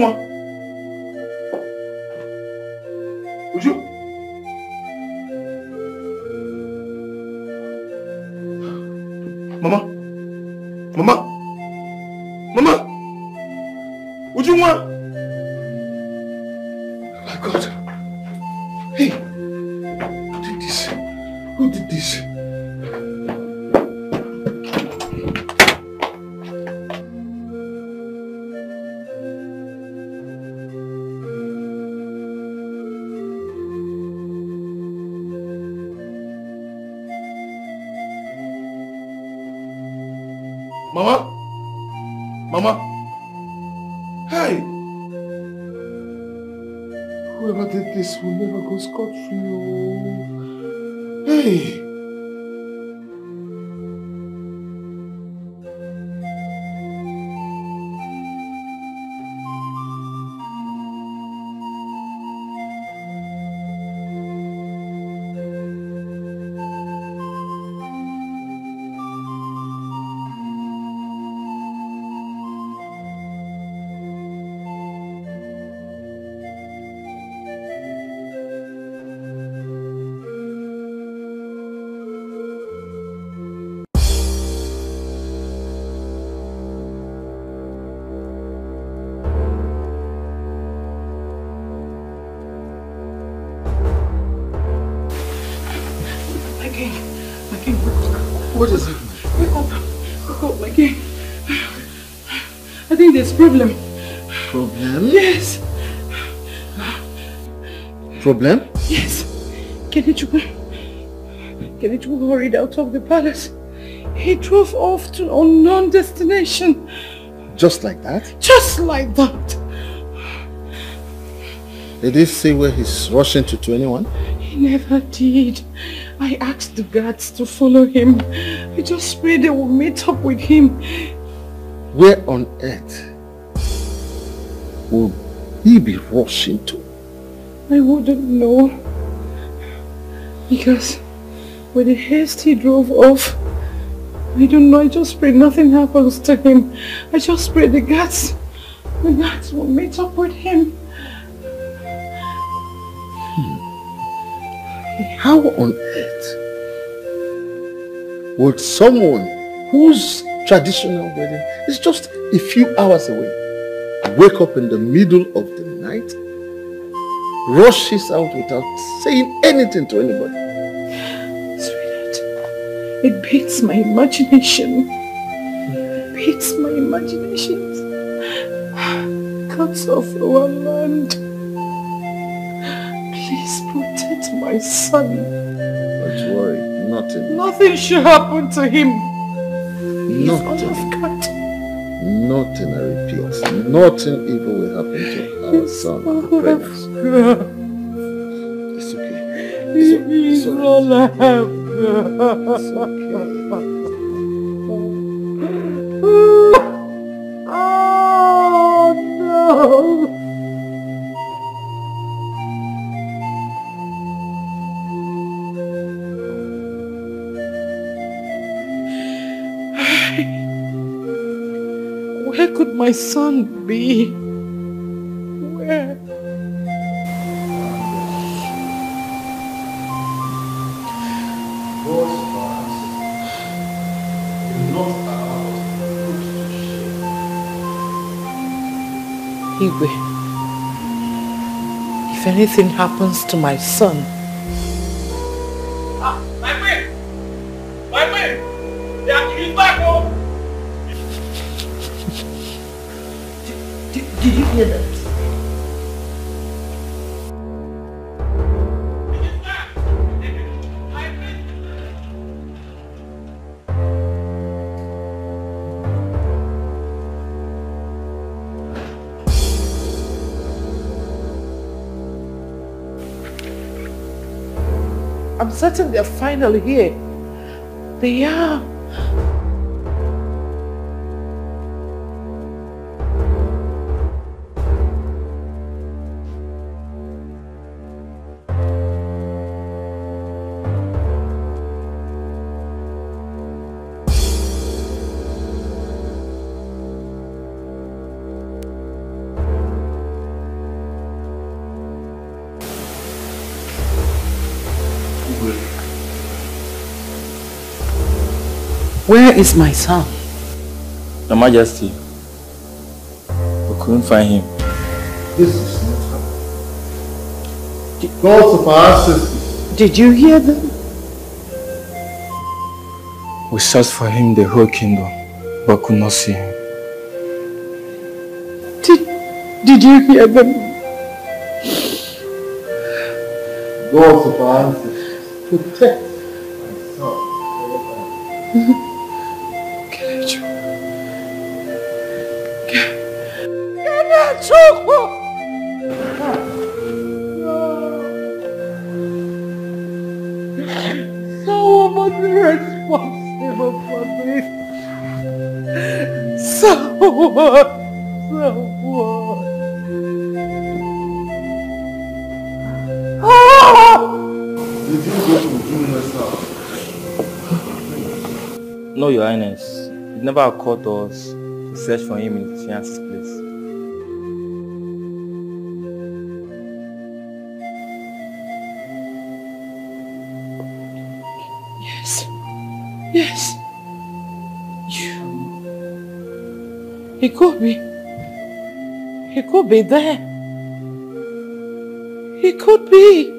Ujunwa? Problem? yes. Kenechukwu, Kenechukwu hurried out of the palace. He drove off to unknown destination, Just like that? just like that. Did he say where he's rushing to to anyone? He never did. I asked the guards to follow him. I just prayed they will meet up with him. Where on earth will he be rushing to? I wouldn't know. Because with the haste he drove off, I don't know, I just pray nothing happens to him. I just pray the guards, the guards will meet up with him. How on earth would someone whose traditional wedding is just a few hours away wake up in the middle of the night, rushes out without saying anything to anybody? Sweetheart, it beats my imagination. It beats my imagination. Gods of our land, please protect my son. Don't worry, nothing, Nothing should happen to him. Nothing. Nothing, I repeat, nothing evil will happen to our son. I promise. It's okay. He's all I have Oh my son be? Where? Igwe, if anything happens to my son, I'm certain they're finally here. They are. Where is my son? Your Majesty, we couldn't find him. This is not happening. The gods of our ancestors. Did you hear them? We searched for him the whole kingdom, but could not see him. Did, did you hear them? Gods of our ancestors. Protect my son. [laughs] never occurred to us to search for him in fiance's place. Yes. Yes. You. He could be. He could be there. He could be.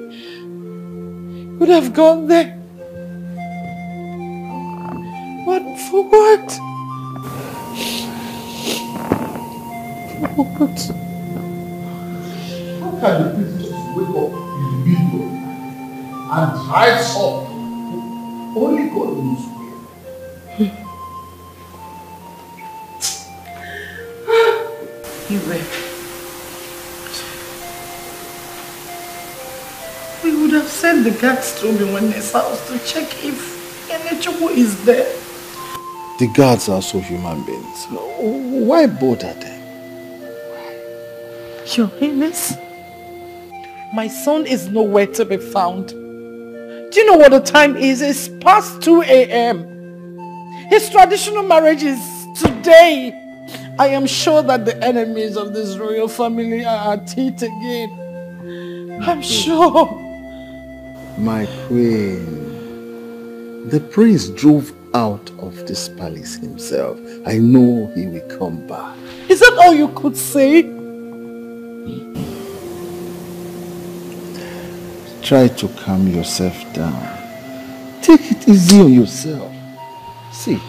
Could have gone there. But for what? What? How can the just wake up in the middle and rise up? Only God knows where. Igwe. We would have sent the guards to his house to check if Kenechukwu is there. The guards are also human beings. Why bother them? Your Highness, my son is nowhere to be found. Do you know what the time is? It's past 2 a.m. His traditional marriage is today. I am sure that the enemies of this royal family are at it again. I'm sure. My queen, the prince drove out of this palace himself. I know he will come back. Is that all you could say? Try to calm yourself down. Take it easy on yourself. See,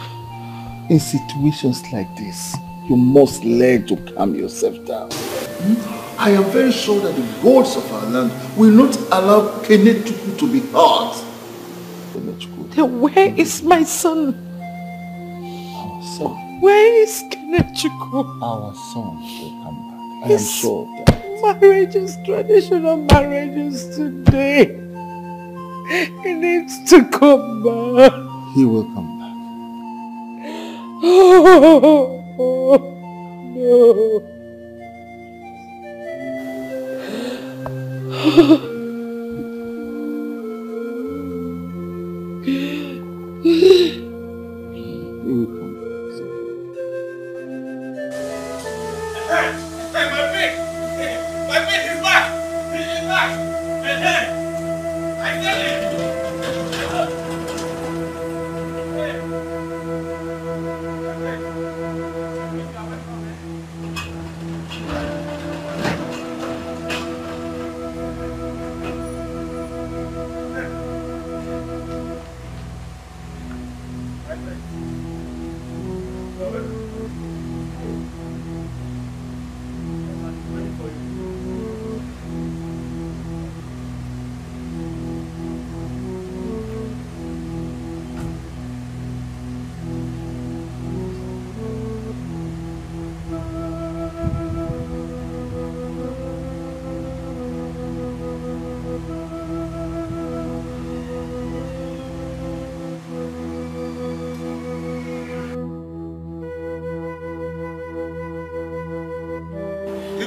in situations like this, you must learn to calm yourself down. Hmm? I am very sure that the gods of our land will not allow Kenechukwu to be hurt. Then where is my son? Our son. Where is Kenechukwu? Our son will come. I am sure that. Marriage is traditional marriages today. He needs to come back. He will come back. Oh, no. [gasps] He [laughs]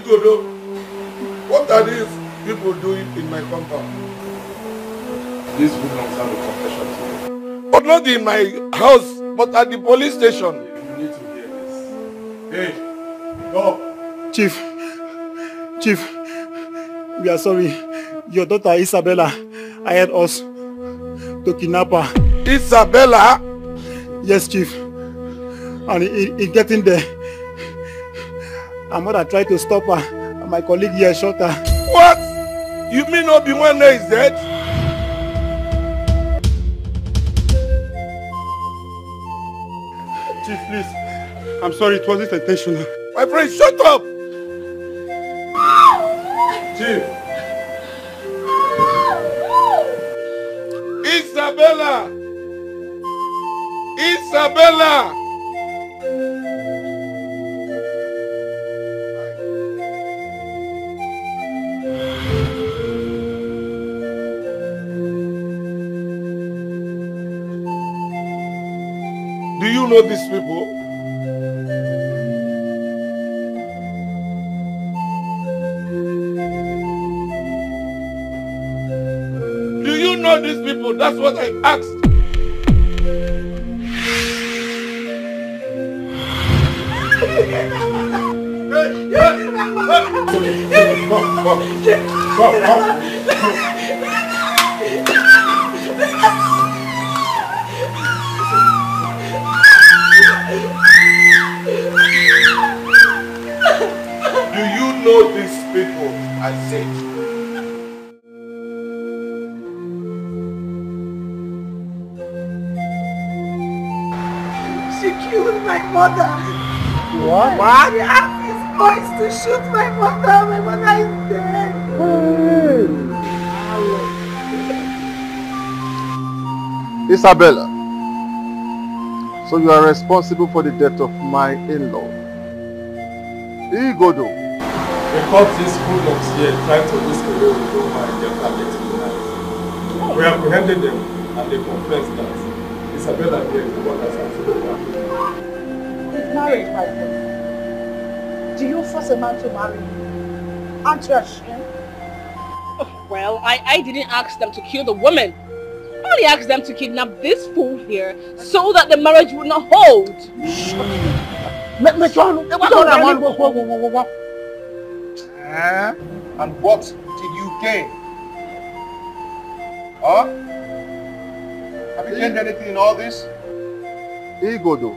Igodo, what are these people doing in my compound? These people have a confession to you. But not in my house, but at the police station. You need to hear this. Hey, go. Chief, Chief, we are sorry. Your daughter Isabella hired us to kidnap her. Isabella? Yes, Chief. And in, in getting there, her mother tried to stop her. And my colleague here shot her. What? You mean Obi Nwanne is dead? Chief, please. I'm sorry, it wasn't intentional. My friend, shut up! Chief. Isabella! Isabella! Know these people? Do you know these people? That's what I asked. [laughs] Do you know these people? I said. She killed my mother. What? What? She asked his boys to shoot my mother. My mother is dead. Isabella, so you are responsible for the death of my in-law. Igodo, We caught these hoodlums here trying to whisk away with Roma and their target tonight. We apprehended them and they confessed that Isabella here is the one that's actually It's marriage, my friend. Do you force a man to marry you? Aren't you ashamed? Well, I, I didn't ask them to kill the woman. I only asked them to kidnap this fool here so that the marriage would not hold. And what did you gain? Huh? Have you gained anything in all this? Igodo,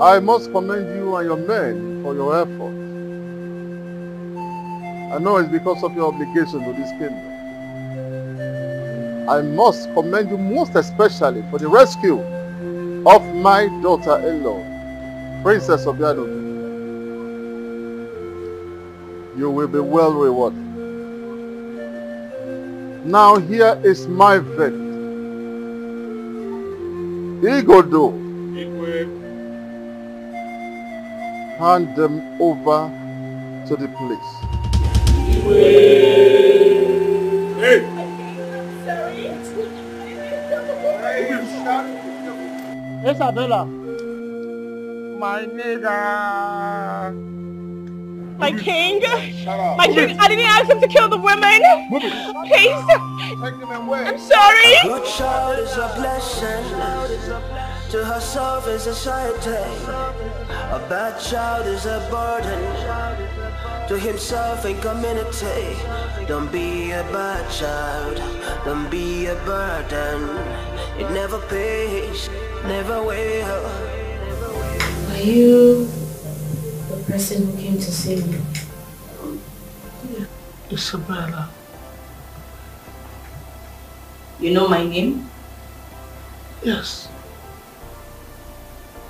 I must commend you and your men for your effort. I know it's because of your obligation to this kingdom. I must commend you most especially for the rescue of my daughter-in-law, Princess of Yanudu. You will be well rewarded. Now here is my verdict. Igodo, hand them over to the police. Hey. Isabella. My nigga. My king! My king, I didn't ask him to kill the women! Please! I'm sorry! A good child is a blessing. To herself is a society. A bad child is a burden. To himself and community. Don't be a bad child. Don't be a burden. It never pays. Never will. Are you the person who came to save me? Isabella. You know my name? Yes.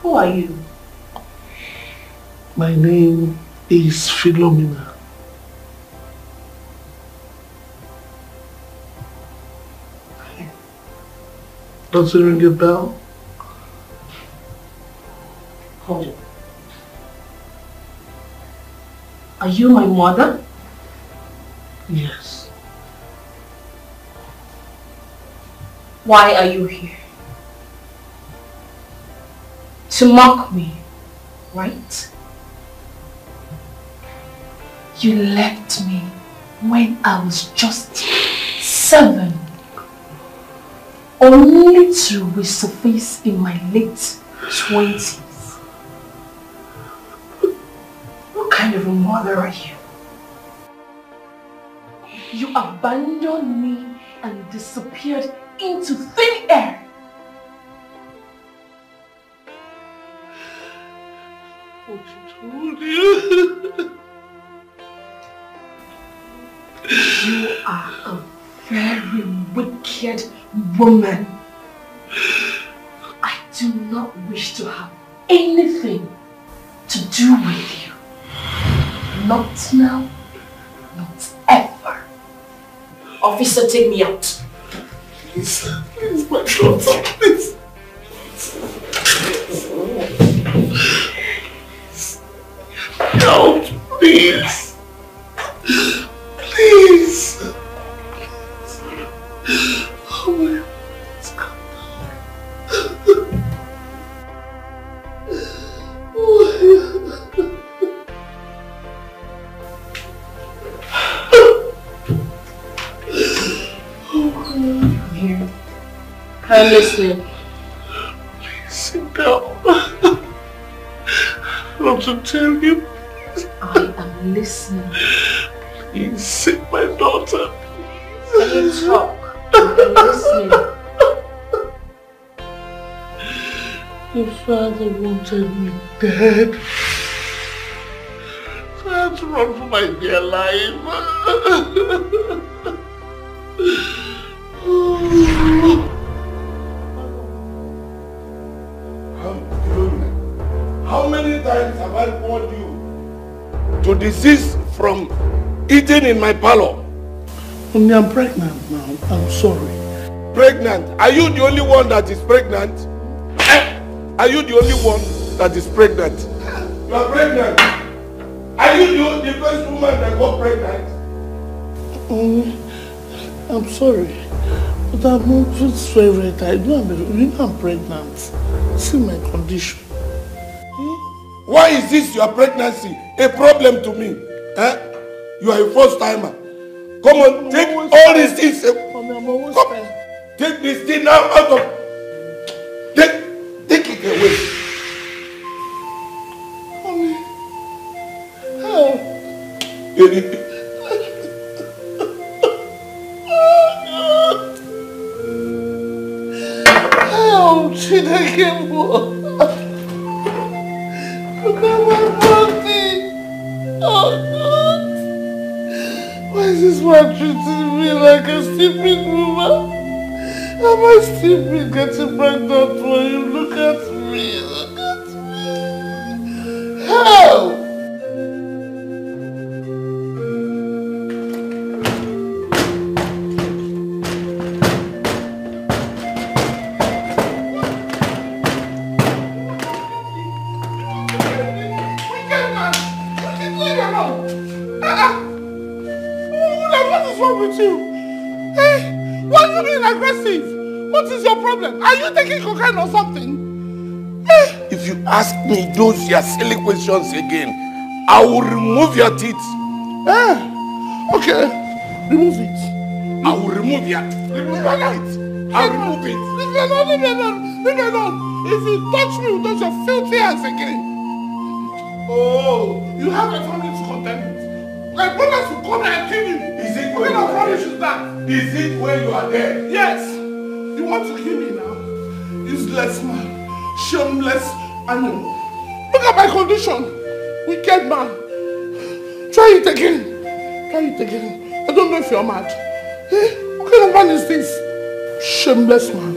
Who are you? My name is Philomena. Does it ring a bell? Hold it. Are you my mother? Yes. Why are you here? To mock me, right? You left me when I was just seven, only to resurface in my late twenties. kind of a mother are you? You abandoned me and disappeared into thin air. What told you? You are a very wicked woman. I do not wish to have anything to do with you. Not now, not ever. Officer, take me out. Please, please, my daughter, please. Help, please. Please. Oh my Here. I'm listening. Sit down. Not to tell you. I am listening. Please sit my daughter. Can you talk? I'm listening. Your father wanted me dead. So I had to run for my dear life. How many times have I warned you to desist from eating in my parlor? Mommy, I'm pregnant now. I'm sorry. Pregnant? Are you the only one that is pregnant? Eh? Are you the only one that is pregnant? You are pregnant. Are you the, the first woman that got pregnant? Mommy, I'm sorry. But I'm not very tired. You know, I'm, you know I'm pregnant. See my condition. Why is this your pregnancy a problem to me? Eh? You are a first timer. Come on, take all these things. Mommy, I'm always Come, take this thing now out of. Take, take it away. Mommy. Help. Oh God. Why is this man treating me like a stupid woman? Am I stupid getting pregnant for you? Look at me. Look at me. Problem? Are you taking cocaine or something? If you ask me those your silly questions again, I will remove your teeth. Eh? Okay, remove it. I will remove your remove your teeth. I'll remove it. Leave me alone, leave me alone, leave me alone. If you touch me with those your filthy hands again. Oh, you have a family to contend with. My brothers will come and kill you. Is it where you are? Is it where you are there? Yes. You want to kill me now? Useless man. Shameless animal. Look at my condition. Wicked man. Try it again. Try it again. I don't know if you're mad. Eh? What kind of man is this? Shameless man.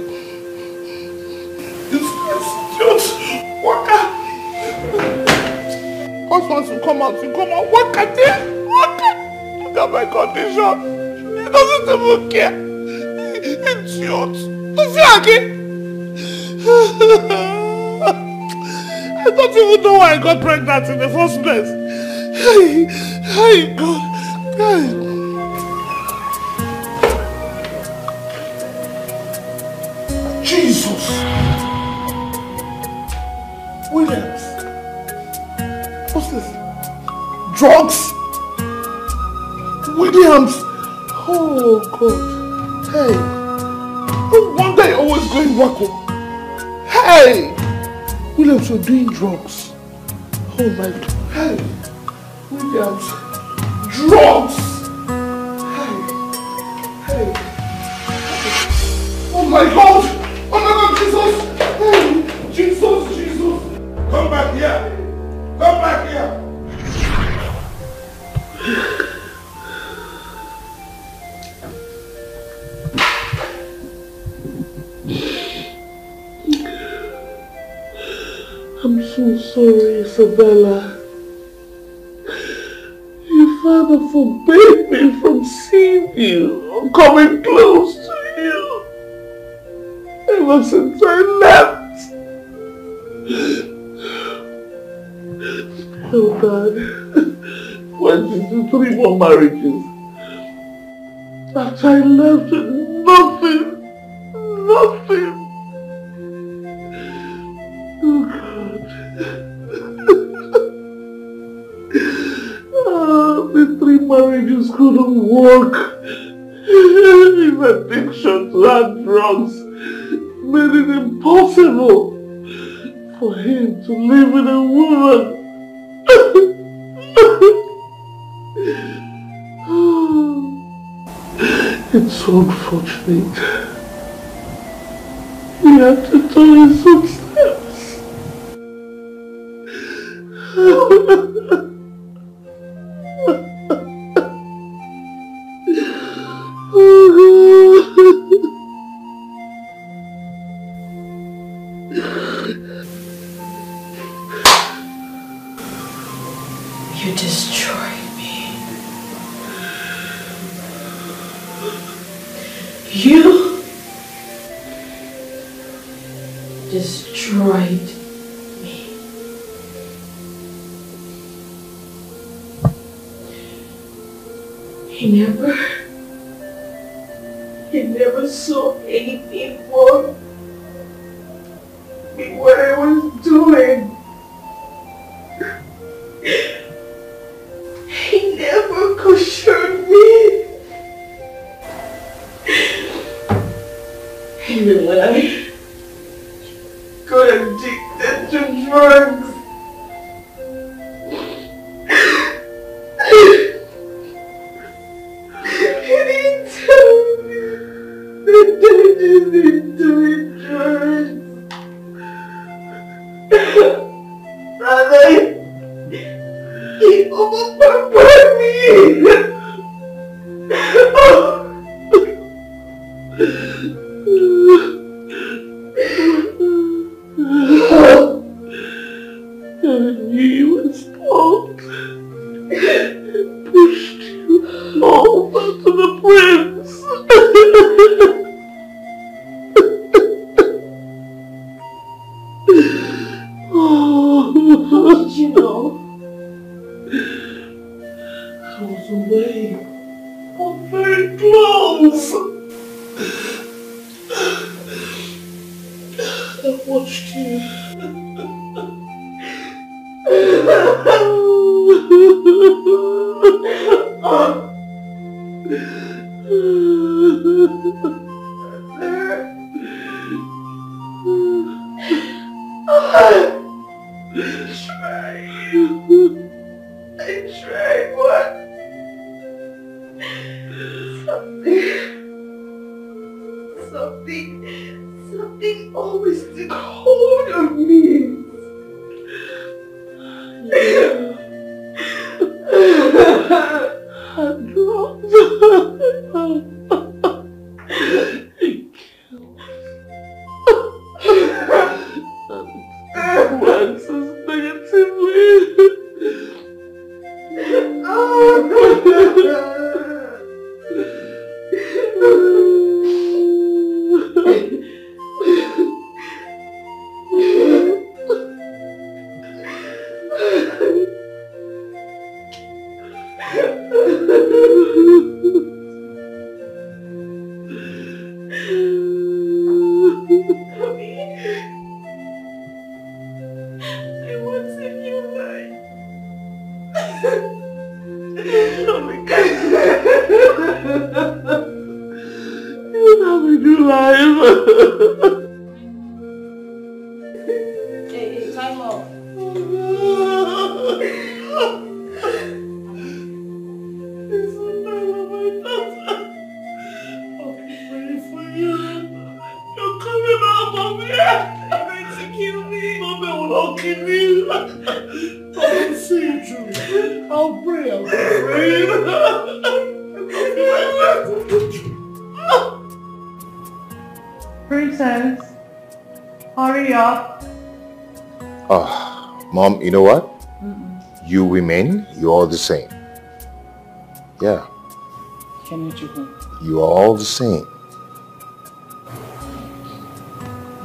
Useless idiot. Waka. Husbands will come out. You come out. Waka there. Waka. Look at my condition. He doesn't even care. Idiot. He again? I don't even know why I got pregnant in the first place. Hey, hey, God. Hey. Jesus. Williams. What's this? Drugs? Williams. Oh, God. Hey. Wonder you're always going wacko. Hey! Williams, you're doing drugs. Oh my God. Hey! Williams. Drugs! Hey! Hey! Oh my God! Oh my God, Jesus! Hey! Jesus, Jesus! Come back here. so sorry, Isabella. Your father forbade me from seeing you or coming close to you. Ever since I left. So bad. Why did you three more marriages. After I left The in addiction to that drugs made it impossible for him to live with a woman. [sighs] it's so unfortunate. He had to tell his sister. The same. Yeah, you are all the same.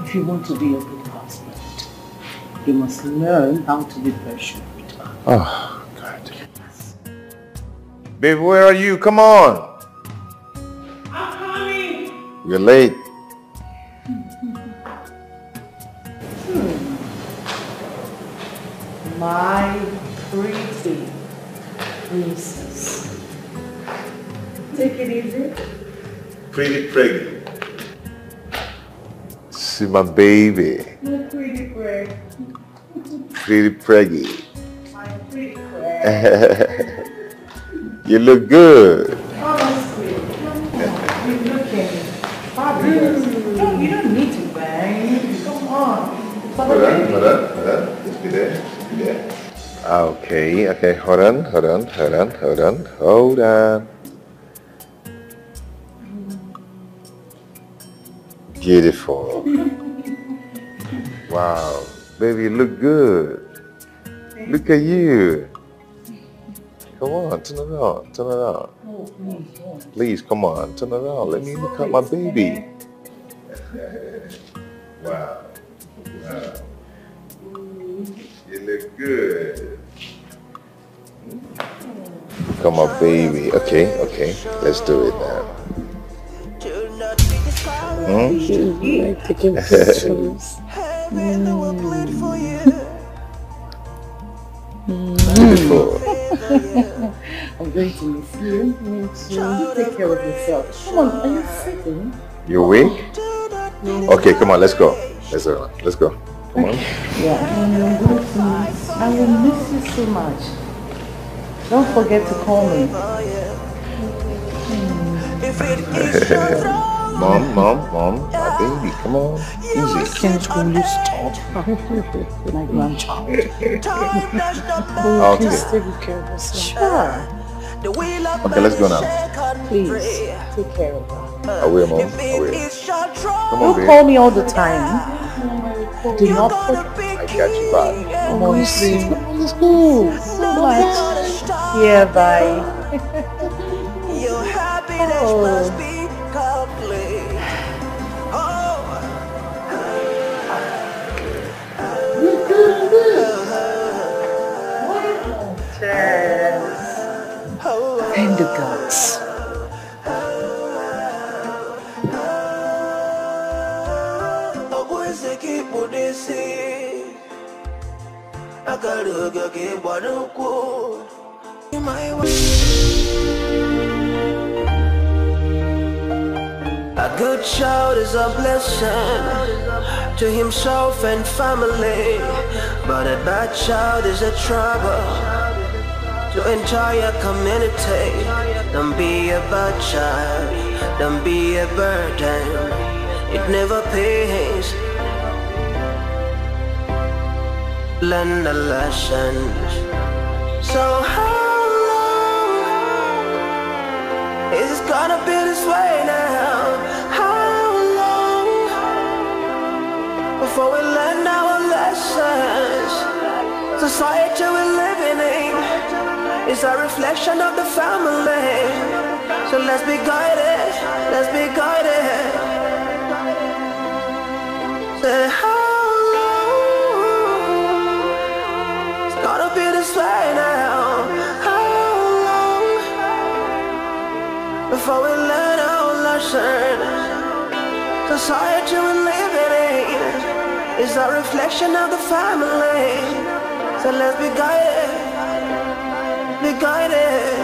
if you want to be a good husband, you must learn how to be patient. Oh, God. Babe, where are you? Come on. I'm coming. You're late. hmm. [laughs] My pretty princess. Take it easy. Pretty pregnant. See my baby. Pretty Greg. Pretty preggy. My pretty [laughs] you look good. Honestly, you're looking fabulous. No, you don't need to bang. Come on. Hold on, hold on, hold on. Just be there. Okay, okay, hold on, hold on, hold on, hold on, hold on. Beautiful. [laughs] Wow, baby, you look good. Look at you. Come on, turn around, turn around. Oh, please. Please, come on, turn around. Let me look at my baby. [laughs] Wow. Wow. You look good. Come on, baby. Okay, okay. Let's do it now. Hmm? like taking pictures. Beautiful. I'm going to miss you. [laughs] Me too. Take care of yourself. Come on, are you sitting? You awake? Okay, come on, let's go. Let's go. Let's go. Come on. Yeah. Um, I will miss you so much. Don't forget to call me. [laughs] mom, mom, mom, my baby, come on. Easy. Can't you [laughs] stop? My grandchild. Okay. please take care of yourself. Sure. Okay, let's go now. Please, take care of her. I will, mom. I will. Come on, Don't baby. call me all the time. Do not forget. I got you back. Oh, you see. Let's go. So much. Yeah, bye. Your happiness Oh. must be complete. And A good child is a blessing to himself and family, but a bad child is a trouble to entire community. Don't be a bad child, don't be a burden. It never pays. Learn the lessons. So how long is it gonna be this way now? How long before we learn our lessons? Society we're living in is a reflection of the family. So let's be guided, let's be guided. Say how this way now? How long before we learn our lesson? Society we're living in is a reflection of the family. So let's be guided, be guided.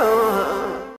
Oh.